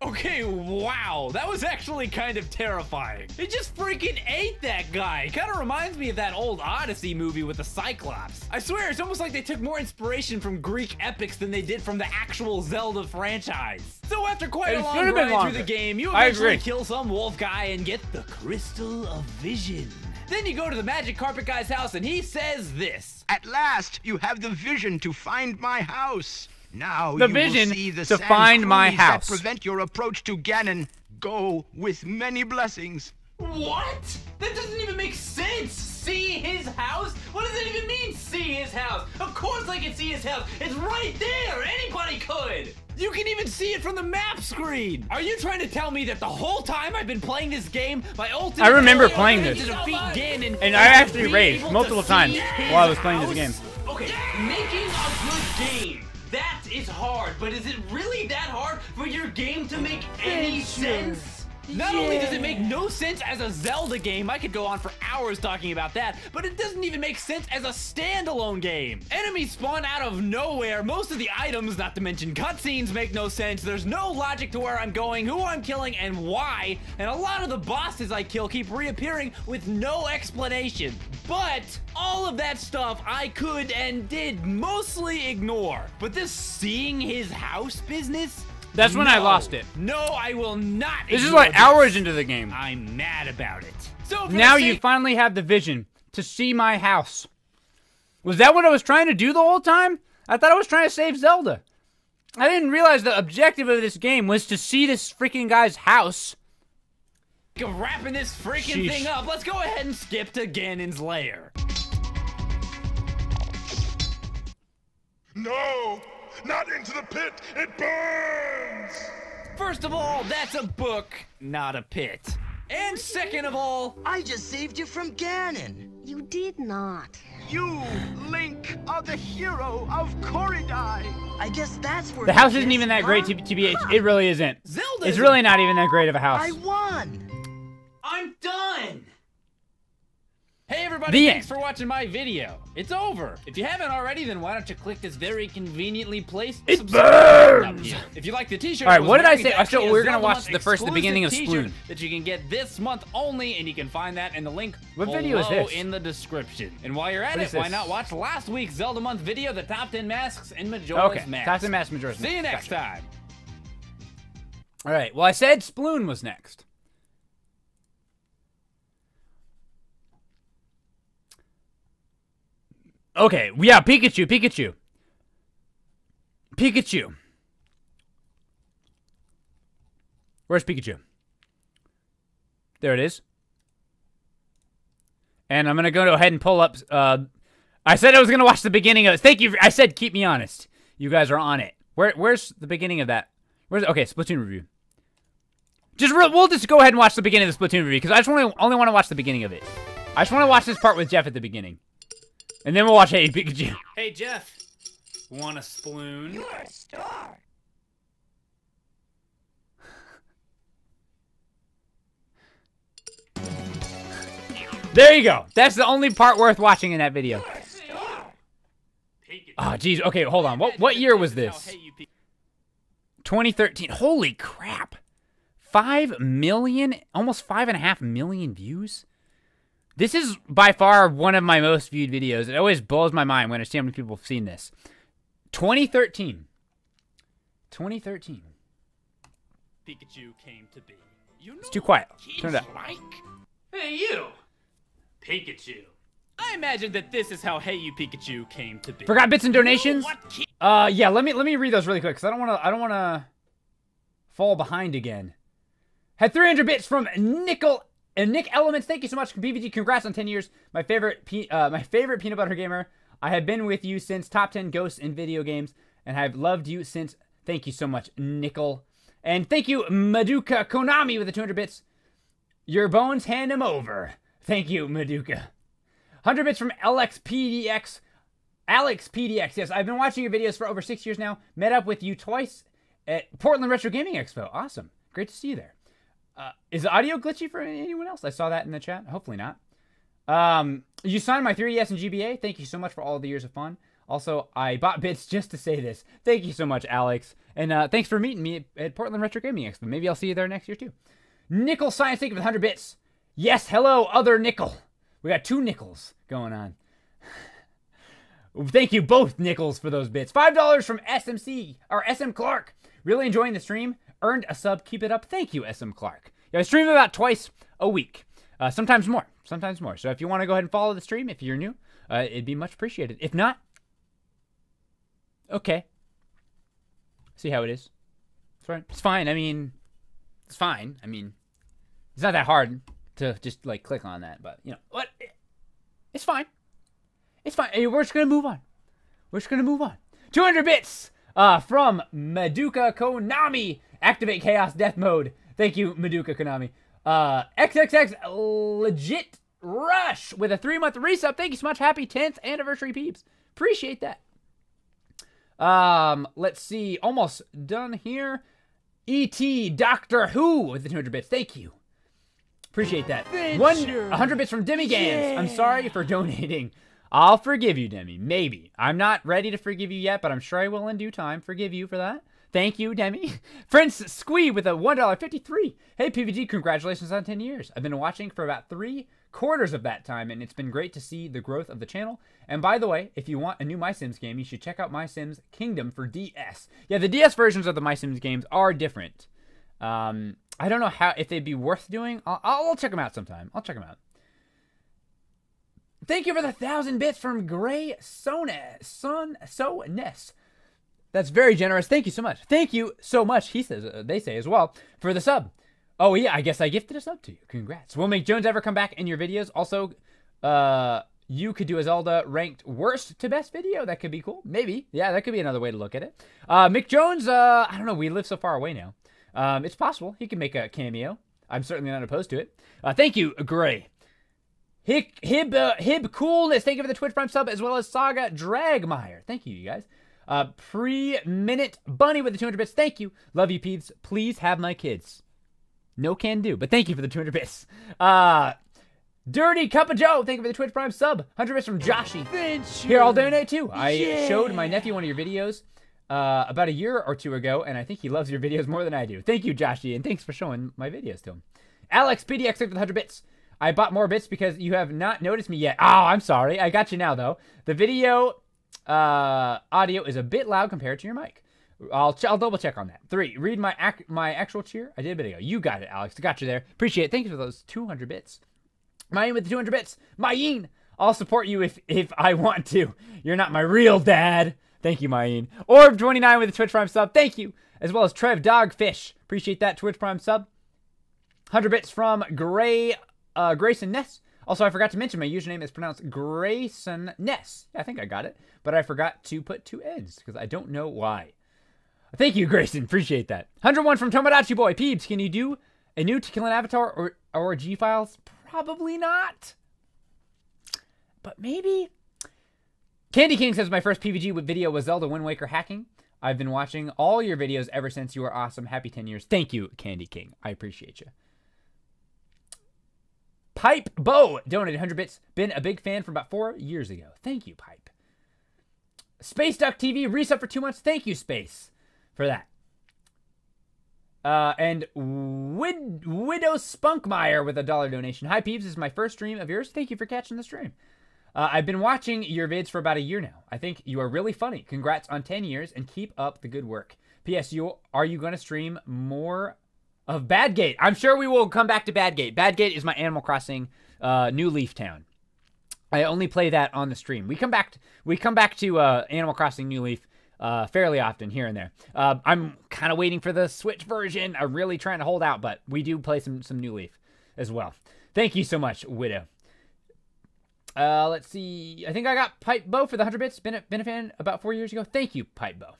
Okay, wow, that was actually kind of terrifying. It just freaking ate that guy. Kind of reminds me of that old Odyssey movie with the Cyclops. I swear, it's almost like they took more inspiration from Greek epics than they did from the actual Zelda franchise. So after quite It a long should've grind through the game, you I eventually kill some wolf guy and get the Crystal of Vision. Then you go to the Magic Carpet Guy's house and he says this. At last, you have the vision to find my house. Now The you vision will see the to find my trees that house. prevent your approach to Ganon. Go with many blessings. What? That doesn't even make sense. See his house? What does it even mean, see his house? Of course I can see his house. It's right there. Anybody could. You can even see it from the map screen. Are you trying to tell me that the whole time I've been playing this game, my ultimate I remember playing this. to defeat Ganon And I actually be raged multiple times while I was playing this game. Okay, making a good game. That is hard, but is it really that hard for your game to make any sense? Not only does it make no sense as a Zelda game, I could go on for hours talking about that, but it doesn't even make sense as a standalone game. Enemies spawn out of nowhere, most of the items, not to mention cutscenes, make no sense, there's no logic to where I'm going, who I'm killing, and why, and a lot of the bosses I kill keep reappearing with no explanation. But all of that stuff I could and did mostly ignore. But this seeing his house business? That's when I lost it. No, I will not. This is ignore like hours into the game. I'm mad about it. So Now you finally have the vision to see my house. Was that what I was trying to do the whole time? I thought I was trying to save Zelda. I didn't realize the objective of this game was to see this freaking guy's house. of wrapping this freaking Sheesh. thing up, let's go ahead and skip to Ganon's lair. No! Not into the pit! It burns! First of all, that's a book, not a pit. And second of all, I just saved you from Ganon. You did not. You, Link, are the hero of Koridai. I guess that's where The house isn't even that great, huh? to, to be. It really isn't. Zelda It's really not even that great of a house. I won. I'm done. Hey everybody, The thanks end. for watching my video. It's over. If you haven't already, then why don't you click this very conveniently placed It subscribe button burns! If you like the t-shirt, All right, what did I say? it's I said actually we're gonna watch the first- the beginning of Sploon. That you can get this month only, and you can find that in the link What below video is this? in the description. And while you're at What it, why not watch last week's Zelda Month video, the top 10 masks in Majora's Okay, Mask. Top 10 Masks Majora's See you Mask. next time. All right. Well, I said Sploon was next. Okay. Yeah, Pikachu. Pikachu. Pikachu. Where's Pikachu? There it is. And I'm gonna go ahead and pull up. Uh, I said I was gonna watch the beginning of it. Thank you. For, I said keep me honest. You guys are on it. Where? Where's the beginning of that? Where's okay? Splatoon review. Just real, we'll just go ahead and watch the beginning of the Splatoon review because I just only only want to watch the beginning of it. I just want to watch this part with Jeff at the beginning, and then we'll watch Hey Pikachu. Hey Jeff, want a sploon? You're a star. There you go. That's the only part worth watching in that video. Oh, geez. Okay, hold on. What what year was this? 2013. Holy crap. Five million, almost five and a half million views? This is by far one of my most viewed videos. It always blows my mind when I see how many people have seen this. 2013. 2013. Pikachu came to be. You know It's too quiet. Turn it up. like? Hey, you. Pikachu. I imagine that this is how Hey You Pikachu came to be. Forgot bits and donations. What ki- Uh, yeah. Let me let me read those really quick because I don't want to I don't want to fall behind again. Had 300 bits from Nickel uh, Nick Elements. Thank you so much, PBG. Congrats on 10 years. My favorite pe- uh, my favorite peanut butter gamer. I have been with you since top 10 ghosts in video games, and I've loved you since. Thank you so much, Nickel. And thank you, Maduka Konami, with the 200 bits. Your bones hand him over. Thank you, Maduka. 100 bits from LXPDX. Alex PDX, yes, I've been watching your videos for over six years now. Met up with you twice at Portland Retro Gaming Expo. Awesome. Great to see you there. Uh, is the audio glitchy for anyone else? I saw that in the chat. Hopefully not. Um, you signed my 3DS and GBA. Thank you so much for all the years of fun. Also, I bought bits just to say this. Thank you so much, Alex. And uh, thanks for meeting me at, Portland Retro Gaming Expo. Maybe I'll see you there next year too. Nickel Science, for the 100 bits. Yes, hello, other nickel. We got two nickels going on. Thank you both nickels for those bits. Five dollars from SMC or SM Clark. Really enjoying the stream. Earned a sub. Keep it up. Thank you, SM Clark. Yeah, I stream about twice a week. Uh, sometimes more. Sometimes more. So if you want to go ahead and follow the stream, if you're new, uh, it'd be much appreciated. If not, okay. See how it is. It's fine. It's fine. I mean, it's fine. I mean, it's not that hard. to just like click on that, but you know what? It's fine. It's fine. We're just gonna move on. We're just gonna move on. 200 bits uh, from Maduka Konami. Activate Chaos Death Mode. Thank you, Maduka Konami. Uh, XXX Legit Rush with a three month resub. Thank you so much. Happy 10th anniversary, Peebs. Appreciate that. Um, let's see. Almost done here. E.T. Doctor Who with the 200 bits. Thank you. Appreciate that. One, 100 bits from Demigans. I'm sorry for donating. I'll forgive you, Demi. Maybe. I'm not ready to forgive you yet, but I'm sure I will in due time. Forgive you for that. Thank you, Demi. Prince Squee with a $1.53. Hey, PBG, congratulations on 10 years. I've been watching for about three quarters of that time, and it's been great to see the growth of the channel. And by the way, if you want a new My Sims game, you should check out My Sims Kingdom for DS. Yeah, the DS versions of the My Sims games are different. Um, I don't know how if they'd be worth doing. I'll, I'll check them out sometime. I'll check them out. Thank you for the thousand bits from Gray Sone Son So Ness. That's very generous. Thank you so much. Thank you so much. He says uh, they say as well for the sub. Oh yeah, I guess I gifted a sub to you. Congrats. Will Mick Jones ever come back in your videos? Also, uh, you could do a Zelda ranked worst to best video. That could be cool. Maybe. Yeah, that could be another way to look at it. Uh, Mick Jones. Uh, I don't know. We live so far away now. Um, it's possible he can make a cameo. I'm certainly not opposed to it. Uh, thank you, Gray. Hib, uh, Hib Coolness. Thank you for the Twitch Prime sub as well as Saga Dragmeyer. Thank you, you guys. Uh, Pre Minute Bunny with the 200 bits. Thank you. Love you, Peebs. Please have my kids. No can do, but thank you for the 200 bits. Uh, Dirty Cup of Joe. Thank you for the Twitch Prime sub. 100 bits from Joshy. Here, I'll donate too. I Yeah. showed my nephew one of your videos uh, about a year or two ago, and I think he loves your videos more than I do. Thank you, Joshy, and thanks for showing my videos to him. Alex PDX thank you for the 100 bits. I bought more bits because you have not noticed me yet. Oh, I'm sorry. I got you now, though. The video uh, audio is a bit loud compared to your mic. I'll, ch- I'll double check on that. Three, read my ac- my actual cheer. I did a bit ago. You got it, Alex. I got you there. Appreciate it. Thank you for those 200 bits. Mayin with the 200 bits. Mayin, I'll support you if if I want to. You're not my real dad. Thank you, Mayin. Orb29 with the Twitch Prime sub. Thank you. As well as Trev Dogfish. Appreciate that Twitch Prime sub. 100 bits from Gray uh, Grayson Ness. Also, I forgot to mention my username is pronounced Grayson Ness. I think I got it, but I forgot to put two N's because I don't know why. Thank you, Grayson. Appreciate that. 101 from Tomodachi Boy. Peebs, can you do a new To Kill an Avatar or, or G Files? Probably not. But maybe. Candy King says my first PBG with video was Zelda Wind Waker hacking. I've been watching all your videos ever since you were awesome. Happy 10 years. Thank you, Candy King. I appreciate you. Pipe Bo donated 100 bits. Been a big fan for about four years ago. Thank you, Pipe. Space Duck TV reset for two months. Thank you, Space, for that. Uh, and Wid- Widow Spunkmeyer with a dollar donation. Hi, Peebs. This is my first stream of yours. Thank you for catching the stream. Uh, I've been watching your vids for about a year now. I think you are really funny. Congrats on 10 years and keep up the good work. P.S. You are you going to stream more of Badgate? I'm sure we will come back to Badgate. Badgate is my Animal Crossing uh, New Leaf Town. I only play that on the stream. We come back. To, we come back to uh, Animal Crossing New Leaf uh, fairly often here and there. Uh, I'm kind of waiting for the Switch version. I'm really trying to hold out, but we do play some some New Leaf as well. Thank you so much, Widow. Uh, let's see. I think I got Pipe Bow for the 100 bits. Been a, been a fan about four years ago. Thank you, Pipe Bow.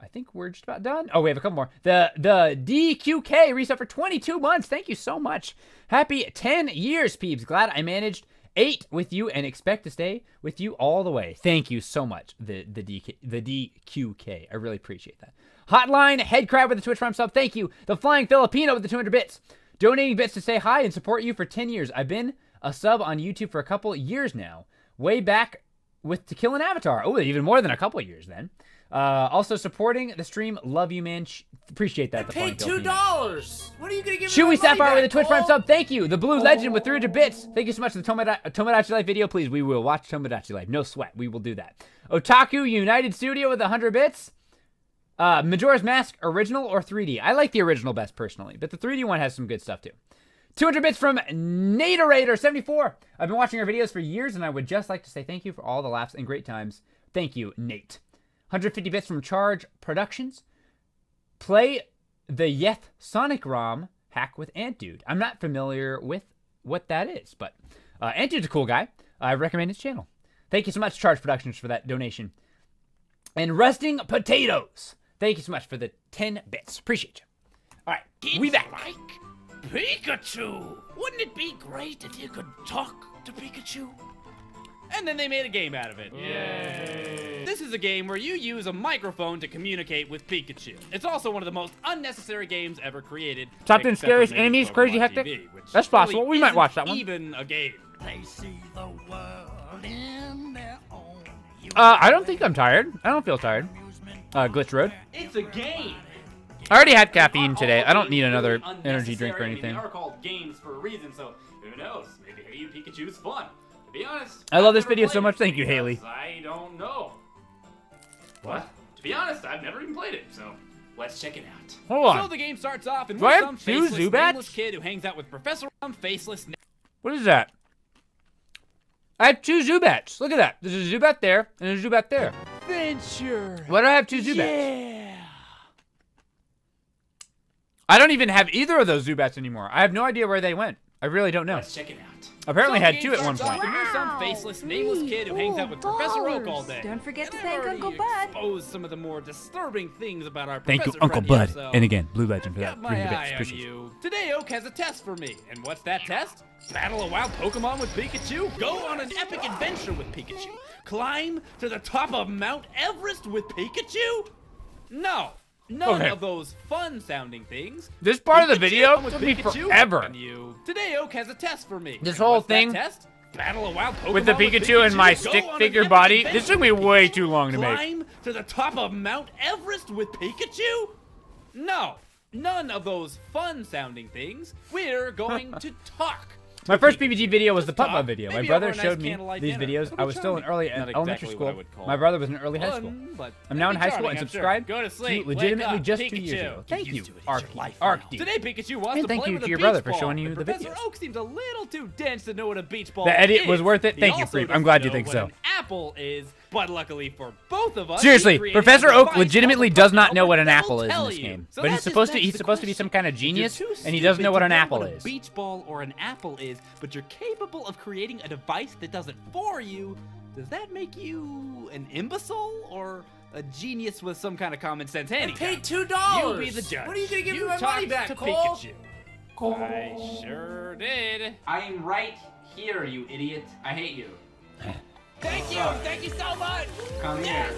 I think we're just about done. Oh, we have a couple more. The the DQK reset for 22 months. Thank you so much. Happy 10 years, Peebs. Glad I managed eight with you and expect to stay with you all the way. Thank you so much. The the DK, the DQK. I really appreciate that. Hotline Head Crab with the Twitch Prime sub. Thank you. The Flying Filipino with the 200 bits. Donating bits to say hi and support you for 10 years. I've been a sub on YouTube for a couple years now. Way back with To Kill an Avatar. Oh, even more than a couple years then. Uh, also supporting the stream. Love you, man. Sh- appreciate that. the Paid two dollars. What are you gonna give me? Chewy Sapphire with a Twitch Prime sub. Thank you. The Blue Legend with 300 bits. Thank you so much for the Tomoda- Tomodachi Life video. Please, we will watch Tomodachi Life. No sweat. We will do that. Otaku United Studio with 100 bits. Uh, Majora's Mask original or 3D? I like the original best personally, but the 3D one has some good stuff too. 200 bits from Naterator74. I've been watching your videos for years and I would just like to say thank you for all the laughs and great times. Thank you, Nate. 150 bits from Charge Productions. Play the Yeth Sonic ROM hack with Ant Dude. I'm not familiar with what that is. But uh, Anthony's a cool guy. I recommend his channel. Thank you so much, Charge Productions, for that donation. And Resting Potatoes. Thank you so much for the 10 bits. Appreciate you. All right, we back. like Pikachu. Wouldn't it be great if you could talk to Pikachu? And then they made a game out of it. Yay! This is a game where you use a microphone to communicate with Pikachu. It's also one of the most unnecessary games ever created. Top 10 scariest enemies, Pokemon Crazy Hectic? TV, which That's possible. really We might watch that one. Even a game. They see the world in their own. Uh, I don't think I'm tired. I don't feel tired. Uh, Glitch Road. It's a game. I already had caffeine today. I don't need another energy drink or unnecessary. I mean, anything. They are called games for a reason, so who knows? Maybe Hey Pikachu's fun. To be honest, I love I've this video so much. Thank you, Haley. I don't know. What? To be honest, I've never even played it, so let's check it out. Hold on. So the game starts off and Do I with some faceless, nameless kid who hangs out with Professor some faceless. What is that? I have two Zubats. Look at that. There's a Zubat there and a Zubat there. Adventure. Why do I have two Zubats? Yeah. I don't even have either of those Zubats anymore. I have no idea where they went. I really don't know. Let's check it out. Apparently So had two at one point. off and with some faceless, nameless kid who hangs out with Professor Oak all day. Don't forget to thank Uncle Bud. exposed some of the more disturbing things about our Thank you, Uncle friend Bud. here, so And again, Blue Legend for that. Got my Green bits. eye on you. you. Today, Oak has a test for me. And what's that test? Battle a wild Pokemon with Pikachu? Go on an epic adventure with Pikachu? Climb to the top of Mount Everest with Pikachu? No. None Okay. of those fun-sounding things. This part of the video with took me Pikachu forever. you. Today, Oak has a test for me. This And whole thing test? Battle a wild Pokemon With the Pikachu and my stick Go on an figure body, this took me way too long to make. Climb to the top of Mount Everest with Pikachu? No, none of those fun-sounding things. We're going to talk. My first PBG video was the Just Puppa video. My brother over a nice showed me these videos. I was still in early elementary school. what I would call My brother was in early high school. but I'm now in high school and charming, subscribed Go to to sleep, legitimately just two years ago. Thank you, used to it, it's Arc your life Arc now. D. Today, Pikachu wants And to thank play you with to a your brother for showing you and the Professor videos. Oak seems a little too dense to know what a beach ball is. The edit was worth it. Thank you, also Freep. I'm glad you think so. Apple is, but luckily for both of us, Seriously, Professor Oak legitimately does not know what an apple is in this game. So But he's supposed to—he's the supposed to be some kind of genius and he doesn't know what an apple what is. A beach ball or an apple is, but you're capable of creating a device that does it for you. Does that make you an imbecile or a genius with some kind of common sense? Anyhow, paid $2. You be the judge. When are you gonna give me You my money back, to Cole? Pikachu. I sure did. I'm right here, you idiot. I hate you. Thank you. Thank you so much. Come here.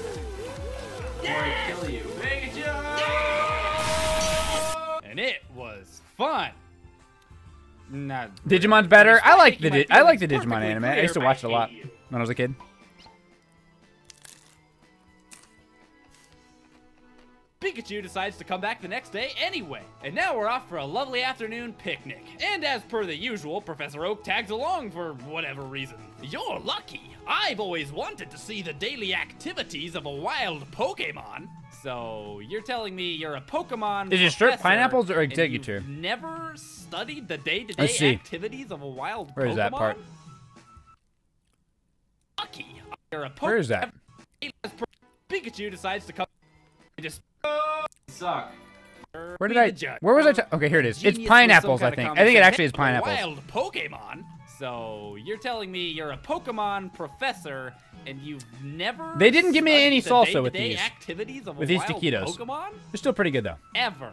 Or I kill you. And it was fun. Not Digimon's better. I like the making Di- my I like the Digimon anime. I used to watch it a lot when I was a kid. Pikachu decides to come back the next day anyway, and now we're off for a lovely afternoon picnic. And as per the usual, Professor Oak tags along for whatever reason. You're lucky. I've always wanted to see the daily activities of a wild Pokemon. So you're telling me you're a Pokemon Is it straight professor, pineapples or Executor? Never studied the day-to-day see. activities of a wild Where Pokemon. Where is that part? Lucky. You're a Where is that? Pikachu decides to come. Just suck. Where did I? Where was I? okay, here it is. It's Genius with pineapples. I think. I think it actually is Hey, pineapples. Wild Pokemon. So you're telling me you're a Pokemon professor and you've never They didn't give me any salsa with day-to-day these. activities of With these wild taquitos. Pokemon They're still pretty good though. ever.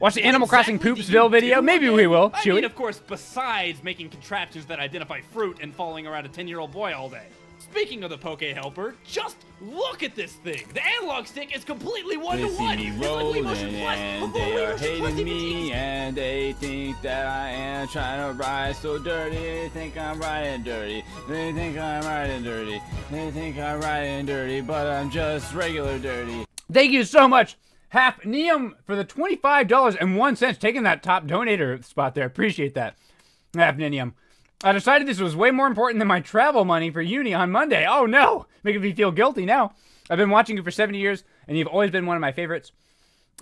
Watch the What Animal Crossing exactly do Poopsville video. Maybe we will. I Chewy. mean, of course, besides making contraptions that identify fruit and following around a 10-year-old boy all day. Speaking of the Poke Helper, just look at this thing. The analog stick is completely one-to-one. They see one. me It's like rolling Plus. and Oh, they are hating me and they think that I am trying to ride so dirty. They think I'm riding dirty. They think I'm riding dirty. They think I'm riding dirty, but I'm just regular dirty. Thank you so much, Half Neum, for the twenty-five dollars and one cent, taking that top donator spot there. Appreciate that, Half Neum. I decided this was way more important than my travel money for uni on Monday. Oh no, making me feel guilty now. I've been watching you for seventy years, and you've always been one of my favorites.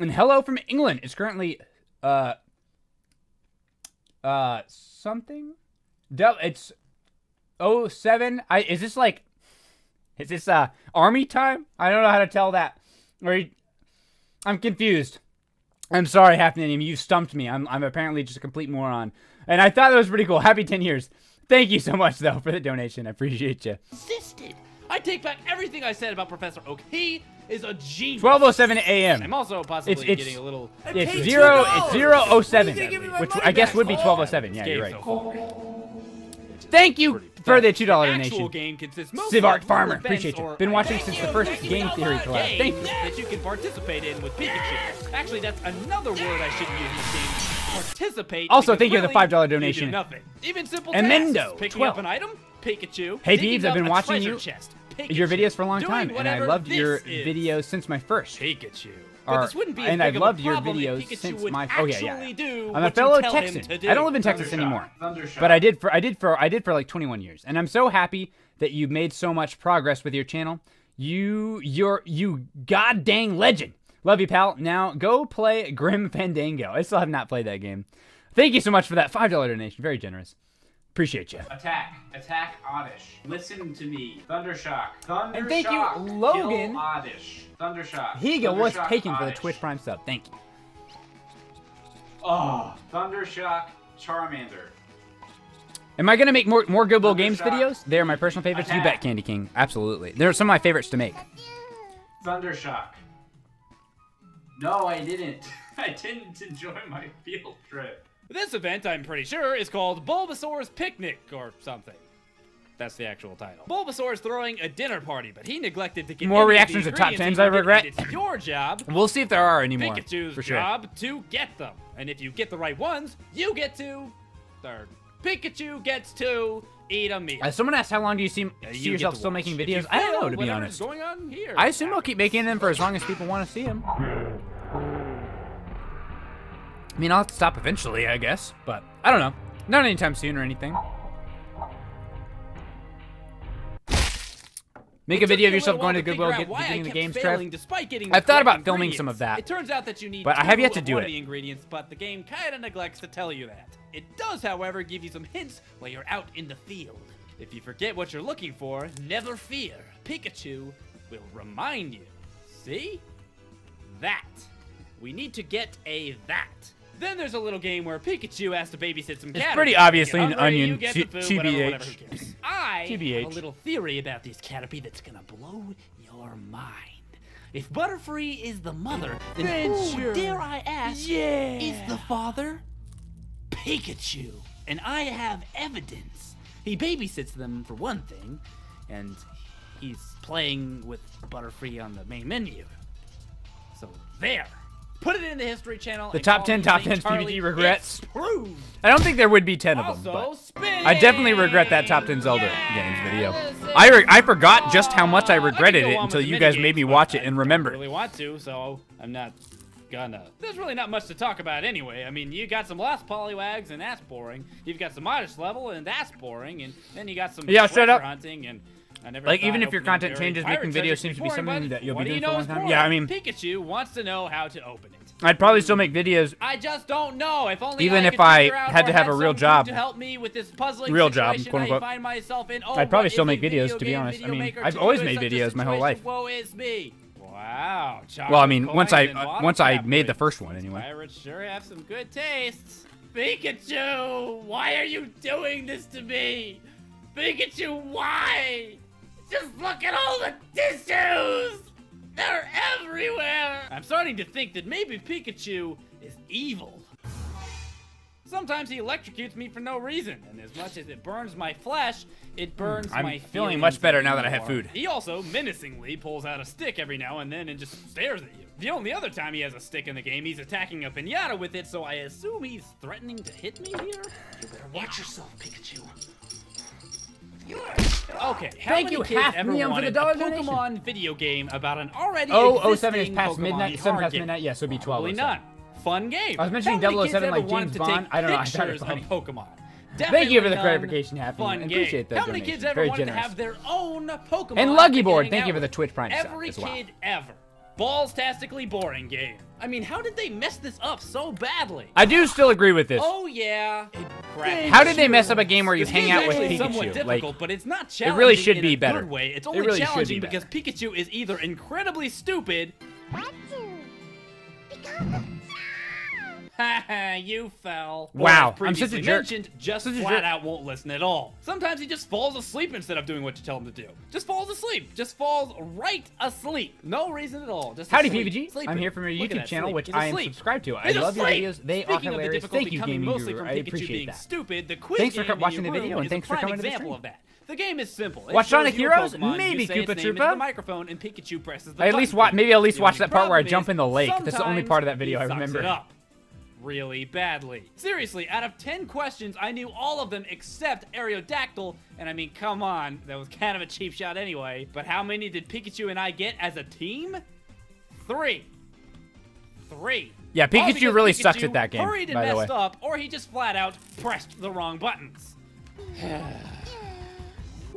And hello from England. It's currently, uh, uh, something. Del- it's oh seven. I is this like, is this uh army time? I don't know how to tell that. Or I'm confused. I'm sorry, Half Ninium. You stumped me. I'm, I'm apparently just a complete moron. And I thought that was pretty cool. Happy 10 years. Thank you so much, though, for the donation. I appreciate you. Insisted. I take back everything I said about Professor Oak. He is a genius. 12:07 a.m. I'm also possibly It's- it's- getting a little. It's zero. $2. It's zero oh seven, What are you gonna give me my which I guess back would be 12:07. Yeah, you're right. so Thank you for the two dollar donation. game consists mostly Sivart Farmer, appreciate you. Been watching since you, the first game theory collab. Thank you. That you can participate in with Pikachu. Actually, that's another word I shouldn't use in this game. Participate. Also, thank you for the $5 you do donation. nothing. Even simple Amendo, tasks. Picking 12. up an item, Pikachu. Hey digging Peebs, I've been watching you Chest, your videos for a long Doing time, and I loved your is. videos since my first. Pikachu. Are- But this wouldn't be and I've loved your videos Pikachu since my. Oh yeah, yeah. actually do I'm a fellow Texan. do. I don't live in Texas Thundershock. anymore, Thundershock. but I did for I did for I did for like 21 years, and I'm so happy that you made so much progress with your channel. You you're you god dang legend. Love you, pal. Now go play Grim Fandango. I still have not played that game. Thank you so much for that five dollar donation. Very generous. Appreciate you. Attack. Attack Oddish. Listen to me. Thundershock. Thundershock. And thank you, Logan. Kill Oddish. Thundershock. Higa was Thundershock taken for the Twitch Prime sub. Thank you. Oh. Thundershock Charmander. Am I gonna make more more Good Will Games videos? They're my personal favorites. You bet, Candy King. Absolutely. They're some of my favorites to make. Thundershock. No, I didn't. I didn't enjoy my field trip. This event, I'm pretty sure, is called Bulbasaur's Picnic or something. That's the actual title. Bulbasaur is throwing a dinner party, but he neglected to get More any of reactions to top tens, I regret. It's your job. We'll see if there are any more. Pikachu's for sure. job to get them. And if you get the right ones, you get to. Third. Pikachu gets to eat a meal. Uh, someone asked how long do you see, Yeah, see you get yourself still making videos? I don't know to be honest. going on here I assume I'll keep making them for as long as people want to see them. I mean, I'll have to stop eventually, I guess, but I don't know. Not anytime soon or anything. Make a It video of yourself going to Goodwill, get, getting the games, failing Trev. despite getting I've thought about filming some of that. It turns out that you need but I have yet to do it. the ingredients, but the game kind of neglects to tell you that. It does, however, give you some hints while you're out in the field. If you forget what you're looking for, never fear. Pikachu will remind you. See? That. We need to get a that. Then there's a little game where Pikachu has to babysit some cats. It's pretty obviously an onion, you get the T- food, whatever, whatever, TBH. I have a little theory about these Caterpie that's gonna blow your mind. If Butterfree is the mother, then who, dare I ask, Yeah. is the father? Pikachu. And I have evidence. He babysits them for one thing, and he's playing with Butterfree on the main menu. So there. Put it in the History Channel. The top 10 top St. 10 Charlie. PBG regrets. Proved. I don't think there would be 10 of them, Also, but spin I definitely regret that top 10 Zelda games video. I I forgot just how much I regretted it until you guys made me watch it and remember. really want to, so I'm not gonna. There's really not much to talk about anyway. I mean, you got some last Poliwags, and that's boring. You've got some modest level, and that's boring. And then you got some Yeah, shut up. hunting, and I Like, even if your content changes, making videos seems to be something that you'll be doing you for a long time. Yeah, I mean- Pikachu wants to know how to open it. I'd probably still make videos. I just don't know. If only Even I if I had to have a real job. to help me with this puzzling Real job, quote, I unquote. find myself in. Oh, I'd probably still make videos, to be honest. I mean, I've always made videos my whole life. Woe is me. Wow. Well, I mean, once I uh, once I made the first one anyway. Pirates sure have some good tastes. Pikachu, why are you doing this to me? Pikachu, why? Just look at all the tissues! They're everywhere! I'm starting to think that maybe Pikachu is evil. Sometimes he electrocutes me for no reason, and as much as it burns my flesh, it burns I'm my feeling much better now that I have food. He also menacingly pulls out a stick every now and then and just stares at you. The only other time he has a stick in the game, he's attacking a pinata with it, so I assume he's threatening to hit me here? You better watch yourself, Pikachu. Okay, how Thank you, half Liam, for the dollar a donation. Pokemon video game about an already Oh, oh, seven is past Pokemon midnight. Seven past game? midnight. Yes, it would be twelve. Probably seven. not. Fun game. I was mentioning how 007 like James Bond. I don't know, I thought it funny. of Pokemon. Thank you for the Definitely clarification, Happy. Fun I appreciate that How many donation. kids ever Very wanted generous. to have their own Pokemon? And Luggy Board, thank you for the? Twitch Prime sub Every as well. kid ever. Balls-tastically boring game. I mean, how did they mess this up so badly? I do still agree with this. Oh yeah. Crap. How did they mess up a game where you This hang out with actually somewhat difficult, Like, but it's not it challenging really should in be a better. good way. It's It only really should be challenging because Pikachu is either incredibly stupid Haha, you fell. Wow, I'm such a jerk. Mentioned, just Such flat jerk. out won't listen at all. Sometimes he just falls asleep instead of doing what you tell him to do. Just falls asleep. Just falls right asleep. No reason at all. Just Howdy, asleep. PBG. Sleeping. I'm here from your Look YouTube channel, sleep. which He's I am asleep. subscribed to. I He's love your videos. They Speaking are of the hilarious. difficulty Thank you, coming Gaming mostly Guru. from I Pikachu appreciate being that. stupid, the quiz Thanks for game watching the video, and thanks for prime coming to the stream. of that. The game is simple. It Watch Sonic Heroes? Pokemon, Maybe you say its Koopa Troopa? the microphone, and Pikachu presses the I at least for watch. Maybe at least The watch that part where I jump in the lake. That's the only part of that video he I sucks remember. It up really badly. Seriously, out of 10 questions, I knew all of them except Aerodactyl, and I mean, come on, that was kind of a cheap shot anyway. But how many did Pikachu and I get as a team? Three. Three. Yeah, Pikachu because really sucks at that game, Hurried and by the messed way. up, or he just flat out pressed the wrong buttons.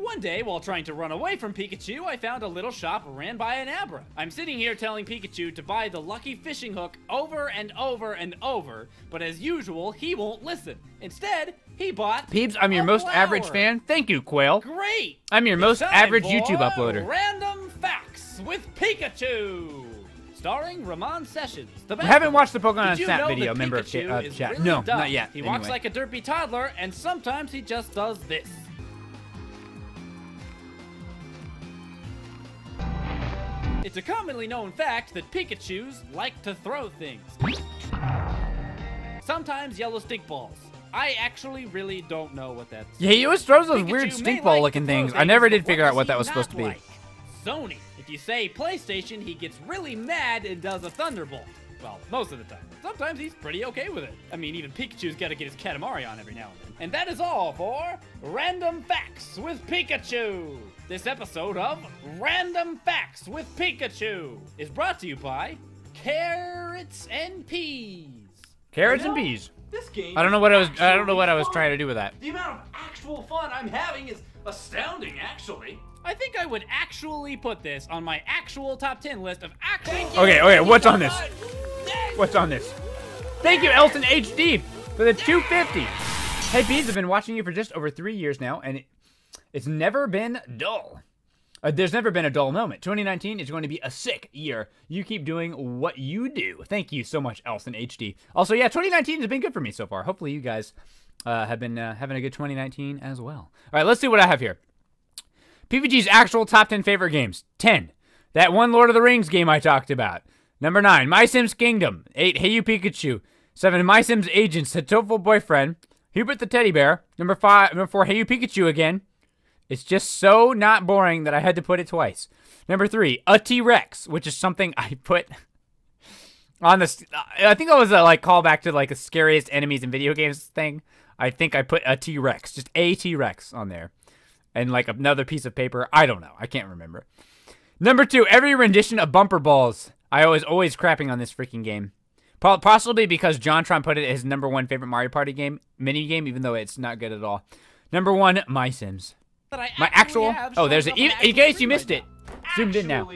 One day, while trying to run away from Pikachu, I found a little shop ran by an Abra. I'm sitting here telling Pikachu to buy the lucky fishing hook over and over and over, but as usual, he won't listen. Instead, he bought Peebs, I'm your most average fan. Thank you, Quail. Great! I'm your most average YouTube uploader. Random Facts with Pikachu! Starring Ramon Sessions. The I haven't watched the Pokemon Did on you Snap video, member of Pikachu ca- uh, chat. really No, dumb? not yet, He walks like a derpy toddler, and sometimes he just does this. It's a commonly known fact that Pikachus like to throw things. Sometimes yellow stick balls. I actually really don't know what that's. Yeah, he always throws those Pikachu weird stink ball like looking throw things. I never did figure out what that was supposed not to be. Sony. If you say PlayStation, he gets really mad and does a Thunderbolt. Well, most of the time. Sometimes he's pretty okay with it. I mean, even Pikachu's got to get his Katamari on every now and then. And that is all for Random Facts with Pikachu. This episode of Random Facts with Pikachu is brought to you by Carrots and Peas. Carrots You and peas. This game I don't know what I was. I don't know what I was actually trying to do with that. The amount of actual fun I'm having is astounding, actually. I think I would actually put this on my actual top 10 list of actual. Okay, okay. What's on this? What's on this? Thank you, Elton HD, for the 250. Hey, Bees, I've been watching you for just over three years now, and it, it's never been dull. Uh, there's never been a dull moment. 2019 is going to be a sick year. You keep doing what you do. Thank you so much, Elson HD. Also, yeah, 2019 has been good for me so far. Hopefully, you guys uh, have been uh, having a good 2019 as well. All right, let's see what I have here. PBG's actual top 10 favorite games. 10. That one Lord of the Rings game I talked about. Number 9. My Sims Kingdom. 8. Hey You Pikachu. 7. My Sims Agents. Hatoful Boyfriend. Hubert the Teddy Bear. Number 5. Number 4. Hey You Pikachu again. It's just so not boring that I had to put it twice. Number 3. A T-Rex, which is something I put on this. I think that was a like callback to like the scariest enemies in video games thing. I think I put a T-Rex, just a T-Rex on there and like another piece of paper. I don't know. I can't remember. Number two, every rendition of Bumper Balls. I was always crapping on this freaking game. Possibly because JonTron put it as his number one favorite Mario Party game, mini game, even though it's not good at all. Number one, My Sims. That I My actual. have Oh, there's shown an. up In case you missed it, zoomed in now.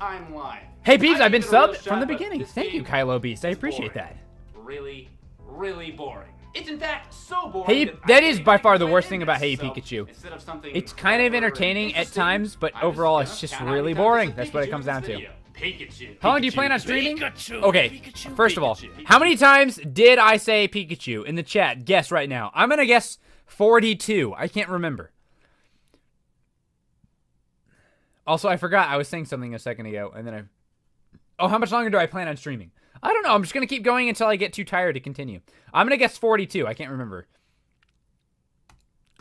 I'm lying. Hey, Peebs, I I've been gave it a real subbed shot, from the beginning. Thank you, game Kylo Beast. I appreciate boring. that. Really, really boring. It's in fact so boring. Hey, that that I is can't by far the worst thing about Hey so Pikachu. instead of something It's kind of entertaining at times, but I'm just overall it's just really many times I boring. said That's what it comes down to. Pikachu. How long do you plan on streaming? Pikachu, Okay, Pikachu, first of all, Pikachu. how many times did I say Pikachu in the chat? Guess right now. I'm gonna guess 42. I can't remember. Also, I forgot I was saying something a second ago, and then I. Oh, how much longer do I plan on streaming? I don't know. I'm just gonna keep going until I get too tired to continue. I'm gonna guess 42. I can't remember.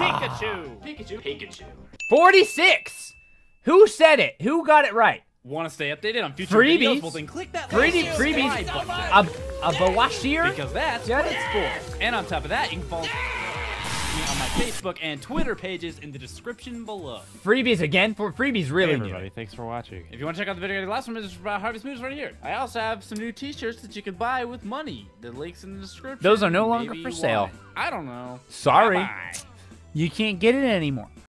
Pikachu, Pikachu, Pikachu. 46. Who said it? Who got it right? Want to stay updated on future Freebies. videos? Well, then click that Freebie, like freebies. subscribe. A, a Bawashir? Because that's Got what it's for. And on top of that, you can follow me on my Facebook and Twitter pages in the description below. Freebies again for freebies really hey new. everybody, thanks for watching. If you want to check out the video, the last one is about Harvest Moves right here. I also have some new t-shirts that you can buy with money. The link's in the description. Those are no longer Maybe for sale. want it. I don't know. Sorry. Bye-bye. You can't get it anymore.